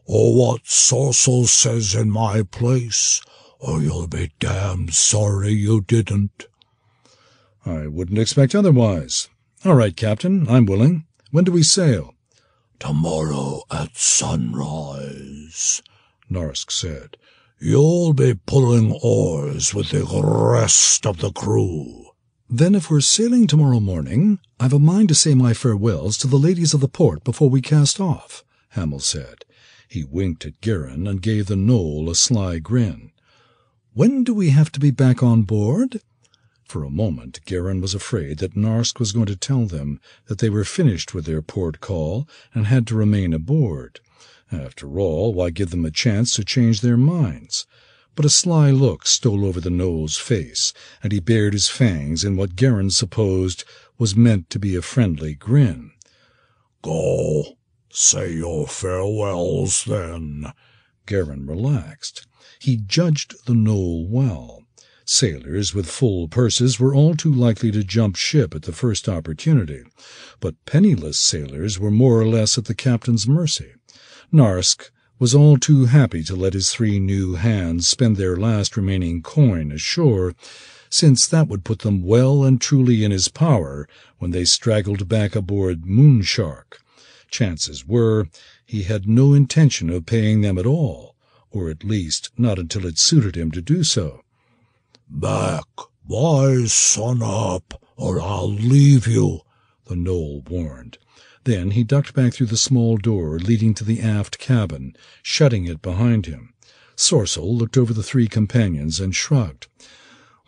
[SPEAKER 13] or what Sorcel says in my place, or you'll be damned sorry you didn't.
[SPEAKER 1] I wouldn't expect otherwise. All right, Captain, I'm willing. When do we sail?
[SPEAKER 13] Tomorrow at sunrise,
[SPEAKER 1] Narsk said.
[SPEAKER 13] You'll be pulling oars with the rest of the crew.
[SPEAKER 1] Then if we're sailing tomorrow morning, I've a mind to say my farewells to the ladies of the port before we cast off, Hamil said. He winked at Geran and gave the gnoll a sly grin. When do we have to be back on board? For a moment Geran was afraid that Narsk was going to tell them that they were finished with their port call and had to remain aboard. After all, why give them a chance to change their minds? But a sly look stole over the gnoll's face, and he bared his fangs in what Geran supposed was meant to be a friendly grin.
[SPEAKER 13] Go, say your farewells, then.
[SPEAKER 1] Geran relaxed. He judged the gnoll well. Sailors with full purses were all too likely to jump ship at the first opportunity, but penniless sailors were more or less at the captain's mercy. Narsk was all too happy to let his three new hands spend their last remaining coin ashore, since that would put them well and truly in his power when they straggled back aboard Moonshark. Chances were he had no intention of paying them at all, or at least not until it suited him to do so.
[SPEAKER 13] Back, wise son up, or I'll leave you,
[SPEAKER 1] the gnoll warned. Then he ducked back through the small door leading to the aft cabin, shutting it behind him. Sorcel looked over the three companions and shrugged.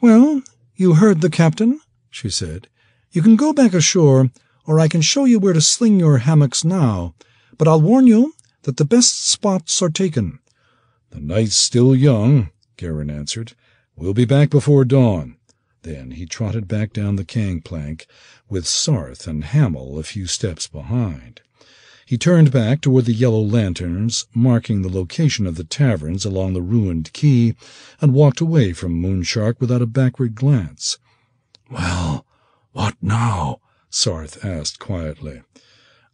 [SPEAKER 1] Well, you heard the captain, she said. You can go back ashore, or I can show you where to sling your hammocks now, but I'll warn you that the best spots are taken. The night's still young, Geran answered. We'll be back before dawn. Then he trotted back down the gangplank, with Sarth and Hamil a few steps behind. He turned back toward the yellow lanterns marking the location of the taverns along the ruined quay, and walked away from Moonshark without a backward glance.
[SPEAKER 13] Well, what now?
[SPEAKER 1] Sarth asked quietly.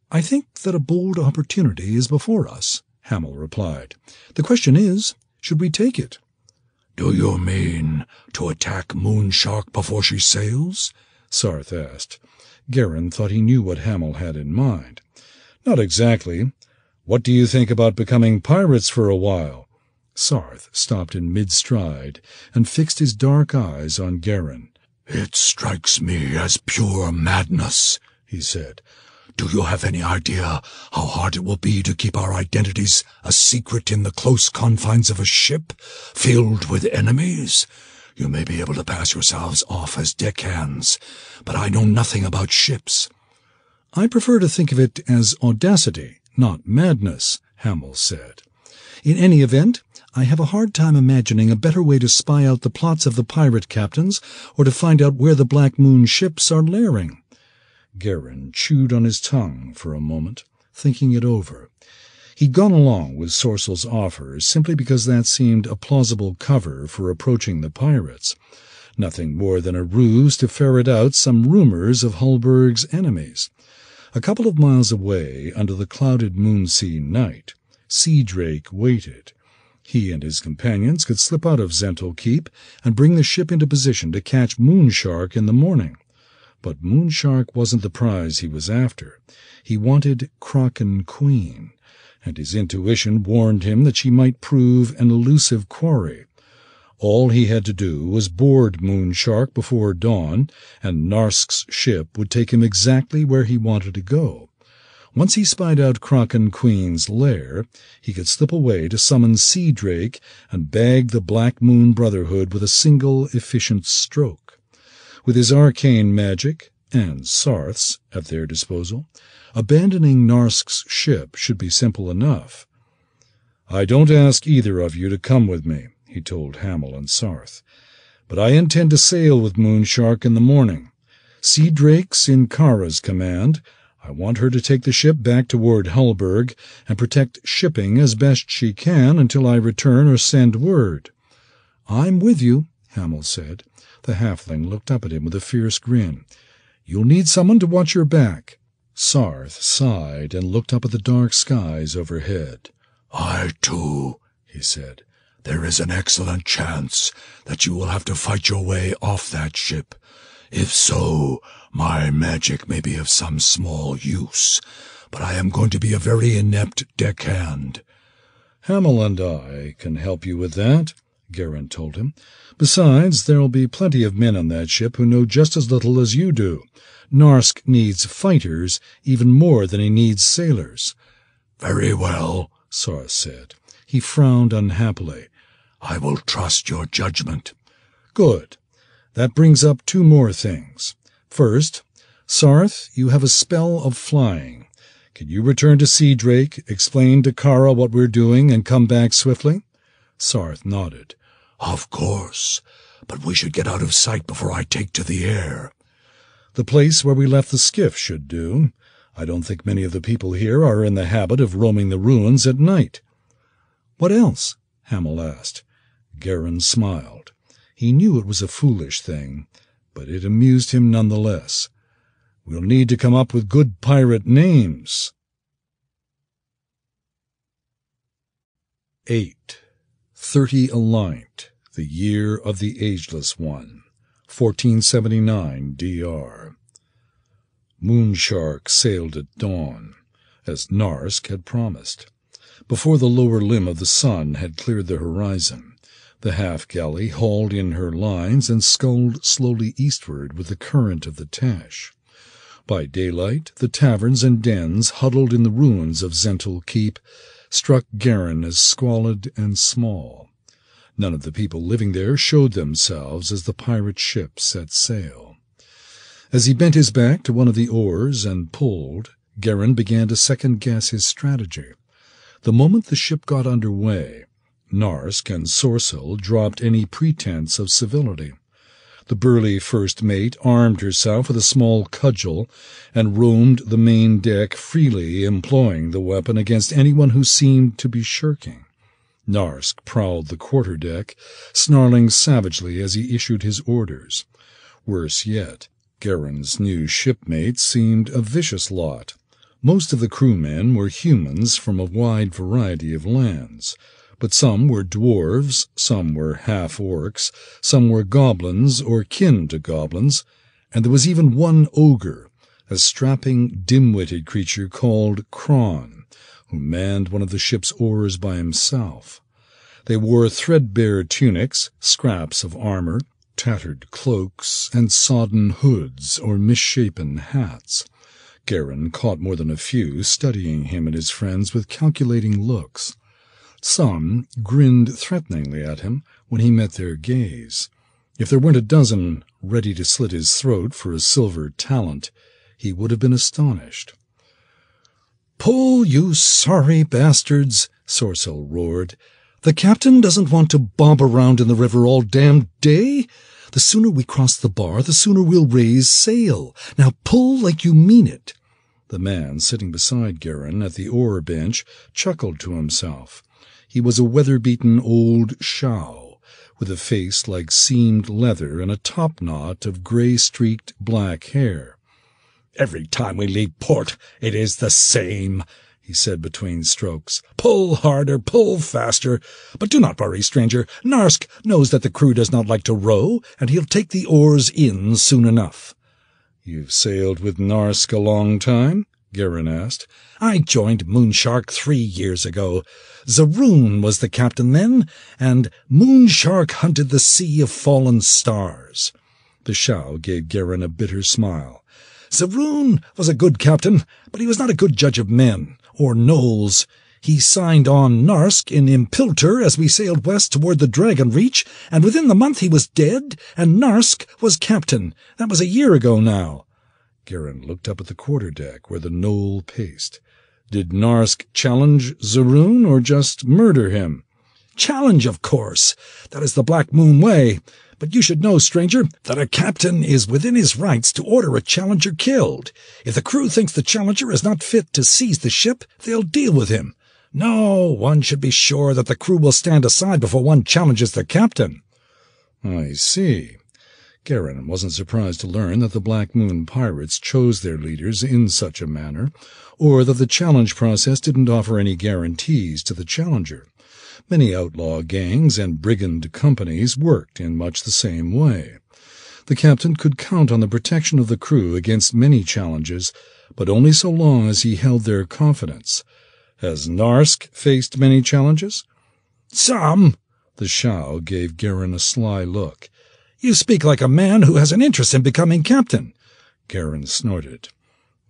[SPEAKER 1] I think that a bold opportunity is before us, Hamil replied. The question is, should we take it?
[SPEAKER 13] Do you mean to attack Moonshark before she sails?
[SPEAKER 1] Sarth asked. Geran thought he knew what Hamil had in mind. Not exactly. What do you think about becoming pirates for a while? Sarth stopped in mid-stride and fixed his dark eyes on Geran.
[SPEAKER 13] It strikes me as pure madness, he said. Do you have any idea how hard it will be to keep our identities a secret in the close confines of a ship filled with enemies? You may be able to pass yourselves off as deckhands, but I know nothing about ships.
[SPEAKER 1] I prefer to think of it as audacity, not madness, Hamil said. In any event, I have a hard time imagining a better way to spy out the plots of the pirate captains or to find out where the Black Moon ships are lairing. Geran chewed on his tongue for a moment, thinking it over. He'd gone along with Sorcel's offer simply because that seemed a plausible cover for approaching the pirates. Nothing more than a ruse to ferret out some rumors of Hulburg's enemies. A couple of miles away, under the clouded moonsea night, Sea Drake waited. He and his companions could slip out of Zhentil Keep and bring the ship into position to catch Moonshark in the morning. But Moonshark wasn't the prize he was after. He wanted Kraken Queen, and his intuition warned him that she might prove an elusive quarry. All he had to do was board Moonshark before dawn, and Narsk's ship would take him exactly where he wanted to go. Once he spied out Kraken Queen's lair, he could slip away to summon Sea Drake and bag the Black Moon Brotherhood with a single efficient stroke. With his arcane magic, and Sarth's, at their disposal, abandoning Narsk's ship should be simple enough. I don't ask either of you to come with me, he told Hamil and Sarth. but I intend to sail with Moonshark in the morning. Sea Drake's in Kara's command. I want her to take the ship back toward Hulburg and protect shipping as best she can until I return or send word. I'm with you, Hamil said. The halfling looked up at him with a fierce grin. You'll need someone to watch your back. Sarth sighed and looked up at the dark skies overhead.
[SPEAKER 13] I, too, he said. There is an excellent chance that you will have to fight your way off that ship. If so, my magic may be of some small use, but I am going to be a very inept deckhand.
[SPEAKER 1] Hamil and I can help you with that, Geran told him. Besides, there'll be plenty of men on that ship who know just as little as you do. Narsk needs fighters even more than he needs sailors.
[SPEAKER 13] Very well,
[SPEAKER 1] Sarth said. He frowned unhappily.
[SPEAKER 13] I will trust your judgment.
[SPEAKER 1] Good. That brings up two more things. First, Sarth, you have a spell of flying. Can you return to Sea Drake, explain to Kara what we're doing, and come back swiftly? Sarth nodded.
[SPEAKER 13] Of course, but we should get out of sight before I take to the air.
[SPEAKER 1] The place where we left the skiff should do. I don't think many of the people here are in the habit of roaming the ruins at night. What else? Hamil asked. Geran smiled. He knew it was a foolish thing, but it amused him none the less. We'll need to come up with good pirate names. 8. Thirty Eleint, the year of the Ageless One, 1479 D.R. Moonshark sailed at dawn, as Narsk had promised. Before the lower limb of the sun had cleared the horizon, the half-galley hauled in her lines and sculled slowly eastward with the current of the Tesh. By daylight, the taverns and dens huddled in the ruins of Zhentil Keep struck Geran as squalid and small. None of the people living there showed themselves as the pirate ship set sail. As he bent his back to one of the oars and pulled, Geran began to second-guess his strategy. The moment the ship got under way, Narsk and Sorcel dropped any pretense of civility. The burly first mate armed herself with a small cudgel and roamed the main deck freely employing the weapon against anyone who seemed to be shirking. Narsk prowled the quarter-deck, snarling savagely as he issued his orders. Worse yet, Geran's new shipmates seemed a vicious lot. Most of the crewmen were humans from a wide variety of lands but some were dwarves, some were half-orcs, some were goblins or kin to goblins, and there was even one ogre, a strapping, dim-witted creature called Kron, who manned one of the ship's oars by himself. They wore threadbare tunics, scraps of armor, tattered cloaks, and sodden hoods or misshapen hats. Geran caught more than a few, studying him and his friends with calculating looks. Some grinned threateningly at him when he met their gaze. If there weren't a dozen ready to slit his throat for a silver talent, he would have been astonished.
[SPEAKER 5] Pull, you sorry bastards, Sorcel roared. The captain doesn't want to bob around in the river all damned day. The sooner we cross the bar, the sooner we'll raise sail. Now pull like you mean it.
[SPEAKER 1] The man sitting beside Geran at the oar bench chuckled to himself. He was a weather-beaten old shou, with a face like seamed leather and a top-knot of grey-streaked black hair.
[SPEAKER 17] Every time we leave port, it is the same, he said between strokes. Pull harder, pull faster. But do not worry, stranger. Narsk knows that the crew does not like to row, and he'll take the oars in soon enough.
[SPEAKER 1] You've sailed with Narsk a long time? Geran asked.
[SPEAKER 17] I joined Moonshark three years ago. Zaroon was the captain then, and Moonshark hunted the Sea of Fallen Stars.
[SPEAKER 1] The shou gave Geran a bitter smile.
[SPEAKER 17] Zaroon was a good captain, but he was not a good judge of men, or gnolls. He signed on Narsk in Impiltur as we sailed west toward the Dragon Reach, and within the month he was dead, and Narsk was captain. That was a year ago now.
[SPEAKER 1] Geran looked up at the quarter-deck where the gnoll paced. Did Narsk challenge Zaroon or just murder him?
[SPEAKER 9] Challenge, of course. That is the Black Moon way. But you should know, stranger, that a captain is within his rights to order a challenger killed. If the crew thinks the challenger is not fit to seize the ship, they'll deal with him. No, one should be sure that the crew will stand aside before one challenges the captain.
[SPEAKER 1] I see. Geran wasn't surprised to learn that the Black Moon pirates chose their leaders in such a manner, or that the challenge process didn't offer any guarantees to the challenger. Many outlaw gangs and brigand companies worked in much the same way. The captain could count on the protection of the crew against many challenges, but only so long as he held their confidence. Has Narsk faced many challenges?
[SPEAKER 9] Some.
[SPEAKER 1] The Shou gave Geran a sly look.
[SPEAKER 9] You speak like a man who has an interest in becoming captain.
[SPEAKER 1] Geran snorted.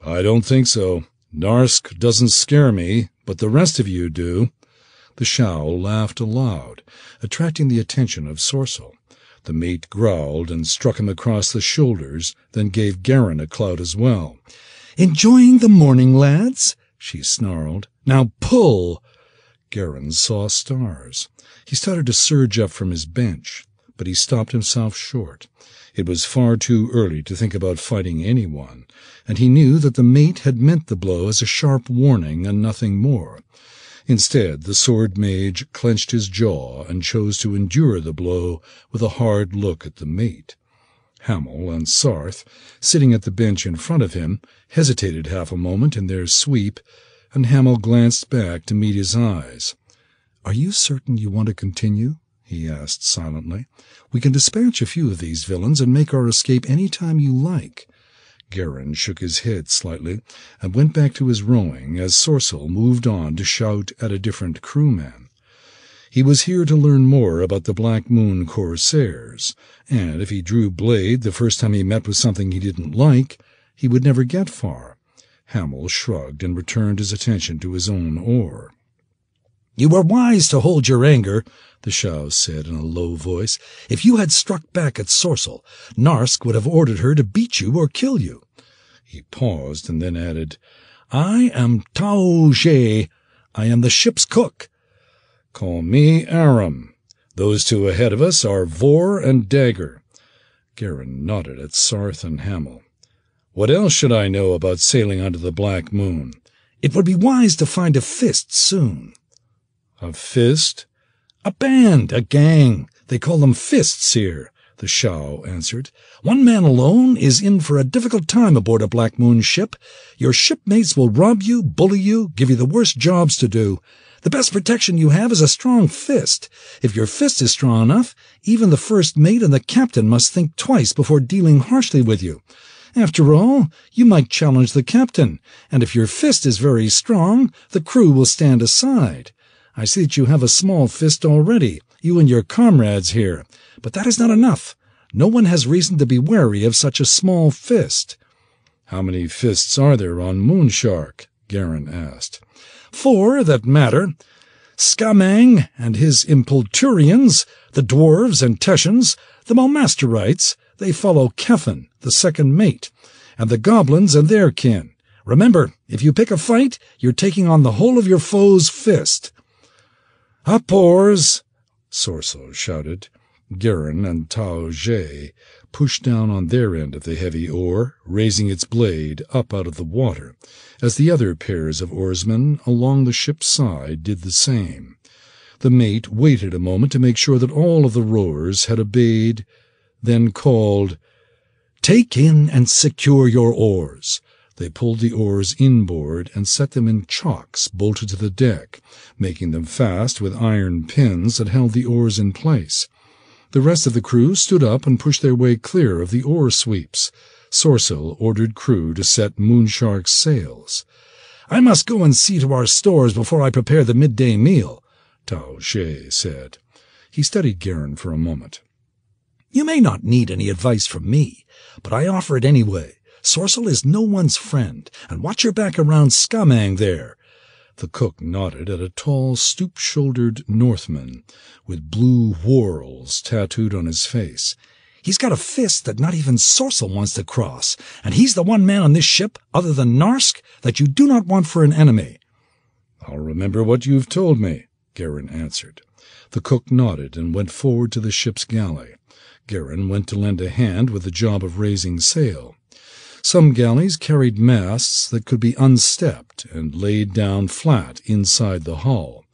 [SPEAKER 1] I don't think so. Narsk doesn't scare me, but the rest of you do. The Shou laughed aloud, attracting the attention of Sorcel. The mate growled and struck him across the shoulders, then gave Geran a clout as well.
[SPEAKER 9] Enjoying the morning, lads? she snarled. Now pull!
[SPEAKER 1] Geran saw stars. He started to surge up from his bench, but he stopped himself short. It was far too early to think about fighting anyone, and he knew that the mate had meant the blow as a sharp warning and nothing more. Instead, the sword mage clenched his jaw and chose to endure the blow with a hard look at the mate. Hamil and Sarth, sitting at the bench in front of him, hesitated half a moment in their sweep, and Hamil glanced back to meet his eyes. Are you certain you want to continue? He asked silently. We can dispatch a few of these villains and make our escape any time you like. Geran shook his head slightly and went back to his rowing as Sorcel moved on to shout at a different crewman. He was here to learn more about the Black Moon Corsairs, and if he drew blade the first time he met with something he didn't like, he would never get far. Hamil shrugged and returned his attention to his own oar.
[SPEAKER 9] You were wise to hold your anger, the Shou said in a low voice. If you had struck back at Sorcel, Narsk would have ordered her to beat you or kill you.
[SPEAKER 1] He paused and then added,
[SPEAKER 9] I am Tao Jie. I am the ship's cook.
[SPEAKER 1] Call me Aram. Those two ahead of us are Vor and Dagger. Geran nodded at Sarth and Hamil. What else should I know about sailing under the Black Moon?
[SPEAKER 9] It would be wise to find a fist soon.
[SPEAKER 1] A fist?
[SPEAKER 9] A band, a gang. They call them fists here, the Shou answered. One man alone is in for a difficult time aboard a Black Moon ship. Your shipmates will rob you, bully you, give you the worst jobs to do. The best protection you have is a strong fist. If your fist is strong enough, even the first mate and the captain must think twice before dealing harshly with you. After all, you might challenge the captain, and if your fist is very strong, the crew will stand aside. I see that you have a small fist already, you and your comrades here, but that is not enough. No one has reason to be wary of such a small fist.
[SPEAKER 1] How many fists are there on Moonshark? Geran asked.
[SPEAKER 9] Four that matter. Skamang and his Impulturians, the dwarves and Teshans, the Mulmasterites, they follow Kefin, the second mate, and the goblins and their kin. Remember, if you pick a fight, you're taking on the whole of your foe's fist. Up oars!
[SPEAKER 1] Sorcel shouted. Geran and Tao Jie pushed down on their end of the heavy oar, raising its blade up out of the water, as the other pairs of oarsmen along the ship's side did the same. The mate waited a moment to make sure that all of the rowers had obeyed, then called, Take in and secure your oars. They pulled the oars inboard and set them in chocks bolted to the deck, making them fast with iron pins that held the oars in place. The rest of the crew stood up and pushed their way clear of the oar sweeps. Sorcel ordered crew to set Moonshark's sails.
[SPEAKER 9] I must go and see to our stores before I prepare the midday meal, Tao Jie said.
[SPEAKER 1] He studied Geran for a moment.
[SPEAKER 9] You may not need any advice from me, but I offer it anyway. Sorcel is no one's friend, and watch your back around Skamang there.
[SPEAKER 1] The cook nodded at a tall, stoop-shouldered Northman with blue whorls tattooed on his face.
[SPEAKER 9] He's got a fist that not even Sorcel wants to cross, and he's the one man on this ship, other than Narsk, that you do not want for an enemy.
[SPEAKER 1] I'll remember what you've told me, Geran answered. The cook nodded and went forward to the ship's galley. Geran went to lend a hand with the job of raising sail. Some galleys carried masts that could be unstepped and laid down flat inside the hull.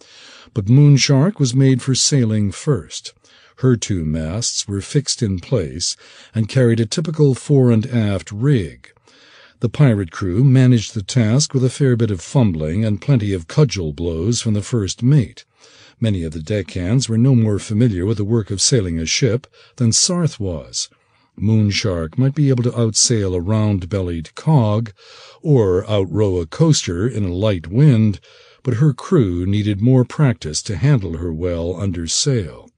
[SPEAKER 1] But Moonshark was made for sailing first. Her two masts were fixed in place and carried a typical fore and aft rig. The pirate crew managed the task with a fair bit of fumbling and plenty of cudgel blows from the first mate. Many of the deckhands were no more familiar with the work of sailing a ship than Sarth was. Moonshark might be able to outsail a round-bellied cog, or outrow a coaster in a light wind, but her crew needed more practice to handle her well under sail.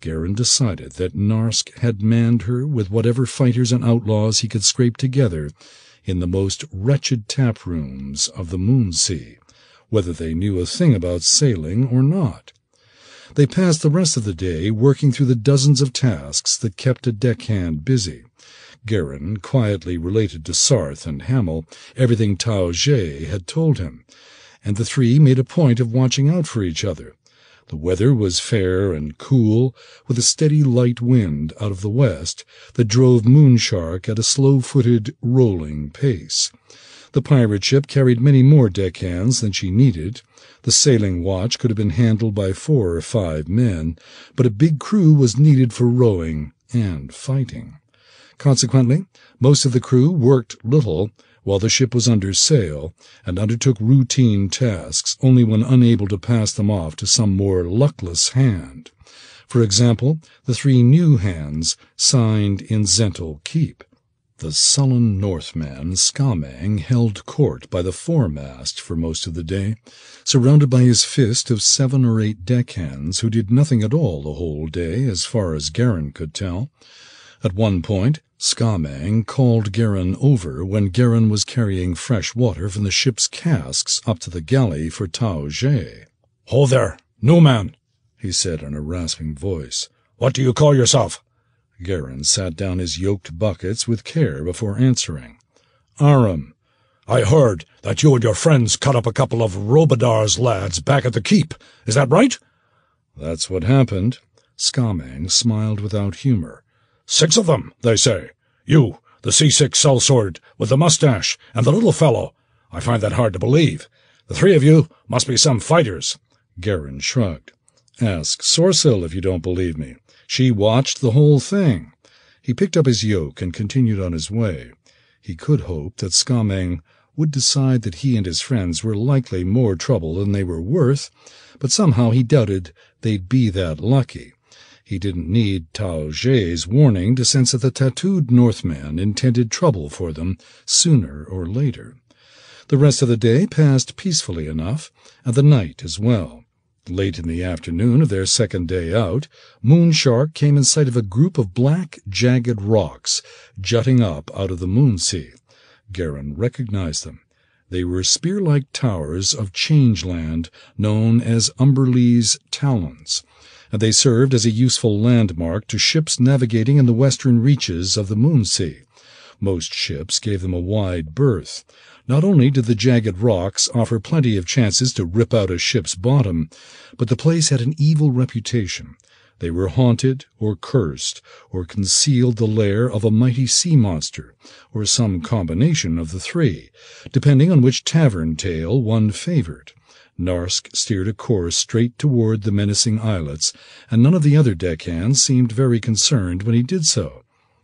[SPEAKER 1] Geran decided that Narsk had manned her with whatever fighters and outlaws he could scrape together in the most wretched tap rooms of the Moonsea, whether they knew a thing about sailing or not. They passed the rest of the day working through the dozens of tasks that kept a deckhand busy. Geran quietly related to Sarth and Hamil everything Tao Jie had told him, and the three made a point of watching out for each other. The weather was fair and cool, with a steady light wind out of the west that drove Moonshark at a slow-footed, rolling pace. The pirate ship carried many more deckhands than she needed. The sailing watch could have been handled by four or five men, but a big crew was needed for rowing and fighting. Consequently, most of the crew worked little while the ship was under sail and undertook routine tasks only when unable to pass them off to some more luckless hand. For example, the three new hands signed in Zhentil Keep. The sullen Northman Skamang held court by the foremast for most of the day, surrounded by his fist of seven or eight deckhands who did nothing at all the whole day as far as Geran could tell. At one point, Skamang called Geran over when Geran was carrying fresh water from the ship's casks up to the galley for Tao Jie.
[SPEAKER 17] Ho there, new man,
[SPEAKER 1] he said in a rasping voice.
[SPEAKER 17] What do you call yourself?
[SPEAKER 1] Geran sat down his yoked buckets with care before answering. Aram.
[SPEAKER 17] I heard that you and your friends cut up a couple of Robidar's lads back at the keep. Is that right?
[SPEAKER 1] That's what happened. Skamang smiled without humor.
[SPEAKER 17] Six of them, they say. You, the C6 sellsword with the mustache, and the little fellow. I find that hard to believe. The three of you must be some fighters.
[SPEAKER 1] Geran shrugged. Ask Sorcel if you don't believe me. She watched the whole thing. He picked up his yoke and continued on his way. He could hope that Skamang would decide that he and his friends were likely more trouble than they were worth, but somehow he doubted they'd be that lucky. He didn't need Tao Jie's warning to sense that the tattooed Northman intended trouble for them sooner or later. The rest of the day passed peacefully enough, and the night as well. Late in the afternoon of their second day out, Moonshark came in sight of a group of black, jagged rocks jutting up out of the moon sea. Geran recognized them. They were spear-like towers of Changeland known as Umberlee's Talons, and they served as a useful landmark to ships navigating in the western reaches of the Moonsea. Most ships gave them a wide berth. Not only did the jagged rocks offer plenty of chances to rip out a ship's bottom, but the place had an evil reputation. They were haunted or cursed or concealed the lair of a mighty sea monster, or some combination of the three, depending on which tavern tale one favored. Narsk steered a course straight toward the menacing islets, and none of the other deckhands seemed very concerned when he did so.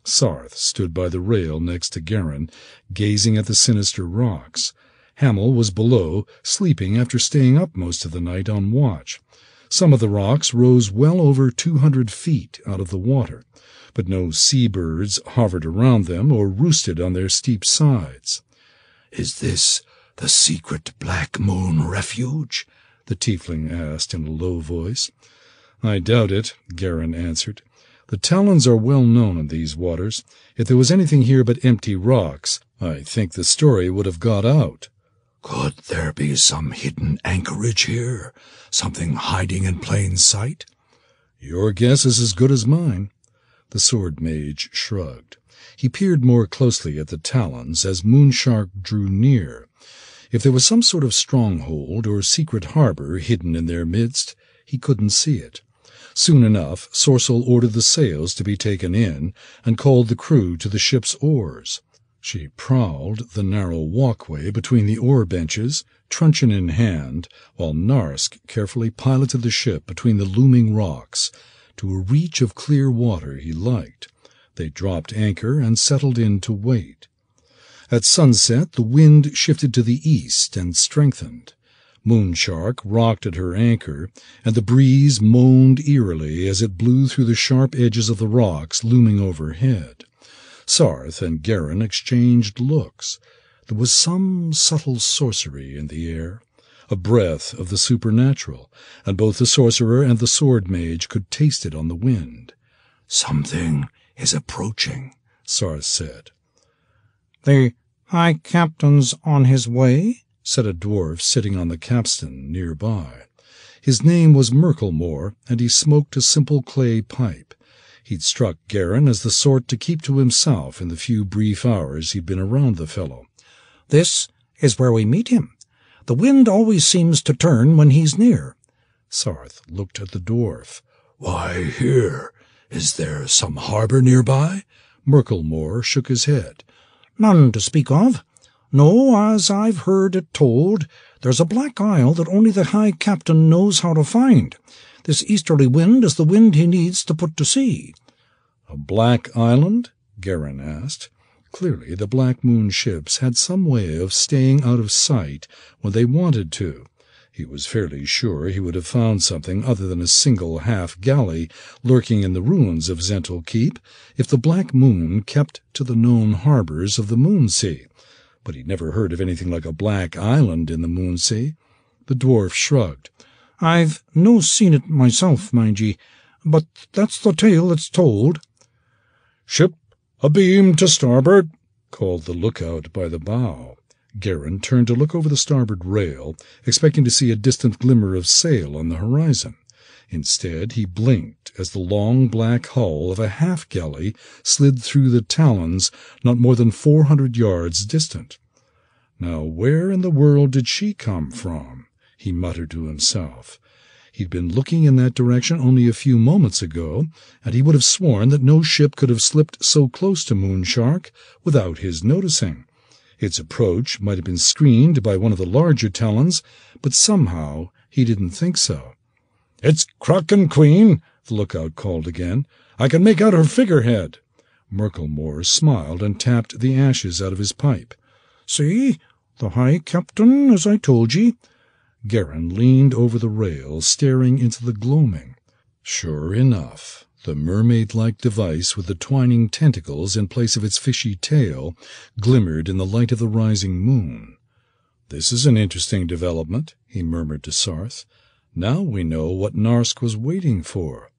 [SPEAKER 1] Sarth stood by the rail next to Geran, gazing at the sinister rocks. Hamil was below, sleeping after staying up most of the night on watch. Some of the rocks rose well over two hundred feet out of the water, but no seabirds hovered around them or roosted on their steep sides.
[SPEAKER 13] Is this the secret Black Moon refuge? the tiefling asked in a low voice.
[SPEAKER 1] I doubt it, Geran answered. The talons are well known in these waters. If there was anything here but empty rocks, I think the story would have got out.
[SPEAKER 13] Could there be some hidden anchorage here? Something hiding in plain sight?
[SPEAKER 1] Your guess is as good as mine. The sword mage shrugged. He peered more closely at the talons as Moonshark drew near. If there was some sort of stronghold or secret harbor hidden in their midst, he couldn't see it. Soon enough, Sorcel ordered the sails to be taken in and called the crew to the ship's oars. She prowled the narrow walkway between the oar benches, truncheon in hand, while Narsk carefully piloted the ship between the looming rocks to a reach of clear water he liked. They dropped anchor and settled in to wait. At sunset, the wind shifted to the east and strengthened. Moonshark rocked at her anchor, and the breeze moaned eerily as it blew through the sharp edges of the rocks looming overhead. Sarth and Geran exchanged looks. There was some subtle sorcery in the air, a breath of the supernatural, and both the sorcerer and the sword mage could taste it on the wind.
[SPEAKER 13] Something is approaching, Sarth said.
[SPEAKER 9] The High Captain's on his way? Said a dwarf sitting on the capstan nearby. His name was Merkelmore, and he smoked a simple clay pipe. He'd struck Geran as the sort to keep to himself in the few brief hours he'd been around the fellow.
[SPEAKER 5] This is where we meet him. The wind always seems to turn when he's near.
[SPEAKER 1] Sarth looked at the dwarf.
[SPEAKER 13] Why here? Is there some harbor nearby?
[SPEAKER 1] Merkelmore shook his head.
[SPEAKER 5] None to speak of. No, as I've heard it told, there's a black isle that only the High Captain knows how to find. This easterly wind is the wind he needs to put to sea.
[SPEAKER 1] A black island? Geran asked. Clearly the Black Moon ships had some way of staying out of sight when they wanted to. He was fairly sure he would have found something other than a single half galley lurking in the ruins of Zhentil Keep if the Black Moon kept to the known harbors of the Moonsea but he'd never heard of anything like a black island in the Moonsea. The dwarf shrugged.
[SPEAKER 5] I've no seen it myself, mind ye, but that's the tale that's told.
[SPEAKER 16] Ship abeam to starboard, called the lookout by the bow.
[SPEAKER 1] Geran turned to look over the starboard rail, expecting to see a distant glimmer of sail on the horizon. Instead, he blinked as the long black hull of a half galley slid through the talons not more than four hundred yards distant. Now, where in the world did she come from? he muttered to himself. He'd been looking in that direction only a few moments ago, and he would have sworn that no ship could have slipped so close to Moonshark without his noticing. Its approach might have been screened by one of the larger talons, but somehow he didn't think so.
[SPEAKER 16] It's Kraken Queen, the lookout called again. I can make out her figurehead.
[SPEAKER 1] Merkelmore smiled and tapped the ashes out of his pipe.
[SPEAKER 5] See, the High Captain, as I told ye.
[SPEAKER 1] Geran leaned over the rail, staring into the gloaming. Sure enough, the mermaid-like device with the twining tentacles in place of its fishy tail glimmered in the light of the rising moon. This is an interesting development, he murmured to Sarth. Now we know what Narsk was waiting for.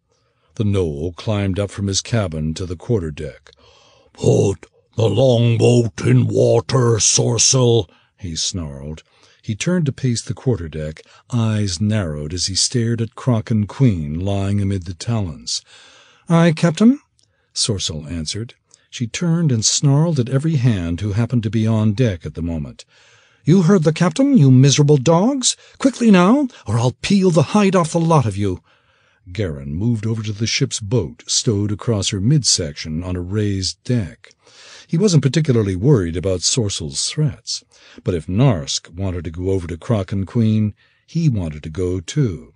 [SPEAKER 1] The Gnoll climbed up from his cabin to the quarter-deck.
[SPEAKER 13] Put the longboat in water, Sorcel,
[SPEAKER 1] he snarled. He turned to pace the quarter-deck, eyes narrowed as he stared at Kraken Queen lying amid the talons.
[SPEAKER 5] Aye, Captain,
[SPEAKER 1] Sorcel answered. She turned and snarled at every hand who happened to be on deck at the moment.
[SPEAKER 5] You heard the captain, you miserable dogs! Quickly now, or I'll peel the hide off the lot of you.
[SPEAKER 1] Geran moved over to the ship's boat, stowed across her midsection on a raised deck. He wasn't particularly worried about Sorcel's threats, but if Narsk wanted to go over to Kraken Queen, he wanted to go too.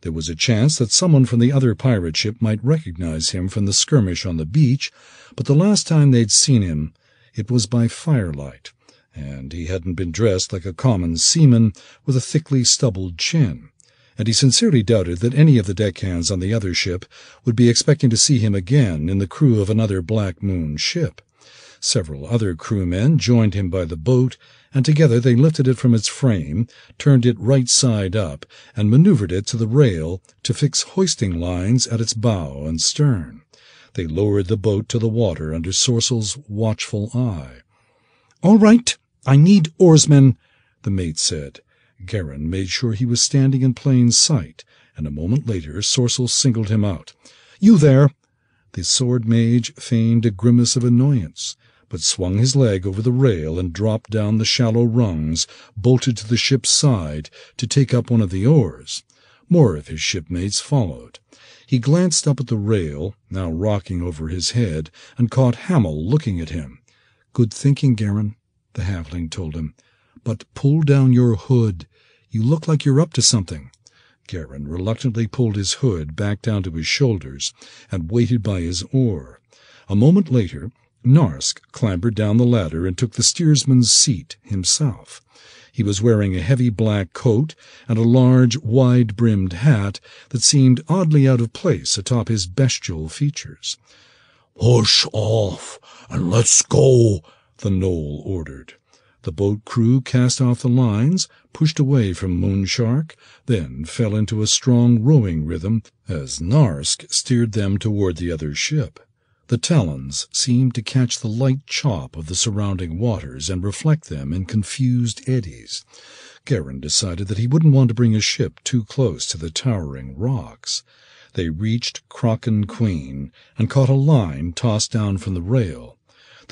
[SPEAKER 1] There was a chance that someone from the other pirate ship might recognize him from the skirmish on the beach, but the last time they'd seen him, it was by firelight and he hadn't been dressed like a common seaman with a thickly stubbled chin, and he sincerely doubted that any of the deckhands on the other ship would be expecting to see him again in the crew of another Black Moon ship. Several other crewmen joined him by the boat, and together they lifted it from its frame, turned it right side up, and maneuvered it to the rail to fix hoisting lines at its bow and stern. They lowered the boat to the water under Sorcel's watchful eye.
[SPEAKER 5] All right, I need oarsmen,
[SPEAKER 1] the mate said. Geran made sure he was standing in plain sight, and a moment later Sorcel singled him out.
[SPEAKER 5] You there!
[SPEAKER 1] The sword mage feigned a grimace of annoyance, but swung his leg over the rail and dropped down the shallow rungs, bolted to the ship's side to take up one of the oars. More of his shipmates followed. He glanced up at the rail, now rocking over his head, and caught Hamil looking at him. Good thinking, Geran, the halfling told him. But pull down your hood. You look like you're up to something. Geran reluctantly pulled his hood back down to his shoulders and waited by his oar. A moment later, Narsk clambered down the ladder and took the steersman's seat himself. He was wearing a heavy black coat and a large, wide-brimmed hat that seemed oddly out of place atop his bestial features.
[SPEAKER 13] Push off and let's go,
[SPEAKER 1] the Gnoll ordered. The boat crew cast off the lines, pushed away from Moonshark, then fell into a strong rowing rhythm as Narsk steered them toward the other ship. The talons seemed to catch the light chop of the surrounding waters and reflect them in confused eddies. Geran decided that he wouldn't want to bring his ship too close to the towering rocks. They reached Kraken Queen and caught a line tossed down from the rail.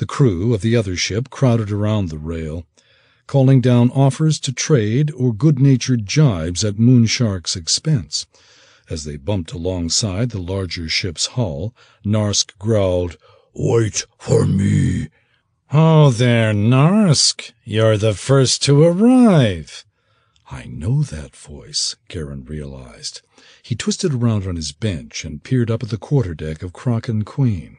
[SPEAKER 1] The crew of the other ship crowded around the rail, calling down offers to trade or good-natured jibes at Moonshark's expense. As they bumped alongside the larger ship's hull, Narsk growled,
[SPEAKER 13] Wait for me.
[SPEAKER 17] Oh, there, Narsk. You're the first to arrive.
[SPEAKER 1] I know that voice, Geran realized. He twisted around on his bench and peered up at the quarterdeck of Kraken Queen.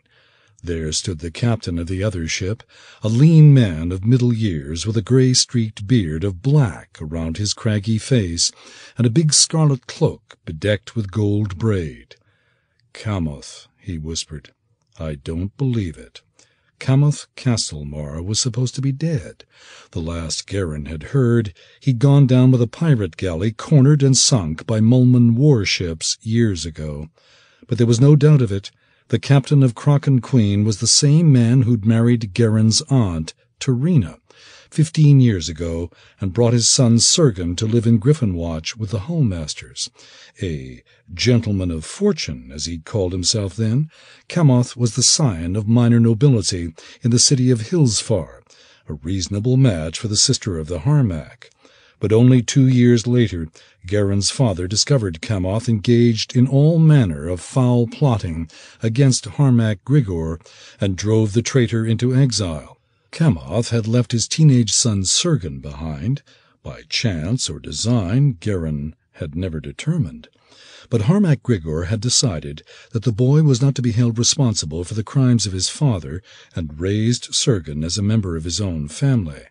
[SPEAKER 1] There stood the captain of the other ship, a lean man of middle years with a gray-streaked beard of black around his craggy face and a big scarlet cloak bedecked with gold braid. Kamoth, he whispered. I don't believe it. Kamoth Kastelmar was supposed to be dead. The last Geran had heard, he'd gone down with a pirate galley cornered and sunk by Mulman warships years ago. But there was no doubt of it. The captain of Kraken Queen was the same man who'd married Geran's aunt, Terina, fifteen years ago, and brought his son Sergen to live in Griffonwatch with the Hulmasters. A gentleman of fortune, as he'd called himself then, Kamoth was the scion of minor nobility in the city of Hillsfar, a reasonable match for the sister of the Harmach. But only two years later, Geran's father discovered Kamoth engaged in all manner of foul plotting against Harmach Grigor and drove the traitor into exile. Kamoth had left his teenage son Sergen behind, by chance or design Geran had never determined. But Harmach Grigor had decided that the boy was not to be held responsible for the crimes of his father and raised Sergen as a member of his own family.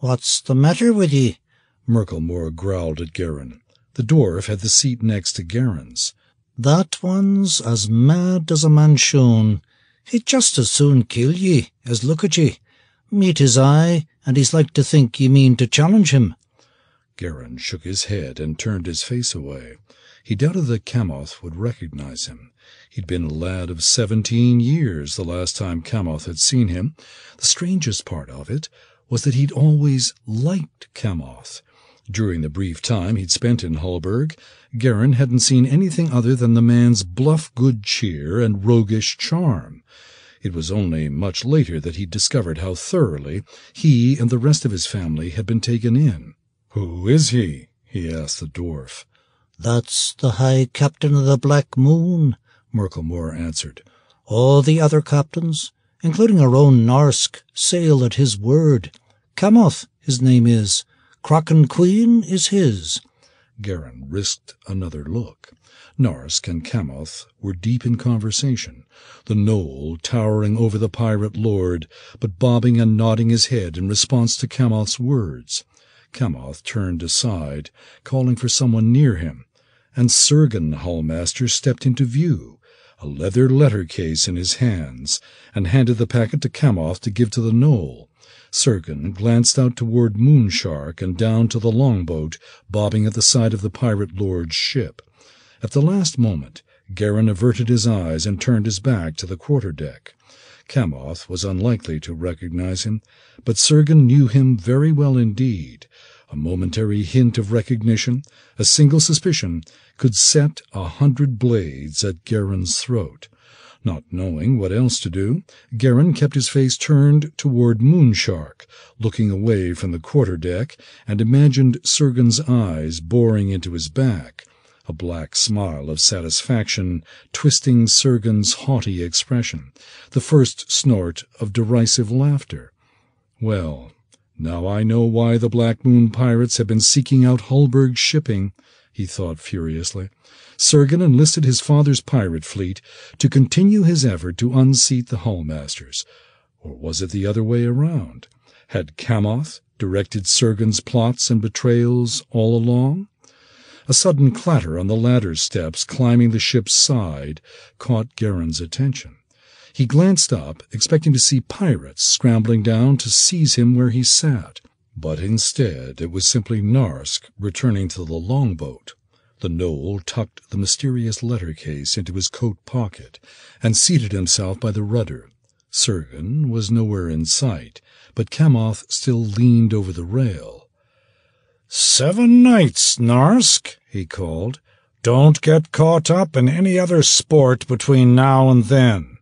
[SPEAKER 18] What's the matter with ye?
[SPEAKER 1] Merkelmore growled at Geran. The dwarf had the seat next to Geran's.
[SPEAKER 18] That one's as mad as a manchoon. He'd just as soon kill ye as look at ye. Meet his eye, and he's like to think ye mean to challenge him.
[SPEAKER 1] Geran shook his head and turned his face away. He doubted that Kamoth would recognize him. He'd been a lad of seventeen years the last time Kamoth had seen him. The strangest part of it was that he'd always liked Kamoth. During the brief time he'd spent in Hulburg, Geran hadn't seen anything other than the man's bluff good cheer and roguish charm. It was only much later that he discovered how thoroughly he and the rest of his family had been taken in. Who is he? he asked the dwarf.
[SPEAKER 18] That's the High Captain of the Black Moon, Merkelmore answered. All the other captains, including our own Narsk, sail at his word. Kamoth, his name is, Kraken Queen is his.
[SPEAKER 1] Geran risked another look. Narsk and Kamoth were deep in conversation, the gnoll towering over the pirate lord, but bobbing and nodding his head in response to Kamoth's words. Kamoth turned aside, calling for someone near him, and Sergen Hulmaster stepped into view, a leather letter case in his hands, and handed the packet to Kamoth to give to the gnoll. Sergen glanced out toward Moonshark and down to the longboat bobbing at the side of the pirate lord's ship. At the last moment, Geran averted his eyes and turned his back to the quarterdeck. Kamoth was unlikely to recognize him, but Sergen knew him very well indeed. A momentary hint of recognition, a single suspicion, could set a hundred blades at Geran's throat. Not knowing what else to do, Geran kept his face turned toward Moonshark, looking away from the quarterdeck, and imagined Sergen's eyes boring into his back. a black smile of satisfaction twisting Sergen's haughty expression, the first snort of derisive laughter. Well, now I know why the Black Moon pirates have been seeking out Hulburg's shipping, he thought furiously. Sergen enlisted his father's pirate fleet to continue his effort to unseat the Hulmasters. Or was it the other way around? Had Kamoth directed Sergen's plots and betrayals all along? A sudden clatter on the ladder steps climbing the ship's side caught Geran's attention. He glanced up, expecting to see pirates scrambling down to seize him where he sat. But instead it was simply Narsk returning to the longboat. The gnoll tucked the mysterious letter case into his coat pocket and seated himself by the rudder. Sergen was nowhere in sight, but Kamoth still leaned over the rail.
[SPEAKER 9] Seven nights, Narsk, he called. Don't get caught up in any other sport between now and then.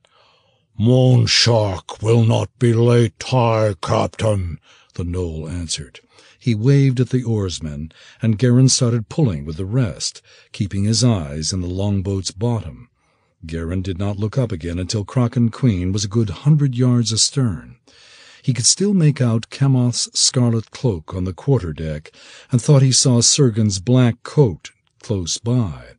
[SPEAKER 13] Moonshark will not be late, High Captain, the gnoll answered.
[SPEAKER 1] He waved at the oarsmen, and Geran started pulling with the rest, keeping his eyes on the longboat's bottom. Geran did not look up again until Kraken Queen was a good hundred yards astern. He could still make out Kamoth's scarlet cloak on the quarter-deck, and thought he saw Sergen's black coat close by.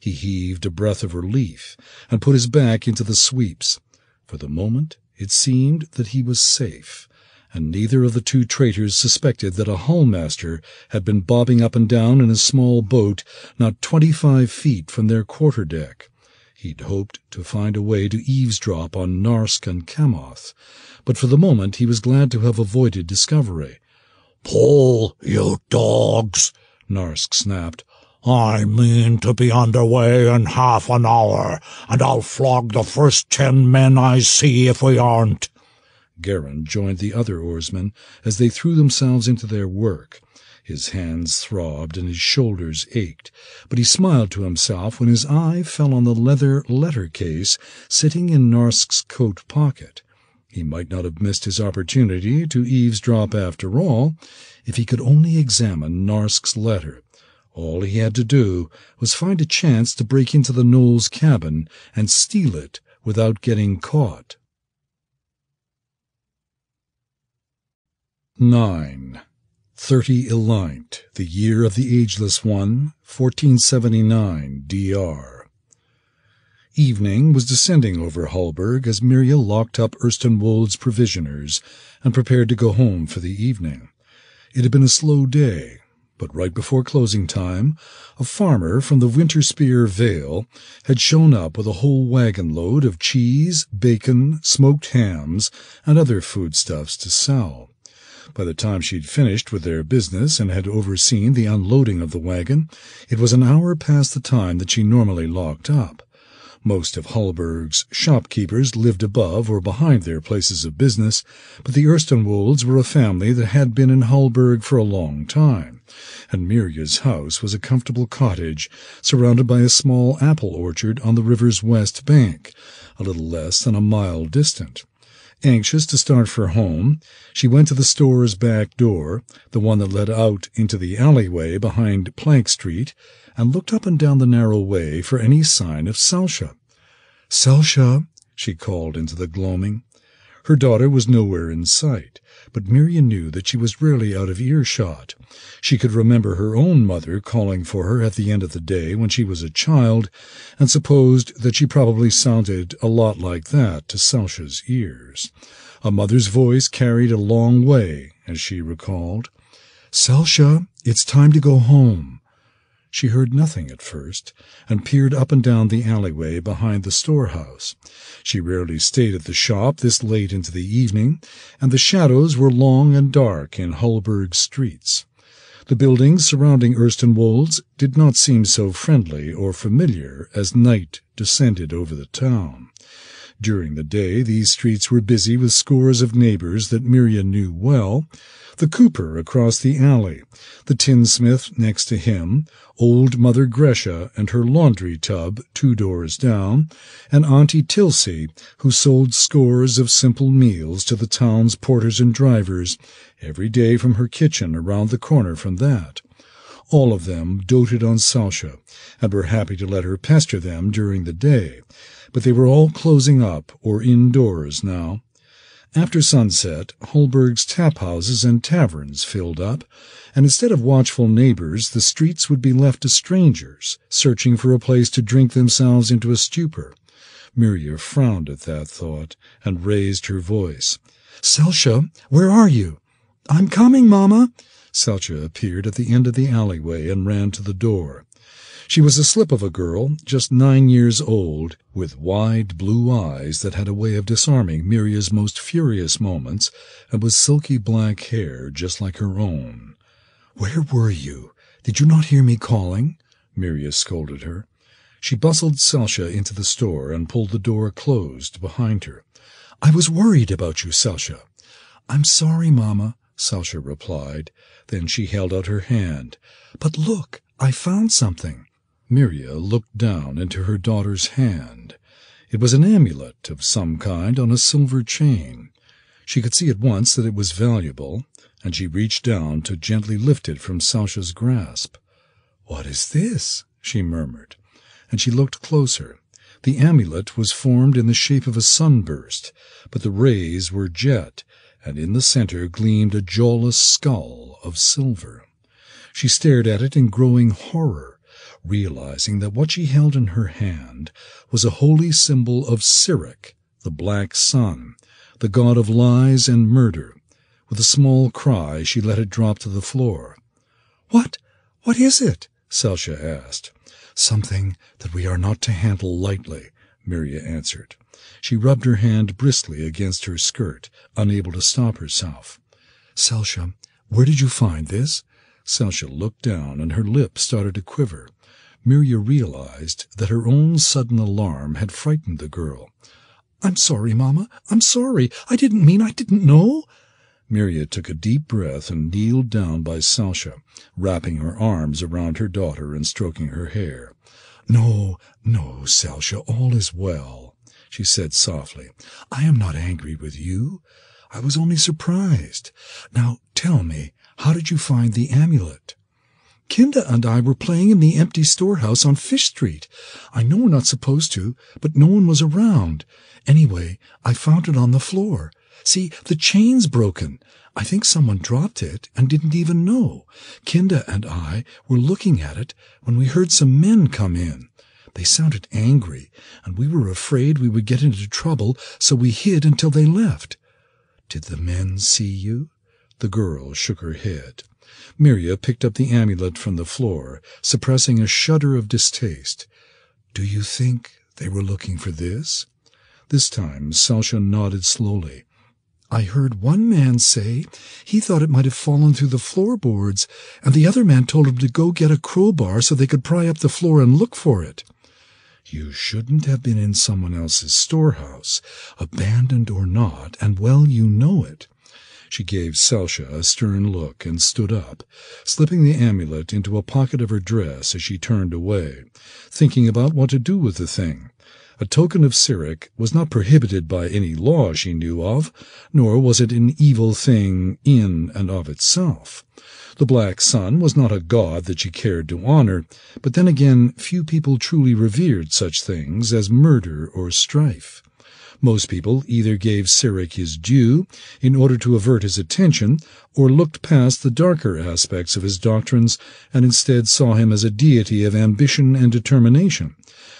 [SPEAKER 1] He heaved a breath of relief, and put his back into the sweeps. For the moment it seemed that he was safe, and neither of the two traitors suspected that a Hulmaster had been bobbing up and down in a small boat not twenty-five feet from their quarter-deck. He'd hoped to find a way to eavesdrop on Narsk and Kamoth, but for the moment he was glad to have avoided discovery.
[SPEAKER 13] Pull, you dogs, Narsk snapped. I mean to be under way in half an hour, and I'll flog the first ten men I see if we aren't.
[SPEAKER 1] Geran joined the other oarsmen as they threw themselves into their work. His hands throbbed and his shoulders ached, but he smiled to himself when his eye fell on the leather letter case sitting in Narsk's coat pocket. He might not have missed his opportunity to eavesdrop after all, if he could only examine Narsk's letter. All he had to do was find a chance to break into the Gnoll's cabin and steal it without getting caught. 9. 30 Eleint, the year of the Ageless One, 1479 D.R. Evening was descending over Hulburg as Mirya locked up Erstenwold's provisioners and prepared to go home for the evening. It had been a slow day, but right before closing time, a farmer from the Winterspear Vale had shown up with a whole wagon load of cheese, bacon, smoked hams, and other foodstuffs to sell. By the time she'd finished with their business and had overseen the unloading of the wagon, it was an hour past the time that she normally locked up. Most of Hulburg's shopkeepers lived above or behind their places of business, but the Erstenwolds were a family that had been in Hulburg for a long time, and Mirya's house was a comfortable cottage surrounded by a small apple orchard on the river's west bank, a little less than a mile distant. Anxious to start for home, she went to the store's back door, the one that led out into the alleyway behind Plank Street, and looked up and down the narrow way for any sign of Selsha. Selsha, she called into the gloaming. Her daughter was nowhere in sight, but Mirya knew that she was rarely out of earshot. She could remember her own mother calling for her at the end of the day when she was a child, and supposed that she probably sounded a lot like that to Selsha's ears. A mother's voice carried a long way, as she recalled. Selsha, it's time to go home. She heard nothing at first, and peered up and down the alleyway behind the storehouse. She rarely stayed at the shop this late into the evening, and the shadows were long and dark in Hulburg's streets. The buildings surrounding Erstenwolds did not seem so friendly or familiar as night descended over the town. During the day these streets were busy with scores of neighbors that Mirya knew well, the cooper across the alley, the tinsmith next to him, old Mother Gresha and her laundry tub two doors down, and Auntie Tilsey, who sold scores of simple meals to the town's porters and drivers every day from her kitchen around the corner from that. All of them doted on Selsha and were happy to let her pester them during the day, but they were all closing up or indoors now. After sunset, Hulburg's tap houses and taverns filled up, and instead of watchful neighbors, the streets would be left to strangers, searching for a place to drink themselves into a stupor. Mirya frowned at that thought and raised her voice. Selsha, where are you? I'm coming, Mama. Selsha appeared at the end of the alleyway and ran to the door. She was a slip of a girl, just nine years old, with wide blue eyes that had a way of disarming Mirya's most furious moments, and with silky black hair just like her own. Where were you? Did you not hear me calling? Mirya scolded her. She bustled Selsha into the store and pulled the door closed behind her. I was worried about you, Selsha. I'm sorry, Mamma, Selsha replied. Then she held out her hand. But look, I found something. Mirya looked down into her daughter's hand. It was an amulet of some kind on a silver chain. She could see at once that it was valuable, and she reached down to gently lift it from Selsha's grasp. What is this? she murmured, and she looked closer. The amulet was formed in the shape of a sunburst, but the rays were jet, and in the center gleamed a jawless skull of silver. She stared at it in growing horror realizing that what she held in her hand was a holy symbol of Cyric, the black sun, the god of lies and murder. With a small cry, she let it drop to the floor. What? What is it? Selsha asked. Something that we are not to handle lightly, Mirya answered. She rubbed her hand briskly against her skirt, unable to stop herself. Selsha, where did you find this? Selsha looked down, and her lips started to quiver. Mirya realized that her own sudden alarm had frightened the girl. I'm sorry, Mamma. I'm sorry. I didn't mean I didn't know. Mirya took a deep breath and kneeled down by Selsha, wrapping her arms around her daughter and stroking her hair. No, no, Selsha, all is well, she said softly. I am not angry with you. I was only surprised. Now tell me, how did you find the amulet? Kinda and I were playing in the empty storehouse on Fish Street. I know we're not supposed to, but no one was around. Anyway, I found it on the floor. See, the chain's broken. I think someone dropped it and didn't even know. Kinda and I were looking at it when we heard some men come in. They sounded angry, and we were afraid we would get into trouble, so we hid until they left. Did the men see you? The girl shook her head. Mirya picked up the amulet from the floor, suppressing a shudder of distaste. Do you think they were looking for this? This time Selsha nodded slowly. I heard one man say he thought it might have fallen through the floorboards, and the other man told him to go get a crowbar so they could pry up the floor and look for it. You shouldn't have been in someone else's storehouse, abandoned or not, and well you know it. She gave Selsha a stern look and stood up, slipping the amulet into a pocket of her dress as she turned away, thinking about what to do with the thing. A token of Cyric was not prohibited by any law she knew of, nor was it an evil thing in and of itself. The Black Sun was not a god that she cared to honor, but then again few people truly revered such things as murder or strife. Most people either gave Cyric his due in order to avert his attention, or looked past the darker aspects of his doctrines and instead saw him as a deity of ambition and determination,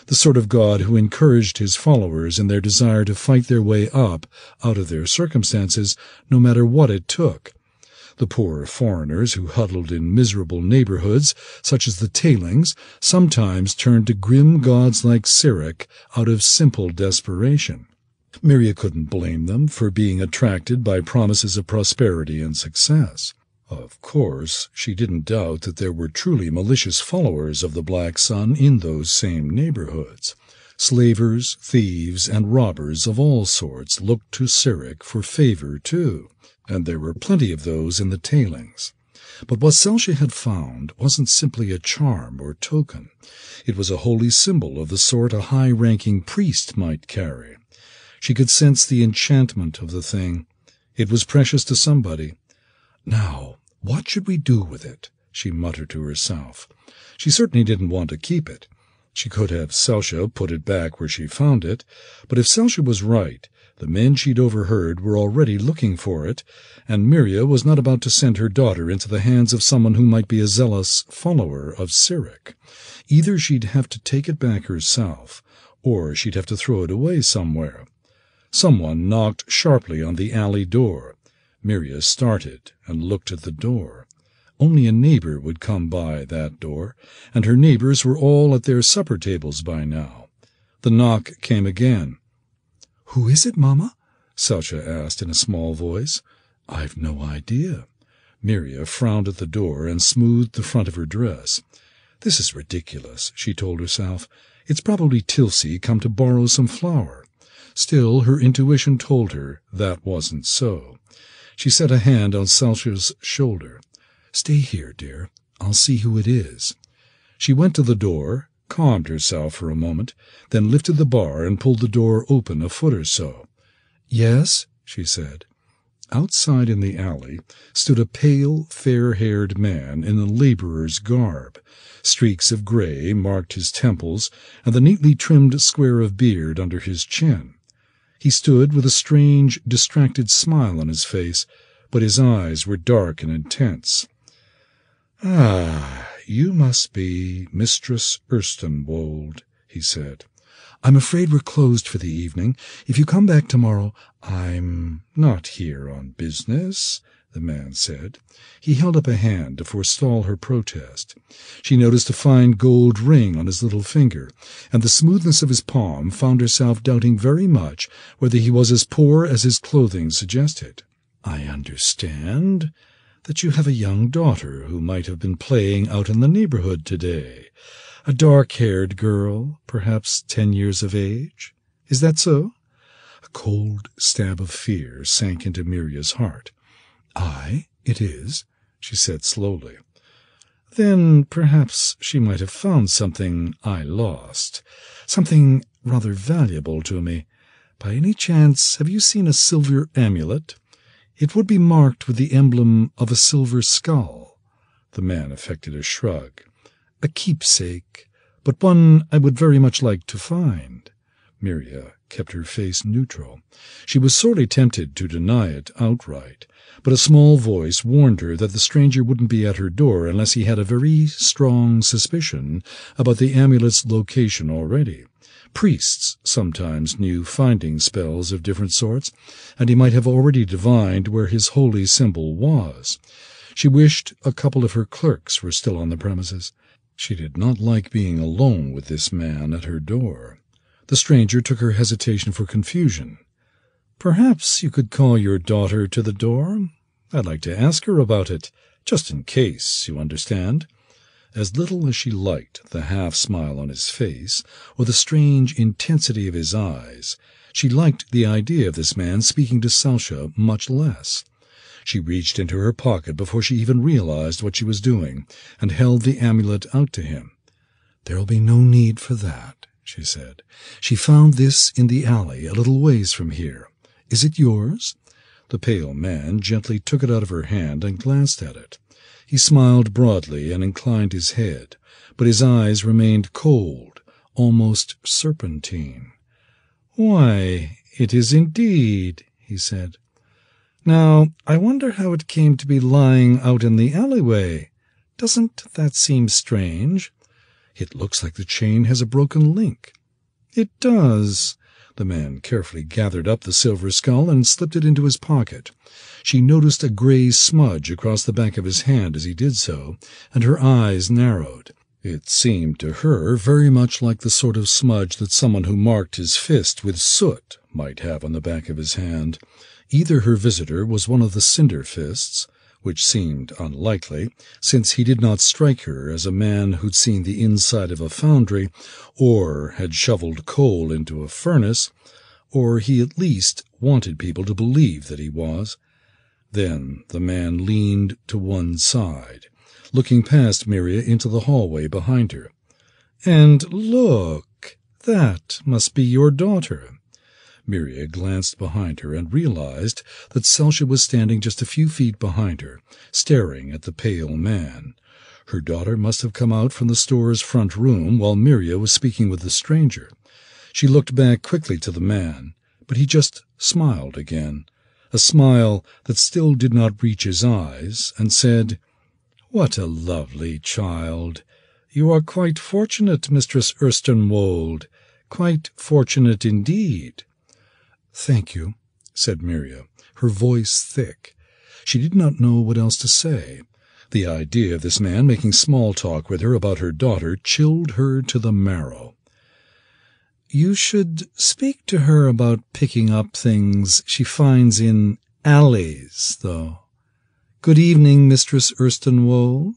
[SPEAKER 1] the sort of god who encouraged his followers in their desire to fight their way up out of their circumstances, no matter what it took. The poor foreigners who huddled in miserable neighborhoods, such as the Tailings, sometimes turned to grim gods like Cyric out of simple desperation. Mirya couldn't blame them for being attracted by promises of prosperity and success. Of course, she didn't doubt that there were truly malicious followers of the Black Sun in those same neighborhoods. Slavers, thieves, and robbers of all sorts looked to Cyric for favor, too, and there were plenty of those in the tailings. But what Selsha had found wasn't simply a charm or token. It was a holy symbol of the sort a high-ranking priest might carry. She could sense the enchantment of the thing. It was precious to somebody. Now, what should we do with it? she muttered to herself. She certainly didn't want to keep it. She could have Selsha put it back where she found it, but if Selsha was right, the men she'd overheard were already looking for it, and Mirya was not about to send her daughter into the hands of someone who might be a zealous follower of Cyric. Either she'd have to take it back herself, or she'd have to throw it away somewhere. Someone knocked sharply on the alley door. Mirya started and looked at the door. Only a neighbor would come by that door, and her neighbors were all at their supper tables by now. The knock came again.
[SPEAKER 5] Who is it, Mamma?
[SPEAKER 1] Selsha asked in a small voice. I've no idea. Mirya frowned at the door and smoothed the front of her dress. This is ridiculous, she told herself. It's probably Tilsy come to borrow some flour. Still, her intuition told her that wasn't so. She set a hand on Selsha's shoulder. Stay here, dear. I'll see who it is. She went to the door, calmed herself for a moment, then lifted the bar and pulled the door open a foot or so. Yes, she said. Outside in the alley stood a pale, fair-haired man in a laborer's garb. Streaks of gray marked his temples and the neatly trimmed square of beard under his chin. He stood with a strange, distracted smile on his face, but his eyes were dark and intense. Ah, you must be Mistress Erstenwold, he said. I'm afraid we're closed for the evening. If you come back tomorrow, I'm not here on business, the man said. He held up a hand to forestall her protest. She noticed a fine gold ring on his little finger, and the smoothness of his palm found herself doubting very much whether he was as poor as his clothing suggested. I understand, that you have a young daughter who might have been playing out in the neighborhood today. A dark-haired girl, perhaps ten years of age. Is that so? A cold stab of fear sank into Mirya's heart. Aye, it is, she said slowly. Then perhaps she might have found something I lost, something rather valuable to me. By any chance have you seen a silver amulet? It would be marked with the emblem of a silver skull. The man affected a shrug. A keepsake, but one I would very much like to find. Mirya kept her face neutral. She was sorely tempted to deny it outright, but a small voice warned her that the stranger wouldn't be at her door unless he had a very strong suspicion about the amulet's location already. Priests sometimes knew finding spells of different sorts, and he might have already divined where his holy symbol was. She wished a couple of her clerks were still on the premises. She did not like being alone with this man at her door. The stranger took her hesitation for confusion. Perhaps you could call your daughter to the door? I'd like to ask her about it, just in case, you understand. As little as she liked the half-smile on his face, or the strange intensity of his eyes, she liked the idea of this man speaking to Selsha much less. She reached into her pocket before she even realized what she was doing, and held the amulet out to him. There'll be no need for that, she said. She found this in the alley a little ways from here. Is it yours? The pale man gently took it out of her hand and glanced at it. He smiled broadly and inclined his head, but his eyes remained cold, almost serpentine. Why, it is indeed, he said. Now, I wonder how it came to be lying out in the alleyway. Doesn't that seem strange? It looks like the chain has a broken link. It does. The man carefully gathered up the silver skull and slipped it into his pocket. She noticed a gray smudge across the back of his hand as he did so, and her eyes narrowed. It seemed to her very much like the sort of smudge that someone who marked his fist with soot might have on the back of his hand. Either her visitor was one of the cinder fists, which seemed unlikely, since he did not strike her as a man who'd seen the inside of a foundry, or had shoveled coal into a furnace, or he at least wanted people to believe that he was. Then the man leaned to one side, looking past Mirya into the hallway behind her. And look, that must be your daughter. Mirya glanced behind her and realized that Selsha was standing just a few feet behind her, staring at the pale man. Her daughter must have come out from the store's front room while Mirya was speaking with the stranger. She looked back quickly to the man, but he just smiled again, a smile that still did not reach his eyes, and said, What a lovely child! You are quite fortunate, Mistress Erstenwold, quite fortunate indeed. Thank you, said Mirya, her voice thick. She did not know what else to say. The idea of this man making small talk with her about her daughter chilled her to the marrow. You should speak to her about picking up things she finds in alleys, though. Good evening, Mistress Erstenwold.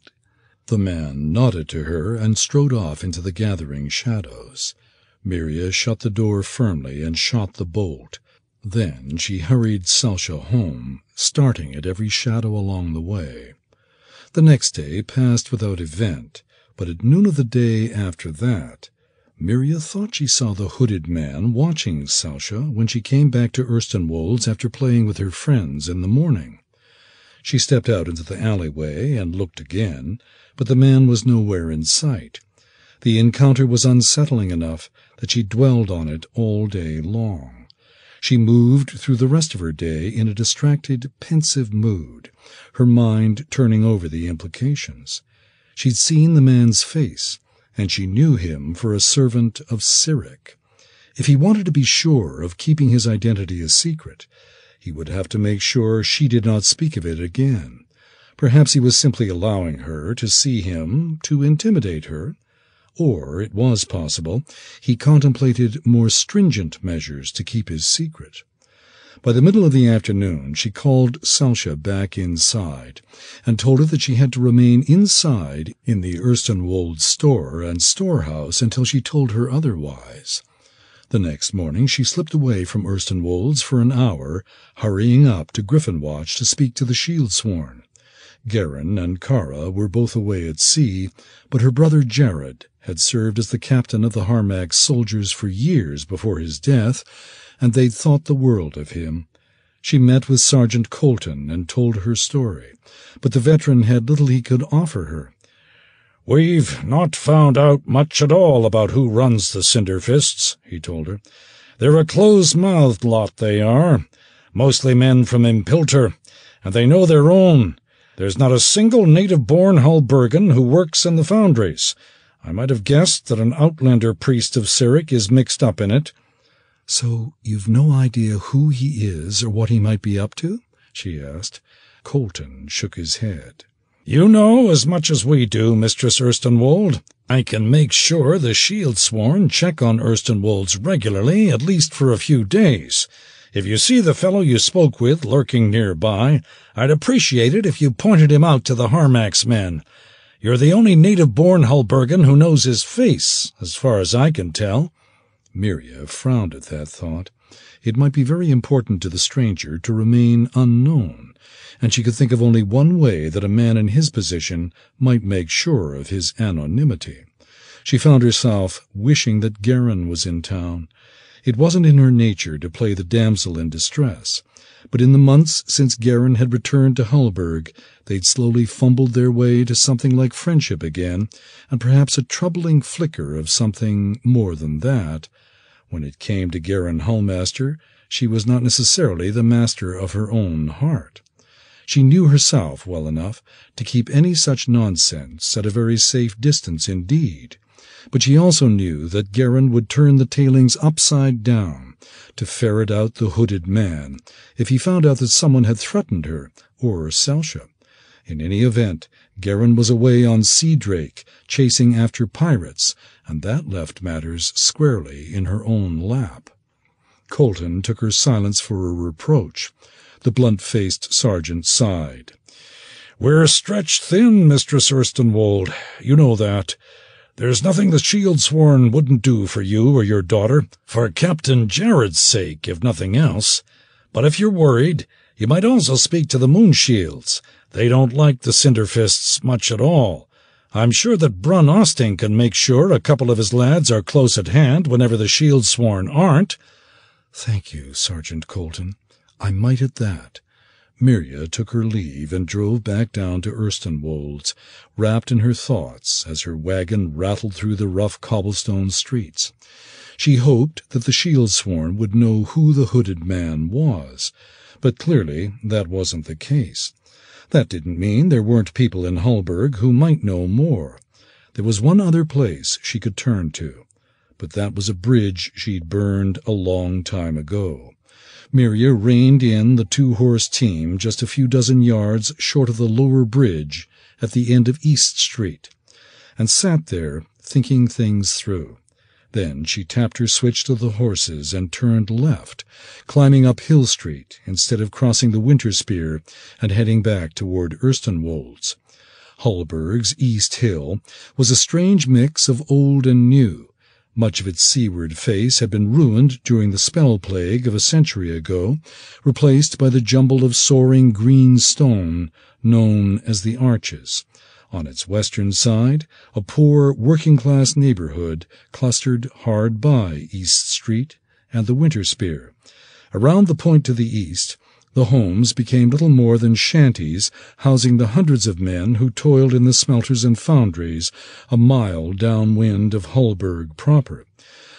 [SPEAKER 1] The man nodded to her and strode off into the gathering shadows. Mirya shut the door firmly and shot the bolt. Then she hurried Selsha home, starting at every shadow along the way. The next day passed without event, but at noon of the day after that, Mirya thought she saw the hooded man watching Selsha when she came back to Erstenwold's after playing with her friends in the morning. She stepped out into the alleyway and looked again, but the man was nowhere in sight. The encounter was unsettling enough that she dwelled on it all day long. She moved through the rest of her day in a distracted, pensive mood, her mind turning over the implications. She'd seen the man's face, and she knew him for a servant of Cyric. If he wanted to be sure of keeping his identity a secret, he would have to make sure she did not speak of it again. Perhaps he was simply allowing her to see him to intimidate her, or, it was possible, he contemplated more stringent measures to keep his secret. By the middle of the afternoon she called Selsha back inside and told her that she had to remain inside in the Erstenwold store and storehouse until she told her otherwise. The next morning she slipped away from Erstenwold's for an hour, hurrying up to Griffonwatch to speak to the Shieldsworn. Geran and Kara were both away at sea, but her brother Jared had served as the captain of the Harmach soldiers for years before his death, and they'd thought the world of him. She met with Sergeant Colton and told her story, but the veteran had little he could offer her.
[SPEAKER 17] We've not found out much at all about who runs the Cinderfists, he told her. They're a close-mouthed lot, they are. Mostly men from Impiltur, and they know their own. There's not a single native-born Hulburgan who works in the foundries. I might have guessed that an outlander priest of Cyric is mixed up in it.
[SPEAKER 1] So you've no idea who he is or what he might be up to? she asked. Colton shook his head.
[SPEAKER 17] You know as much as we do, Mistress Erstenwold. I can make sure the Shieldsworn check on Erstenwold's regularly, at least for a few days. If you see the fellow you spoke with lurking nearby, I'd appreciate it if you pointed him out to the Harmach's men. You're the only native-born Hulburgan who knows his face, as far as I can tell.
[SPEAKER 1] Mirya frowned at that thought. It might be very important to the stranger to remain unknown, and she could think of only one way that a man in his position might make sure of his anonymity. She found herself wishing that Geran was in town. It wasn't in her nature to play the damsel in distress, but in the months since Geran had returned to Hulburg, they'd slowly fumbled their way to something like friendship again, and perhaps a troubling flicker of something more than that. When it came to Geran Hulmaster, she was not necessarily the master of her own heart. She knew herself well enough to keep any such nonsense at a very safe distance indeed but she also knew that Geran would turn the tailings upside down to ferret out the hooded man if he found out that someone had threatened her or Selsha. In any event, Geran was away on Sea Drake, chasing after pirates, and that left matters squarely in her own lap. Colton took her silence for a reproach. The blunt-faced sergeant sighed.
[SPEAKER 17] We're stretched thin, Mistress Erstenwold. You know that. There's nothing the Shieldsworn wouldn't do for you or your daughter, for Captain Jared's sake, if nothing else. But if you're worried, you might also speak to the Moonshields. They don't like the Cinderfists much at all. I'm sure that Brun Austin can make sure a couple of his lads are close at hand whenever the Shieldsworn aren't.
[SPEAKER 1] Thank you, Sergeant Colton. I might at that. Mirya took her leave and drove back down to Erstenwolds, wrapped in her thoughts as her wagon rattled through the rough cobblestone streets. She hoped that the Shieldsworn would know who the hooded man was, but clearly that wasn't the case. That didn't mean there weren't people in Hulburg who might know more. There was one other place she could turn to, but that was a bridge she'd burned a long time ago. Mirya reined in the two-horse team just a few dozen yards short of the lower bridge at the end of East Street, and sat there thinking things through. Then she tapped her switch to the horses and turned left, climbing up Hill Street instead of crossing the Winter Spear and heading back toward Erstenwolds. Hulburg's East Hill was a strange mix of old and new, much of its seaward face had been ruined during the spell plague of a century ago, replaced by the jumble of soaring green stone known as the Arches. On its western side, a poor working-class neighborhood clustered hard by East Street and the Winter Spear. Around the point to the east, the homes became little more than shanties housing the hundreds of men who toiled in the smelters and foundries a mile downwind of Hulburg proper.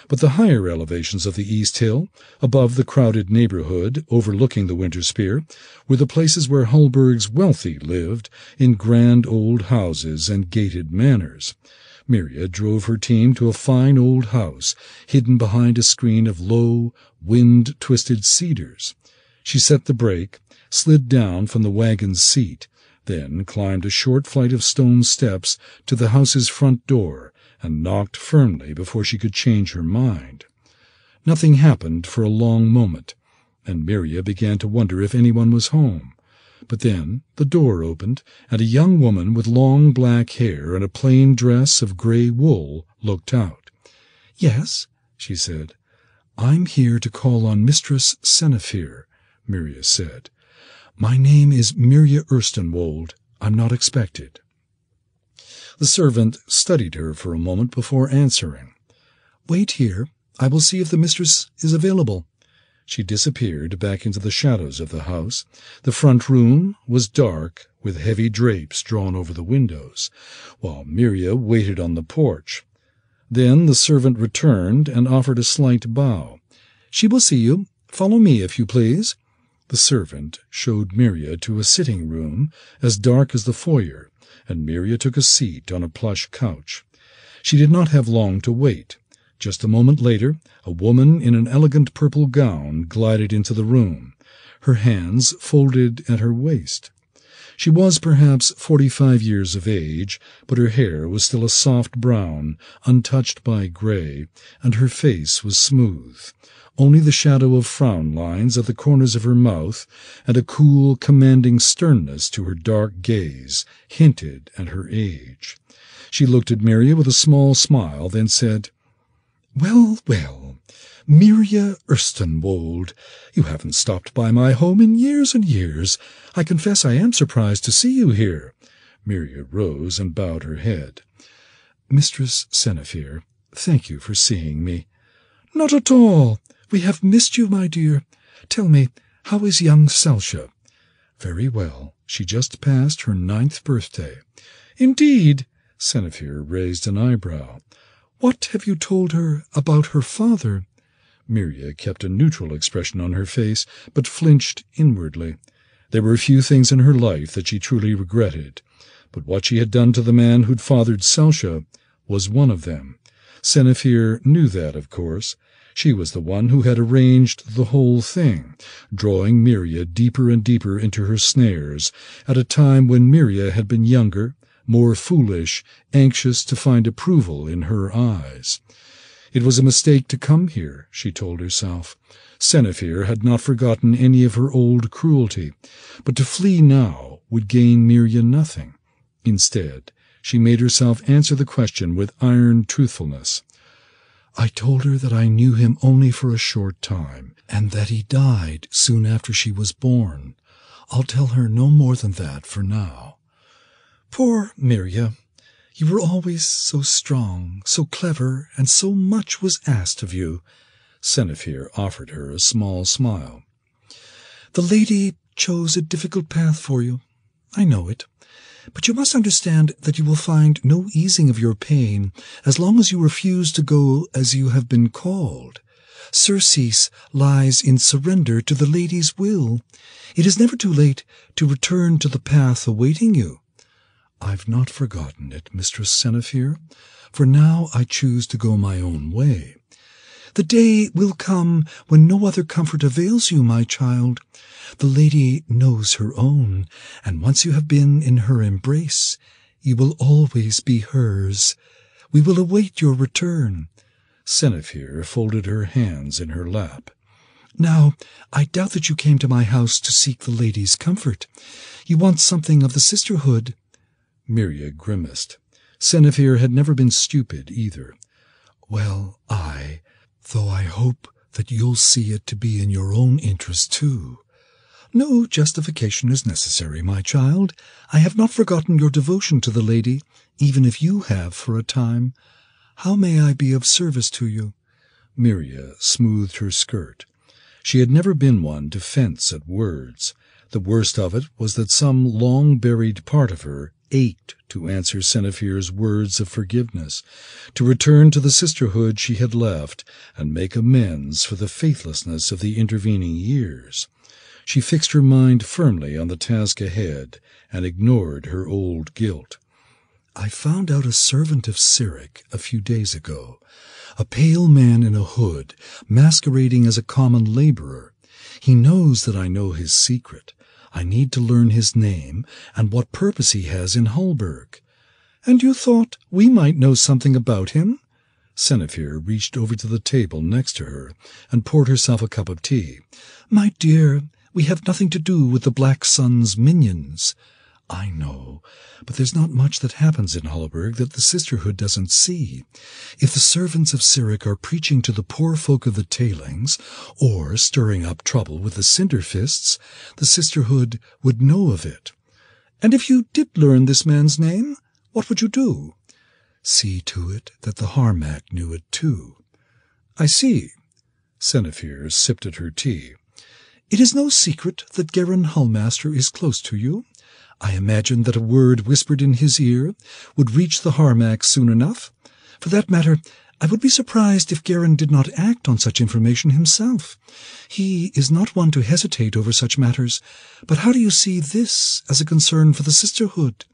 [SPEAKER 1] But the higher elevations of the East Hill, above the crowded neighborhood overlooking the Winter Spear, were the places where Hulburg's wealthy lived in grand old houses and gated manors. Mirya drove her team to a fine old house hidden behind a screen of low, wind-twisted cedars. She set the brake, slid down from the wagon's seat, then climbed a short flight of stone steps to the house's front door and knocked firmly before she could change her mind. Nothing happened for a long moment, and Mirya began to wonder if anyone was home. But then the door opened, and a young woman with long black hair and a plain dress of gray wool looked out. "Yes," she said. "I'm here to call on Mistress Senefir. Mirya said. My name is Mirya Erstenwold. I'm not expected. The servant studied her for a moment before answering. Wait here. I will see if the mistress is available. She disappeared back into the shadows of the house. The front room was dark, with heavy drapes drawn over the windows, while Mirya waited on the porch. Then the servant returned and offered a slight bow. She will see you. Follow me, if you please. The servant showed Mirya to a sitting room as dark as the foyer, and Mirya took a seat on a plush couch. She did not have long to wait. Just a moment later, a woman in an elegant purple gown glided into the room, her hands folded at her waist. She was perhaps forty-five years of age, but her hair was still a soft brown, untouched by gray, and her face was smooth. Only the shadow of frown lines at the corners of her mouth and a cool, commanding sternness to her dark gaze hinted at her age. She looked at Mirya with a small smile, then said, Well, well, Mirya Erstenwold, you haven't stopped by my home in years and years. I confess I am surprised to see you here. Mirya rose and bowed her head. Mistress Senefir, thank you for seeing me. Not at all. We have missed you, my dear. Tell me, how is young Selsha? Very well. She just passed her ninth birthday. Indeed? Senefir raised an eyebrow. What have you told her about her father? Mirya kept a neutral expression on her face, but flinched inwardly. There were a few things in her life that she truly regretted, but what she had done to the man who'd fathered Selsha was one of them. Senefir knew that, of course, she was the one who had arranged the whole thing, drawing Mirya deeper and deeper into her snares at a time when Mirya had been younger, more foolish, anxious to find approval in her eyes. It was a mistake to come here, she told herself. Senefir had not forgotten any of her old cruelty, but to flee now would gain Mirya nothing. Instead, she made herself answer the question with iron truthfulness. I told her that I knew him only for a short time, and that he died soon after she was born. I'll tell her no more than that for now. Poor Mirya! You were always so strong, so clever, and so much was asked of you.
[SPEAKER 19] Senefir offered her a small smile.
[SPEAKER 1] The lady chose a difficult path for you. I know it. But you must understand that you will find no easing of your pain as long as you refuse to go as you have been called. Surcease lies in surrender to the lady's will. It is never too late to return to the path awaiting you.
[SPEAKER 19] I've not forgotten it, Mistress Senefir, for now I choose to go my own way.
[SPEAKER 1] The day will come when no other comfort avails you, my child. The lady knows her own, and once you have been in her embrace, you will always be hers. We will await your return.
[SPEAKER 19] Senefir folded her hands in her lap.
[SPEAKER 1] Now, I doubt that you came to my house to seek the lady's comfort. You want something of the sisterhood.
[SPEAKER 19] Mirya grimaced. Senefir had never been stupid either.
[SPEAKER 1] Well, I, though I hope that you'll see it to be in your own interest too. No justification is necessary, my child. I have not forgotten your devotion to the lady, even if you have for a time. How may I be of service to you?
[SPEAKER 19] Mirya smoothed her skirt. She had never been one to fence at words. The worst of it was that some long-buried part of her ached to answer Senefir's words of forgiveness, to return to the sisterhood she had left and make amends for the faithlessness of the intervening years. She fixed her mind firmly on the task ahead and ignored her old guilt.
[SPEAKER 1] I found out a servant of Cyric a few days ago, a pale man in a hood, masquerading as a common laborer. He knows that I know his secret. I need to learn his name and what purpose he has in Hulburg. And you thought we might know something about him?
[SPEAKER 19] Senefir reached over to the table next to her and poured herself a cup of tea.
[SPEAKER 1] My dear, we have nothing to do with the Black Sun's minions. I know, but there's not much that happens in Hulburg that the sisterhood doesn't see. If the servants of Cyric are preaching to the poor folk of the tailings, or stirring up trouble with the Cinderfists, the sisterhood would know of it. And if you did learn this man's name, what would you do? See to it that the Harmach knew it too.
[SPEAKER 19] I see. Senefir sipped at her tea.
[SPEAKER 1] It is no secret that Geran Hulmaster is close to you. I imagine that a word whispered in his ear would reach the Harmach soon enough. For that matter, I would be surprised if Geran did not act on such information himself. He is not one to hesitate over such matters. But how do you see this as a concern for the sisterhood?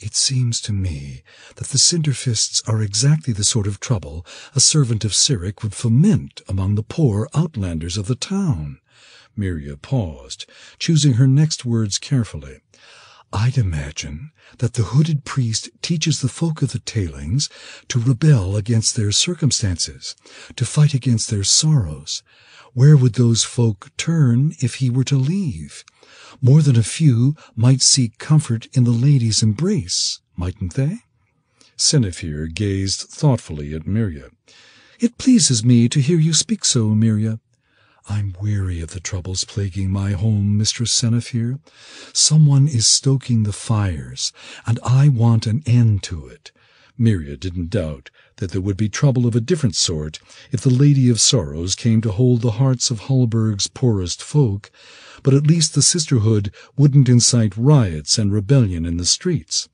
[SPEAKER 1] It seems to me that the Cinderfists are exactly the sort of trouble a servant of Cyric would foment among the poor outlanders of the town.
[SPEAKER 19] Mirya paused, choosing her next words carefully.
[SPEAKER 1] I'd imagine that the hooded priest teaches the folk of the tailings to rebel against their circumstances, to fight against their sorrows. Where would those folk turn if he were to leave? More than a few might seek comfort in the lady's embrace, mightn't they?
[SPEAKER 19] Senefir gazed thoughtfully at Mirya.
[SPEAKER 1] It pleases me to hear you speak so, Mirya. I'm weary of the troubles plaguing my home, Mistress Senefir. Someone is stoking the fires, and I want an end to it.
[SPEAKER 19] Mirya didn't doubt that there would be trouble of a different sort if the Lady of Sorrows came to hold the hearts of Hulburg's poorest folk, but at least the sisterhood wouldn't incite riots and rebellion in the streets.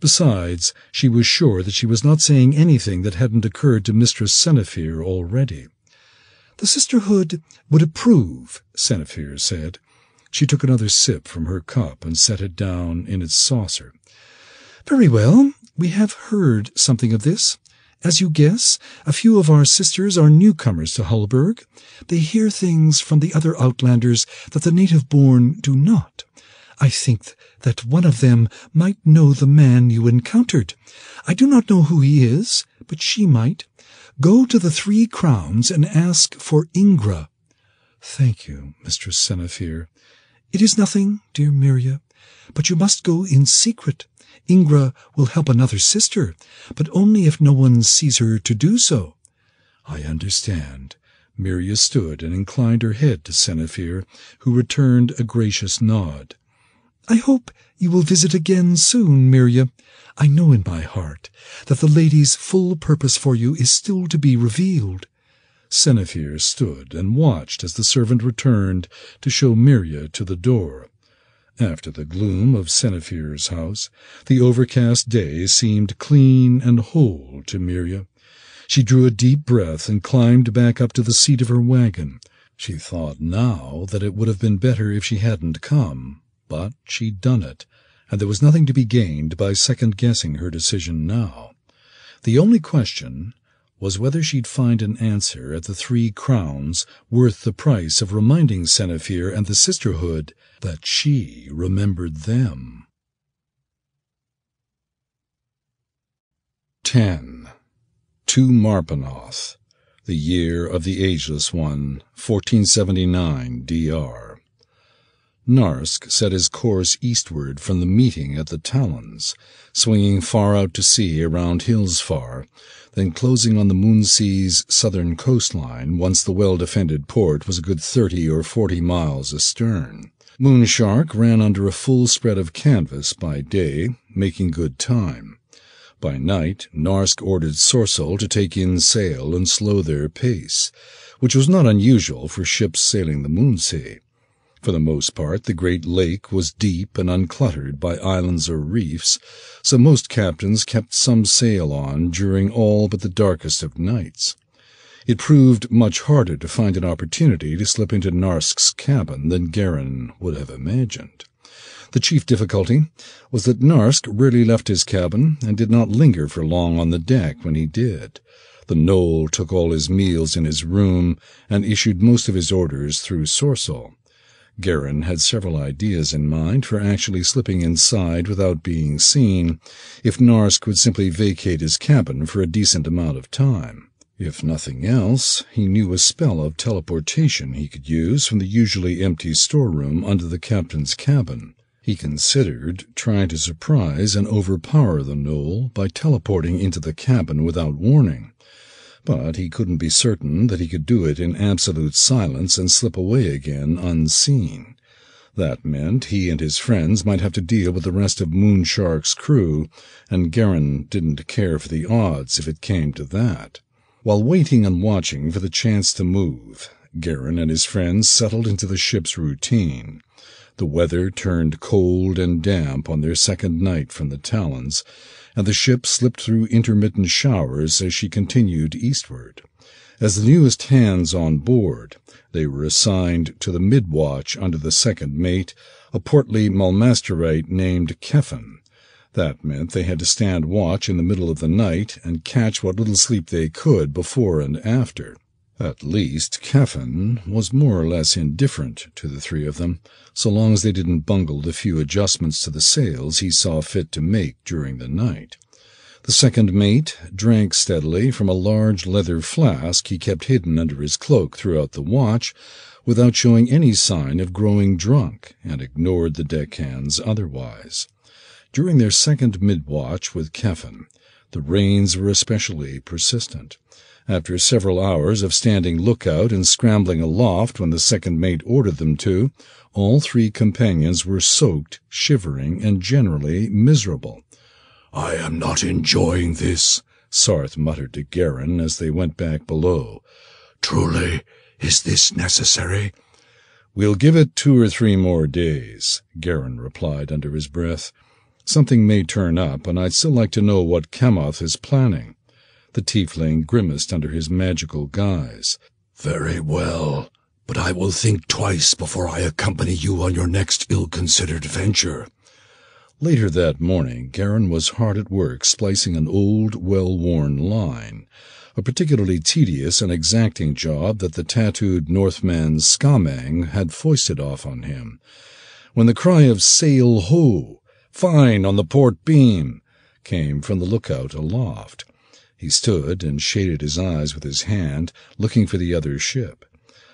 [SPEAKER 19] Besides, she was sure that she was not saying anything that hadn't occurred to Mistress Senefir already.
[SPEAKER 1] The sisterhood would approve,
[SPEAKER 19] Senefir said. She took another sip from her cup and set it down in its saucer.
[SPEAKER 1] Very well, we have heard something of this. As you guess, a few of our sisters are newcomers to Hulburg. They hear things from the other outlanders that the native-born do not. I think that one of them might know the man you encountered. I do not know who he is, but she might. Go to the Three Crowns and ask for Ingra.
[SPEAKER 19] Thank you, Mistress Senefir.
[SPEAKER 1] It is nothing, dear Mirya, but you must go in secret. Ingra will help another sister, but only if no one sees her to do so.
[SPEAKER 19] I understand. Mirya stood and inclined her head to Senefir, who returned a gracious nod.
[SPEAKER 1] I hope you will visit again soon, Mirya. I know in my heart that the lady's full purpose for you is still to be revealed. Senefir stood and watched as the servant returned to show Mirya to the door. After the gloom of Senefir's house, the overcast day seemed clean and whole to Mirya. She drew a deep breath and climbed back up to the seat of her wagon. She thought now that it would have been better if she hadn't come, but she'd done it, and there was nothing to be gained by second-guessing her decision now. The only question was whether she'd find an answer at the Three Crowns worth the price of reminding Senefir and the Sisterhood that she remembered them. 10. To Marpenoth, the year of the Ageless One, 1479 D.R. Narsk set his course eastward from the meeting at the Talons, swinging far out to sea around Hillsfar, then closing on the Moonsea's southern coastline once the well-defended port was a good thirty or forty miles astern. Moonshark ran under a full spread of canvas by day, making good time. By night, Narsk ordered Sorcel to take in sail and slow their pace, which was not unusual for ships sailing the Moonsea. For the most part, the great lake was deep and uncluttered by islands or reefs, so most captains kept some sail on during all but the darkest of nights. It proved much harder to find an opportunity to slip into Narsk's cabin than Geran would have imagined. The chief difficulty was that Narsk rarely left his cabin and did not linger for long on the deck when he did. The Gnoll took all his meals in his room and issued most of his orders through Sorcel. Geran had several ideas in mind for actually slipping inside without being seen, if Narsk would simply vacate his cabin for a decent amount of time. If nothing else, he knew a spell of teleportation he could use from the usually empty storeroom under the captain's cabin. He considered trying to surprise and overpower the gnoll by teleporting into the cabin without warning but he couldn't be certain that he could do it in absolute silence and slip away again unseen. That meant he and his friends might have to deal with the rest of Moonshark's crew, and Geran didn't care for the odds if it came to that. While waiting and watching for the chance to move, Geran and his friends settled into the ship's routine. The weather turned cold and damp on their second night from the Talons, and the ship slipped through intermittent showers as she continued eastward. As the newest hands on board, they were assigned to the mid-watch under the second mate, a portly Mulmasterite named Keffin. That meant they had to stand watch in the middle of the night and catch what little sleep they could before and after. At least, Keffin was more or less indifferent to the three of them, so long as they didn't bungle the few adjustments to the sails he saw fit to make during the night. The second mate drank steadily from a large leather flask he kept hidden under his cloak throughout the watch, without showing any sign of growing drunk, and ignored the deckhands otherwise. During their second mid-watch with Keffin, the rains were especially persistent. After several hours of standing lookout and scrambling aloft when the second mate ordered them to, all three companions were soaked, shivering, and generally miserable.
[SPEAKER 13] I am not enjoying this, Sarth muttered to Geran as they went back below. Truly, is this necessary?
[SPEAKER 1] We'll give it two or three more days, Geran replied under his breath. Something may turn up, and I'd still like to know what Kamoth is planning. The tiefling grimaced under his magical guise.
[SPEAKER 13] Very well, but I will think twice before I accompany you on your next ill-considered venture.
[SPEAKER 1] Later that morning, Geran was hard at work splicing an old, well-worn line, a particularly tedious and exacting job that the tattooed Northman Skamang had foisted off on him. When the cry of Sail Ho! Fine on the port beam! came from the lookout aloft. He stood and shaded his eyes with his hand, looking for the other ship.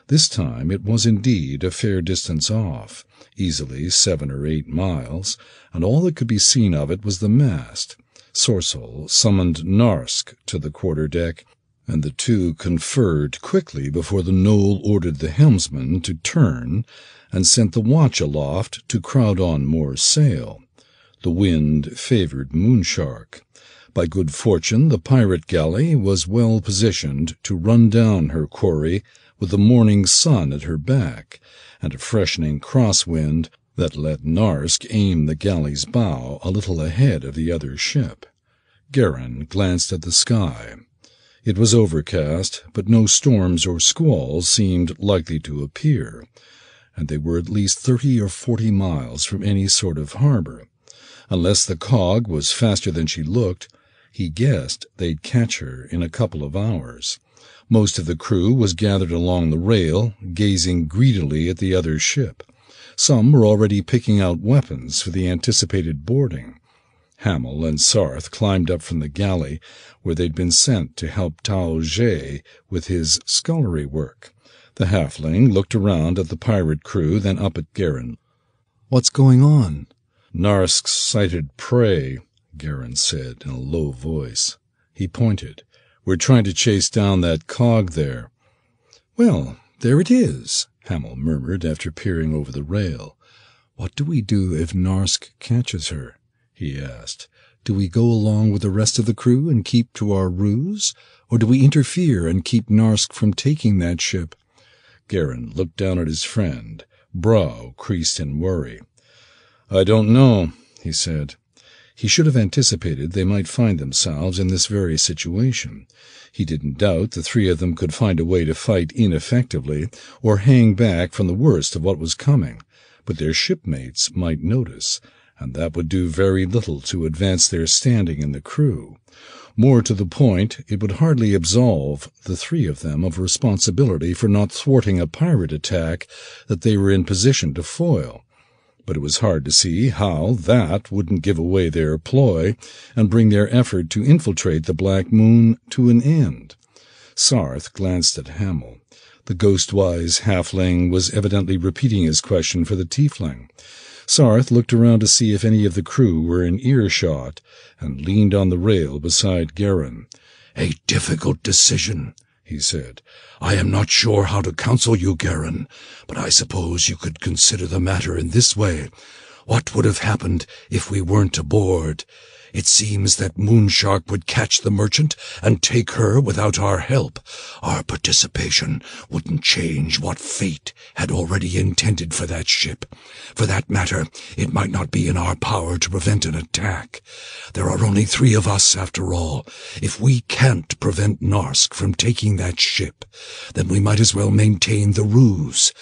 [SPEAKER 1] This time it was indeed a fair distance off, easily seven or eight miles, and all that could be seen of it was the mast. Sorcel summoned Narsk to the quarter-deck, and the two conferred quickly before the gnoll ordered the helmsman to turn and sent the watch aloft to crowd on more sail. The wind favored Moonshark By good fortune, the pirate galley was well positioned to run down her quarry with the morning sun at her back and a freshening crosswind that let Narsk aim the galley's bow a little ahead of the other ship. Geran glanced at the sky. It was overcast, but no storms or squalls seemed likely to appear, and they were at least thirty or forty miles from any sort of harbor. Unless the cog was faster than she looked, he guessed they'd catch her in a couple of hours. Most of the crew was gathered along the rail, gazing greedily at the other ship. Some were already picking out weapons for the anticipated boarding. Hamil and Sarth climbed up from the galley, where they'd been sent to help Tao Ge with his scullery work. The halfling looked around at the pirate crew, then up at Geran.
[SPEAKER 5] What's going on?
[SPEAKER 1] Narsk sighted prey, Geran said in a low voice. He pointed. We're trying to chase down that cog there.
[SPEAKER 5] Well, there it is, Hamil murmured after peering over the rail. What do we do if Narsk catches her? he asked. Do we go along with the rest of the crew and keep to our ruse, or do we interfere and keep Narsk from taking that ship?
[SPEAKER 1] Geran looked down at his friend, brow creased in worry. I don't know, he said. He should have anticipated they might find themselves in this very situation. He didn't doubt the three of them could find a way to fight ineffectively or hang back from the worst of what was coming, but their shipmates might notice, and that would do very little to advance their standing in the crew. More to the point, it would hardly absolve the three of them of responsibility for not thwarting a pirate attack that they were in position to foil. But it was hard to see how that wouldn't give away their ploy and bring their effort to infiltrate the Black Moon to an end. Sarth glanced at Hamil. The ghost-wise halfling was evidently repeating his question for the tiefling. Sarth looked around to see if any of the crew were in earshot and leaned on the rail beside Geran.
[SPEAKER 13] A difficult decision, he said. I am not sure how to counsel you, Geran, but I suppose you could consider the matter in this way. What would have happened if we weren't aboard? It seems that Moonshark would catch the merchant and take her without our help. Our participation wouldn't change what fate had already intended for that ship. For that matter, it might not be in our power to prevent an attack. There are only three of us, after all. If we can't prevent Narsk from taking that ship, then we might as well maintain the ruse.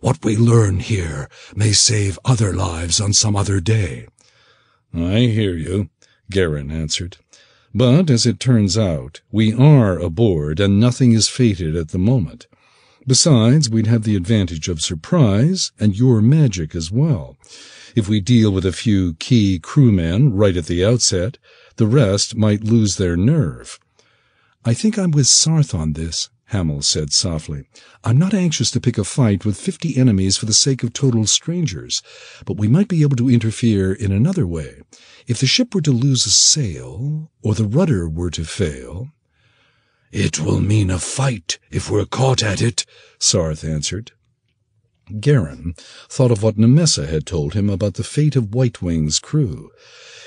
[SPEAKER 13] What we learn here may save other lives on some other day.
[SPEAKER 1] I hear you. Geran answered. But, as it turns out, we are aboard and nothing is fated at the moment. Besides, we'd have the advantage of surprise and your magic as well. If we deal with a few key crewmen right at the outset, the rest might lose their nerve.
[SPEAKER 5] I think I'm with Sarth on this, Hamil said softly. I'm not anxious to pick a fight with fifty enemies for the sake of total strangers, but we might be able to interfere in another way. If the ship were to lose a sail, or the rudder were to fail...
[SPEAKER 13] It will mean a fight if we're caught at it, Sarth answered.
[SPEAKER 1] Geran thought of what Nimessa had told him about the fate of White Wing's crew.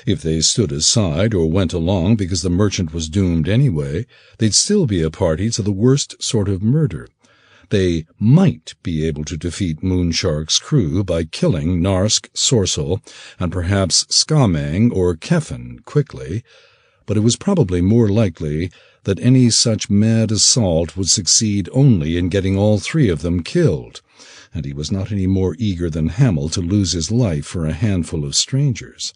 [SPEAKER 1] If they stood aside or went along because the merchant was doomed anyway, they'd still be a party to the worst sort of murder. They might be able to defeat Moonshark's crew by killing Narsk, Sorcel, and perhaps Skamang or Keffin quickly, but it was probably more likely that any such mad assault would succeed only in getting all three of them killed, and he was not any more eager than Hamil to lose his life for a handful of strangers.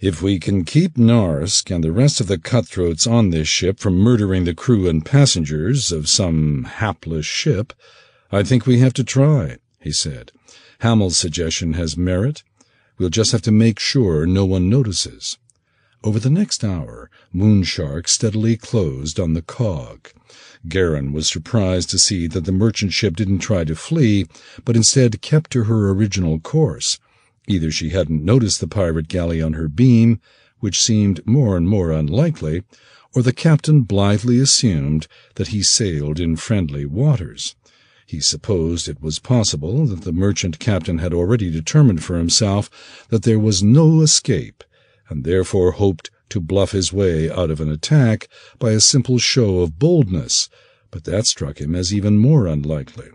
[SPEAKER 1] If we can keep Narsk and the rest of the cutthroats on this ship from murdering the crew and passengers of some hapless ship, I think we have to try, he said. Hamil's suggestion has merit. We'll just have to make sure no one notices. Over the next hour, Moonshark steadily closed on the cog. Geran was surprised to see that the merchant ship didn't try to flee, but instead kept to her original course. Either she hadn't noticed the pirate galley on her beam, which seemed more and more unlikely, or the captain blithely assumed that he sailed in friendly waters. He supposed it was possible that the merchant captain had already determined for himself that there was no escape, and therefore hoped to bluff his way out of an attack by a simple show of boldness, but that struck him as even more unlikely.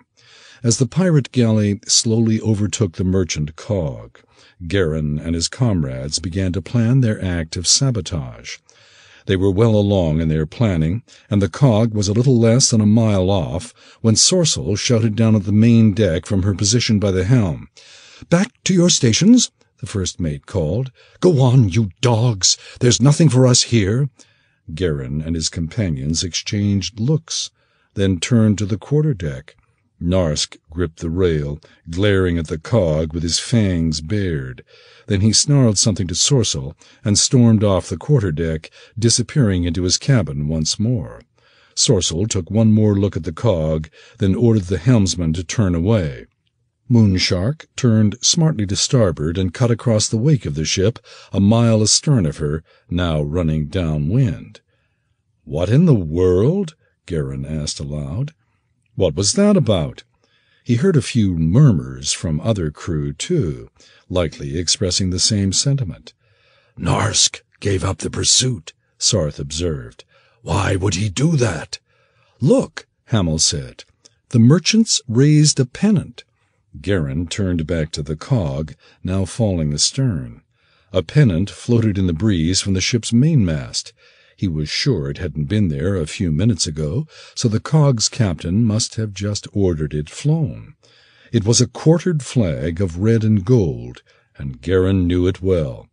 [SPEAKER 1] As the pirate galley slowly overtook the merchant cog, Geran and his comrades began to plan their act of sabotage. They were well along in their planning, and the cog was a little less than a mile off when Sorcel shouted down at the main deck from her position by the helm. Back to your stations, the first mate called. Go on, you dogs! There's nothing for us here. Geran and his companions exchanged looks, then turned to the quarter deck. Narsk gripped the rail, glaring at the cog with his fangs bared. Then he snarled something to Sorcel and stormed off the quarter deck, disappearing into his cabin once more. Sorcel took one more look at the cog, then ordered the helmsman to turn away. Moonshark turned smartly to starboard and cut across the wake of the ship, a mile astern of her, now running downwind. What in the world? Geran asked aloud. What was that about? He heard a few murmurs from other crew, too, likely expressing the same sentiment.
[SPEAKER 13] Narsk gave up the pursuit, Sarth observed. Why would he do that?
[SPEAKER 1] Look, Hamil said. The merchants raised a pennant. Geran turned back to the cog, now falling astern. A pennant floated in the breeze from the ship's mainmast. He was sure it hadn't been there a few minutes ago, so the cog's captain must have just ordered it flown. It was a quartered flag of red and gold, and Geran knew it well.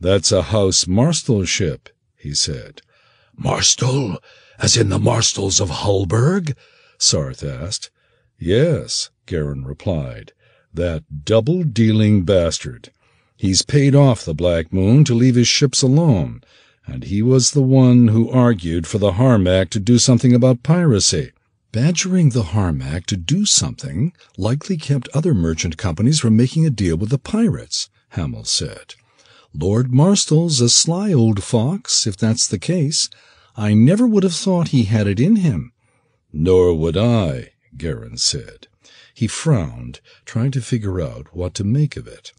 [SPEAKER 1] That's a House Marstel ship, he said.
[SPEAKER 13] Marstel, as in the Marstels of Hulburg?
[SPEAKER 1] Sarth asked. Yes, Geran replied. That double-dealing bastard. He's paid off the Black Moon to leave his ships alone, and he was the one who argued for the Harmach to do something about piracy. Badgering the Harmach to do something likely kept other merchant companies from making a deal with the pirates, Hamil said. Lord Marstel's a sly old fox, if that's the case. I never would have thought he had it in him. Nor would I, Geran said. He frowned, trying to figure out what to make of it.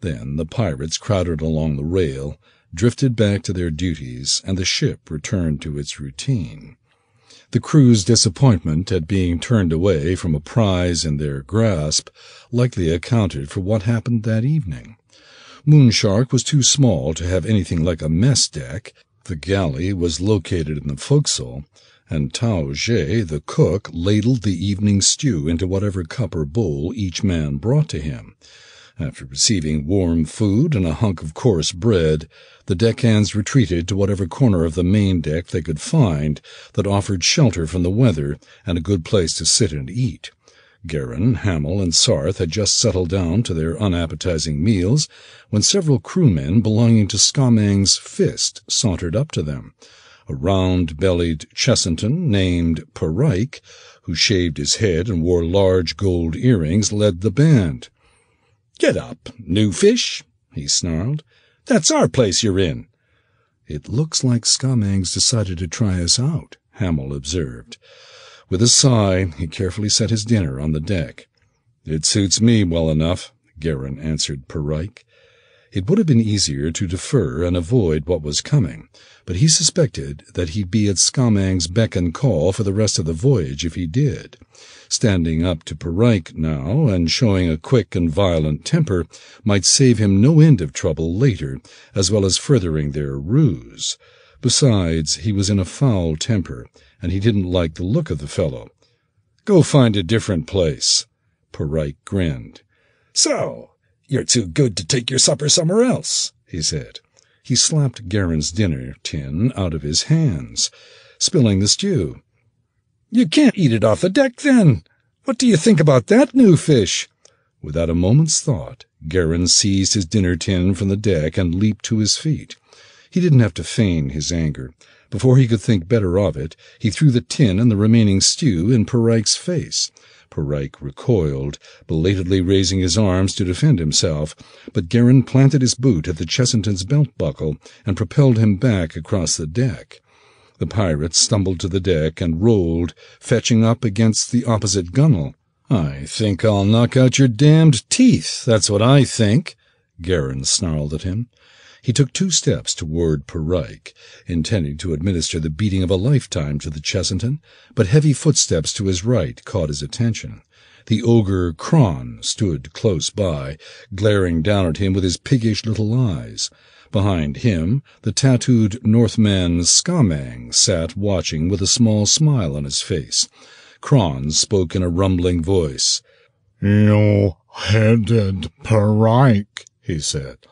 [SPEAKER 1] Then the pirates crowded along the rail, drifted back to their duties, and the ship returned to its routine. The crew's disappointment at being turned away from a prize in their grasp likely accounted for what happened that evening. Moonshark was too small to have anything like a mess deck. The galley was located in the forecastle, and Tao Ge, the cook, ladled the evening stew into whatever cup or bowl each man brought to him. After receiving warm food and a hunk of coarse bread, the deckhands retreated to whatever corner of the main deck they could find that offered shelter from the weather and a good place to sit and eat. Geran, Hamil, and Sarth had just settled down to their unappetizing meals when several crewmen belonging to Skamang's Fist sauntered up to them. A round-bellied Chessentan named Perike, who shaved his head and wore large gold earrings, led the band. Get up, new fish, he snarled. That's our place you're in. It looks like Skamang's decided to try us out, Hamil observed. With a sigh, he carefully set his dinner on the deck. It suits me well enough, Geran answered Perike. It would have been easier to defer and avoid what was coming, but he suspected that he'd be at Skamang's beck and call for the rest of the voyage if he did. Standing up to Perike now and showing a quick and violent temper might save him no end of trouble later, as well as furthering their ruse. Besides, he was in a foul temper, and he didn't like the look of the fellow. Go find a different place. Perike grinned. So, you're too good to take your supper somewhere else, he said. He slapped Geran's dinner tin out of his hands, spilling the stew. You can't eat it off the deck, then. What do you think about that, new fish? Without a moment's thought, Geran seized his dinner tin from the deck and leaped to his feet. He didn't have to feign his anger. Before he could think better of it, he threw the tin and the remaining stew in Perike's face. Perike recoiled, belatedly raising his arms to defend himself, but Geran planted his boot at the Chessentan's belt buckle and propelled him back across the deck. The pirate stumbled to the deck and rolled, fetching up against the opposite gunwale. I think I'll knock out your damned teeth, that's what I think, Geran snarled at him. He took two steps toward Perike, intending to administer the beating of a lifetime to the Chessentan, but heavy footsteps to his right caught his attention. The ogre Kron stood close by, glaring down at him with his piggish little eyes. Behind him, the tattooed Northman Skamang sat watching with a small smile on his face. Kron spoke in a rumbling voice.
[SPEAKER 13] You headed Perike, he said.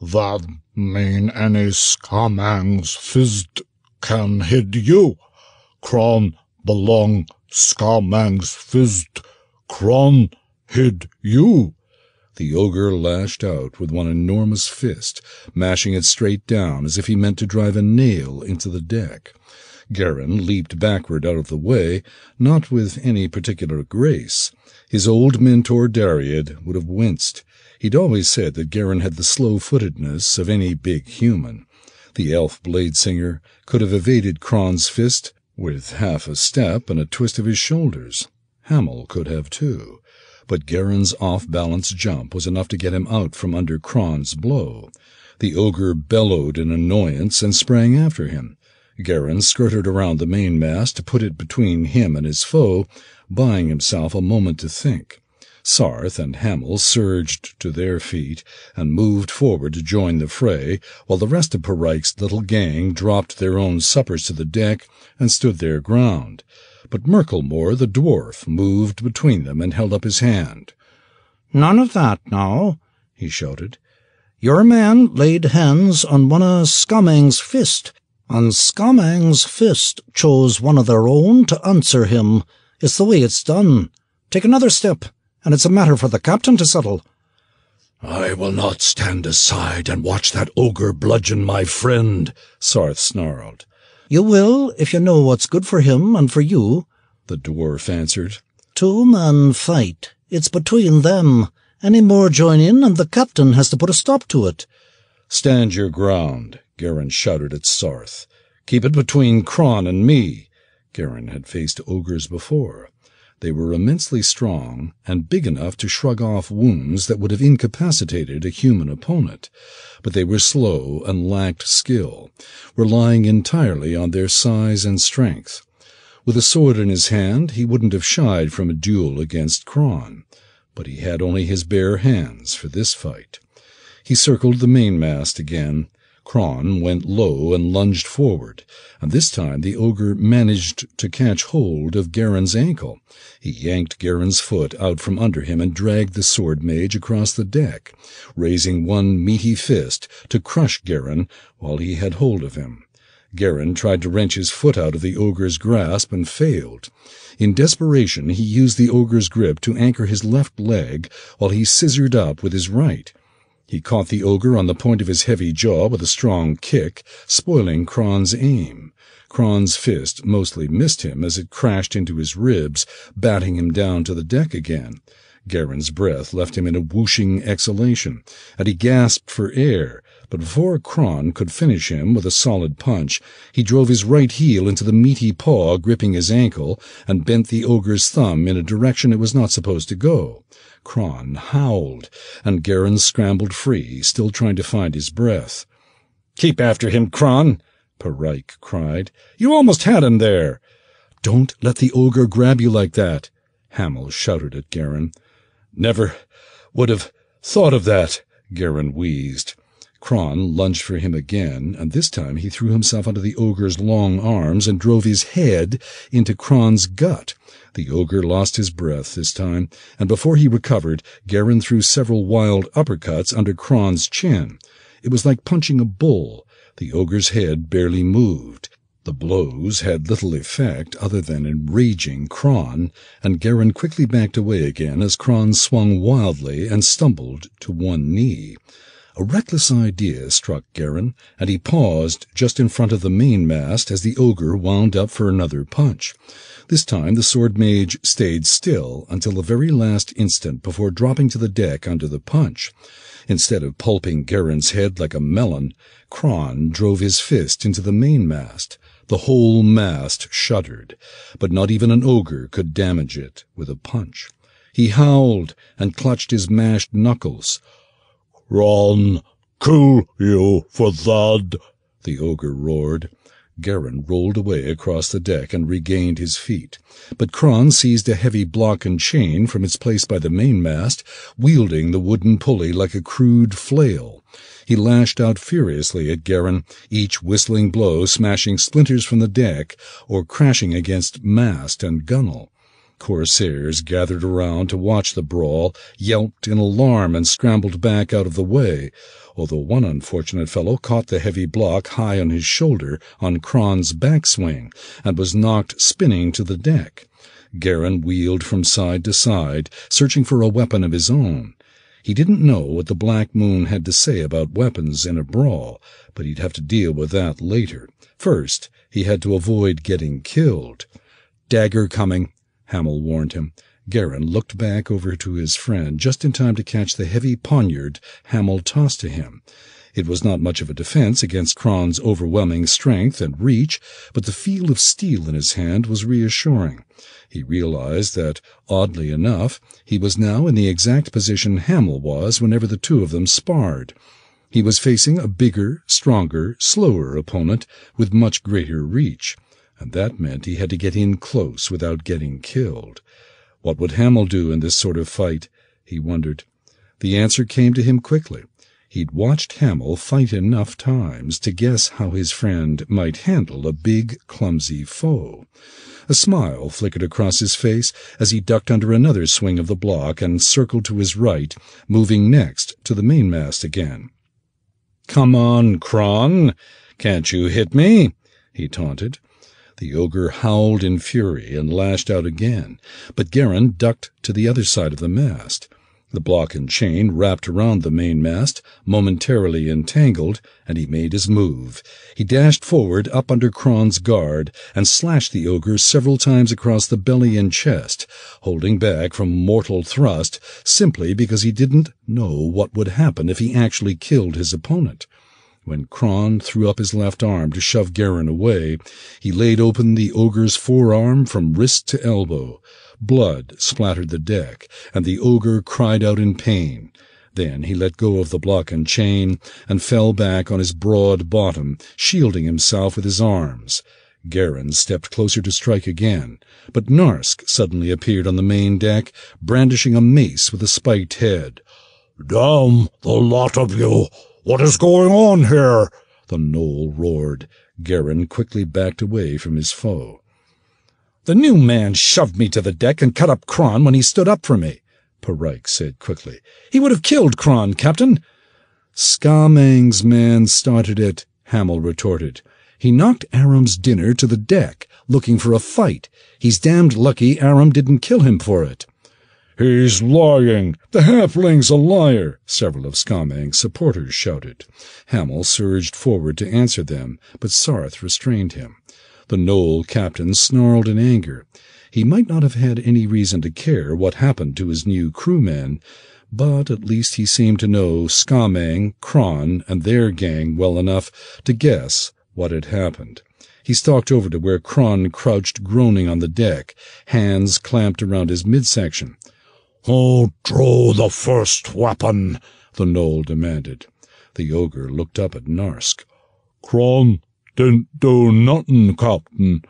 [SPEAKER 13] That mean any Skamang's fist can hit you. Kron belong Skamang's fist. Kron hit you.
[SPEAKER 1] The ogre lashed out with one enormous fist, mashing it straight down as if he meant to drive a nail into the deck. Geran leaped backward out of the way, not with any particular grace. His old mentor Dariad would have winced. He'd always said that Geran had the slow-footedness of any big human. The elf blade singer could have evaded Kron's fist with half a step and a twist of his shoulders. Hamil could have too but Geran's off-balance jump was enough to get him out from under Kron's blow. The ogre bellowed in annoyance and sprang after him. Garin skirted around the mainmast to put it between him and his foe, buying himself a moment to think. Sarth and Hamil surged to their feet and moved forward to join the fray, while the rest of Perike's little gang dropped their own suppers to the deck and stood their ground but Merkelmore the dwarf moved between them and held up his hand.
[SPEAKER 18] None of that now, he shouted. Your man laid hands on one of Skamang's fist, and Skamang's fist chose one of their own to answer him. It's the way it's done. Take another step, and it's a matter for the captain to settle.
[SPEAKER 16] I will not stand aside and watch that ogre bludgeon my friend, Sarth snarled.
[SPEAKER 18] You will, if you know what's good for him and for you,
[SPEAKER 1] the dwarf answered.
[SPEAKER 18] Two men fight. It's between them. Any more join in, and the captain has to put a stop to it.
[SPEAKER 1] Stand your ground, Geran shouted at Sarth. Keep it between Kron and me. Geran had faced ogres before. They were immensely strong and big enough to shrug off wounds that would have incapacitated a human opponent, but they were slow and lacked skill, relying entirely on their size and strength. With a sword in his hand, he wouldn't have shied from a duel against Kron, but he had only his bare hands for this fight. He circled the mainmast again, Kron went low and lunged forward, and this time the ogre managed to catch hold of Geran's ankle. He yanked Geran's foot out from under him and dragged the sword mage across the deck, raising one meaty fist to crush Geran while he had hold of him. Geran tried to wrench his foot out of the ogre's grasp and failed. In desperation, he used the ogre's grip to anchor his left leg while he scissored up with his right. He caught the ogre on the point of his heavy jaw with a strong kick, spoiling Kron's aim. Kron's fist mostly missed him as it crashed into his ribs, batting him down to the deck again. Geran's breath left him in a whooshing exhalation, and he gasped for air, but before Kron could finish him with a solid punch, he drove his right heel into the meaty paw gripping his ankle and bent the ogre's thumb in a direction it was not supposed to go. Kron howled, and Geran scrambled free, still trying to find his breath.
[SPEAKER 17] Keep after him, Kron, Perike cried. You almost had him there.
[SPEAKER 1] Don't let the ogre grab you like that, Hamil shouted at Geran.
[SPEAKER 16] Never would have thought of that, Geran wheezed.
[SPEAKER 1] Kron lunged for him again, and this time he threw himself under the ogre's long arms and drove his head into Kron's gut. The ogre lost his breath this time, and before he recovered, Geran threw several wild uppercuts under Kron's chin. It was like punching a bull. The ogre's head barely moved. The blows had little effect other than enraging Kron, and Geran quickly backed away again as Kron swung wildly and stumbled to one knee. A reckless idea struck Geran, and he paused just in front of the mainmast as the ogre wound up for another punch. This time the sword mage stayed still until the very last instant before dropping to the deck under the punch. Instead of pulping Geran's head like a melon, Kron drove his fist into the mainmast. The whole mast shuddered, but not even an ogre could damage it with a punch. He howled and clutched his mashed knuckles.
[SPEAKER 13] Run,
[SPEAKER 16] kill you for that,
[SPEAKER 1] the ogre roared. Geran rolled away across the deck and regained his feet, but Kron seized a heavy block and chain from its place by the mainmast, wielding the wooden pulley like a crude flail. He lashed out furiously at Geran, each whistling blow smashing splinters from the deck or crashing against mast and gunwale. Corsairs gathered around to watch the brawl, yelped in alarm and scrambled back out of the way, although one unfortunate fellow caught the heavy block high on his shoulder on Kron's backswing and was knocked spinning to the deck. Geran wheeled from side to side, searching for a weapon of his own. He didn't know what the Black Moon had to say about weapons in a brawl, but he'd have to deal with that later. First, he had to avoid getting killed. Dagger coming, Hamil warned him. Geran looked back over to his friend just in time to catch the heavy poniard Hamil tossed to him. It was not much of a defense against Kron's overwhelming strength and reach, but the feel of steel in his hand was reassuring. He realized that, oddly enough, he was now in the exact position Hamil was whenever the two of them sparred. He was facing a bigger, stronger, slower opponent with much greater reach, and that meant he had to get in close without getting killed. What would Hamil do in this sort of fight? He wondered. The answer came to him quickly. He'd watched Hamil fight enough times to guess how his friend might handle a big, clumsy foe. A smile flickered across his face as he ducked under another swing of the block and circled to his right, moving next to the mainmast again. Come on, Kron. Can't you hit me? he taunted. The ogre howled in fury and lashed out again, but Geran ducked to the other side of the mast. The block and chain wrapped around the mainmast, momentarily entangled, and he made his move. He dashed forward up under Kron's guard and slashed the ogre several times across the belly and chest, holding back from mortal thrust simply because he didn't know what would happen if he actually killed his opponent. When Kron threw up his left arm to shove Geran away, he laid open the ogre's forearm from wrist to elbow. Blood splattered the deck, and the ogre cried out in pain. Then he let go of the block and chain and fell back on his broad bottom, shielding himself with his arms. Geran stepped closer to strike again, but Narsk suddenly appeared on the main deck, brandishing a mace with a spiked head.
[SPEAKER 13] Damn the lot of you! What is going on here?
[SPEAKER 1] The gnoll roared. Geran quickly backed away from his foe.
[SPEAKER 17] The new man shoved me to the deck and cut up Kron when he stood up for me, Perike said quickly. He would have killed Kron, Captain.
[SPEAKER 1] Skamang's man started it, Hamil retorted. He knocked Aram's dinner to the deck, looking for a fight. He's damned lucky Aram didn't kill him for it.
[SPEAKER 16] He's lying! The halfling's a liar! Several of Skamang's supporters shouted.
[SPEAKER 1] Hamil surged forward to answer them, but Sarth restrained him. The gnoll captain snarled in anger. He might not have had any reason to care what happened to his new crewmen, but at least he seemed to know Skamang, Kron, and their gang well enough to guess what had happened. He stalked over to where Kron crouched groaning on the deck, hands clamped around his midsection.
[SPEAKER 13] Who drew the first weapon? the gnoll demanded.
[SPEAKER 1] The ogre looked up at Narsk.
[SPEAKER 16] Kron didn't do nothing, Captain.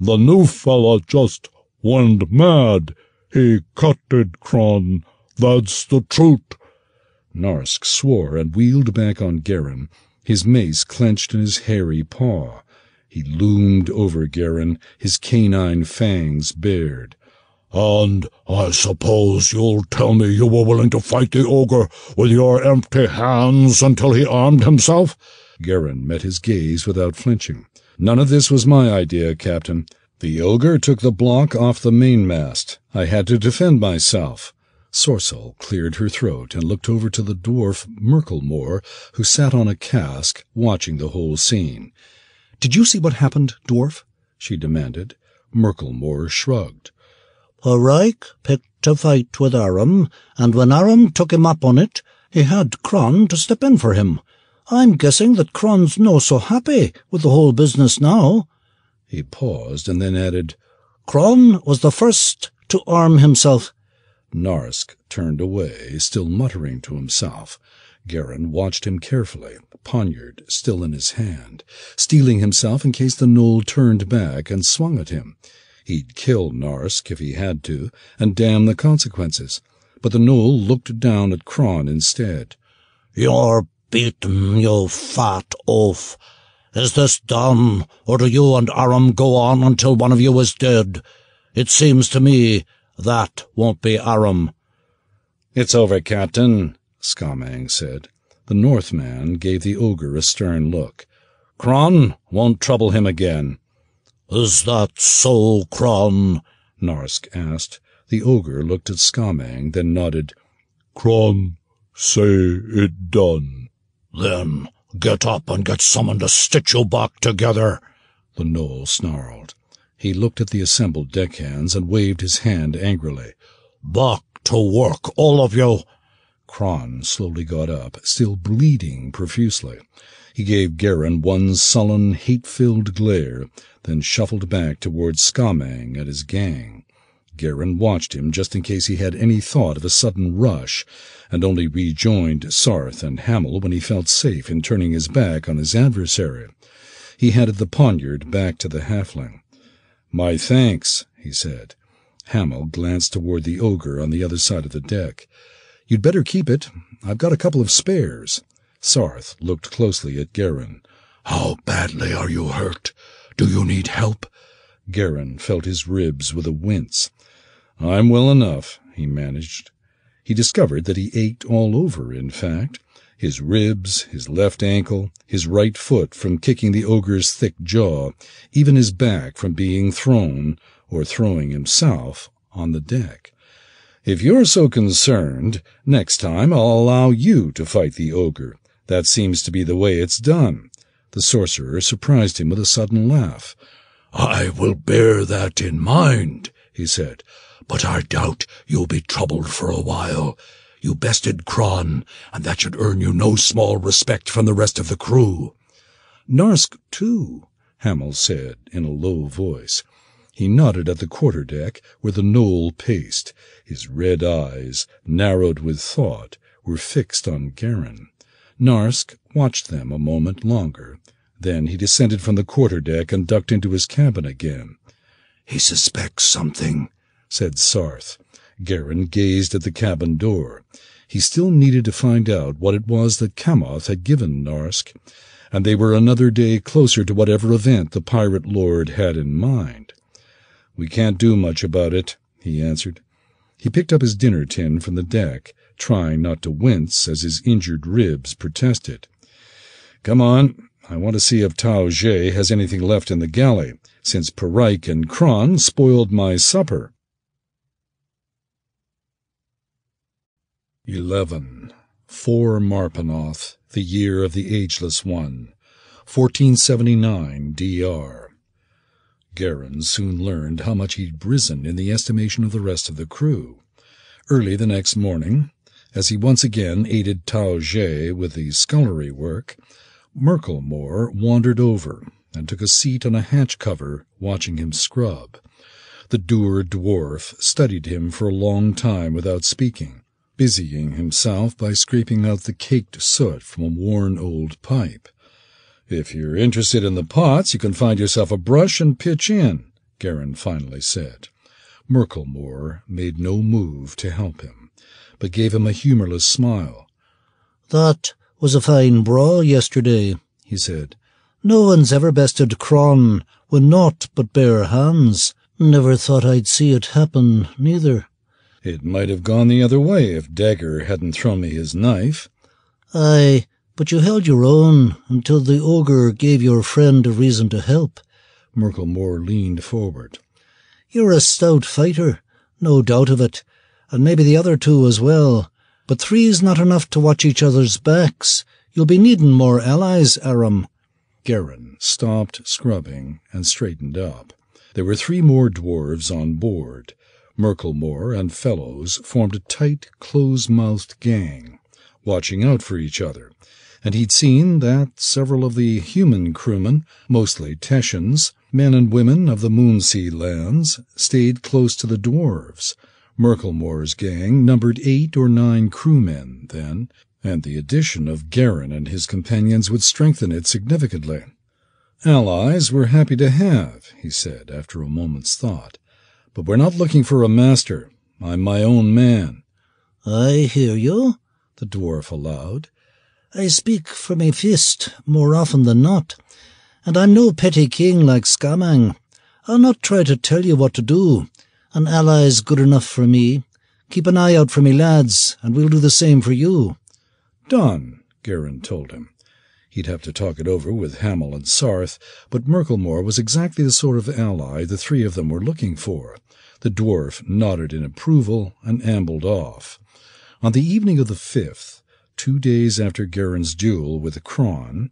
[SPEAKER 16] The new fella just went mad. He cutted Kron. That's the truth.
[SPEAKER 1] Narsk swore and wheeled back on Geran, his mace clenched in his hairy paw. He loomed over Geran, his canine fangs bared.
[SPEAKER 13] And I suppose you'll tell me you were willing to fight the ogre with your empty hands until he armed himself?
[SPEAKER 1] Geran met his gaze without flinching. None of this was my idea, Captain. The ogre took the block off the mainmast. I had to defend myself. Sorcel cleared her throat and looked over to the dwarf Merkelmore, who sat on a cask, watching the whole scene.
[SPEAKER 5] Did you see what happened, dwarf? she demanded.
[SPEAKER 1] Merkelmore shrugged.
[SPEAKER 18] Perike picked a fight with Aram, and when Aram took him up on it, he had Kron to step in for him. I'm guessing that Kron's no so happy with the whole business now.
[SPEAKER 1] He paused and then added,
[SPEAKER 18] Kron was the first to arm himself.
[SPEAKER 1] Narsk turned away, still muttering to himself. Geran watched him carefully, poniard still in his hand, steeling himself in case the gnoll turned back and swung at him. He'd kill Narsk if he had to, and damn the consequences. But the gnoll looked down at Kron instead.
[SPEAKER 18] You're beaten, you fat oaf. Is this done, or do you and Aram go on until one of you is dead? It seems to me that won't be Aram.
[SPEAKER 1] It's over, Captain, Skamang said. The Northman gave the ogre a stern look. Kron won't trouble him again.
[SPEAKER 18] Is that so, Kron?
[SPEAKER 1] Narsk asked. The ogre looked at Skamang, then nodded.
[SPEAKER 13] Kron, say it done.
[SPEAKER 18] Then get up and get someone to stitch you back together,
[SPEAKER 1] the gnoll snarled. He looked at the assembled deckhands and waved his hand angrily.
[SPEAKER 18] Back to work, all of you!
[SPEAKER 1] Kron slowly got up, still bleeding profusely. He gave Geran one sullen, hate-filled glare, then shuffled back towards Skamang and his gang. Geran watched him just in case he had any thought of a sudden rush, and only rejoined Sarth and Hamil when he felt safe in turning his back on his adversary. He handed the poniard back to the halfling. My thanks, he said. Hamil glanced toward the ogre on the other side of the deck. You'd better keep it. I've got a couple of spares. Sarth looked closely at Geran.
[SPEAKER 13] How badly are you hurt? Do you need help?
[SPEAKER 1] Geran felt his ribs with a wince. I'm well enough, he managed. He discovered that he ached all over, in fact. His ribs, his left ankle, his right foot from kicking the ogre's thick jaw, even his back from being thrown, or throwing himself, on the deck. If you're so concerned, next time I'll allow you to fight the ogre. That seems to be the way it's done. The sorcerer surprised him with a sudden laugh.
[SPEAKER 13] I will bear that in mind, he said, but I doubt you'll be troubled for a while. You bested Kron, and that should earn you no small respect from the rest of the crew.
[SPEAKER 1] Narsk, too, Hamil said in a low voice. He nodded at the quarter deck where the gnoll paced. His red eyes, narrowed with thought, were fixed on Geran. Narsk watched them a moment longer. Then he descended from the quarterdeck and ducked into his cabin again.
[SPEAKER 13] He suspects something,
[SPEAKER 1] said Sarth. Geran gazed at the cabin door. He still needed to find out what it was that Kamoth had given Narsk, and they were another day closer to whatever event the pirate lord had in mind. We can't do much about it, he answered. He picked up his dinner tin from the deck, trying not to wince as his injured ribs protested. Come on, I want to see if Tao Jie has anything left in the galley, since Perike and Kron spoiled my supper. 11. For Marpenoth, the year of the Ageless One, 1479 D.R. Geran soon learned how much he'd risen in the estimation of the rest of the crew. Early the next morning, as he once again aided Tao Jie with the scullery work, Merkelmore wandered over and took a seat on a hatch cover, watching him scrub. The dour dwarf studied him for a long time without speaking, busying himself by scraping out the caked soot from a worn old pipe. If you're interested in the pots, you can find yourself a brush and pitch in, Geran finally said. Merkelmore made no move to help him, but gave him a humorless smile.
[SPEAKER 18] That was a fine brawl yesterday, he said. No one's ever bested Kron with naught but bare hands. Never thought I'd see it happen, neither.
[SPEAKER 1] It might have gone the other way if Dagger hadn't thrown me his knife.
[SPEAKER 18] Aye, but you held your own until the ogre gave your friend a reason to help.
[SPEAKER 1] Merkelmore leaned forward.
[SPEAKER 18] You're a stout fighter, no doubt of it, and maybe the other two as well. But three's not enough to watch each other's backs. You'll be needing more allies, Aram.
[SPEAKER 1] Geran stopped scrubbing and straightened up. There were three more dwarves on board. Merkelmore and fellows formed a tight, close-mouthed gang, watching out for each other and he'd seen that several of the human crewmen, mostly Teshians, men and women of the Moonsea lands, stayed close to the dwarves. Merkelmore's gang numbered eight or nine crewmen then, and the addition of Geran and his companions would strengthen it significantly. Allies we're happy to have, he said after a moment's thought, but we're not looking for a master. I'm my own man.
[SPEAKER 18] I hear you, the dwarf allowed. I speak from a fist more often than not, and I'm no petty king like Skamang. I'll not try to tell you what to do. An ally is good enough for me. Keep an eye out for me lads, and we'll do the same for you.
[SPEAKER 1] Done, Geran told him. He'd have to talk it over with Hamil and Sarth, but Merkelmore was exactly the sort of ally the three of them were looking for. The dwarf nodded in approval and ambled off. On the evening of the fifth, two days after Geran's duel with the Kron,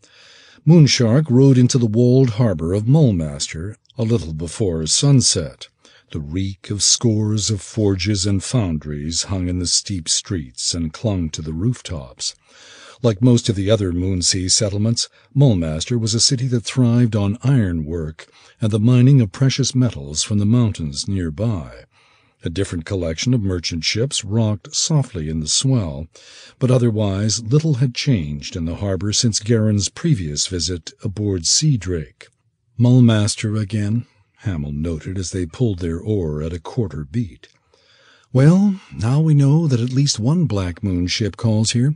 [SPEAKER 1] Moonshark rode into the walled harbor of Mulmaster a little before sunset. The reek of scores of forges and foundries hung in the steep streets and clung to the rooftops. Like most of the other Moonsea settlements, Mulmaster was a city that thrived on ironwork and the mining of precious metals from the mountains nearby. A different collection of merchant ships rocked softly in the swell, but otherwise little had changed in the harbor since Geran's previous visit aboard Sea Drake. Mulmaster again, Hamil noted as they pulled their oar at a quarter beat. Well, now we know that at least one Black Moon ship calls here.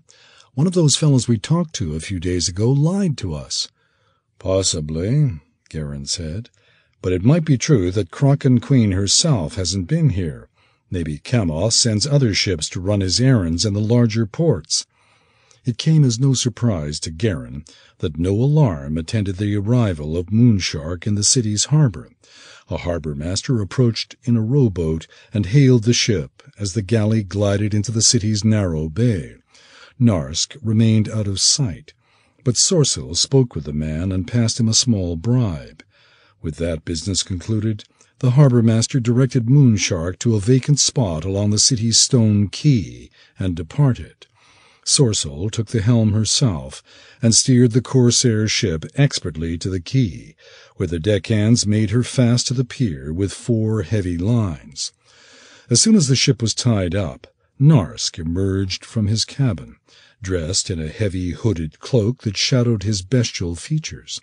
[SPEAKER 1] One of those fellows we talked to a few days ago lied to us. Possibly, Geran said. But it might be true that Kraken Queen herself hasn't been here. Maybe Kamoth sends other ships to run his errands in the larger ports. It came as no surprise to Geran that no alarm attended the arrival of Moonshark in the city's harbor. A harbor master approached in a rowboat and hailed the ship as the galley glided into the city's narrow bay. Narsk remained out of sight, but Sorcel spoke with the man and passed him a small bribe. With that business concluded, the harbor master directed Moonshark to a vacant spot along the city's stone quay and departed. Sorcel took the helm herself and steered the corsair ship expertly to the quay, where the deckhands made her fast to the pier with four heavy lines. As soon as the ship was tied up, Narsk emerged from his cabin, dressed in a heavy hooded cloak that shadowed his bestial features.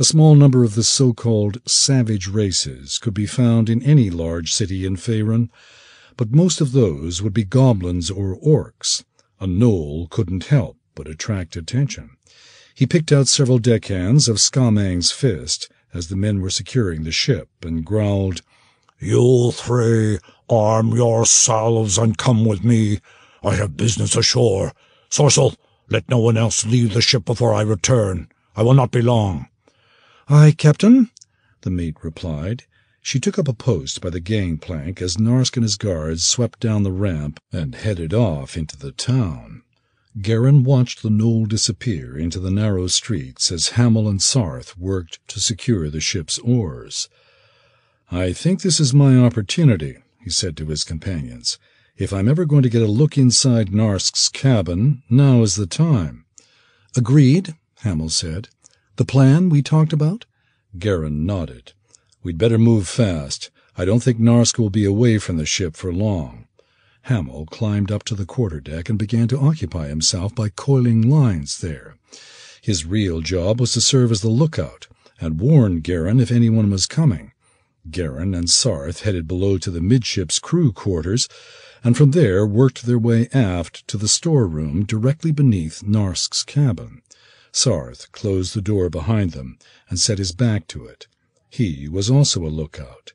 [SPEAKER 1] A small number of the so-called savage races could be found in any large city in Faerun, but most of those would be goblins or orcs, a gnoll couldn't help but attract attention. He picked out several deckhands of Skamang's fist as the men were securing the ship and growled,
[SPEAKER 13] You three, arm yourselves and come with me. I have business ashore. Sorcel, let no one else leave the ship before I return. I will not be long.
[SPEAKER 1] Aye, Captain, the mate replied. She took up a post by the gangplank as Narsk and his guards swept down the ramp and headed off into the town. Geran watched the gnoll disappear into the narrow streets as Hamil and Sarth worked to secure the ship's oars. I think this is my opportunity, he said to his companions. If I'm ever going to get a look inside Narsk's cabin, now is the time. Agreed, Hamil said. The plan we talked about? Geran nodded. We'd better move fast. I don't think Narsk will be away from the ship for long. Hamil climbed up to the quarterdeck and began to occupy himself by coiling lines there. His real job was to serve as the lookout and warn Geran if anyone was coming. Geran and Sarth headed below to the midships crew quarters, and from there worked their way aft to the storeroom directly beneath Narsk's cabin. Sarth closed the door behind them and set his back to it. He was also a lookout.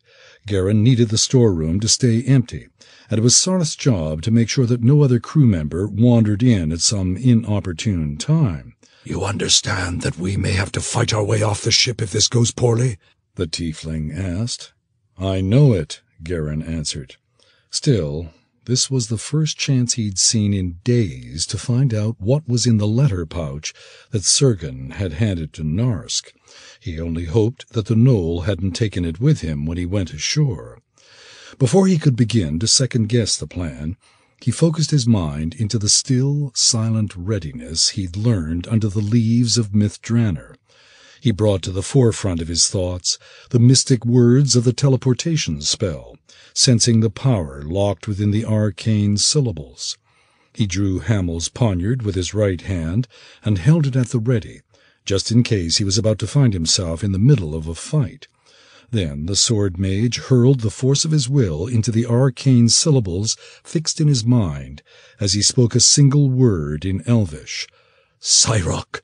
[SPEAKER 1] Geran needed the storeroom to stay empty, and it was Sarth's job to make sure that no other crew member wandered in at some inopportune time.
[SPEAKER 13] You understand that we may have to fight our way off the ship if this goes poorly?
[SPEAKER 1] The tiefling asked. I know it, Geran answered. Still, this was the first chance he'd seen in days to find out what was in the letter pouch that Sergen had handed to Narsk. He only hoped that the gnoll hadn't taken it with him when he went ashore. Before he could begin to second-guess the plan, he focused his mind into the still, silent readiness he'd learned under the leaves of Myth Drannor. He brought to the forefront of his thoughts the mystic words of the teleportation spell, sensing the power locked within the arcane syllables. He drew Hamil's poniard with his right hand and held it at the ready, just in case he was about to find himself in the middle of a fight. Then the sword mage hurled the force of his will into the arcane syllables fixed in his mind as he spoke a single word in Elvish. Seiroch!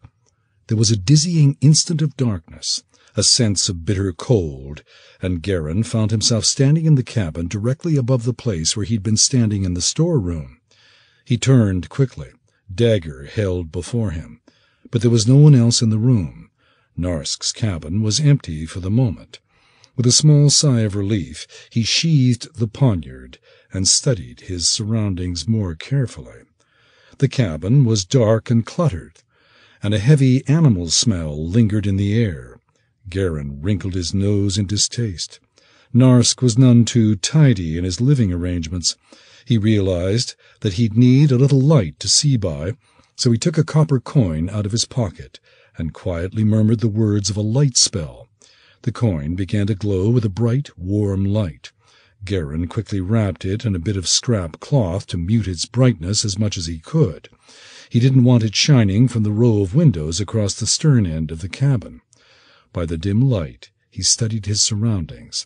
[SPEAKER 1] There was a dizzying instant of darkness, a sense of bitter cold, and Geran found himself standing in the cabin directly above the place where he'd been standing in the storeroom. He turned quickly, dagger held before him, but there was no one else in the room. Narsk's cabin was empty for the moment. With a small sigh of relief, he sheathed the poniard and studied his surroundings more carefully. The cabin was dark and cluttered, and a heavy animal smell lingered in the air. Geran wrinkled his nose in distaste. Narsk was none too tidy in his living arrangements. He realized that he'd need a little light to see by, so he took a copper coin out of his pocket and quietly murmured the words of a light spell. The coin began to glow with a bright, warm light. Geran quickly wrapped it in a bit of scrap cloth to mute its brightness as much as he could. He didn't want it shining from the row of windows across the stern end of the cabin. By the dim light, he studied his surroundings.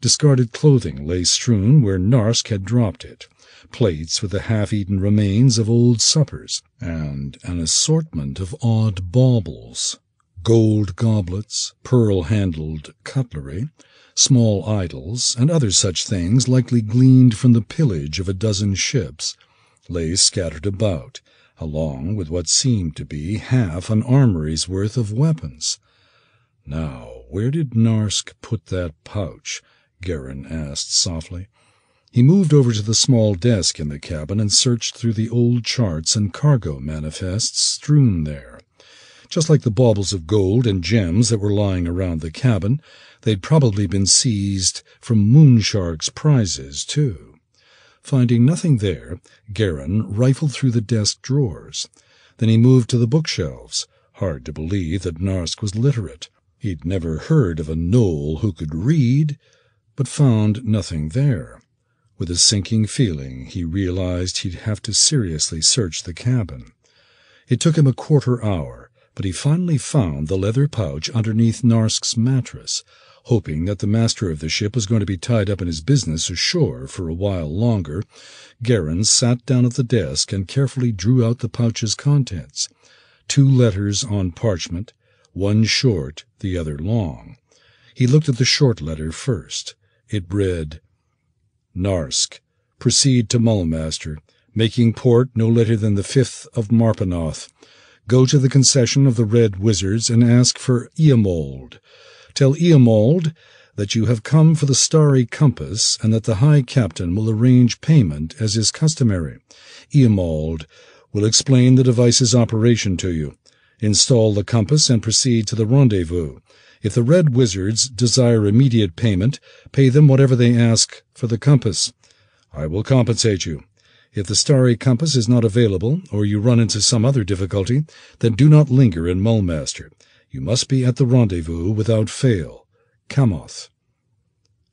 [SPEAKER 1] Discarded clothing lay strewn where Narsk had dropped it plates with the half-eaten remains of old suppers, and an assortment of odd baubles gold goblets, pearl-handled cutlery, small idols, and other such things likely gleaned from the pillage of a dozen ships, lay scattered about, along with what seemed to be half an armory's worth of weapons. Now, where did Narsk put that pouch? Geran asked softly. He moved over to the small desk in the cabin and searched through the old charts and cargo manifests strewn there. Just like the baubles of gold and gems that were lying around the cabin, they'd probably been seized from Moonshark's prizes, too. Finding nothing there, Geran rifled through the desk drawers. Then he moved to the bookshelves. Hard to believe that Narsk was literate. He'd never heard of a gnoll who could read, but found nothing there. With a sinking feeling, he realized he'd have to seriously search the cabin. It took him a quarter hour, but he finally found the leather pouch underneath Narsk's mattress, hoping that the master of the ship was going to be tied up in his business ashore for a while longer. Geran sat down at the desk and carefully drew out the pouch's contents. Two letters on parchment, one short, the other long. He looked at the short letter first. It read, Narsk, proceed to Mulmaster, making port no later than the 5th of Marpenoth. Go to the concession of the Red Wizards and ask for Eamold. Tell Eamold that you have come for the starry compass and that the High Captain will arrange payment as is customary. Eamold will explain the device's operation to you. Install the compass and proceed to the rendezvous. If the Red Wizards desire immediate payment, pay them whatever they ask for the compass. I will compensate you. If the starry compass is not available, or you run into some other difficulty, then do not linger in Mulmaster. You must be at the rendezvous without fail. Kamoth.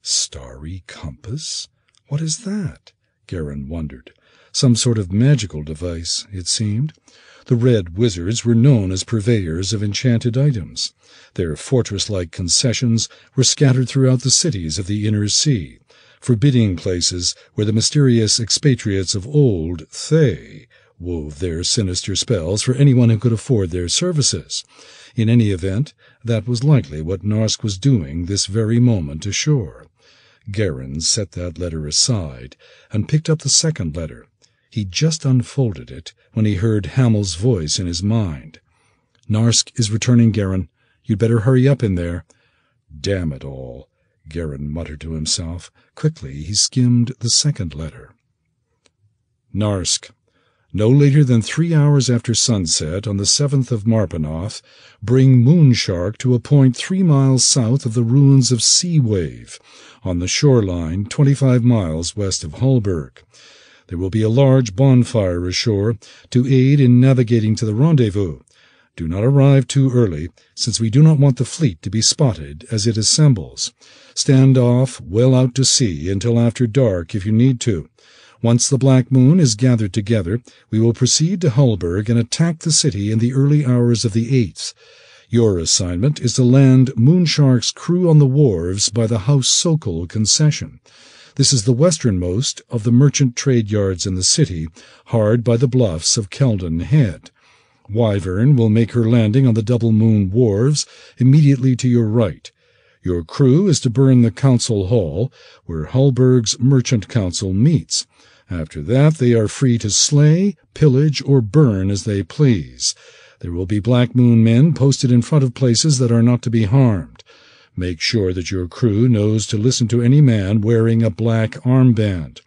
[SPEAKER 1] Starry compass? What is that? Geran wondered. Some sort of magical device, it seemed. The Red Wizards were known as purveyors of enchanted items. Their fortress-like concessions were scattered throughout the cities of the Inner Sea forbidding places where the mysterious expatriates of old, Thay, wove their sinister spells for anyone who could afford their services. In any event, that was likely what Narsk was doing this very moment ashore. Geran set that letter aside and picked up the second letter. He just unfolded it when he heard Hamil's voice in his mind. Narsk is returning, Geran. You'd better hurry up in there. Damn it all. Geran muttered to himself. Quickly he skimmed the second letter. Narsk. No later than three hours after sunset on the 7th of Marpenoth, bring Moonshark to a point three miles south of the ruins of Sea Wave, on the shoreline 25 miles west of Hulburg. There will be a large bonfire ashore to aid in navigating to the rendezvous. Do not arrive too early, since we do not want the fleet to be spotted as it assembles. Stand off well out to sea until after dark if you need to. Once the Black Moon is gathered together, we will proceed to Hulburg and attack the city in the early hours of the 8th. Your assignment is to land Moonshark's crew on the wharves by the House Sokol concession. This is the westernmost of the merchant trade yards in the city, hard by the bluffs of Keldon Head. Wyvern will make her landing on the Double Moon wharves immediately to your right. Your crew is to burn the council hall, where Hulburg's merchant council meets. After that they are free to slay, pillage, or burn as they please. There will be Black Moon men posted in front of places that are not to be harmed. Make sure that your crew knows to listen to any man wearing a black armband.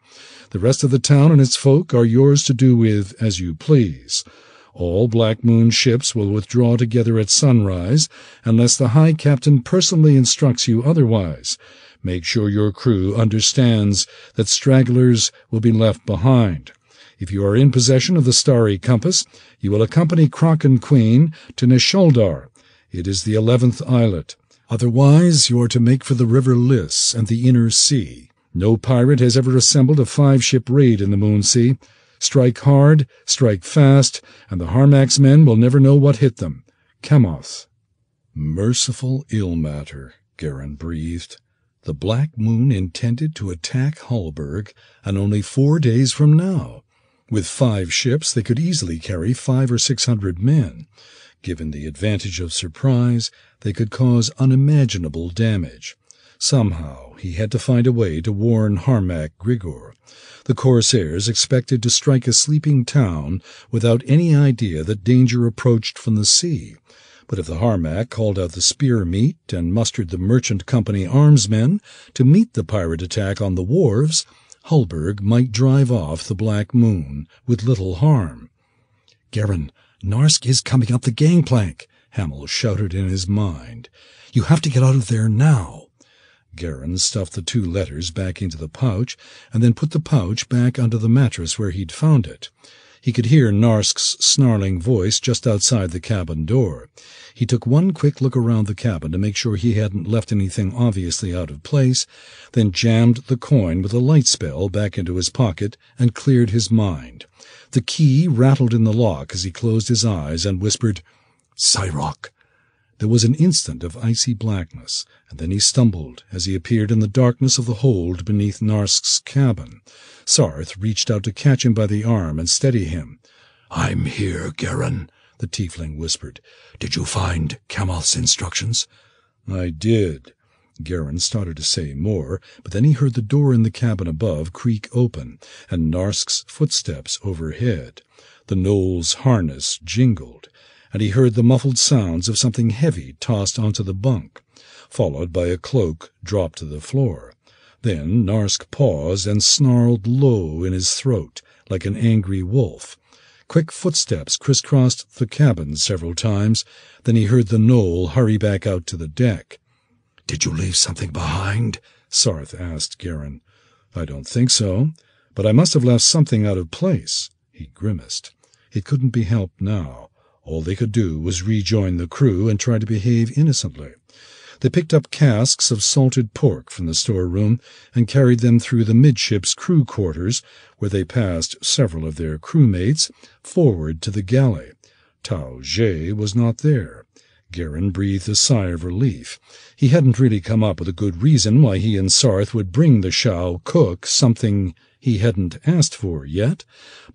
[SPEAKER 1] The rest of the town and its folk are yours to do with as you please. All Black Moon ships will withdraw together at sunrise unless the High Captain personally instructs you otherwise. Make sure your crew understands that stragglers will be left behind. If you are in possession of the starry compass, you will accompany Kraken Queen to Nisholdar. It is the eleventh islet. Otherwise, you are to make for the river Liss and the inner sea. No pirate has ever assembled a five-ship raid in the Moon Sea. Strike hard, strike fast, and the Harmach's men will never know what hit them. Kamoth.
[SPEAKER 5] Merciful ill matter, Geran breathed. The Black Moon intended to attack Hulburg, and only four days from now. With five ships, they could easily carry five or six hundred men. Given the advantage of surprise, they could cause unimaginable damage. Somehow he had to find a way to warn Harmach Grigor. The corsairs expected to strike a sleeping town without any idea that danger approached from the sea. But if the Harmach called out the Spearmeet and mustered the merchant company armsmen to meet the pirate attack on the wharves, Hulburg might drive off the Black Moon with little harm.
[SPEAKER 1] Geran, Narsk is coming up the gangplank, Hamil shouted in his mind. You have to get out of there now. Geran stuffed the two letters back into the pouch and then put the pouch back under the mattress where he'd found it. He could hear Narsk's snarling voice just outside the cabin door. He took one quick look around the cabin to make sure he hadn't left anything obviously out of place, then jammed the coin with a light spell back into his pocket and cleared his mind. The key rattled in the lock as he closed his eyes and whispered, Cyrock. There was an instant of icy blackness, and then he stumbled as he appeared in the darkness of the hold beneath Narsk's cabin. Sarth reached out to catch him by the arm and steady him.
[SPEAKER 13] I'm here, Geran, the tiefling whispered. Did you find Kamoth's instructions?
[SPEAKER 5] I did. Geran started to say more, but then he heard the door in the cabin above creak open, and Narsk's footsteps overhead. The gnoll's harness jingled and he heard the muffled sounds of something heavy tossed onto the bunk, followed by a cloak dropped to the floor. Then Narsk paused and snarled low in his throat, like an angry wolf. Quick footsteps crisscrossed the cabin several times, then he heard the gnoll hurry back out to the deck.
[SPEAKER 13] Did you leave something behind?
[SPEAKER 5] Sarth asked Geran. I don't think so, but I must have left something out of place. He grimaced. It couldn't be helped now. All they could do was rejoin the crew and try to behave innocently. They picked up casks of salted pork from the storeroom and carried them through the midships crew quarters, where they passed several of their crewmates, forward to the galley. Tao Ge was not there. Geran breathed a sigh of relief. He hadn't really come up with a good reason why he and Sarth would bring the Shou cook something he hadn't asked for yet,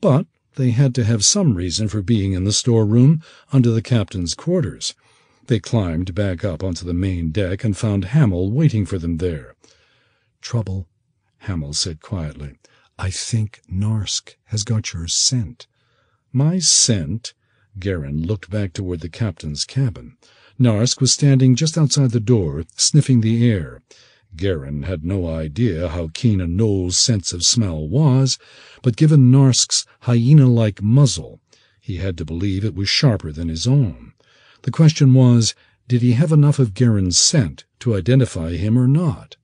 [SPEAKER 5] but they had to have some reason for being in the storeroom under the captain's quarters. They climbed back up onto the main deck and found Hamil waiting for them there.
[SPEAKER 1] Trouble, Hamil said quietly. I think Narsk has got your scent.
[SPEAKER 5] My scent? Geran looked back toward the captain's cabin. Narsk was standing just outside the door, sniffing the air. Geran had no idea how keen a Gnoll's sense of smell was, but given Narsk's hyena-like muzzle, he had to believe it was sharper than his own. The question was, did he have enough of Geran's scent to identify him or not?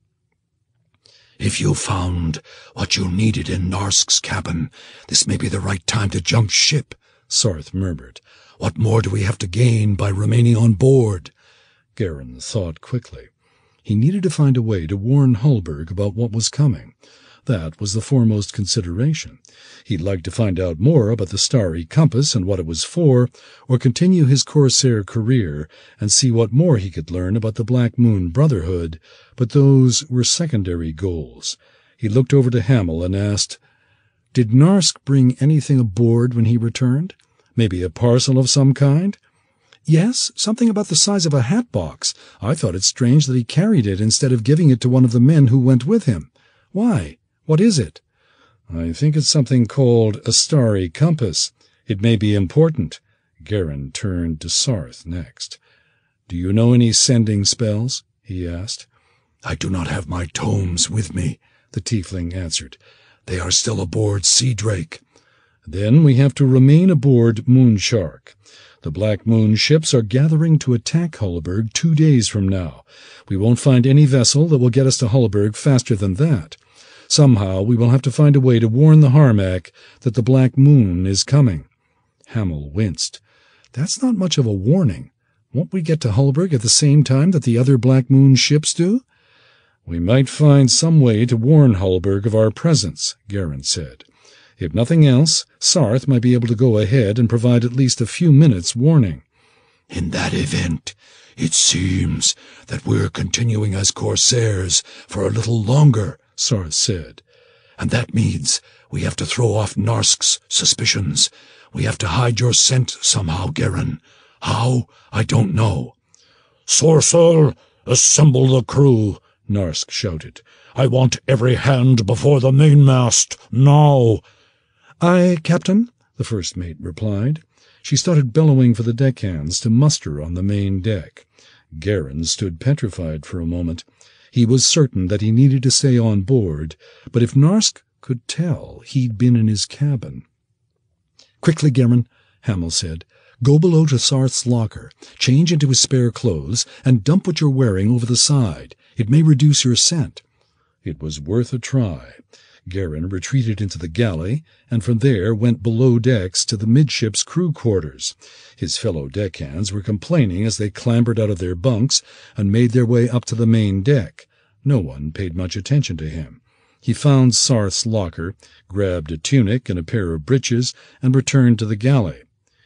[SPEAKER 13] If you found what you needed in Narsk's cabin, this may be the right time to jump ship, Sarth murmured. What more do we have to gain by remaining on board?
[SPEAKER 5] Geran thought quickly. He needed to find a way to warn Hulburg about what was coming.
[SPEAKER 20] That was the foremost consideration. He'd like to find out more about the starry compass and what it was for, or continue his corsair career and see what more he could learn about the Black Moon Brotherhood, but those were secondary goals. He looked over to Hamil and asked, Did Narsk bring anything aboard when he returned? Maybe a parcel of some kind? Yes, something about the size of a hat box. I thought it strange that he carried it instead of giving it to one of the men who went with him. Why? What is it?
[SPEAKER 1] I think it's something called a starry compass. It may be important. Geran turned to Sarth next. Do you know any sending spells? he asked.
[SPEAKER 13] I do not have my tomes with me, the tiefling answered. They are still aboard Sea Drake.
[SPEAKER 1] Then we have to remain aboard Moonshark. The Black Moon ships are gathering to attack Hulburg two days from now. We won't find any vessel that will get us to Hulburg faster than that. Somehow we will have to find a way to warn the Harmach that the Black Moon is coming. Hamil winced. That's not much of a warning. Won't we get to Hulburg at the same time that the other Black Moon ships do? We might find some way to warn Hulburg of our presence, Geran said. If nothing else, Sarth might be able to go ahead and provide at least a few minutes' warning.
[SPEAKER 13] In that event, it seems that we're continuing as corsairs for a little longer, Sarth said. And that means we have to throw off Narsk's suspicions. We have to hide your scent somehow, Geran. How? I don't know.
[SPEAKER 21] Sorcel, assemble the crew, Narsk shouted. I want every hand before the mainmast, now.
[SPEAKER 20] Aye, Captain, the first mate replied. She started bellowing for the deckhands to muster on the main deck. Geran stood petrified for a moment. He was certain that he needed to stay on board, but if Narsk could tell, he'd been in his cabin. Quickly, Geran, Hamil said. Go below to Sarth's locker, change into his spare clothes, and dump what you're wearing over the side. It may reduce your scent.
[SPEAKER 1] It was worth a try. Geran retreated into the galley, and from there went below decks to the midships crew quarters. His fellow deckhands were complaining as they clambered out of their bunks and made their way up to the main deck. No one paid much attention to him. He found Sarth's locker, grabbed a tunic and a pair of breeches, and returned to the galley.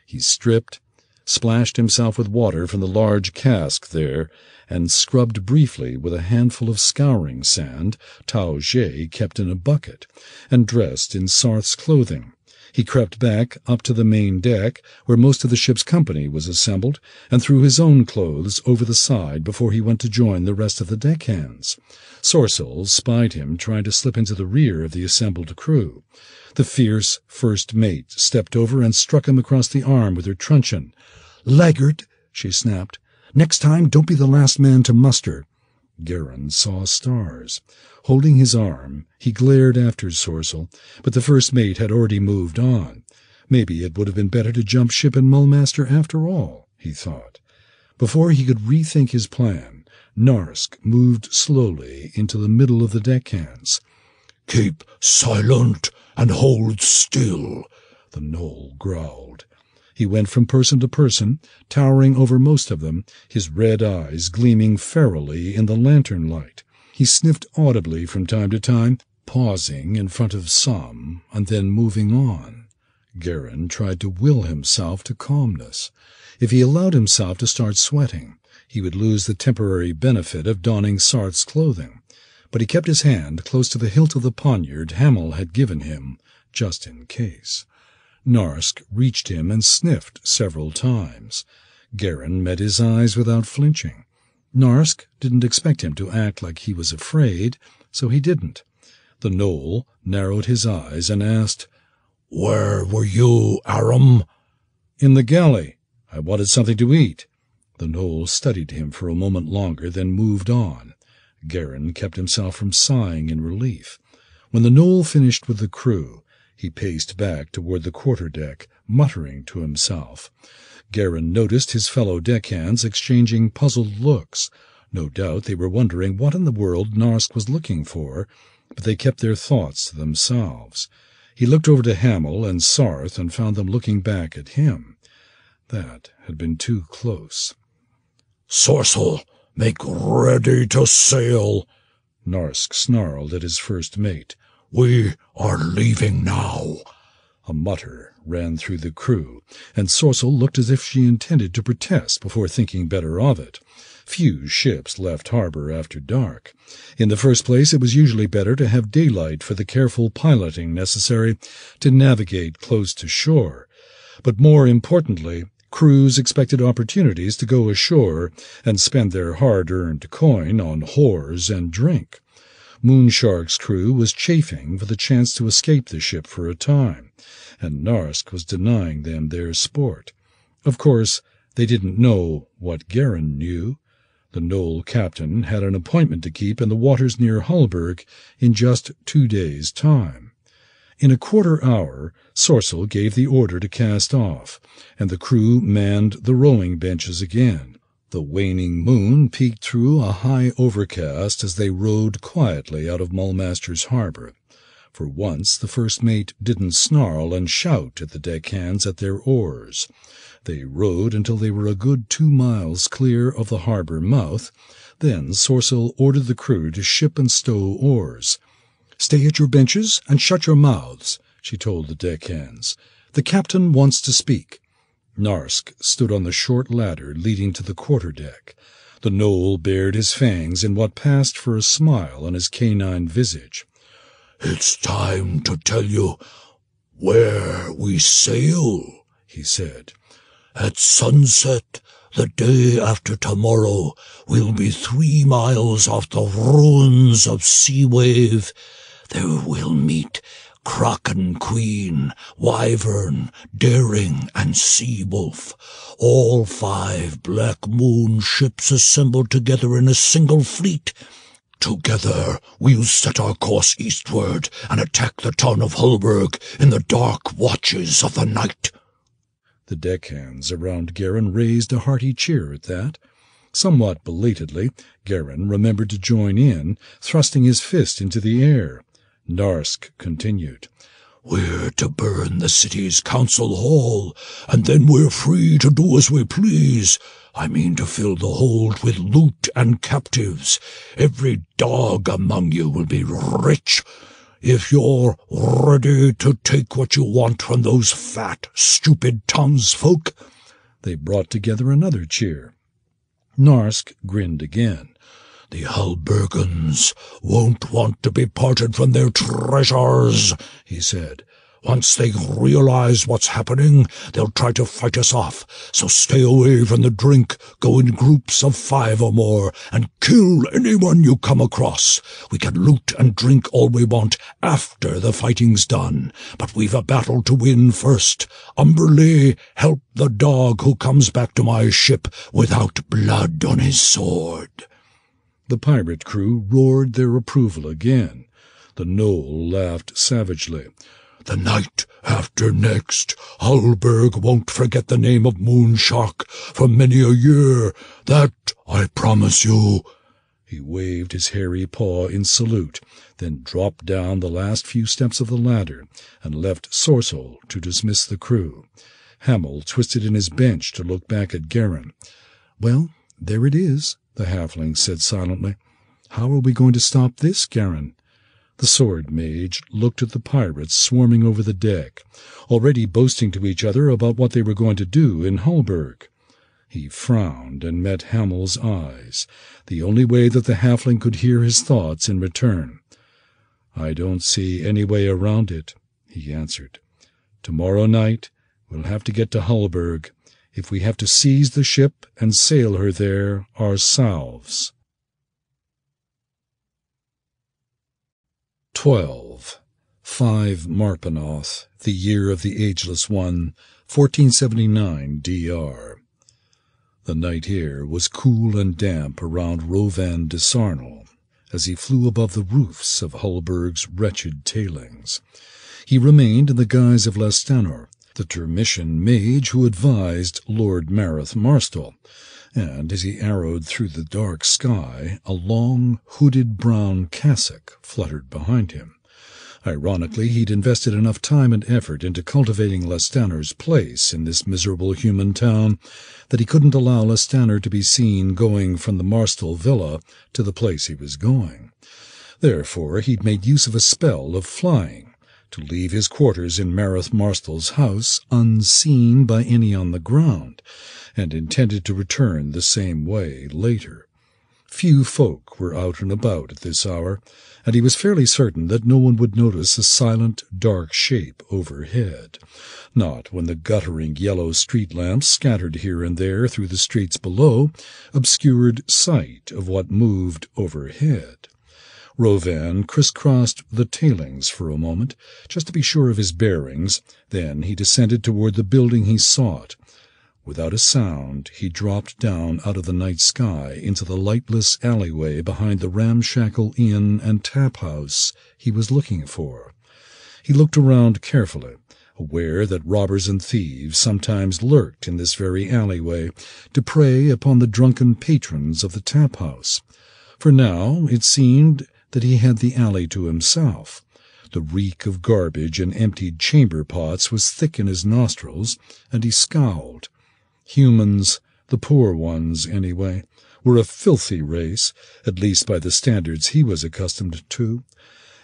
[SPEAKER 1] He stripped, splashed himself with water from the large cask there, and scrubbed briefly with a handful of scouring sand Tao Ge kept in a bucket, and dressed in Sarth's clothing. He crept back up to the main deck, where most of the ship's company was assembled, and threw his own clothes over the side before he went to join the rest of the deckhands. Sorcel spied him trying to slip into the rear of the assembled crew. The fierce first mate stepped over and struck him across the arm with her truncheon. Laggard, she snapped. Next time, don't be the last man to muster. Geran saw stars. Holding his arm, he glared after Sorcel, but the first mate had already moved on. Maybe it would have been better to jump ship in Mulmaster after all, he thought. Before he could rethink his plan, Narsk moved slowly into the middle of the deckhands.
[SPEAKER 13] Keep silent and hold still,
[SPEAKER 1] the gnoll growled. He went from person to person, towering over most of them, his red eyes gleaming ferally in the lantern light. He sniffed audibly from time to time, pausing in front of some and then moving on. Geran tried to will himself to calmness. If he allowed himself to start sweating, he would lose the temporary benefit of donning Sarth's clothing. But he kept his hand close to the hilt of the poniard Hamil had given him, just in case. Narsk reached him and sniffed several times. Geran met his eyes without flinching. Narsk didn't expect him to act like he was afraid, so he didn't. The gnoll narrowed his eyes and asked,
[SPEAKER 13] Where were you, Aram?
[SPEAKER 1] In the galley. I wanted something to eat. The gnoll studied him for a moment longer, then moved on. Geran kept himself from sighing in relief. When the gnoll finished with the crew, he paced back toward the quarter-deck, muttering to himself. Garin noticed his fellow deckhands exchanging puzzled looks. No doubt they were wondering what in the world Narsk was looking for, but they kept their thoughts to themselves. He looked over to Hamil and Sarth and found them looking back at him. That had been too close.
[SPEAKER 13] Sorcel, make ready to sail.
[SPEAKER 1] Narsk snarled at his first mate.
[SPEAKER 13] We are leaving now.
[SPEAKER 1] A mutter ran through the crew, and Sorcel looked as if she intended to protest before thinking better of it. Few ships left harbor after dark. In the first place, it was usually better to have daylight for the careful piloting necessary to navigate close to shore. But more importantly, crews expected opportunities to go ashore and spend their hard-earned coin on whores and drink. Moonshark's crew was chafing for the chance to escape the ship for a time, and Narsk was denying them their sport. Of course, they didn't know what Geran knew. The Gnoll captain had an appointment to keep in the waters near Hulburg in just two days' time. In a quarter hour, Sorcel gave the order to cast off, and the crew manned the rowing benches again. The waning moon peeked through a high overcast as they rowed quietly out of Mulmaster's harbor. For once the first mate didn't snarl and shout at the deckhands at their oars. They rowed until they were a good two miles clear of the harbor mouth. Then Sorcel ordered the crew to ship and stow oars. Stay at your benches and shut your mouths, she told the deckhands. The captain wants to speak. Narsk stood on the short ladder leading to the quarter-deck. The Gnoll bared his fangs in what passed for a smile on his canine visage.
[SPEAKER 13] It's time to tell you where we sail, he said. At sunset, the day after tomorrow, we'll be three miles off the ruins of Seawave there we'll meet Kraken Queen, Wyvern, Daring, and Sea Wolf, all five Black Moon ships assembled together in a single fleet. Together we'll set our course eastward and attack the town of Hulburg in the dark watches of the night.
[SPEAKER 1] The deckhands around Geran raised a hearty cheer at that. Somewhat belatedly, Geran remembered to join in, thrusting his fist into the air. Narsk continued.
[SPEAKER 13] We're to burn the city's council hall, and then we're free to do as we please. I mean to fill the hold with loot and captives. Every dog among you will be rich. If you're ready to take what you want from those fat, stupid townsfolk.
[SPEAKER 1] They brought together another cheer. Narsk grinned again.
[SPEAKER 13] The Hulburgans won't want to be parted from their treasures, he said. Once they realize what's happening, they'll try to fight us off. So stay away from the drink, go in groups of five or more, and kill anyone you come across. We can loot and drink all we want after the fighting's done. But we've a battle to win first. Umberlee, help the dog who comes back to my ship without blood on his sword.
[SPEAKER 1] The pirate crew roared their approval again. The Gnoll laughed savagely.
[SPEAKER 13] The night after next, Hulburg won't forget the name of Moonshark for many a year. That I promise you.
[SPEAKER 1] He waved his hairy paw in salute, then dropped down the last few steps of the ladder and left Sorcel to dismiss the crew. Hamil twisted in his bench to look back at Geran. Well, there it is the halfling said silently. How are we going to stop this, Geran? The sword mage looked at the pirates swarming over the deck, already boasting to each other about what they were going to do in Hulburg. He frowned and met Hamil's eyes, the only way that the halfling could hear his thoughts in return. I don't see any way around it, he answered. Tomorrow night we'll have to get to Hulburg if we have to seize the ship and sail her there ourselves. 12. 5 Marpenoth, the year of the Ageless One, 1479 D.R. The night air was cool and damp around Rhovann Disarnnyl as he flew above the roofs of Hulburg's wretched tailings. He remained in the guise of Lestanor, the Termitian mage who advised Lord Maroth Marstel, and as he arrowed through the dark sky, a long, hooded brown cassock fluttered behind him. Ironically, he'd invested enough time and effort into cultivating Lestanor's place in this miserable human town that he couldn't allow Lestanor to be seen going from the Marstel villa to the place he was going. Therefore he'd made use of a spell of flying to leave his quarters in Maroth Marstel's house unseen by any on the ground, and intended to return the same way later. Few folk were out and about at this hour, and he was fairly certain that no one would notice a silent, dark shape overhead. Not when the guttering yellow street lamps scattered here and there through the streets below obscured sight of what moved overhead. Rhovann crisscrossed the tailings for a moment, just to be sure of his bearings, then he descended toward the building he sought, Without a sound, he dropped down out of the night sky into the lightless alleyway behind the ramshackle inn and tap house he was looking for. He looked around carefully, aware that robbers and thieves sometimes lurked in this very alleyway to prey upon the drunken patrons of the tap house. For now it seemed that he had the alley to himself. The reek of garbage and emptied chamber pots was thick in his nostrils, and he scowled. Humans, the poor ones anyway, were a filthy race, at least by the standards he was accustomed to.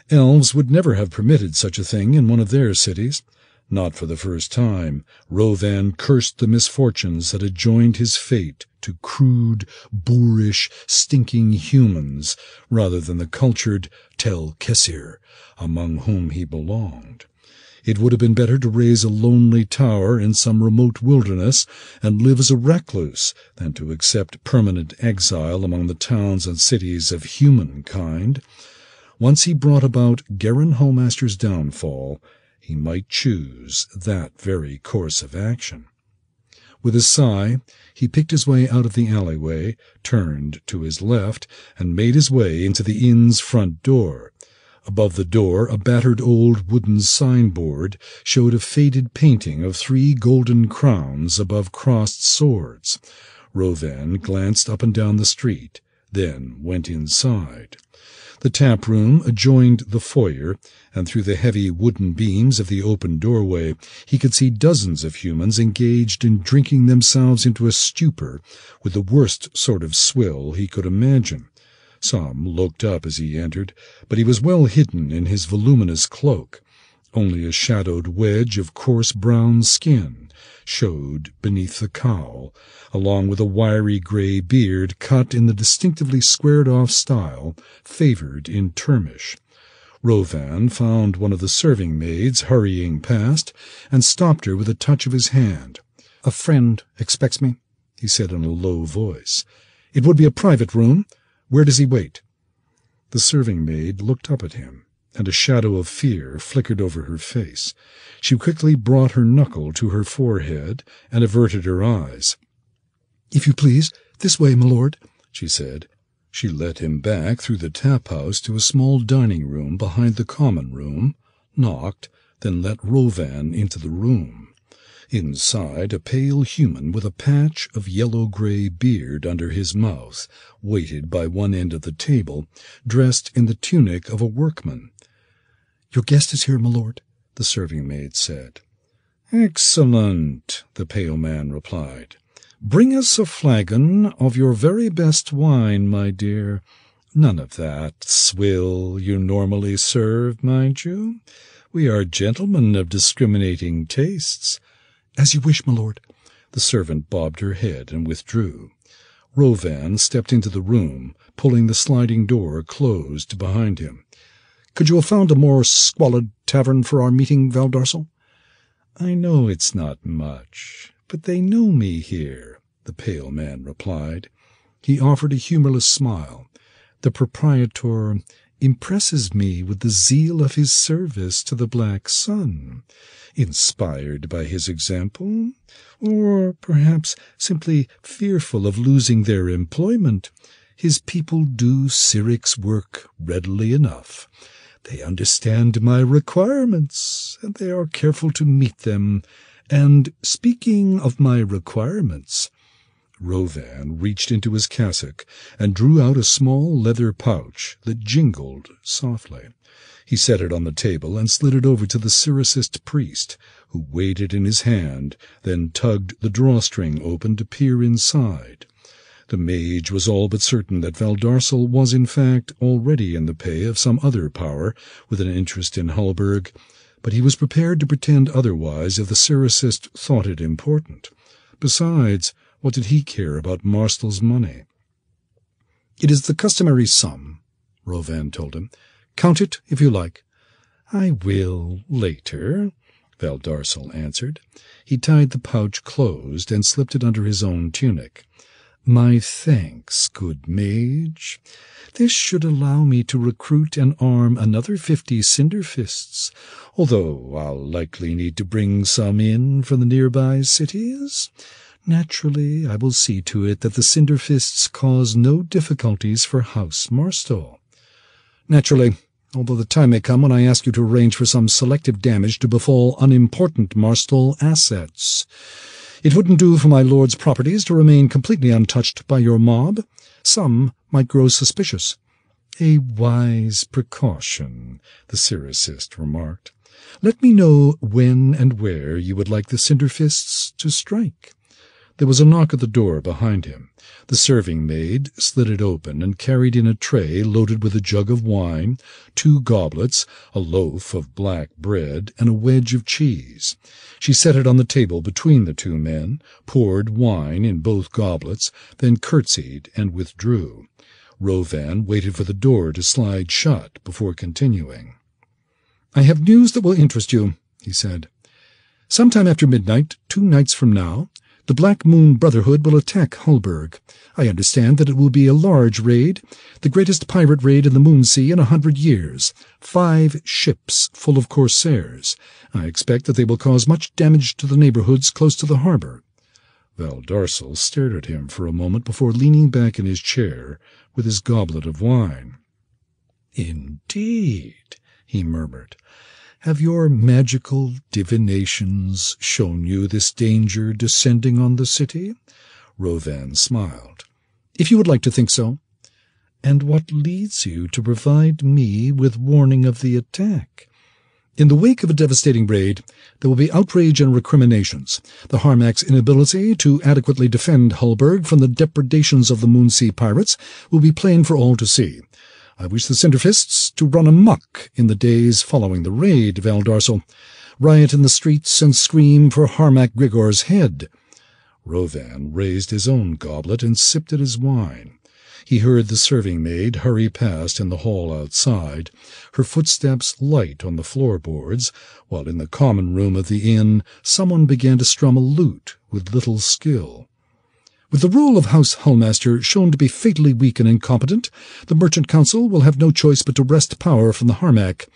[SPEAKER 1] Elves would never have permitted such a thing in one of their cities. Not for the first time, Rhovann cursed the misfortunes that had joined his fate to crude, boorish, stinking humans rather than the cultured Tel'Quessir among whom he belonged. It would have been better to raise a lonely tower in some remote wilderness and live as a recluse than to accept permanent exile among the towns and cities of humankind. Once he brought about Geran Hulmaster's downfall, he might choose that very course of action. With a sigh, he picked his way out of the alleyway, turned to his left, and made his way into the inn's front door. Above the door, a battered old wooden signboard showed a faded painting of three golden crowns above crossed swords. Rhovann glanced up and down the street, then went inside. The tap room adjoined the foyer, and through the heavy wooden beams of the open doorway he could see dozens of humans engaged in drinking themselves into a stupor with the worst sort of swill he could imagine. Some looked up as he entered, but he was well hidden in his voluminous cloak. Only a shadowed wedge of coarse brown skin showed beneath the cowl, along with a wiry gray beard cut in the distinctively squared-off style favored in Termish. Rhovann found one of the serving maids hurrying past and stopped her with a touch of his hand. "A friend expects me," he said in a low voice. "It would be a private room. Where does he wait?" The serving maid looked up at him, and a shadow of fear flickered over her face. She quickly brought her knuckle to her forehead and averted her eyes. "If you please, this way, my lord," she said. She led him back through the tap house to a small dining room behind the common room, knocked, then let Rhovann into the room. Inside, a pale human with a patch of yellow-gray beard under his mouth waited by one end of the table, dressed in the tunic of a workman. "Your guest is here, my lord," the serving-maid said. "Excellent," the pale man replied. "Bring us a flagon of your very best wine, my dear. None of that swill you normally serve, mind you. We are gentlemen of discriminating tastes. As you wish, my lord. The servant bobbed her head and withdrew. Rhovann stepped into the room, pulling the sliding door closed behind him. Could you have found a more squalid tavern for our meeting, Valdarsel? I know it's not much, but they know me here, the pale man replied. He offered a humorless smile. The proprietor impresses me with the zeal of his service to the Black Sun inspired by his example, or perhaps simply fearful of losing their employment, his people do Cyric's work readily enough. They understand my requirements, and they are careful to meet them. And speaking of my requirements, Rhovann reached into his cassock and drew out a small leather pouch that jingled softly. He set it on the table and slid it over to the Cyricist priest, who weighed it in his hand, then tugged the drawstring open to peer inside. The mage was all but certain that Valdarsel was in fact already in the pay of some other power with an interest in Hulburg, but he was prepared to pretend otherwise if the Cyricist thought it important. Besides, what did he care about Marstel's money? It is the customary sum, Rhovann told him. Count it if you like. I will later, Valdarsel answered. He tied the pouch closed and slipped it under his own tunic. My thanks, good mage. This should allow me to recruit and arm another fifty Cinderfists, although I'll likely need to bring some in from the nearby cities. Naturally, I will see to it that the Cinderfists cause no difficulties for House Marstel. Naturally, although the time may come when I ask you to arrange for some selective damage to befall unimportant Marstel assets. It wouldn't do for my lord's properties to remain completely untouched by your mob. Some might grow suspicious. A wise precaution, the Cyricist remarked. Let me know when and where you would like the Cinderfists to strike. There was a knock at the door behind him. The serving maid slid it open and carried in a tray loaded with a jug of wine, two goblets, a loaf of black bread, and a wedge of cheese. She set it on the table between the two men, poured wine in both goblets, then curtsied and withdrew. Rhovann waited for the door to slide shut before continuing. I have news that will interest you, he said. Sometime after midnight, two nights from now, the Black Moon Brotherhood will attack Hulburg. I understand that it will be a large raid, the greatest pirate raid in the Moon Sea in a hundred years. Five ships full of corsairs. I expect that they will cause much damage to the neighborhoods close to the harbor. Valdarsel stared at him for a moment before leaning back in his chair with his goblet of wine. Indeed, he murmured. Have your magical divinations shown you this danger descending on the city? Rhovann smiled. If you would like to think so. And what leads you to provide me with warning of the attack? In the wake of a devastating raid, there will be outrage and recriminations. The Harmach's inability to adequately defend Hulburg from the depredations of the Moonsea pirates will be plain for all to see. I wish the Cinderfists to run amuck in the days following the raid, Valdarsel. Riot in the streets and scream for Harmach Grigor's head. Rhovann raised his own goblet and sipped at his wine. He heard the serving maid hurry past in the hall outside, her footsteps light on the floorboards, while in the common room of the inn someone began to strum a lute with little skill. With the rule of House Hulmaster shown to be fatally weak and incompetent, the Merchant Council will have no choice but to wrest power from the Harmach.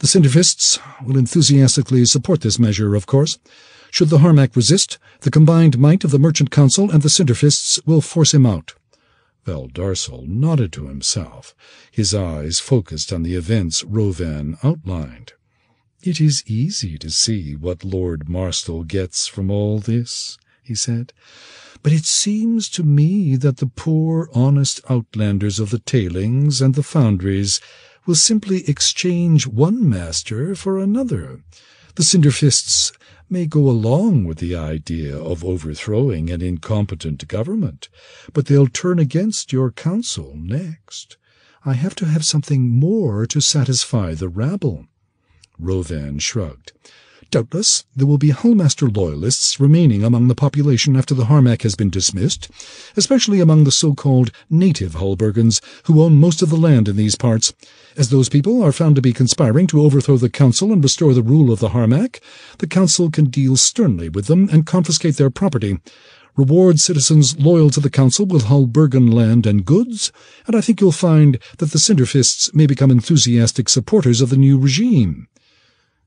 [SPEAKER 1] The Cinderfists will enthusiastically support this measure, of course. Should the Harmach resist, the combined might of the Merchant Council and the Cinderfists will force him out. Valdarsel nodded to himself, his eyes focused on the events Rhovann outlined. It is easy to see what Lord Marstel gets from all this, he said. But it seems to me that the poor, honest outlanders of the tailings and the foundries will simply exchange one master for another. The Cinderfists may go along with the idea of overthrowing an incompetent government, but they'll turn against your council next. I have to have something more to satisfy the rabble. Rhovann shrugged. Doubtless there will be Hulmaster loyalists remaining among the population after the Harmach has been dismissed, especially among the so-called native Hulburgans who own most of the land in these parts. As those people are found to be conspiring to overthrow the council and restore the rule of the Harmach, the council can deal sternly with them and confiscate their property. Reward citizens loyal to the council with Hulburgan land and goods, and I think you'll find that the Cinderfists may become enthusiastic supporters of the new regime.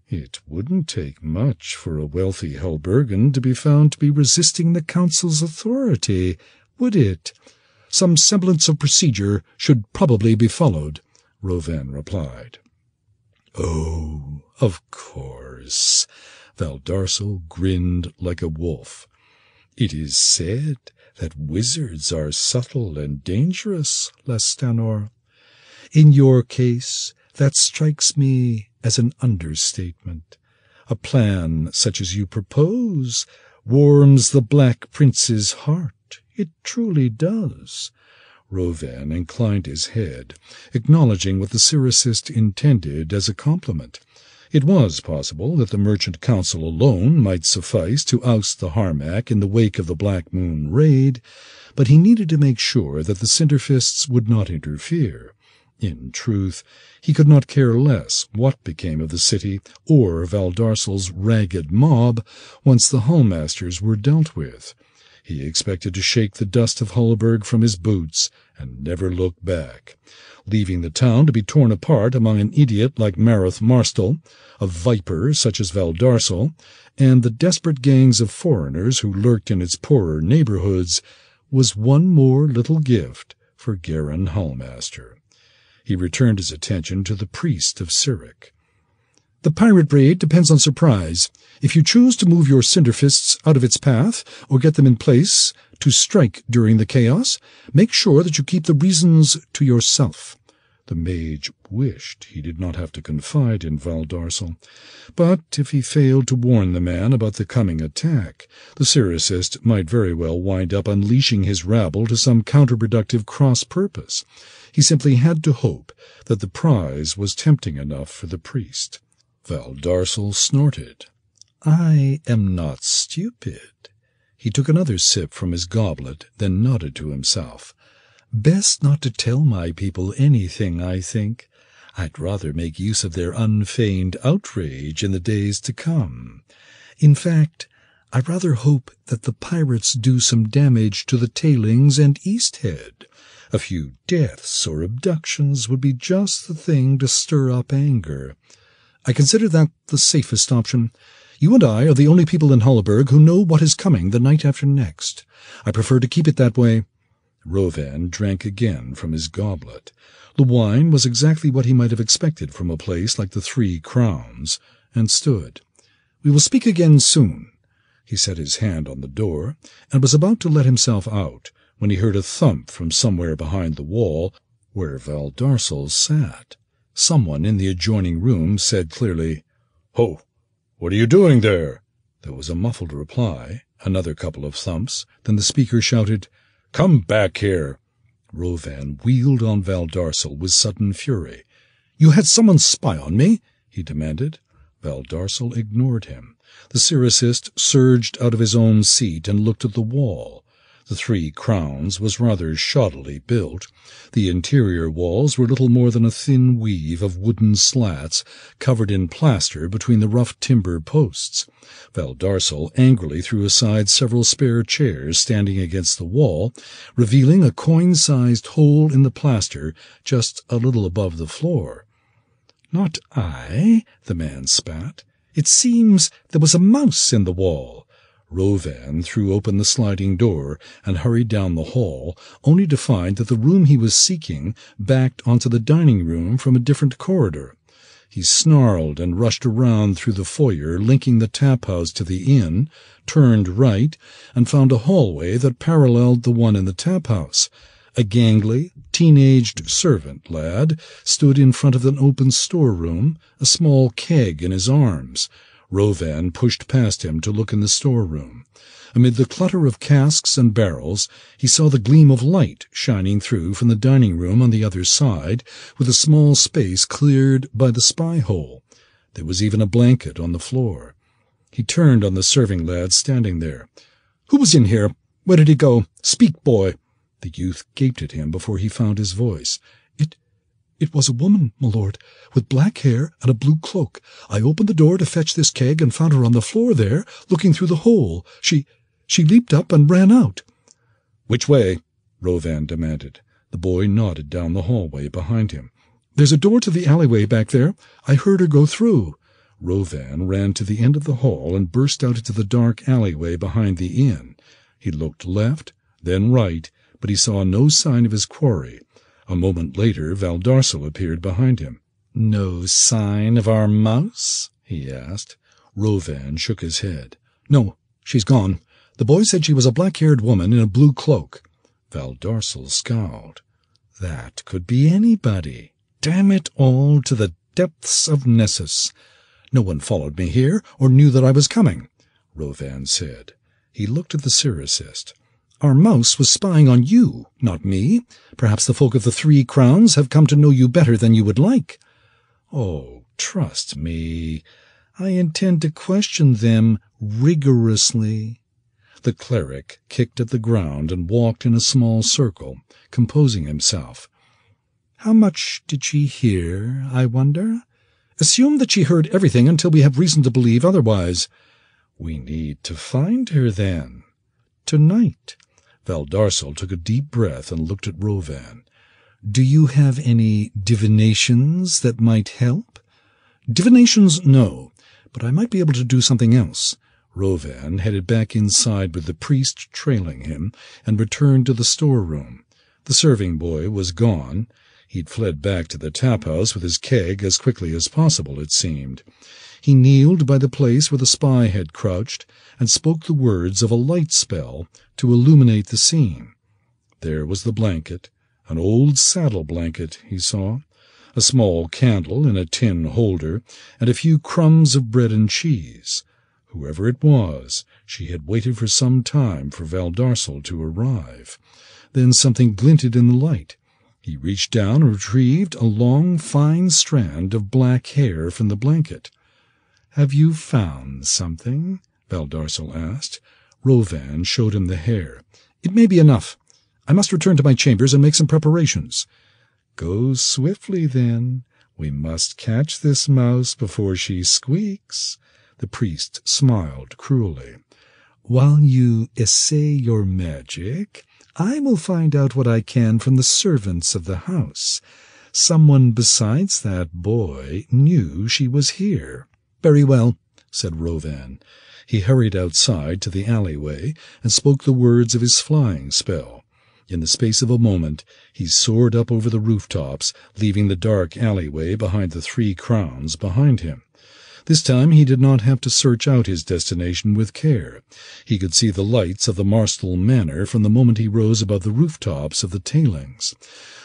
[SPEAKER 1] It wouldn't take much for a wealthy Hulburgan to be found to be resisting the council's authority, would it? Some semblance of procedure should probably be followed, Rhovann replied. Oh, of course. Valdarsel grinned like a wolf. It is said that wizards are subtle and dangerous, Lestanor. In your case, that strikes me as an understatement. A plan such as you propose warms the Black Prince's heart, It truly does. Rhovann inclined his head, acknowledging what the Cyricist intended as a compliment. It was possible that the Merchant Council alone might suffice to oust the Harmach in the wake of the Black Moon raid, but he needed to make sure that the Cinderfists would not interfere. In truth, he could not care less what became of the city or Valdarsel's ragged mob once the Hulmasters were dealt with. He expected to shake the dust of Hulburg from his boots and never look back, leaving the town to be torn apart among an idiot like Maroth Marstel, a viper such as Valdarsel, and the desperate gangs of foreigners who lurked in its poorer neighborhoods, was one more little gift for Geran Hulmaster. He returned his attention to the priest of Cyric. The pirate raid depends on surprise. If you choose to move your cinderfists out of its path or get them in place to strike during the chaos, make sure that you keep the reasons to yourself. The mage wished he did not have to confide in Valdarsel, but if he failed to warn the man about the coming attack, the Cyricist might very well wind up unleashing his rabble to some counterproductive cross-purpose. He simply had to hope that the prize was tempting enough for the priest. Valdarsel snorted. I am not stupid. He took another sip from his goblet, then nodded to himself. Best not to tell my people anything, I think. I'd rather make use of their unfeigned outrage in the days to come. In fact, I rather hope that the pirates do some damage to the tailings and Easthead. A few deaths or abductions would be just the thing to stir up anger. I consider that the safest option. You and I are the only people in Hulburg who know what is coming the night after next. I prefer to keep it that way. Rhovann drank again from his goblet. The wine was exactly what he might have expected from a place like the Three Crowns, and stood. We will speak again soon. He set his hand on the door, and was about to let himself out, when he heard a thump from somewhere behind the wall where Valdarsel sat. Someone in the adjoining room said clearly, Ho! What are you doing there? There was a muffled reply, another couple of thumps, then the speaker shouted, Come back here. Rhovann wheeled on Valdarsel with sudden fury. You had someone spy on me? he demanded. Valdarsel ignored him. The Cyricist surged out of his own seat and looked at the wall. The Three Crowns was rather shoddily built. The interior walls were little more than a thin weave of wooden slats covered in plaster between the rough timber posts. Valdarsel angrily threw aside several spare chairs standing against the wall, revealing a coin-sized hole in the plaster just a little above the floor. Not I, the man spat. It seems there was a mouse in the wall. Rhovann threw open the sliding door and hurried down the hall, only to find that the room he was seeking backed onto the dining room from a different corridor. He snarled and rushed around through the foyer linking the tap house to the inn, turned right, and found a hallway that paralleled the one in the tap house. A gangly, teen-aged servant lad stood in front of an open storeroom, a small keg in his arms. Rhovann pushed past him to look in the storeroom. Amid the clutter of casks and barrels, he saw the gleam of light shining through from the dining room on the other side, with a small space cleared by the spy hole. There was even a blanket on the floor. He turned on the serving lad standing there. Who was in here? Where did he go? Speak, boy. The youth gaped at him before he found his voice. It was a woman, my lord, with black hair and a blue cloak. I opened the door to fetch this keg and found her on the floor there, looking through the hole. She she leaped up and ran out. Which way? Rhovann demanded. The boy nodded down the hallway behind him. There's a door to the alleyway back there. I heard her go through. Rhovann ran to the end of the hall and burst out into the dark alleyway behind the inn. He looked left, then right, but he saw no sign of his quarry. A moment later, Valdarsel appeared behind him. No sign of our mouse? he asked. Rhovann shook his head. No, she's gone. The boy said she was a black-haired woman in a blue cloak. Valdarsel scowled. That could be anybody. Damn it all to the depths of Nessus. No one followed me here or knew that I was coming, Rhovann said. He looked at the Cyricist.
[SPEAKER 5] Our mouse was spying on you, not me. Perhaps the folk of the Three Crowns have come to know you better than you would like.
[SPEAKER 1] Oh, trust me. I intend to question them rigorously. The cleric kicked at the ground and walked in a small circle, composing himself. How much did she hear, I wonder? Assume that she heard everything until we have reason to believe otherwise. We need to find her, then. Tonight. Valdarsel took a deep breath and looked at Rhovann. Do you have any divinations that might help? Divinations, no, but I might be able to do something else. Rhovann headed back inside with the priest trailing him and returned to the storeroom. The serving boy was gone. He'd fled back to the tap house with his keg as quickly as possible, it seemed. He kneeled by the place where the spy had crouched and spoke the words of a light spell to illuminate the scene. There was the blanket, an old saddle blanket, he saw, a small candle in a tin holder, and a few crumbs of bread and cheese. Whoever it was, she had waited for some time for Valdarsel to arrive. Then something glinted in the light. He reached down and retrieved a long, fine strand of black hair from the blanket. Have you found something? Valdarsel asked. Rhovann showed him the hair. It may be enough. I must return to my chambers and make some preparations. Go swiftly, then. We must catch this mouse before she squeaks. The priest smiled cruelly. While you essay your magic, I will find out what I can from the servants of the house. Someone besides that boy knew she was here. Very well, said Rhovann. He hurried outside to the alleyway and spoke the words of his flying spell. In the space of a moment he soared up over the rooftops, leaving the dark alleyway behind the three crowns behind him. This time he did not have to search out his destination with care. He could see the lights of the Marstel Manor from the moment he rose above the rooftops of the tailings.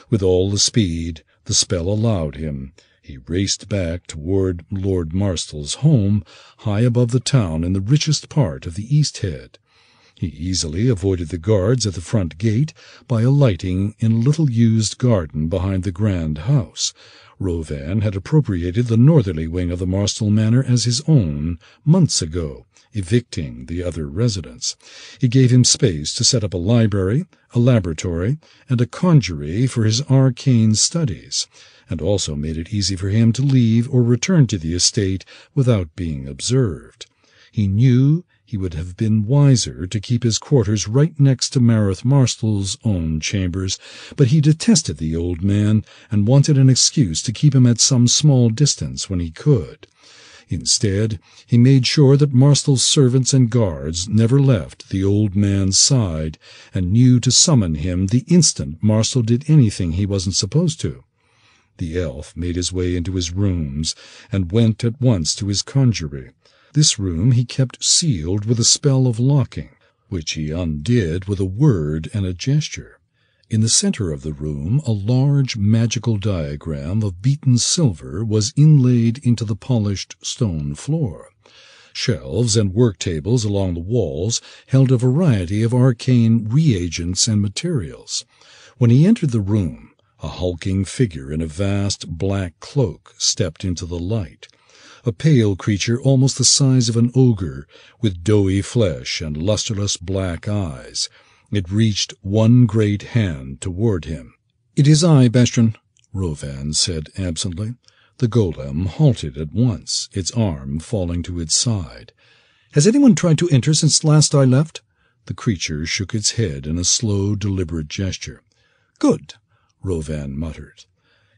[SPEAKER 1] With all the speed the spell allowed him, he raced back toward Lord Marstel's home, high above the town in the richest part of the East Head. He easily avoided the guards at the front gate by alighting in a little used garden behind the grand house. Rhovann had appropriated the northerly wing of the Marstel Manor as his own months ago, evicting the other residents. He gave him space to set up a library, a laboratory, and a conjury for his arcane studies and also made it easy for him to leave or return to the estate without being observed. He knew he would have been wiser to keep his quarters right next to Maroth Marstel's own chambers, but he detested the old man and wanted an excuse to keep him at some small distance when he could. Instead, he made sure that Marstel's servants and guards never left the old man's side and knew to summon him the instant Marstel did anything he wasn't supposed to. The elf made his way into his rooms and went at once to his conjury. This room he kept sealed with a spell of locking, which he undid with a word and a gesture. In the center of the room a large magical diagram of beaten silver was inlaid into the polished stone floor. Shelves and work tables along the walls held a variety of arcane reagents and materials. When he entered the room, a hulking figure in a vast black cloak stepped into the light. A pale creature almost the size of an ogre, with doughy flesh and lusterless black eyes. It reached one great hand toward him. It is I, Bastion, Rhovann said absently. The golem halted at once, its arm falling to its side. Has anyone tried to enter since last I left? The creature shook its head in a slow, deliberate gesture. Good. Rhovann muttered.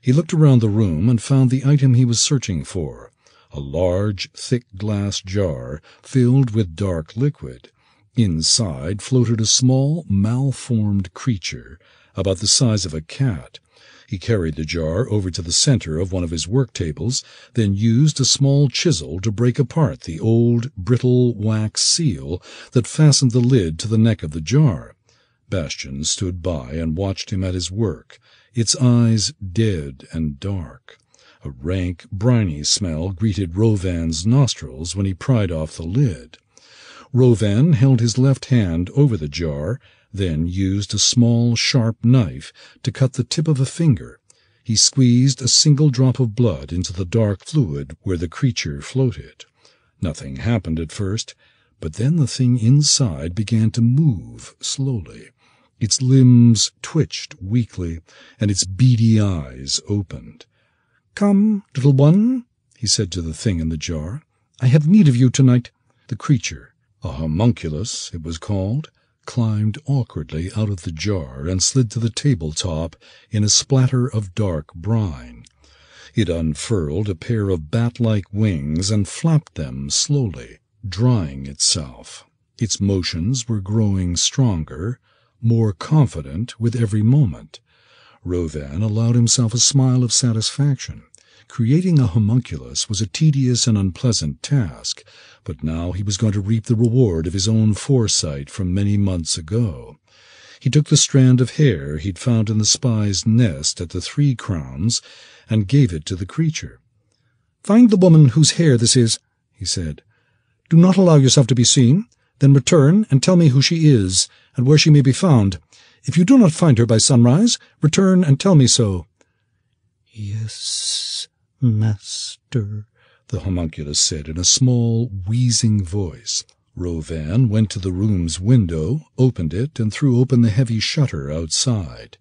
[SPEAKER 1] He looked around the room and found the item he was searching for, a large, thick glass jar filled with dark liquid. Inside floated a small, malformed creature, about the size of a cat. He carried the jar over to the center of one of his work tables, then used a small chisel to break apart the old, brittle wax seal that fastened the lid to the neck of the jar. Bastion stood by and watched him at his work, its eyes dead and dark. A rank, briny smell greeted Rhovann's nostrils when he pried off the lid. Rhovann held his left hand over the jar, then used a small, sharp knife to cut the tip of a finger. He squeezed a single drop of blood into the dark fluid where the creature floated. Nothing happened at first, but then the thing inside began to move slowly. Its limbs twitched weakly, and its beady eyes opened. Come, little one, he said to the thing in the jar. I have need of you tonight. The creature, a homunculus it was called, climbed awkwardly out of the jar and slid to the tabletop in a splatter of dark brine. It unfurled a pair of bat-like wings and flapped them slowly, drying itself. Its motions were growing stronger, more confident with every moment. Rhovann allowed himself a smile of satisfaction. Creating a homunculus was a tedious and unpleasant task, but now he was going to reap the reward of his own foresight from many months ago. He took the strand of hair he'd found in the spy's nest at the Three Crowns and gave it to the creature. Find the woman whose hair this is, he said. Do not allow yourself to be seen. Then return and tell me who she is and where she may be found. If you do not find her by sunrise, return and tell me so.
[SPEAKER 18] Yes, master,
[SPEAKER 1] the homunculus said in a small, wheezing voice. Rhovann went to the room's window, opened it, and threw open the heavy shutter outside.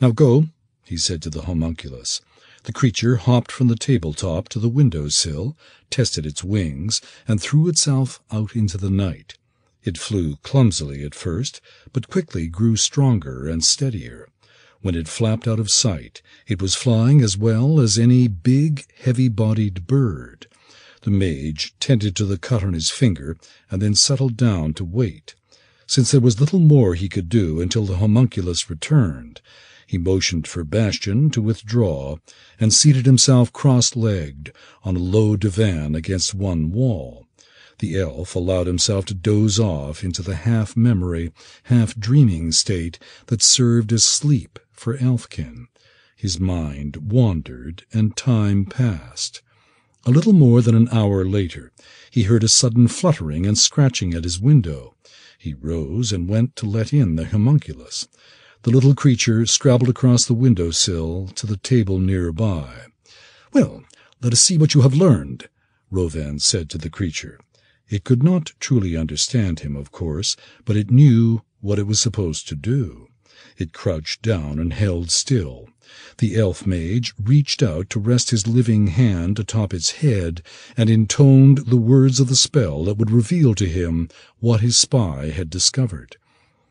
[SPEAKER 1] Now go, he said to the homunculus. The creature hopped from the tabletop to the window sill, tested its wings, and threw itself out into the night. It flew clumsily at first, but quickly grew stronger and steadier. When it flapped out of sight, it was flying as well as any big, heavy-bodied bird. The mage tended to the cut on his finger and then settled down to wait. Since there was little more he could do until the homunculus returned, he motioned for Bastion to withdraw and seated himself cross-legged on a low divan against one wall. The elf allowed himself to doze off into the half-memory, half-dreaming state that served as sleep for Elfkin. His mind wandered, and time passed. A little more than an hour later, he heard a sudden fluttering and scratching at his window. He rose and went to let in the homunculus. The little creature scrabbled across the window sill to the table nearby. Well, let us see what you have learned, Rhovann said to the creature. It could not truly understand him, of course, but it knew what it was supposed to do. It crouched down and held still. The elf mage reached out to rest his living hand atop its head and intoned the words of the spell that would reveal to him what his spy had discovered.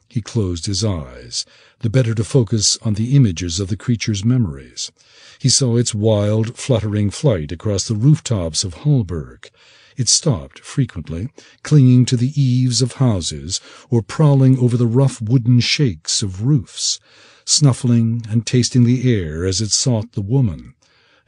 [SPEAKER 1] He closed his eyes, the better to focus on the images of the creature's memories. He saw its wild, fluttering flight across the rooftops of Hulburg. It stopped frequently, clinging to the eaves of houses or prowling over the rough wooden shakes of roofs, snuffling and tasting the air as it sought the woman.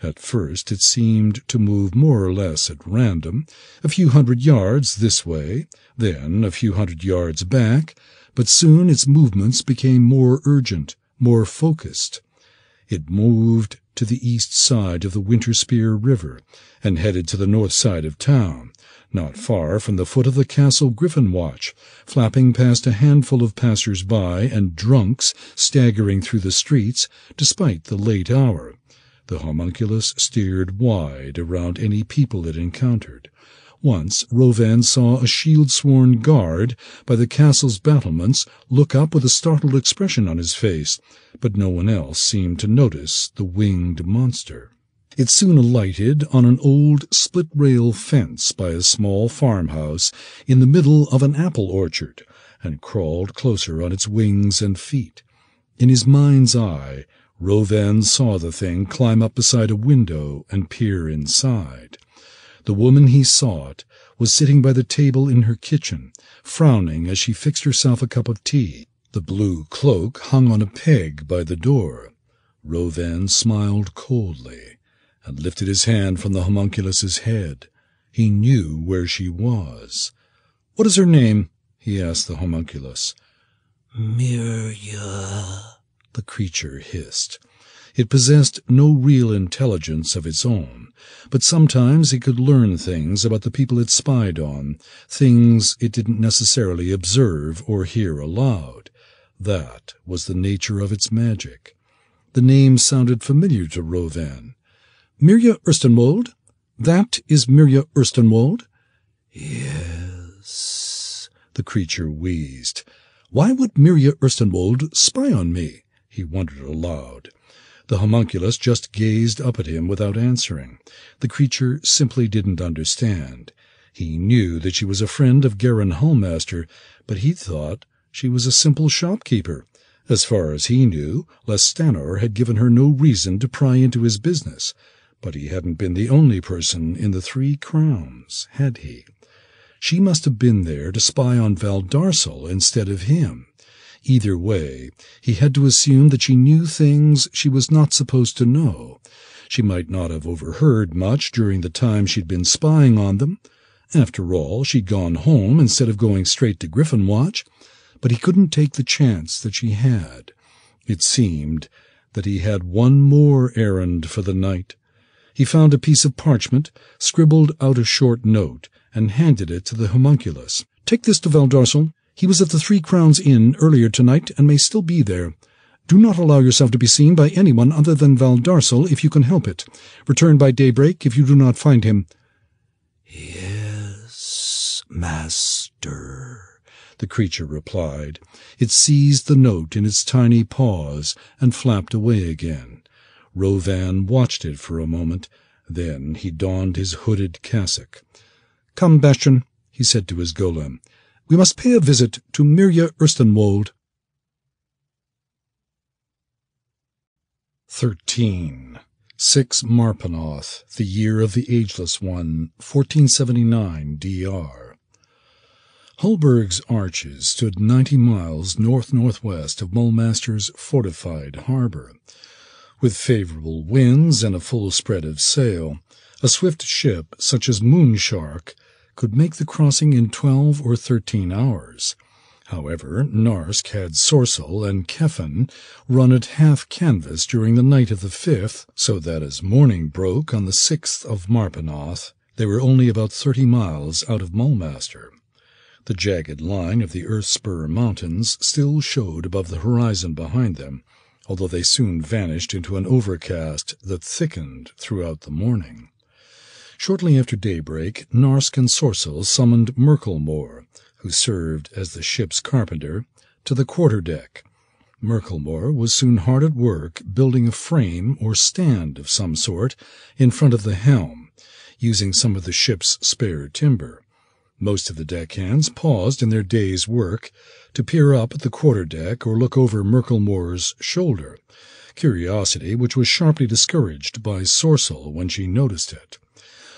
[SPEAKER 1] At first it seemed to move more or less at random, a few hundred yards this way, then a few hundred yards back, but soon its movements became more urgent, more focused. It moved to the east side of the Winterspear River and headed to the north side of town, not far from the foot of the castle Griffonwatch, flapping past a handful of passers-by and drunks staggering through the streets despite the late hour. The homunculus steered wide around any people it encountered. Once Rhovann saw a shield-sworn guard by the castle's battlements look up with a startled expression on his face, but no one else seemed to notice the winged monster. It soon alighted on an old split-rail fence by a small farmhouse in the middle of an apple orchard, and crawled closer on its wings and feet. In his mind's eye, Rhovann saw the thing climb up beside a window and peer inside. The woman he sought was sitting by the table in her kitchen, frowning as she fixed herself a cup of tea. The blue cloak hung on a peg by the door. Rhovann smiled coldly and lifted his hand from the homunculus's head. He knew where she was. What is her name? he asked the homunculus.
[SPEAKER 18] Mirya,
[SPEAKER 1] the creature hissed. It possessed no real intelligence of its own, but sometimes it could learn things about the people it spied on, things it didn't necessarily observe or hear aloud. That was the nature of its magic. The name sounded familiar to Rhovann. Mirya Erstenwold? That is Mirya Erstenwold?
[SPEAKER 5] Yes,
[SPEAKER 1] the creature wheezed. Why would Mirya Erstenwold spy on me? He wondered aloud. The homunculus just gazed up at him without answering. The creature simply didn't understand. He knew that she was a friend of Geran Hulmaster, but he thought she was a simple shopkeeper. As far as he knew, Lestanor had given her no reason to pry into his business. But he hadn't been the only person in the Three Crowns, had he? She must have been there to spy on Valdarsel instead of him. Either way, he had to assume that she knew things she was not supposed to know. She might not have overheard much during the time she'd been spying on them. After all, she'd gone home instead of going straight to Griffonwatch, but he couldn't take the chance that she had. It seemed that he had one more errand for the night. He found a piece of parchment, scribbled out a short note, and handed it to the homunculus. Take this to Valdarsel. He was at the Three Crowns Inn earlier tonight and may still be there. Do not allow yourself to be seen by anyone other than Valdarsel if you can help it. Return by daybreak if you do not find him.
[SPEAKER 5] Yes, master,
[SPEAKER 1] the creature replied. It seized the note in its tiny paws and flapped away again. Rhovann watched it for a moment. Then he donned his hooded cassock. Come, Bastion, he said to his golem. We must pay a visit to Mirya Erstenwold. 13. 6 Marpenoth, the year of the Ageless One, 1479 D.R. Hulburg's arches stood ninety miles north-northwest of Mulmaster's fortified harbor. With favorable winds and a full spread of sail, a swift ship such as Moonshark could make the crossing in twelve or thirteen hours. However, Narsk had Sorcel and Keffin run at half canvas during the night of the fifth, so that as morning broke on the sixth of Marpenoth, they were only about thirty miles out of Mulmaster. The jagged line of the Earthspur Mountains still showed above the horizon behind them, although they soon vanished into an overcast that thickened throughout the morning. Shortly after daybreak, Narsk and Sorcel summoned Merkelmore, who served as the ship's carpenter, to the quarterdeck. Merkelmore was soon hard at work building a frame or stand of some sort in front of the helm, using some of the ship's spare timber. Most of the deckhands paused in their day's work to peer up at the quarterdeck or look over Merkelmore's shoulder, curiosity which was sharply discouraged by Sorcel when she noticed it.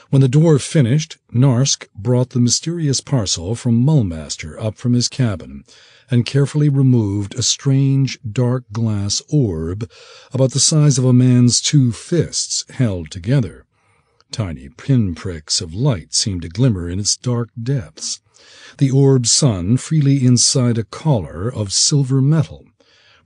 [SPEAKER 1] When the dwarf finished, Narsk brought the mysterious parcel from Mulmaster up from his cabin and carefully removed a strange dark glass orb about the size of a man's two fists held together. Tiny pinpricks of light seemed to glimmer in its dark depths. The orb sun freely inside a collar of silver metal.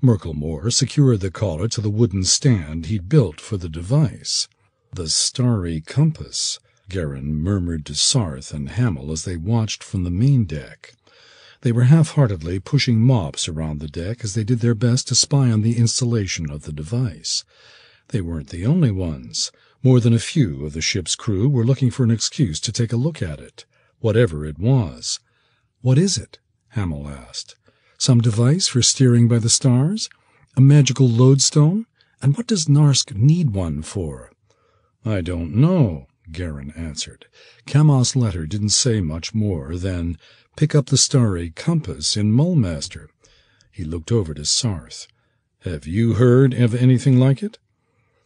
[SPEAKER 1] Merkelmore secured the collar to the wooden stand he'd built for the device. The starry compass, Geran murmured to Sarth and Hamil as they watched from the main deck. They were half-heartedly pushing mops around the deck as they did their best to spy on the installation of the device. They weren't the only ones. More than a few of the ship's crew were looking for an excuse to take a look at it, whatever it was. What is it? Hamil asked. Some device for steering by the stars? A magical lodestone? And what does Narsk need one for? I don't know, Geran answered. Kamoth's letter didn't say much more than, pick up the starry compass in Mulmaster. He looked over to Sarth. Have you heard of anything like it?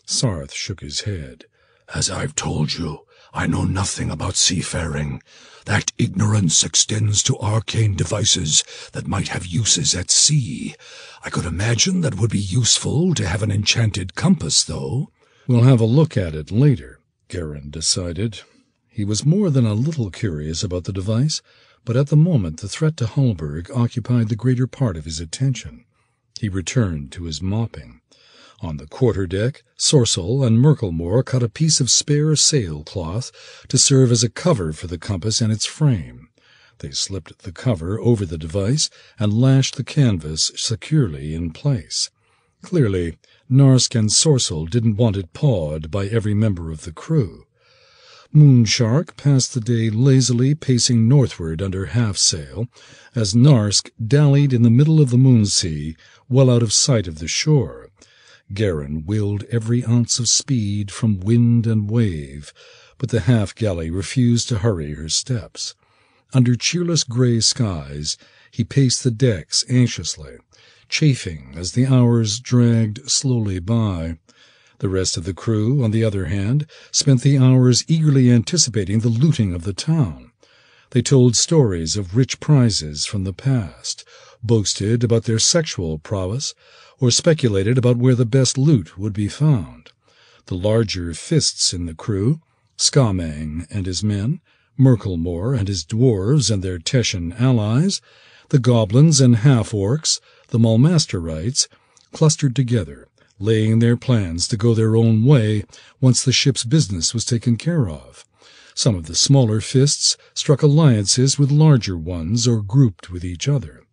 [SPEAKER 1] Sarth shook his head.
[SPEAKER 13] As I've told you, I know nothing about seafaring. That ignorance extends to arcane devices that might have uses at sea. I could imagine that would be useful to have an enchanted compass, though.
[SPEAKER 1] We'll have a look at it later. Geran decided. He was more than a little curious about the device, but at the moment the threat to Hulburg occupied the greater part of his attention. He returned to his mopping. On the quarter deck, Sorcel and Merkelmore cut a piece of spare sailcloth to serve as a cover for the compass and its frame. They slipped the cover over the device and lashed the canvas securely in place. Clearly, Narsk and Sorcel didn't want it pawed by every member of the crew. Moonshark passed the day lazily pacing northward under half sail, as Narsk dallied in the middle of the Moonsea, well out of sight of the shore. Geran willed every ounce of speed from wind and wave, but the half galley refused to hurry her steps. Under cheerless gray skies, he paced the decks anxiously, chafing as the hours dragged slowly by. The rest of the crew, on the other hand, spent the hours eagerly anticipating the looting of the town. They told stories of rich prizes from the past, boasted about their sexual prowess, or speculated about where the best loot would be found. The larger fists in the crew, Skamang and his men, Merkelmore and his dwarves and their Teshan allies, the goblins and half-orcs, the Mulmasterites, clustered together, laying their plans to go their own way once the ship's business was taken care of. Some of the smaller fists struck alliances with larger ones or grouped with each other.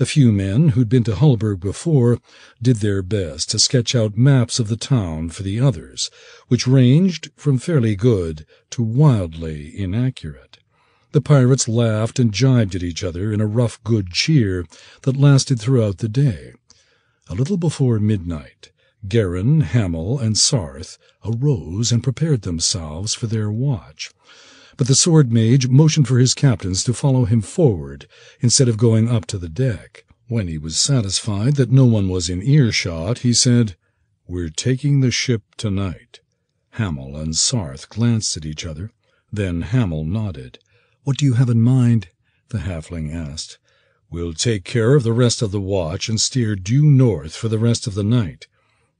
[SPEAKER 1] A few men who'd been to Hulburg before did their best to sketch out maps of the town for the others, which ranged from fairly good to wildly inaccurate. The pirates laughed and jibed at each other in a rough good cheer that lasted throughout the day. A little before midnight, Geran, Hamil, and Sarth arose and prepared themselves for their watch. But the sword mage motioned for his captains to follow him forward instead of going up to the deck. When he was satisfied that no one was in earshot, he said, We're taking the ship tonight. Hamil and Sarth glanced at each other. Then Hamil nodded. What do you have in mind? the halfling asked. We'll take care of the rest of the watch and steer due north for the rest of the night.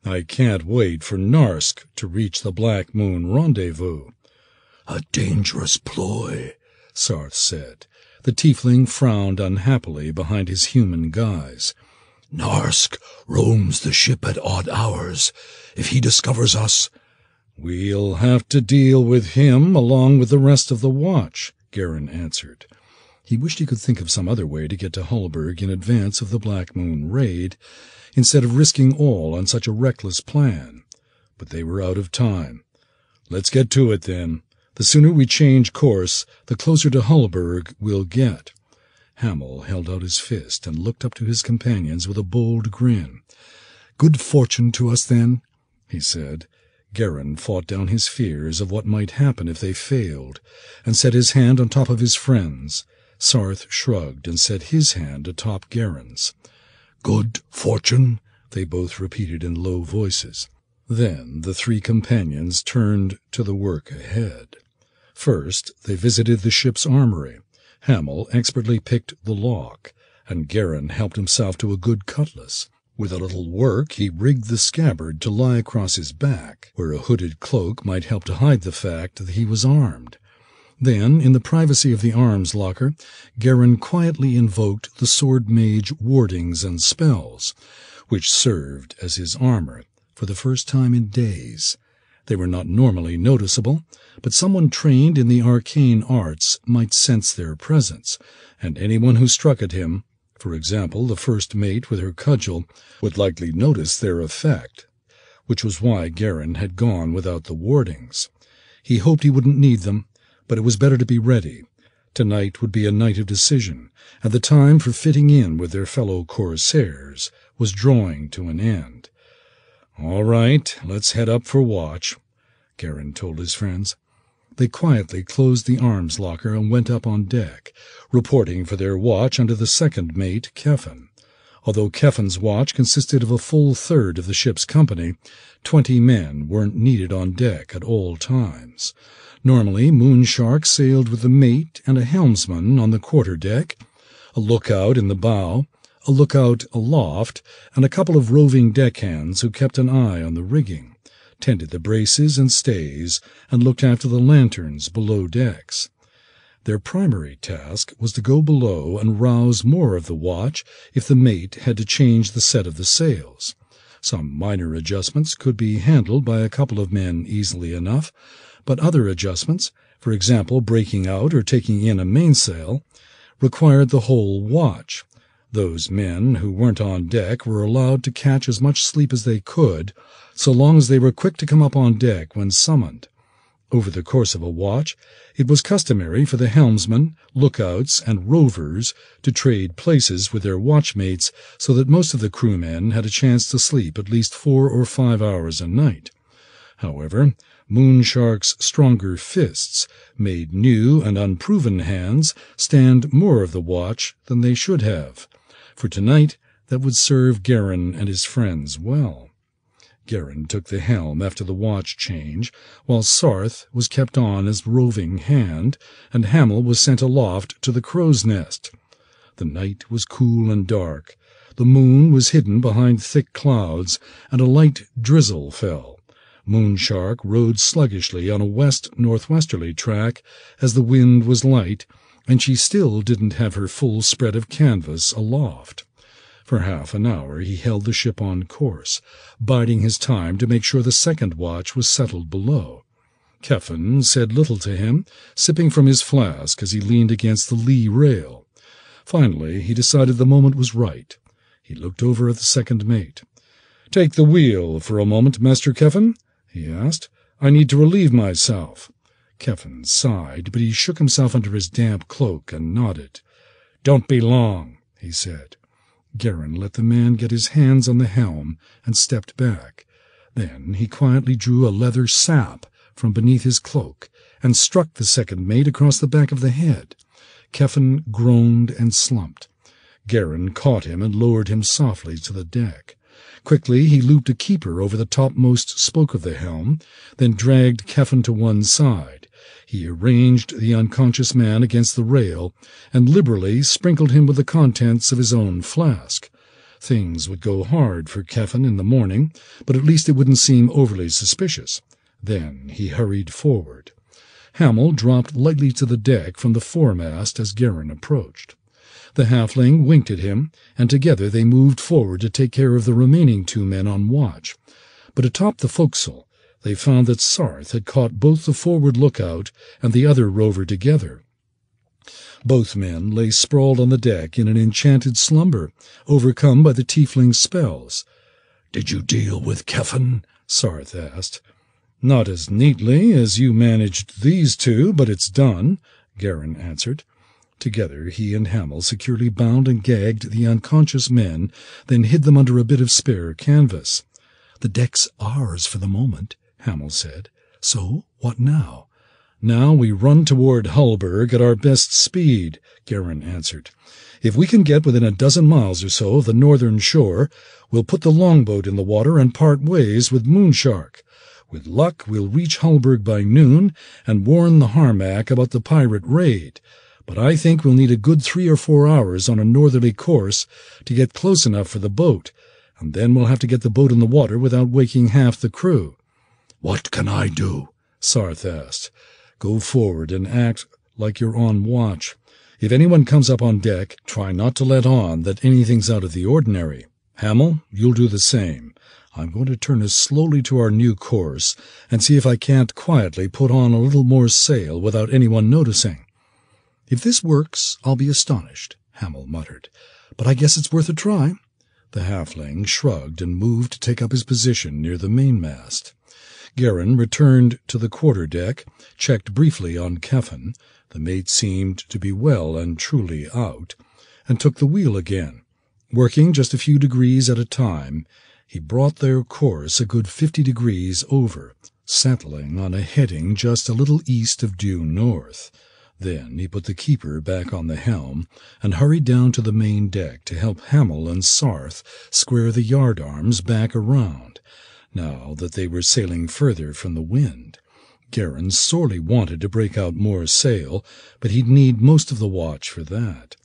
[SPEAKER 1] I can't wait for Narsk to reach the Black Moon rendezvous.
[SPEAKER 13] A dangerous ploy,
[SPEAKER 1] Sarth said. The tiefling frowned unhappily behind his human guise.
[SPEAKER 13] Narsk roams the ship at odd hours. If he discovers us...
[SPEAKER 1] We'll have to deal with him along with the rest of the watch, Geran answered. He wished he could think of some other way to get to Hulburg in advance of the Black Moon raid, instead of risking all on such a reckless plan. But they were out of time. Let's get to it, then. The sooner we change course, the closer to Hulburg we'll get. Hamil held out his fist and looked up to his companions with a bold grin. Good fortune to us, then, he said. Geran fought down his fears of what might happen if they failed, and set his hand on top of his friend's. Sarth shrugged and set his hand atop Geran's.
[SPEAKER 13] Good fortune,
[SPEAKER 1] they both repeated in low voices. Then the three companions turned to the work ahead. First, they visited the ship's armory. Hamil expertly picked the lock, and Geran helped himself to a good cutlass. With a little work, he rigged the scabbard to lie across his back, where a hooded cloak might help to hide the fact that he was armed. Then, in the privacy of the arms locker, Geran quietly invoked the sword mage wardings and spells, which served as his armor for the first time in days. They were not normally noticeable, but someone trained in the arcane arts might sense their presence, and anyone who struck at him, for example the first mate with her cudgel, would likely notice their effect, which was why Geran had gone without the wardings. He hoped he wouldn't need them, but it was better to be ready. Tonight would be a night of decision, and the time for fitting in with their fellow corsairs was drawing to an end. All right, let's head up for watch, Geran told his friends. They quietly closed the arms locker and went up on deck, reporting for their watch under the second mate, Keffin. Although Keffin's watch consisted of a full third of the ship's company, twenty men weren't needed on deck at all times. Normally, Moonshark sailed with the mate and a helmsman on the quarter deck, a lookout in the bow, a lookout aloft, and a couple of roving deckhands who kept an eye on the rigging, tended the braces and stays, and looked after the lanterns below decks. Their primary task was to go below and rouse more of the watch if the mate had to change the set of the sails. Some minor adjustments could be handled by a couple of men easily enough, but other adjustments, for example breaking out or taking in a mainsail, required the whole watch. Those men who weren't on deck were allowed to catch as much sleep as they could, so long as they were quick to come up on deck when summoned. Over the course of a watch, it was customary for the helmsmen, lookouts, and rovers to trade places with their watchmates so that most of the crewmen had a chance to sleep at least four or five hours a night. However, Moonshark's stronger fists made new and unproven hands stand more of the watch than they should have. For tonight, that would serve Geran and his friends well. Geran took the helm after the watch change, while Sarth was kept on as roving hand, and Hamil was sent aloft to the crow's nest. The night was cool and dark. The moon was hidden behind thick clouds, and a light drizzle fell. Moonshark rode sluggishly on a west-northwesterly track, as the wind was light, and she still didn't have her full spread of canvas aloft. For half an hour he held the ship on course, biding his time to make sure the second watch was settled below. Keffin said little to him, sipping from his flask as he leaned against the lee rail. Finally, he decided the moment was right. He looked over at the second mate. "Take the wheel for a moment, Master Keffin," he asked. "I need to relieve myself." Keffin sighed, but he shook himself under his damp cloak and nodded. "Don't be long," he said. Geran let the man get his hands on the helm and stepped back. Then he quietly drew a leather sap from beneath his cloak and struck the second mate across the back of the head. Keffin groaned and slumped. Geran caught him and lowered him softly to the deck. Quickly he looped a keeper over the topmost spoke of the helm, then dragged Keffin to one side. He arranged the unconscious man against the rail and liberally sprinkled him with the contents of his own flask. Things would go hard for Keffin in the morning, but at least it wouldn't seem overly suspicious. Then he hurried forward. Hamil dropped lightly to the deck from the foremast as Geran approached. The halfling winked at him, and together they moved forward to take care of the remaining two men on watch. But atop the forecastle, they found that Sarth had caught both the forward lookout and the other rover together. Both men lay sprawled on the deck in an enchanted slumber, overcome by the tiefling's spells.
[SPEAKER 13] "Did you deal with Keffin?"
[SPEAKER 1] Sarth asked. "Not as neatly as you managed these two, but it's done," Geran answered. Together he and Hamil securely bound and gagged the unconscious men, then hid them under a bit of spare canvas. "The deck's ours for the moment. Hamil said. So, what now? Now we run toward Hulburg at our best speed, Geran answered. If we can get within a dozen miles or so of the northern shore, we'll put the longboat in the water and part ways with Moonshark. With luck, we'll reach Hulburg by noon and warn the Harmach about the pirate raid. But I think we'll need a good three or four hours on a northerly course to get close enough for the boat, and then we'll have to get the boat in the water without waking half the crew.
[SPEAKER 13] What can I do?
[SPEAKER 1] Sarth asked. Go forward and act like you're on watch. If anyone comes up on deck, try not to let on that anything's out of the ordinary. Hamil, you'll do the same. I'm going to turn us slowly to our new course and see if I can't quietly put on a little more sail without anyone noticing. If this works, I'll be astonished, Hamil muttered. But I guess it's worth a try. The halfling shrugged and moved to take up his position near the mainmast. Geran returned to the quarter-deck, checked briefly on Keffin, the mate seemed to be well and truly out, and took the wheel again. Working just a few degrees at a time, he brought their course a good fifty degrees over, settling on a heading just a little east of due north. Then he put the keeper back on the helm and hurried down to the main deck to help Hamil and Sarth square the yardarms back around now that they were sailing further from the wind. Geran sorely wanted to break out more sail, but he'd need most of the watch for that.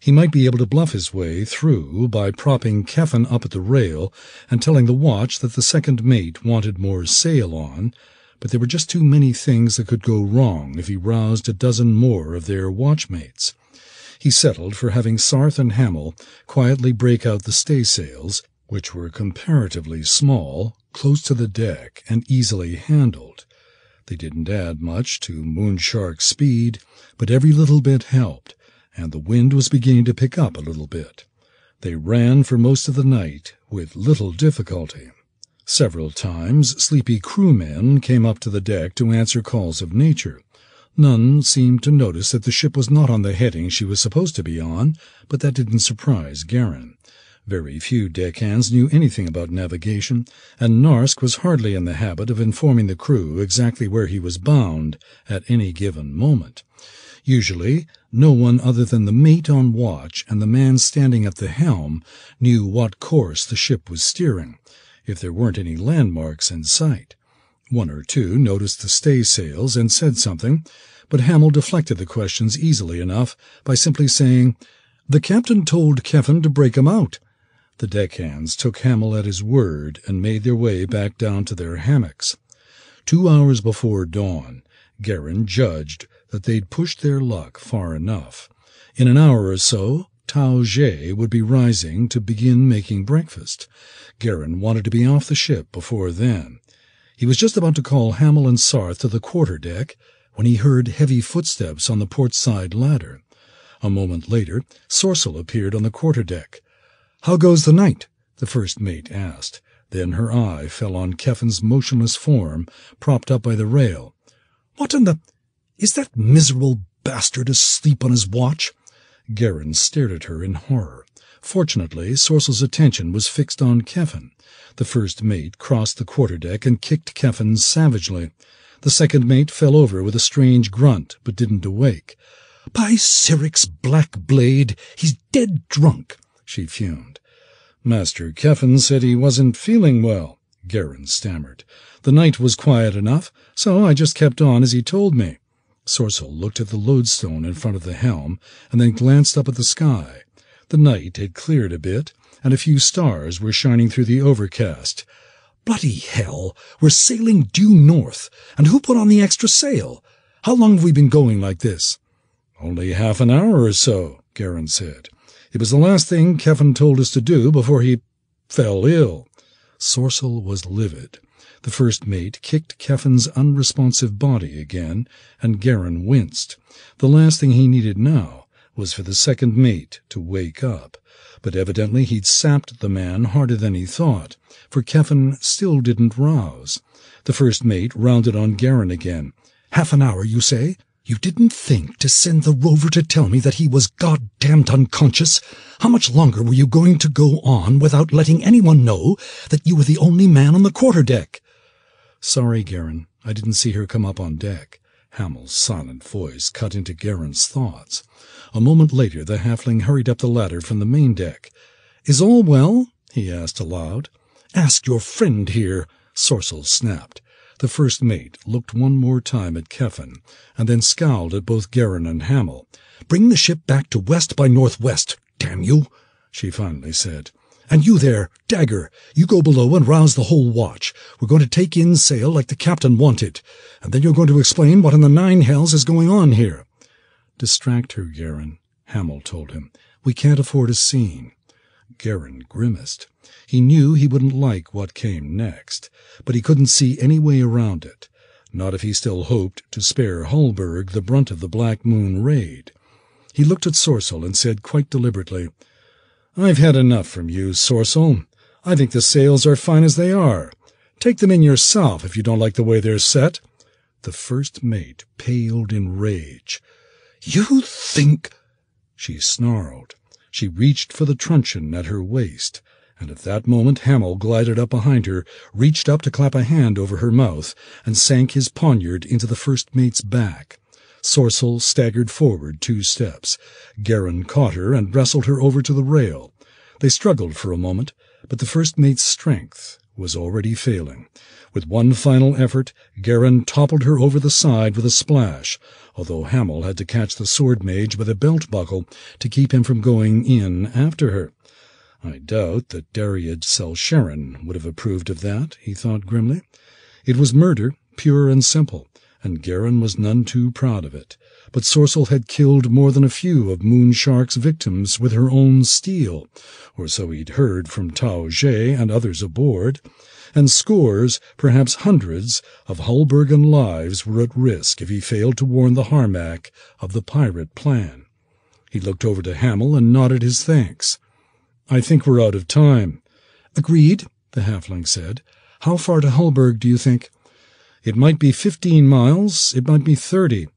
[SPEAKER 1] He might be able to bluff his way through by propping Keffin up at the rail and telling the watch that the second mate wanted more sail on, but there were just too many things that could go wrong if he roused a dozen more of their watchmates. He settled for having Sarth and Hamil quietly break out the staysails which were comparatively small, close to the deck, and easily handled. They didn't add much to Moonshark's speed, but every little bit helped, and the wind was beginning to pick up a little bit. They ran for most of the night with little difficulty. Several times sleepy crewmen came up to the deck to answer calls of nature. None seemed to notice that the ship was not on the heading she was supposed to be on, but that didn't surprise Geran. Very few deckhands knew anything about navigation, and Narsk was hardly in the habit of informing the crew exactly where he was bound at any given moment. Usually, no one other than the mate on watch and the man standing at the helm knew what course the ship was steering, if there weren't any landmarks in sight. One or two noticed the staysails and said something, but Hamil deflected the questions easily enough by simply saying, The captain told Keffin to break 'em out. The deckhands took Hamil at his word and made their way back down to their hammocks. Two hours before dawn, Geran judged that they'd pushed their luck far enough. In an hour or so, Tao Ge would be rising to begin making breakfast. Geran wanted to be off the ship before then. He was just about to call Hamil and Sarth to the quarter-deck when he heard heavy footsteps on the port side ladder. A moment later, Sorcel appeared on the quarter-deck. "'How goes the night?' the first mate asked. Then her eye fell on Keffin's motionless form, propped up by the rail. "'What in the... Is that miserable bastard asleep on his watch?' Geran stared at her in horror. Fortunately, Sorcel's attention was fixed on Keffin. The first mate crossed the quarter-deck and kicked Keffin savagely. The second mate fell over with a strange grunt, but didn't awake. "'By Syrinx's black blade, he's dead drunk!' She fumed. "'Master Keffin said he wasn't feeling well,' Geran stammered. "'The night was quiet enough, so I just kept on as he told me.' Sorcel looked at the lodestone in front of the helm, and then glanced up at the sky. The night had cleared a bit, and a few stars were shining through the overcast.
[SPEAKER 5] Bloody hell! We're sailing due north, and who put on the extra sail? How long have we been going like this?
[SPEAKER 1] Only half an hour or so, Geran said. It was the last thing Keffin told us to do before he fell ill. Sorcel was livid. The first mate kicked Keffin's unresponsive body again, and Geran winced. The last thing he needed now was for the second mate to wake up but evidently he'd sapped the man harder than he thought, for Keffin still didn't rouse. The first mate rounded on Geran again.
[SPEAKER 5] Half an hour, you say? You didn't think to send the rover to tell me that he was goddamned unconscious? How much longer were you going to go on without letting anyone know that you were the only man on the quarter-deck?
[SPEAKER 1] Sorry, Geran. I didn't see her come up on deck. Hamil's silent voice cut into Geran's thoughts. A moment later the halfling hurried up the ladder from the main deck. "Is all well?" he asked aloud.
[SPEAKER 5] "Ask your friend here," Sorcel snapped.
[SPEAKER 1] The first mate looked one more time at Keffin, and then scowled at both Geran and Hamil.
[SPEAKER 5] "Bring the ship back to west by northwest, damn you!" she finally said. "And you there, Dagger, you go below and rouse the whole watch. We're going to take in sail like the captain wanted, and then you're going to explain what in the nine hells is going on here.
[SPEAKER 1] Distract her, Geran, Hamil told him. We can't afford a scene. Geran grimaced. He knew he wouldn't like what came next, but he couldn't see any way around it. Not if he still hoped to spare Hulburg the brunt of the Black Moon raid. He looked at Sorcel and said quite deliberately, I've had enough from you, Sorcel. I think the sails are fine as they are. Take them in yourself if you don't like the way they're set. The first mate paled in rage.
[SPEAKER 5] You think...
[SPEAKER 1] She snarled. She reached for the truncheon at her waist, and at that moment Hamil glided up behind her, reached up to clap a hand over her mouth, and sank his poniard into the first mate's back. Sorcel staggered forward two steps. Geran caught her and wrestled her over to the rail. They struggled for a moment, but the first mate's strength was already failing. With one final effort, Geran toppled her over the side with a splash, although Hamil had to catch the sword mage with a belt buckle to keep him from going in after her. I doubt that Daried Selsherryn would have approved of that, he thought grimly. It was murder, pure and simple, and Geran was none too proud of it. But Sorcel had killed more than a few of Moonshark's victims with her own steel, or so he'd heard from Tao Ge and others aboard, and scores, perhaps hundreds, of Hulburgan lives were at risk if he failed to warn the Harmach of the pirate plan. He looked over to Hamil and nodded his thanks. I think we're out of time.
[SPEAKER 5] Agreed, the halfling said. How far to Hulburg do you think?
[SPEAKER 1] It might be fifteen miles, it might be thirty.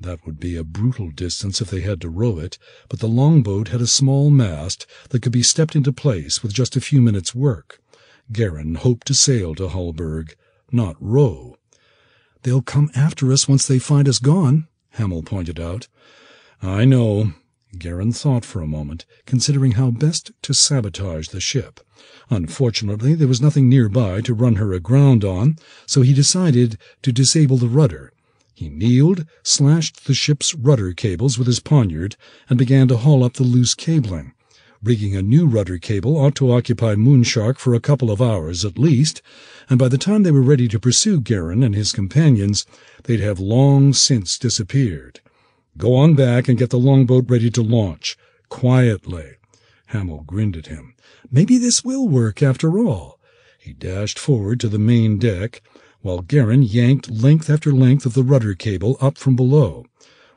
[SPEAKER 1] That would be a brutal distance if they had to row it, but the longboat had a small mast that could be stepped into place with just a few minutes' work. Geran hoped to sail to Hulburg, not row.
[SPEAKER 5] They'll come after us once they find us gone, Hamil pointed out.
[SPEAKER 1] I know. Geran thought for a moment, considering how best to sabotage the ship. Unfortunately, there was nothing nearby to run her aground on, so he decided to disable the rudder. He kneeled, slashed the ship's rudder cables with his poniard, and began to haul up the loose cabling. Rigging a new rudder cable ought to occupy Moonshark for a couple of hours at least, and by the time they were ready to pursue Geran and his companions, they'd have long since disappeared. Go on back and get the longboat ready to launch. Quietly. Hamil grinned at him. Maybe this will work after all. He dashed forward to the main deck, while Geran yanked length after length of the rudder cable up from below.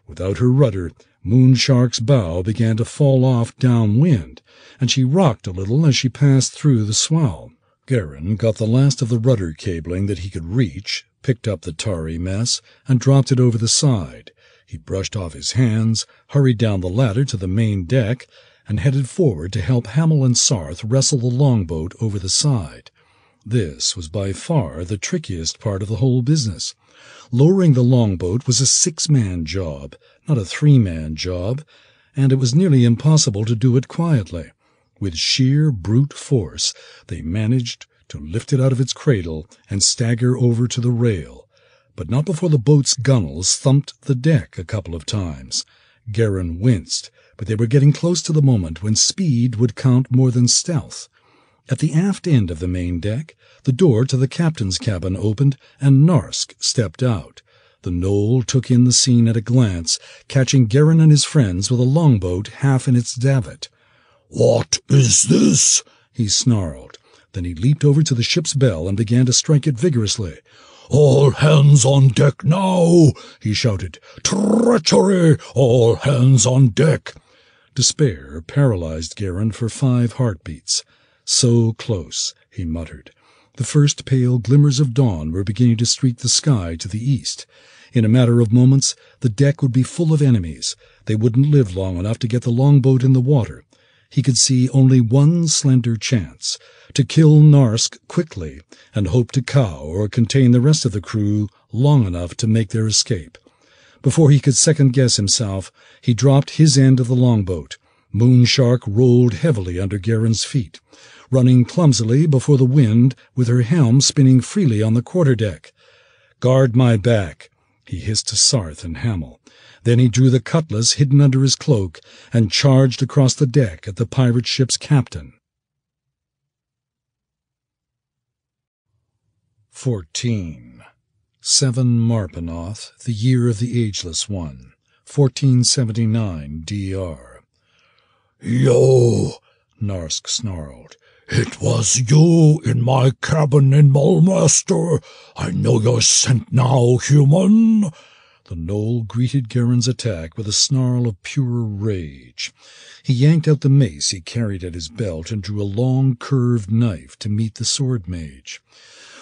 [SPEAKER 1] Without her rudder, Moonshark's bow began to fall off downwind, and she rocked a little as she passed through the swell. Geran got the last of the rudder cabling that he could reach, picked up the tarry mess, and dropped it over the side. He brushed off his hands, hurried down the ladder to the main deck, and headed forward to help Hamil and Sarth wrestle the longboat over the side. This was by far the trickiest part of the whole business. Lowering the longboat was a six-man job, not a three-man job, and it was nearly impossible to do it quietly. With sheer brute force, they managed to lift it out of its cradle and stagger over to the rail but not before the boat's gunwales thumped the deck a couple of times. Geran winced, but they were getting close to the moment when speed would count more than stealth. At the aft end of the main deck, the door to the captain's cabin opened, and Narsk stepped out. The Gnoll took in the scene at a glance, catching Geran and his friends with a longboat half in its davit.
[SPEAKER 13] What is this?
[SPEAKER 1] he snarled. Then he leaped over to the ship's bell and began to strike it vigorously.
[SPEAKER 13] All hands on deck now, he shouted. Treachery! All hands on deck!
[SPEAKER 1] Despair paralyzed Geran for five heartbeats. So close, he muttered. The first pale glimmers of dawn were beginning to streak the sky to the east. In a matter of moments, the deck would be full of enemies. They wouldn't live long enough to get the longboat in the water. He could see only one slender chance to kill Narsk quickly and hope to cow or contain the rest of the crew long enough to make their escape. Before he could second guess himself, he dropped his end of the longboat. Moonshark rolled heavily under Geran's feet, running clumsily before the wind with her helm spinning freely on the quarterdeck. Guard my back, he hissed to Sarth and Hamil. Then he drew the cutlass hidden under his cloak and charged across the deck at the pirate ship's captain. 14. 7 Marpenoth, the year of the Ageless One, 1479 DR.
[SPEAKER 13] Yo,
[SPEAKER 1] Narsk snarled.
[SPEAKER 13] It was you in my cabin in Mulmaster. I know your scent now, human.
[SPEAKER 1] The gnoll greeted Geran's attack with a snarl of pure rage. He yanked out the mace he carried at his belt and drew a long curved knife to meet the sword mage.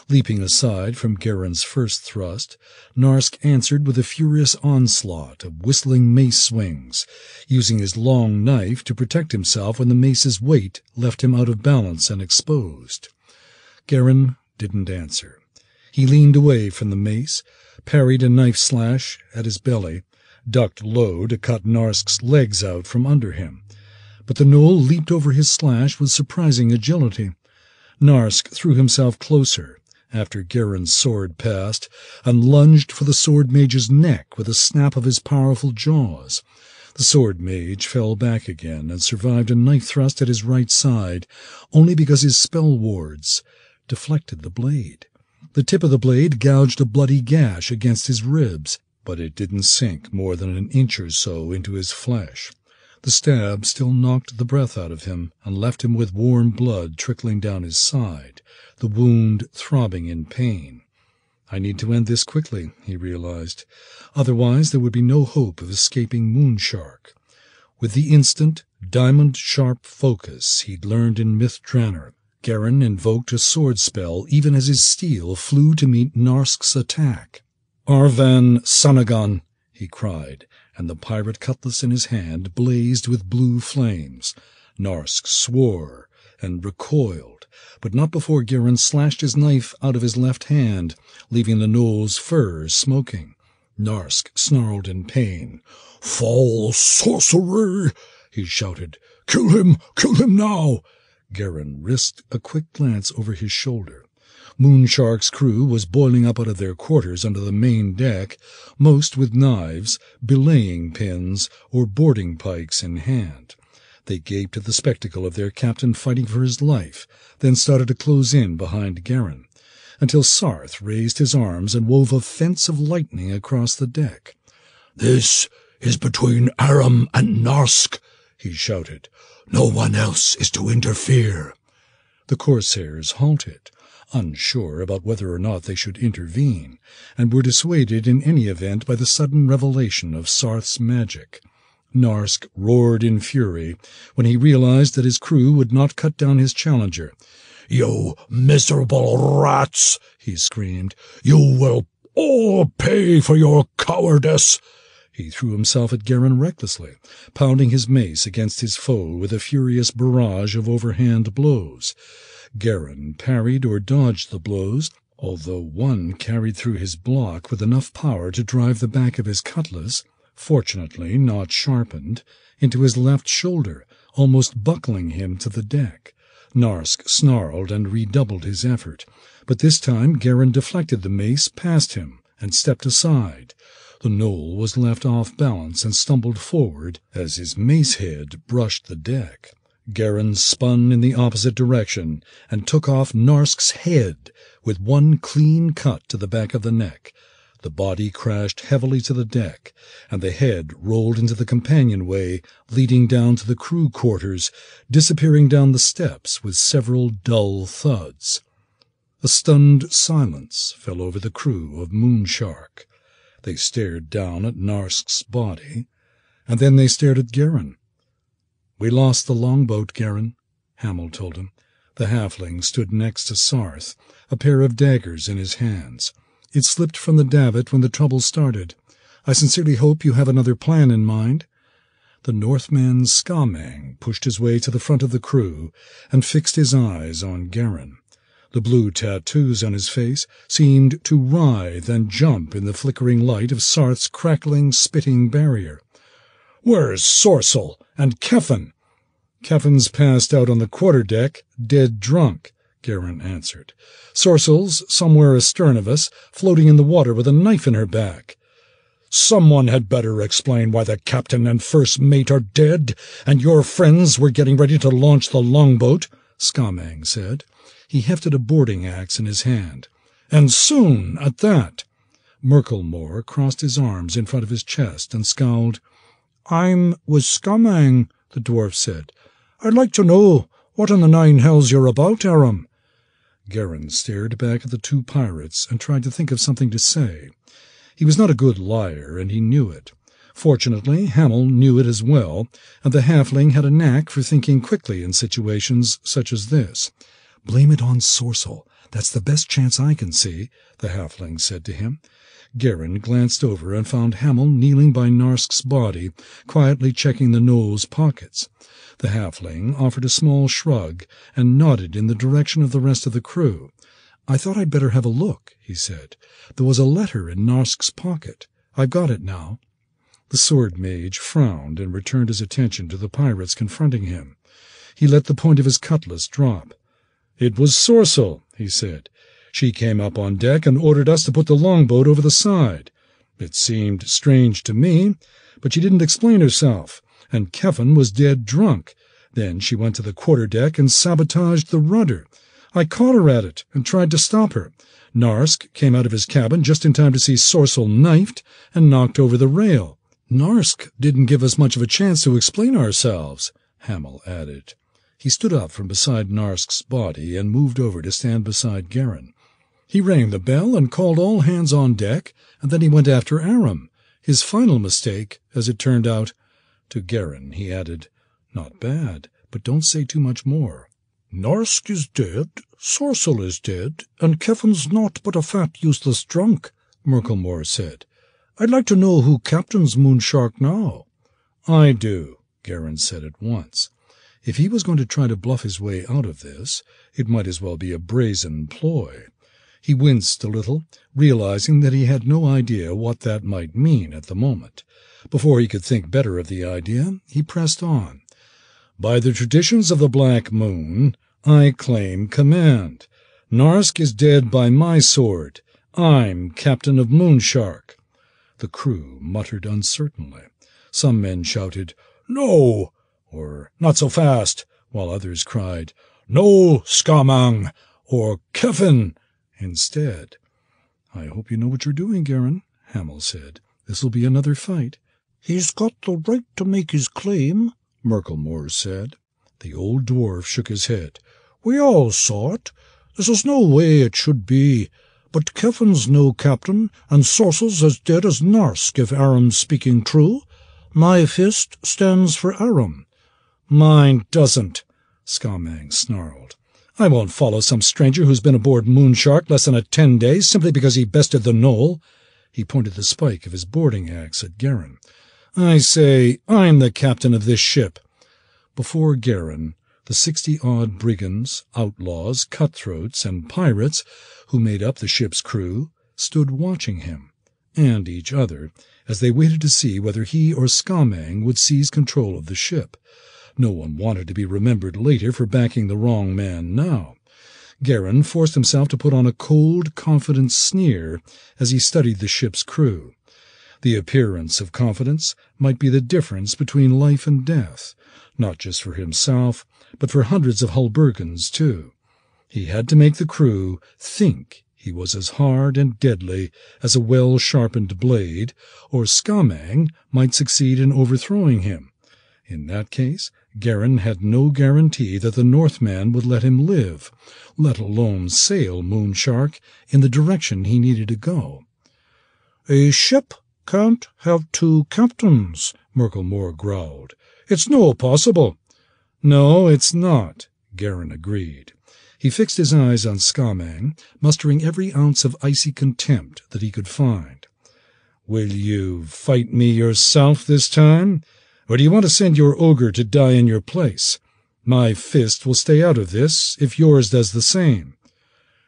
[SPEAKER 1] Leaping aside from Geran's first thrust, Narsk answered with a furious onslaught of whistling mace swings, using his long knife to protect himself when the mace's weight left him out of balance and exposed. Geran didn't answer. He leaned away from the mace, parried a knife slash at his belly, ducked low to cut Narsk's legs out from under him. But the gnoll leaped over his slash with surprising agility. Narsk threw himself closer after Geran's sword passed, and lunged for the sword mage's neck with a snap of his powerful jaws. The sword mage fell back again and survived a knife thrust at his right side only because his spell wards deflected the blade. The tip of the blade gouged a bloody gash against his ribs, but it didn't sink more than an inch or so into his flesh. The stab still knocked the breath out of him and left him with warm blood trickling down his side, the wound throbbing in pain. I need to end this quickly, he realized. Otherwise there would be no hope of escaping Moonshark. With the instant, diamond-sharp focus he'd learned in Myth Drannor, Geran invoked a sword spell even as his steel flew to meet Narsk's attack. Arvan Sanagan, he cried, and the pirate cutlass in his hand blazed with blue flames. Narsk swore and recoiled, but not before Geran slashed his knife out of his left hand, leaving the gnoll's fur smoking. Narsk snarled in pain.
[SPEAKER 13] Foul sorcery! he shouted. Kill him! Kill him now!
[SPEAKER 1] Geran risked a quick glance over his shoulder. Moonshark's crew was boiling up out of their quarters under the main deck, most with knives, belaying pins, or boarding pikes in hand. They gaped at the spectacle of their captain fighting for his life, then started to close in behind Geran, until Sarth raised his arms and wove a fence of lightning across the deck.
[SPEAKER 13] This is between Aram and Narsk, he shouted. No one else is to interfere.
[SPEAKER 1] The corsairs halted, unsure about whether or not they should intervene, and were dissuaded in any event by the sudden revelation of Sarth's magic. Narsk roared in fury when he realized that his crew would not cut down his challenger.
[SPEAKER 13] You miserable rats, he screamed. You will all pay for your cowardice.
[SPEAKER 1] He threw himself at Geran recklessly, pounding his mace against his foe with a furious barrage of overhand blows. Geran parried or dodged the blows, although one carried through his block with enough power to drive the back of his cutlass, fortunately not sharpened, into his left shoulder, almost buckling him to the deck. Narsk snarled and redoubled his effort, but this time Geran deflected the mace past him and stepped aside. The gnoll was left off balance and stumbled forward as his mace head brushed the deck. Geran spun in the opposite direction and took off Narsk's head with one clean cut to the back of the neck. The body crashed heavily to the deck, and the head rolled into the companionway leading down to the crew quarters, disappearing down the steps with several dull thuds. A stunned silence fell over the crew of Moonshark. They stared down at Narsk's body, and then they stared at Geran. We lost the longboat, Geran, Hamil told him. The halfling stood next to Sarth, a pair of daggers in his hands. It slipped from the davit when the trouble started. I sincerely hope you have another plan in mind. The Northman Skamang pushed his way to the front of the crew and fixed his eyes on Geran. The blue tattoos on his face seemed to writhe and jump in the flickering light of Sarth's crackling, spitting barrier. "Where's Sorcel and Keffin?" "Keffin's passed out on the quarter-deck, dead drunk," Geran answered. "Sorcel's somewhere astern of us, floating in the water with a knife in her back."
[SPEAKER 13] Someone had better explain why the captain and first mate are dead, and your friends were getting ready to launch the longboat, Skamang said.
[SPEAKER 1] He hefted a boarding axe in his hand.
[SPEAKER 13] And soon, at that.
[SPEAKER 1] Merkelmore crossed his arms in front of his chest and scowled.
[SPEAKER 9] I'm with Skamang, the dwarf said. I'd like to know what in the nine hells you're about, Aram.
[SPEAKER 1] Geran stared back at the two pirates and tried to think of something to say. He was not a good liar, and he knew it. Fortunately, Hamil knew it as well, and the halfling had a knack for thinking quickly in situations such as this. Blame it on Sorcel. That's the best chance I can see, the halfling said to him. Geran glanced over and found Hamil kneeling by Narsk's body, quietly checking the gnoll's pockets. The halfling offered a small shrug and nodded in the direction of the rest of the crew. I thought I'd better have a look, he said. There was a letter in Narsk's pocket. I've got it now. The sword mage frowned and returned his attention to the pirates confronting him. He let the point of his cutlass drop. It was Sorcel, he said. She came up on deck and ordered us to put the longboat over the side. It seemed strange to me, but she didn't explain herself, and Keffin was dead drunk. Then she went to the quarter-deck and sabotaged the rudder. I caught her at it and tried to stop her. Narsk came out of his cabin just in time to see Sorcel knifed and knocked over the rail. Narsk didn't give us much of a chance to explain ourselves, Hamil added. He stood up from beside Narsk's body and moved over to stand beside Geran. He rang the bell and called all hands on deck, and then he went after Aram. His final mistake, as it turned out. To Geran he added, Not bad, but don't say too much more.
[SPEAKER 13] Narsk is dead, Sorcel is dead, and Keffin's naught but a fat, useless drunk, Merkelmore said. I'd like to know who captains Moonshark now.
[SPEAKER 1] I do, Geran said at once. If he was going to try to bluff his way out of this, it might as well be a brazen ploy. He winced a little, realizing that he had no idea what that might mean at the moment. Before he could think better of the idea, he pressed on. By the traditions of the Black Moon, I claim command. Narsk is dead by my sword. I'm captain of Moonshark. The crew muttered uncertainly. Some men shouted, No! or Not so fast! while others cried, No, Skamang! or Keffin! instead. I hope you know what you're doing, Geran, Hamil said. This'll be another fight.
[SPEAKER 13] He's got the right to make his claim,
[SPEAKER 1] Merkelmore said. The old dwarf shook his head.
[SPEAKER 13] We all saw it. This is no way it should be. But Keffin's no captain, and Sorcel's as dead as Narsk, if Aram's speaking true. My fist stands for Aram.
[SPEAKER 1] Mine doesn't, Skamang snarled. I won't follow some stranger who's been aboard Moonshark less than a ten days simply because he bested the gnoll. He pointed the spike of his boarding axe at Geran. I say, I'm the captain of this ship. Before Geran, the sixty-odd brigands, outlaws, cutthroats, and pirates who made up the ship's crew stood watching him, and each other, as they waited to see whether he or Skamang would seize control of the ship. No one wanted to be remembered later for backing the wrong man now. Geran forced himself to put on a cold, confident sneer as he studied the ship's crew. The appearance of confidence might be the difference between life and death, not just for himself, but for hundreds of Hulburgans, too. He had to make the crew think he was as hard and deadly as a well-sharpened blade, or Skamang might succeed in overthrowing him. In that case, Geran had no guarantee that the Northman would let him live, let alone sail Moonshark in the direction he needed to go.
[SPEAKER 13] A ship can't have two captains, Merkelmore growled. It's no possible.
[SPEAKER 1] No, it's not, Geran agreed. He fixed his eyes on Skamang, mustering every ounce of icy contempt that he could find. Will you fight me yourself this time? Or do you want to send your ogre to die in your place? My fist will stay out of this, if yours does the same.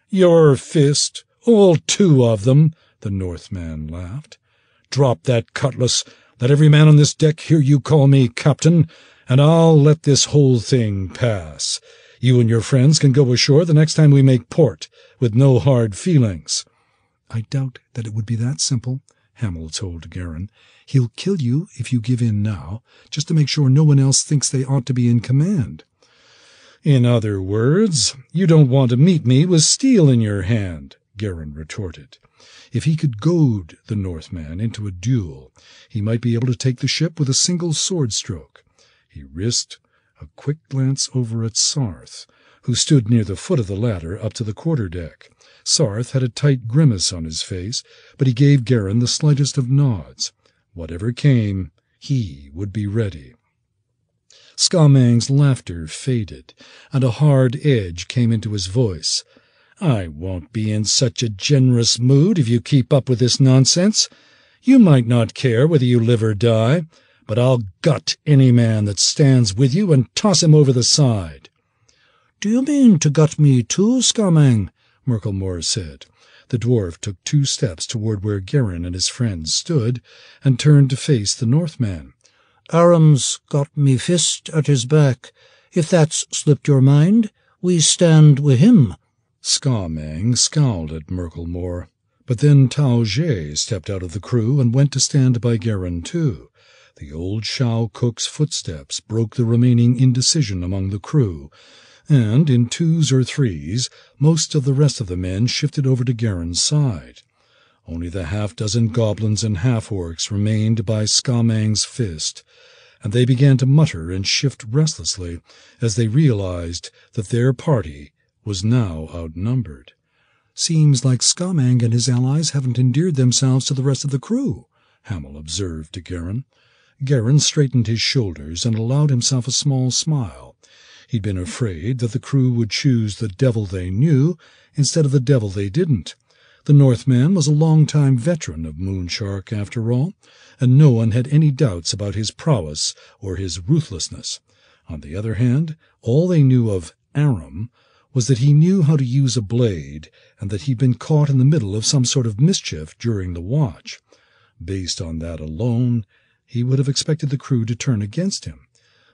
[SPEAKER 1] Your fist? All two of them, the Northman laughed. Drop that cutlass. Let every man on this deck hear you call me captain, and I'll let this whole thing pass. You and your friends can go ashore the next time we make port, with no hard feelings. I doubt that it would be that simple, Hamil told Geran. He'll kill you if you give in now, just to make sure no one else thinks they ought to be in command. In other words, you don't want to meet me with steel in your hand, Geran retorted. If he could goad the Northman into a duel, he might be able to take the ship with a single sword stroke. He risked a quick glance over at Sarth, who stood near the foot of the ladder up to the quarter-deck. Sarth had a tight grimace on his face, but he gave Geran the slightest of nods. Whatever came, he would be ready. Skamang's laughter faded, and a hard edge came into his voice. I won't be in such a generous mood if you keep up with this nonsense. You might not care whether you live or die, but I'll gut any man that stands with you and toss him over the side.
[SPEAKER 13] Do you mean to gut me too, Skamang? Merkelmore said.
[SPEAKER 1] The dwarf took two steps toward where Geran and his friends stood, and turned to face the Northman.
[SPEAKER 13] Aram's got me fist at his back. If that's slipped your mind, we stand with him.
[SPEAKER 1] Skamang scowled at Merkelmore, but then Tao Ge stepped out of the crew and went to stand by Geran too. The old Shao cook's footsteps broke the remaining indecision among the crew, and in twos or threes most of the rest of the men shifted over to Geran's side. Only the half-dozen goblins and half-orcs remained by Skamang's fist, and they began to mutter and shift restlessly as they realized that their party was now outnumbered. Seems like Skamang and his allies haven't endeared themselves to the rest of the crew, Hamil observed to Geran. Geran straightened his shoulders and allowed himself a small smile. He'd been afraid that the crew would choose the devil they knew instead of the devil they didn't. The Northman was a long-time veteran of Moonshark, after all, and no one had any doubts about his prowess or his ruthlessness. On the other hand, all they knew of Aram was that he knew how to use a blade and that he'd been caught in the middle of some sort of mischief during the watch. Based on that alone, he would have expected the crew to turn against him.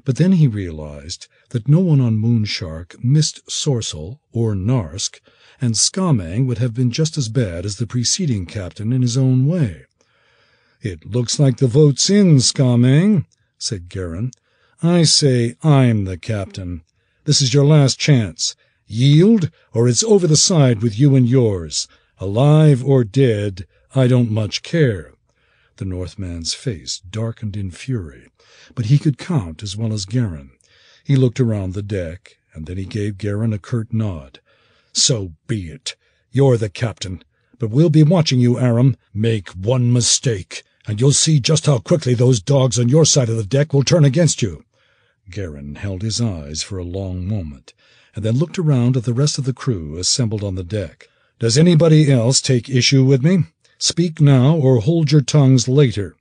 [SPEAKER 1] But then he realized that no one on Moonshark missed Sorcel or Narsk, and Skamang would have been just as bad as the preceding captain in his own way. It looks like the vote's in, Skamang, said Geran. I say I'm the captain. This is your last chance. Yield, or it's over the side with you and yours. Alive or dead, I don't much care. The Northman's face darkened in fury, but he could count as well as Geran. He looked around the deck, and then he gave Geran a curt nod. So be it. You're the captain, but we'll be watching you, Aram. Make one mistake, and you'll see just how quickly those dogs on your side of the deck will turn against you. Geran held his eyes for a long moment, and then looked around at the rest of the crew assembled on the deck. Does anybody else take issue with me? Speak now or hold your tongues later.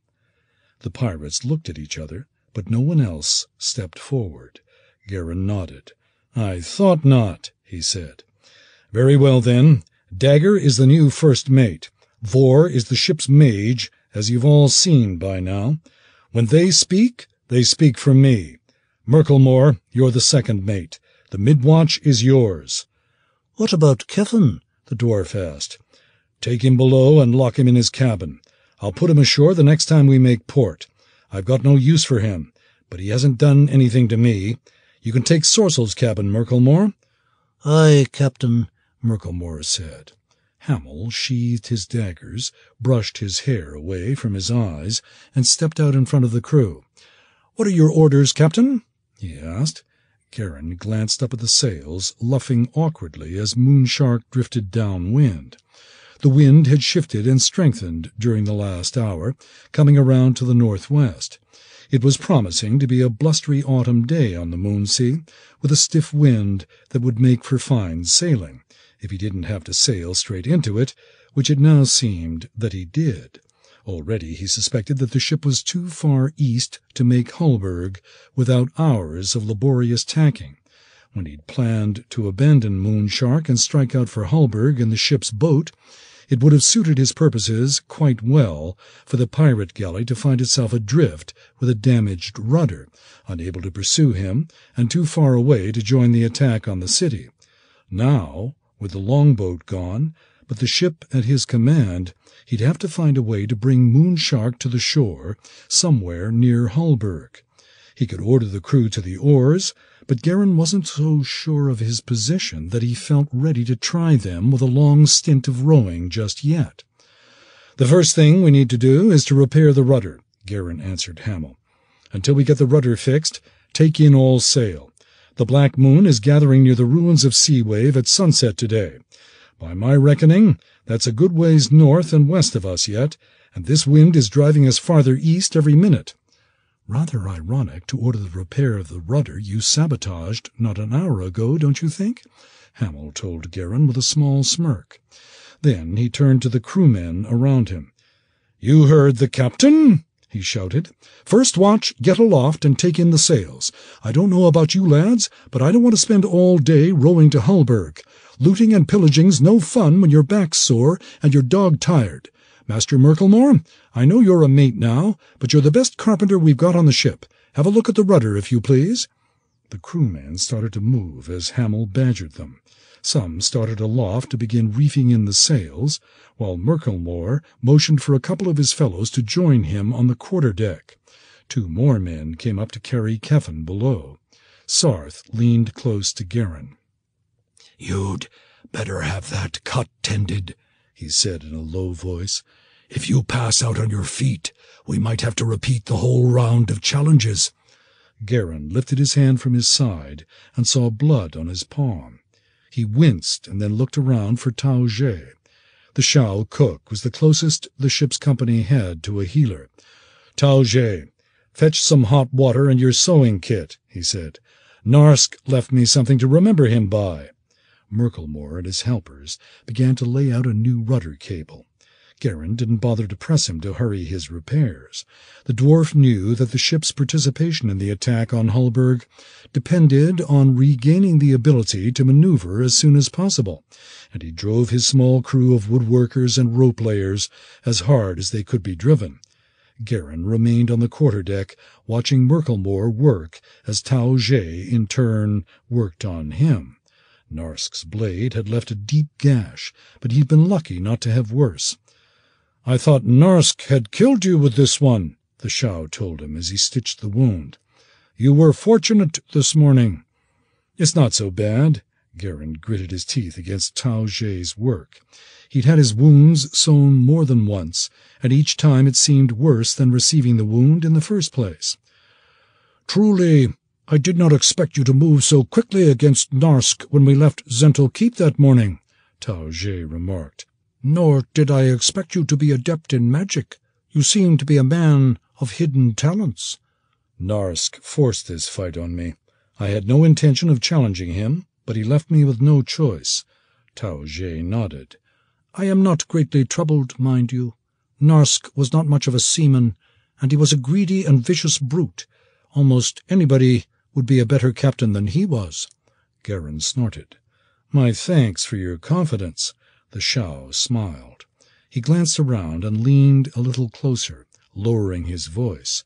[SPEAKER 1] The pirates looked at each other, but no one else stepped forward. Geran nodded. I thought not, he said. Very well, then. Dagger is the new first mate. Vor is the ship's mage, as you've all seen by now. When they speak, they speak for me. Merkelmore, you're the second mate. The midwatch is yours.
[SPEAKER 18] What about Keffin? the dwarf asked.
[SPEAKER 1] Take him below and lock him in his cabin. I'll put him ashore the next time we make port. I've got no use for him, but he hasn't done anything to me. You can take Sorcel's cabin, Merkelmore.
[SPEAKER 18] Aye, Captain,
[SPEAKER 1] Merkelmore said. Hamil sheathed his daggers, brushed his hair away from his eyes, and stepped out in front of the crew. What are your orders, Captain? he asked. Geran glanced up at the sails, luffing awkwardly as Moonshark drifted downwind. The wind had shifted and strengthened during the last hour, coming around to the northwest. It was promising to be a blustery autumn day on the Moonsea, with a stiff wind that would make for fine sailing, if he didn't have to sail straight into it, which it now seemed that he did. Already he suspected that the ship was too far east to make Hulburg without hours of laborious tacking. When he'd planned to abandon Moonshark and strike out for Hulburg in the ship's boat, it would have suited his purposes quite well for the pirate galley to find itself adrift with a damaged rudder, unable to pursue him, and too far away to join the attack on the city. Now, with the longboat gone, but the ship at his command, he'd have to find a way to bring Moonshark to the shore somewhere near Hulburg. He could order the crew to the oars, but Geran wasn't so sure of his position that he felt ready to try them with a long stint of rowing just yet. The first thing we need to do is to repair the rudder, Geran answered Hamil. Until we get the rudder fixed, take in all sail. The Black Moon is gathering near the ruins of Seawave at sunset today. By my reckoning, that's a good ways north and west of us yet, and this wind is driving us farther east every minute. Rather ironic to order the repair of the rudder you sabotaged not an hour ago, don't you think? Hamil told Geran with a small smirk. Then he turned to the crewmen around him. You heard the captain? He shouted. First watch, get aloft and take in the sails. I don't know about you lads, but I don't want to spend all day rowing to Hulburg. Looting and pillaging's no fun when your back's sore and your dog tired. Master Merkelmore, I know you're a mate now, but you're the best carpenter we've got on the ship. Have a look at the rudder, if you please. The crewmen started to move as Hamil badgered them. Some started aloft to begin reefing in the sails, while Merkelmore motioned for a couple of his fellows to join him on the quarter deck. Two more men came up to carry Keffin below. Sarth leaned close to Geran.
[SPEAKER 13] You'd better have that cut tended, he said in a low voice. If you pass out on your feet, we might have to repeat the whole round of challenges.
[SPEAKER 1] Geran lifted his hand from his side and saw blood on his palm. He winced and then looked around for Tao Ge. The Shao cook was the closest the ship's company had to a healer. Tao Ge, fetch some hot water and your sewing kit, he said. Narsk left me something to remember him by. Merkelmore and his helpers began to lay out a new rudder cable. Geran didn't bother to press him to hurry his repairs. The dwarf knew that the ship's participation in the attack on Hulburg depended on regaining the ability to maneuver as soon as possible, and he drove his small crew of woodworkers and rope layers as hard as they could be driven. Geran remained on the quarterdeck, watching Merkelmore work as Tao Ge, in turn, worked on him. Narsk's blade had left a deep gash, but he'd been lucky not to have worse. I thought Narsk had killed you with this one, the Shao told him as he stitched the wound. You were fortunate this morning. It's not so bad. Geran gritted his teeth against Tao Ge's work. He'd had his wounds sewn more than once, and each time it seemed worse than receiving the wound in the first place. Truly, I did not expect you to move so quickly against Narsk when we left Zhentil Keep that morning, Tao Ge remarked. Nor did I expect you to be adept in magic. You seem to be a man of hidden talents. Narsk forced this fight on me. I had no intention of challenging him, but he left me with no choice. Tao Ge nodded. I am not greatly troubled, mind you. Narsk was not much of a seaman, and he was a greedy and vicious brute. Almost anybody would be a better captain than he was. Geran snorted. My thanks for your confidence. The Shao smiled. He glanced around and leaned a little closer, lowering his voice.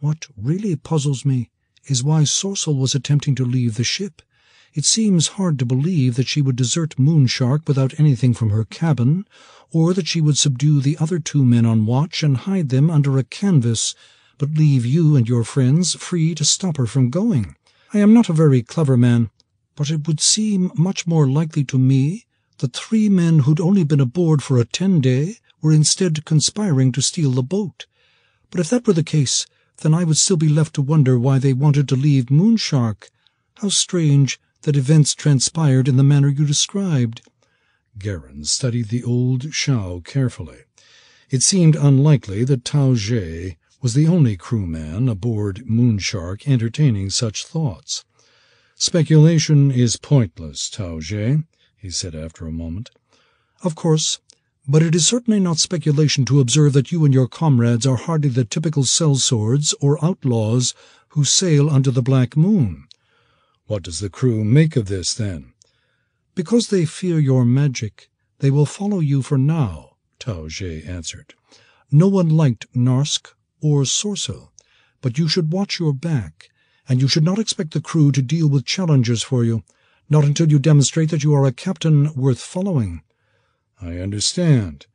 [SPEAKER 1] What really puzzles me is why Sorcel was attempting to leave the ship. It seems hard to believe that she would desert Moonshark without anything from her cabin, or that she would subdue the other two men on watch and hide them under a canvas, but leave you and your friends free to stop her from going. I am not a very clever man, but it would seem much more likely to me the three men who'd only been aboard for a ten-day were instead conspiring to steal the boat. But if that were the case, then I would still be left to wonder why they wanted to leave Moonshark. How strange that events transpired in the manner you described. Geran studied the old Shao carefully. It seemed unlikely that Tao Ge was the only crewman aboard Moonshark entertaining such thoughts. Speculation is pointless, Tao Ge he said after a moment. Of course, but it is certainly not speculation to observe that you and your comrades are hardly the typical sellswords or outlaws who sail under the Black Moon. What does the crew make of this, then? Because they fear your magic, they will follow you for now, Tao Ge answered. No one liked Narsk or Sorcel, but you should watch your back, and you should not expect the crew to deal with challengers for you not until you demonstrate that you are a captain worth following. I understand.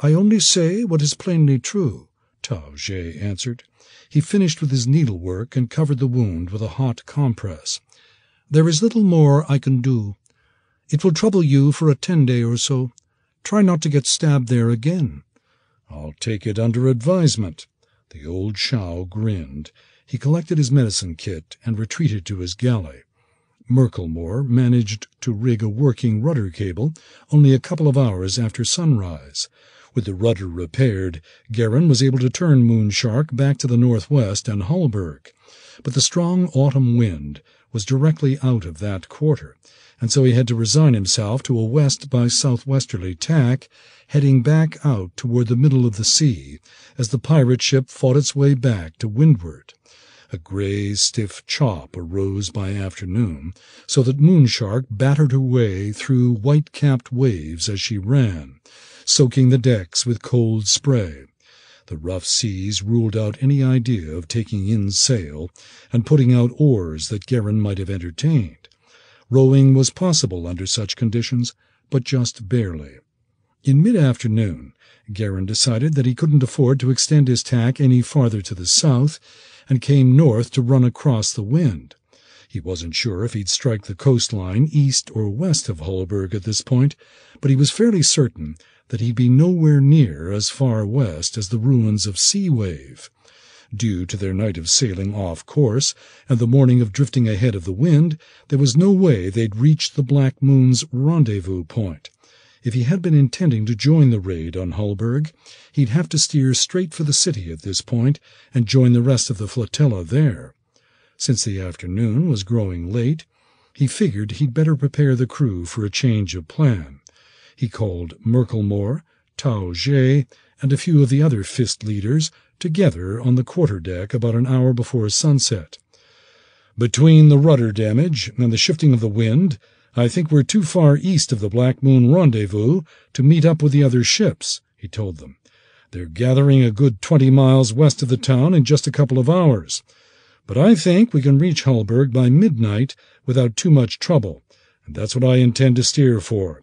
[SPEAKER 1] I only say what is plainly true, Tao Ge answered. He finished with his needlework and covered the wound with a hot compress. There is little more I can do. It will trouble you for a ten-day or so. Try not to get stabbed there again. I'll take it under advisement. The old Shao grinned. He collected his medicine kit and retreated to his galley. Merkelmore managed to rig a working rudder cable only a couple of hours after sunrise. With the rudder repaired, Geran was able to turn Moonshark back to the northwest and Hulburg. But the strong autumn wind was directly out of that quarter, and so he had to resign himself to a west by southwesterly tack, heading back out toward the middle of the sea as the pirate ship fought its way back to windward. A gray, stiff chop arose by afternoon, so that Moonshark battered her way through white-capped waves as she ran, soaking the decks with cold spray. The rough seas ruled out any idea of taking in sail and putting out oars that Geran might have entertained. Rowing was possible under such conditions, but just barely. In mid-afternoon, Geran decided that he couldn't afford to extend his tack any farther to the south, and came north to run across the wind. He wasn't sure if he'd strike the coastline east or west of Hulburg at this point, but he was fairly certain that he'd be nowhere near as far west as the ruins of Sea Wave. Due to their night of sailing off course and the morning of drifting ahead of the wind, there was no way they'd reach the Black Moon's rendezvous point. If he had been intending to join the raid on Hulburg, he'd have to steer straight for the city at this point and join the rest of the flotilla there. Since the afternoon was growing late, he figured he'd better prepare the crew for a change of plan. He called Merkelmore, Tao Ge, and a few of the other fist leaders together on the quarterdeck about an hour before sunset. Between the rudder damage and the shifting of the wind, I think we're too far east of the Black Moon rendezvous to meet up with the other ships, he told them. They're gathering a good twenty miles west of the town in just a couple of hours but I think we can reach Hulburg by midnight without too much trouble, and that's what I intend to steer for.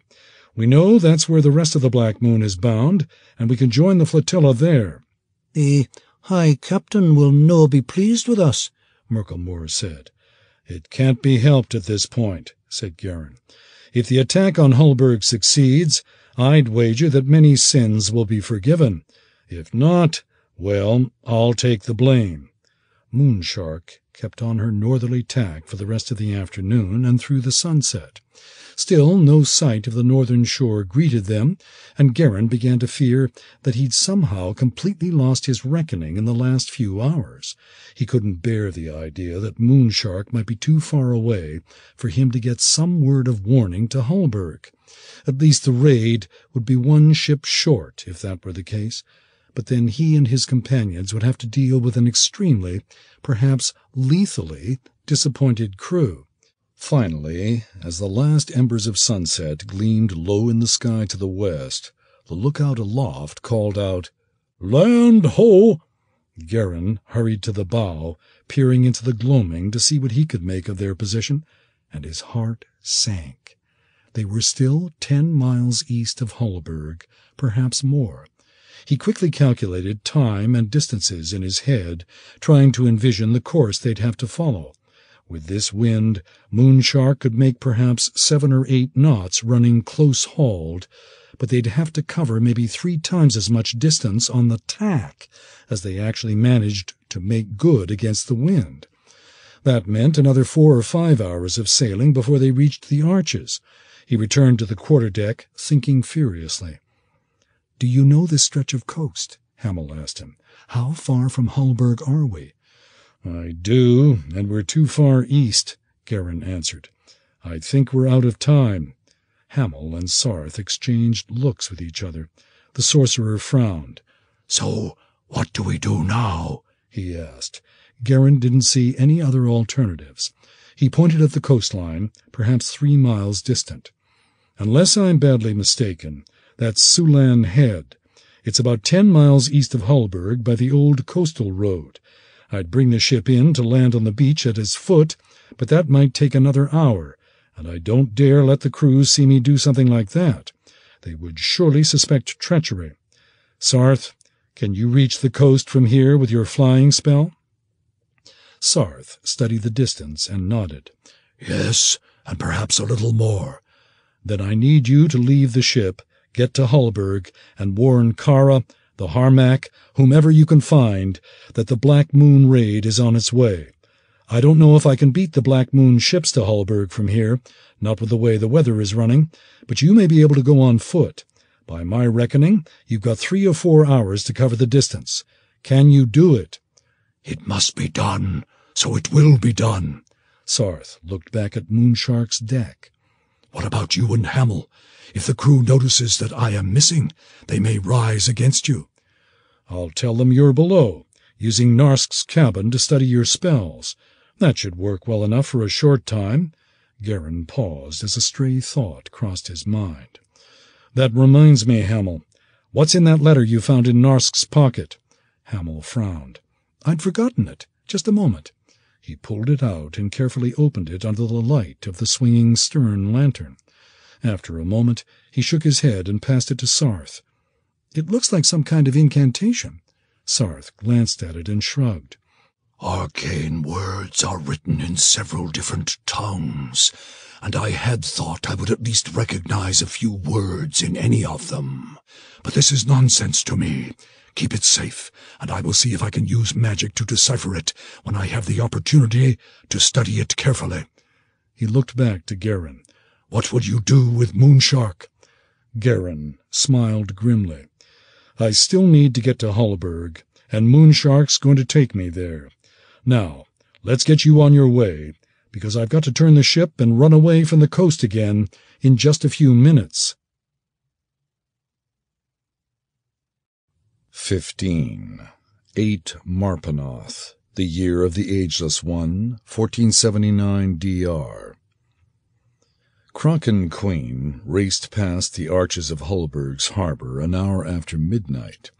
[SPEAKER 1] We know that's where the rest of the Black Moon is bound, and we can join the flotilla there.
[SPEAKER 18] The High Captain will no be pleased with us, Merkelmore said.
[SPEAKER 1] It can't be helped at this point, said Geran. If the attack on Hulburg succeeds, I'd wager that many sins will be forgiven. If not, well, I'll take the blame. Moonshark kept on her northerly tack for the rest of the afternoon and through the sunset. Still no sight of the northern shore greeted them, and Geran began to fear that he'd somehow completely lost his reckoning in the last few hours. He couldn't bear the idea that Moonshark might be too far away for him to get some word of warning to Hulburg. At least the raid would be one ship short if that were the case but then he and his companions would have to deal with an extremely, perhaps lethally, disappointed crew. Finally, as the last embers of sunset gleamed low in the sky to the west, the lookout aloft called out, Land ho! Geran hurried to the bow, peering into the gloaming to see what he could make of their position, and his heart sank. They were still ten miles east of Hulburg, perhaps more, he quickly calculated time and distances in his head, trying to envision the course they'd have to follow. With this wind, Moonshark could make perhaps seven or eight knots running close hauled, but they'd have to cover maybe three times as much distance on the tack as they actually managed to make good against the wind. That meant another four or five hours of sailing before they reached the arches. He returned to the quarterdeck, thinking furiously.
[SPEAKER 5] Do you know this stretch of coast? Hamil asked him. How far from Hulburg are we?
[SPEAKER 1] I do, and we're too far east, Geran answered. I think we're out of time. Hamil and Sarth exchanged looks with each other. The sorcerer frowned.
[SPEAKER 13] So, what do we do now?
[SPEAKER 1] he asked. Geran didn't see any other alternatives. He pointed at the coastline, perhaps three miles distant. Unless I'm badly mistaken, that's Sulan Head. It's about ten miles east of Hulburg by the old coastal road. I'd bring the ship in to land on the beach at its foot, but that might take another hour, and I don't dare let the crew see me do something like that. They would surely suspect treachery. Sarth, can you reach the coast from here with your flying spell? Sarth studied the distance and nodded.
[SPEAKER 13] Yes, and perhaps a little more.
[SPEAKER 1] Then I need you to leave the ship get to Hulburg and warn Kara, the Harmach, whomever you can find, that the Black Moon raid is on its way. I don't know if I can beat the Black Moon ships to Hulburg from here, not with the way the weather is running, but you may be able to go on foot. By my reckoning, you've got three or four hours to cover the distance. Can you do it?
[SPEAKER 13] It must be done, so it will be done.
[SPEAKER 1] Sarth looked back at Moonshark's deck.
[SPEAKER 13] What about you and Hamil? If the crew notices that I am missing, they may rise against you.
[SPEAKER 1] I'll tell them you're below, using Narsk's cabin to study your spells. That should work well enough for a short time. Geran paused as a stray thought crossed his mind. That reminds me, Hamil. What's in that letter you found in Narsk's pocket? Hamil frowned. I'd forgotten it. Just a moment. He pulled it out and carefully opened it under the light of the swinging stern lantern. After a moment, he shook his head and passed it to Sarth. It looks like some kind of incantation. Sarth glanced at it and shrugged.
[SPEAKER 13] Arcane words are written in several different tongues, and I had thought I would at least recognize a few words in any of them. But this is nonsense to me. Keep it safe, and I will see if I can use magic to decipher it when I have the opportunity to study it carefully.
[SPEAKER 22] He looked back to Geran.
[SPEAKER 13] What would you do with Moonshark?
[SPEAKER 22] Geran smiled grimly. I still need to get to Hulburg, and Moonshark's going to take me there. Now, let's get you on your way, because I've got to turn the ship and run away from the coast again in just a few minutes.
[SPEAKER 1] 15. 8 Marpenoth, the year of the Ageless One, 1479 DR. Kraken Queen raced past the arches of Hulburg's harbor an hour after midnight,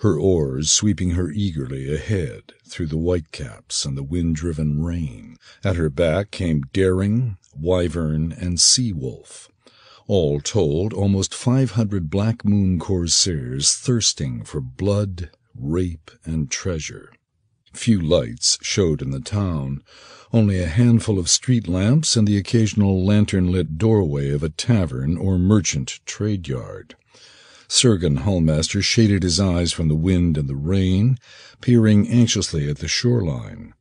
[SPEAKER 1] her oars sweeping her eagerly ahead through the whitecaps and the wind-driven rain. At her back came Daring, Wyvern, and Sea-Wolf. All told, almost five hundred Black Moon corsairs thirsting for blood, rape, and treasure. Few lights showed in the town, only a handful of street lamps and the occasional lantern-lit doorway of a tavern or merchant trade yard. Sergen Hulmaster shaded his eyes from the wind and the rain, peering anxiously at the shoreline.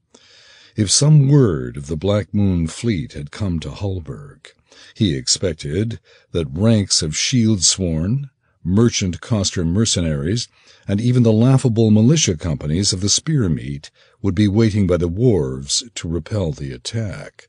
[SPEAKER 1] If some word of the Black Moon fleet had come to Hulburg, he expected that ranks of shield-sworn, merchant coster mercenaries, and even the laughable militia companies of the Spearmeet would be waiting by the wharves to repel the attack.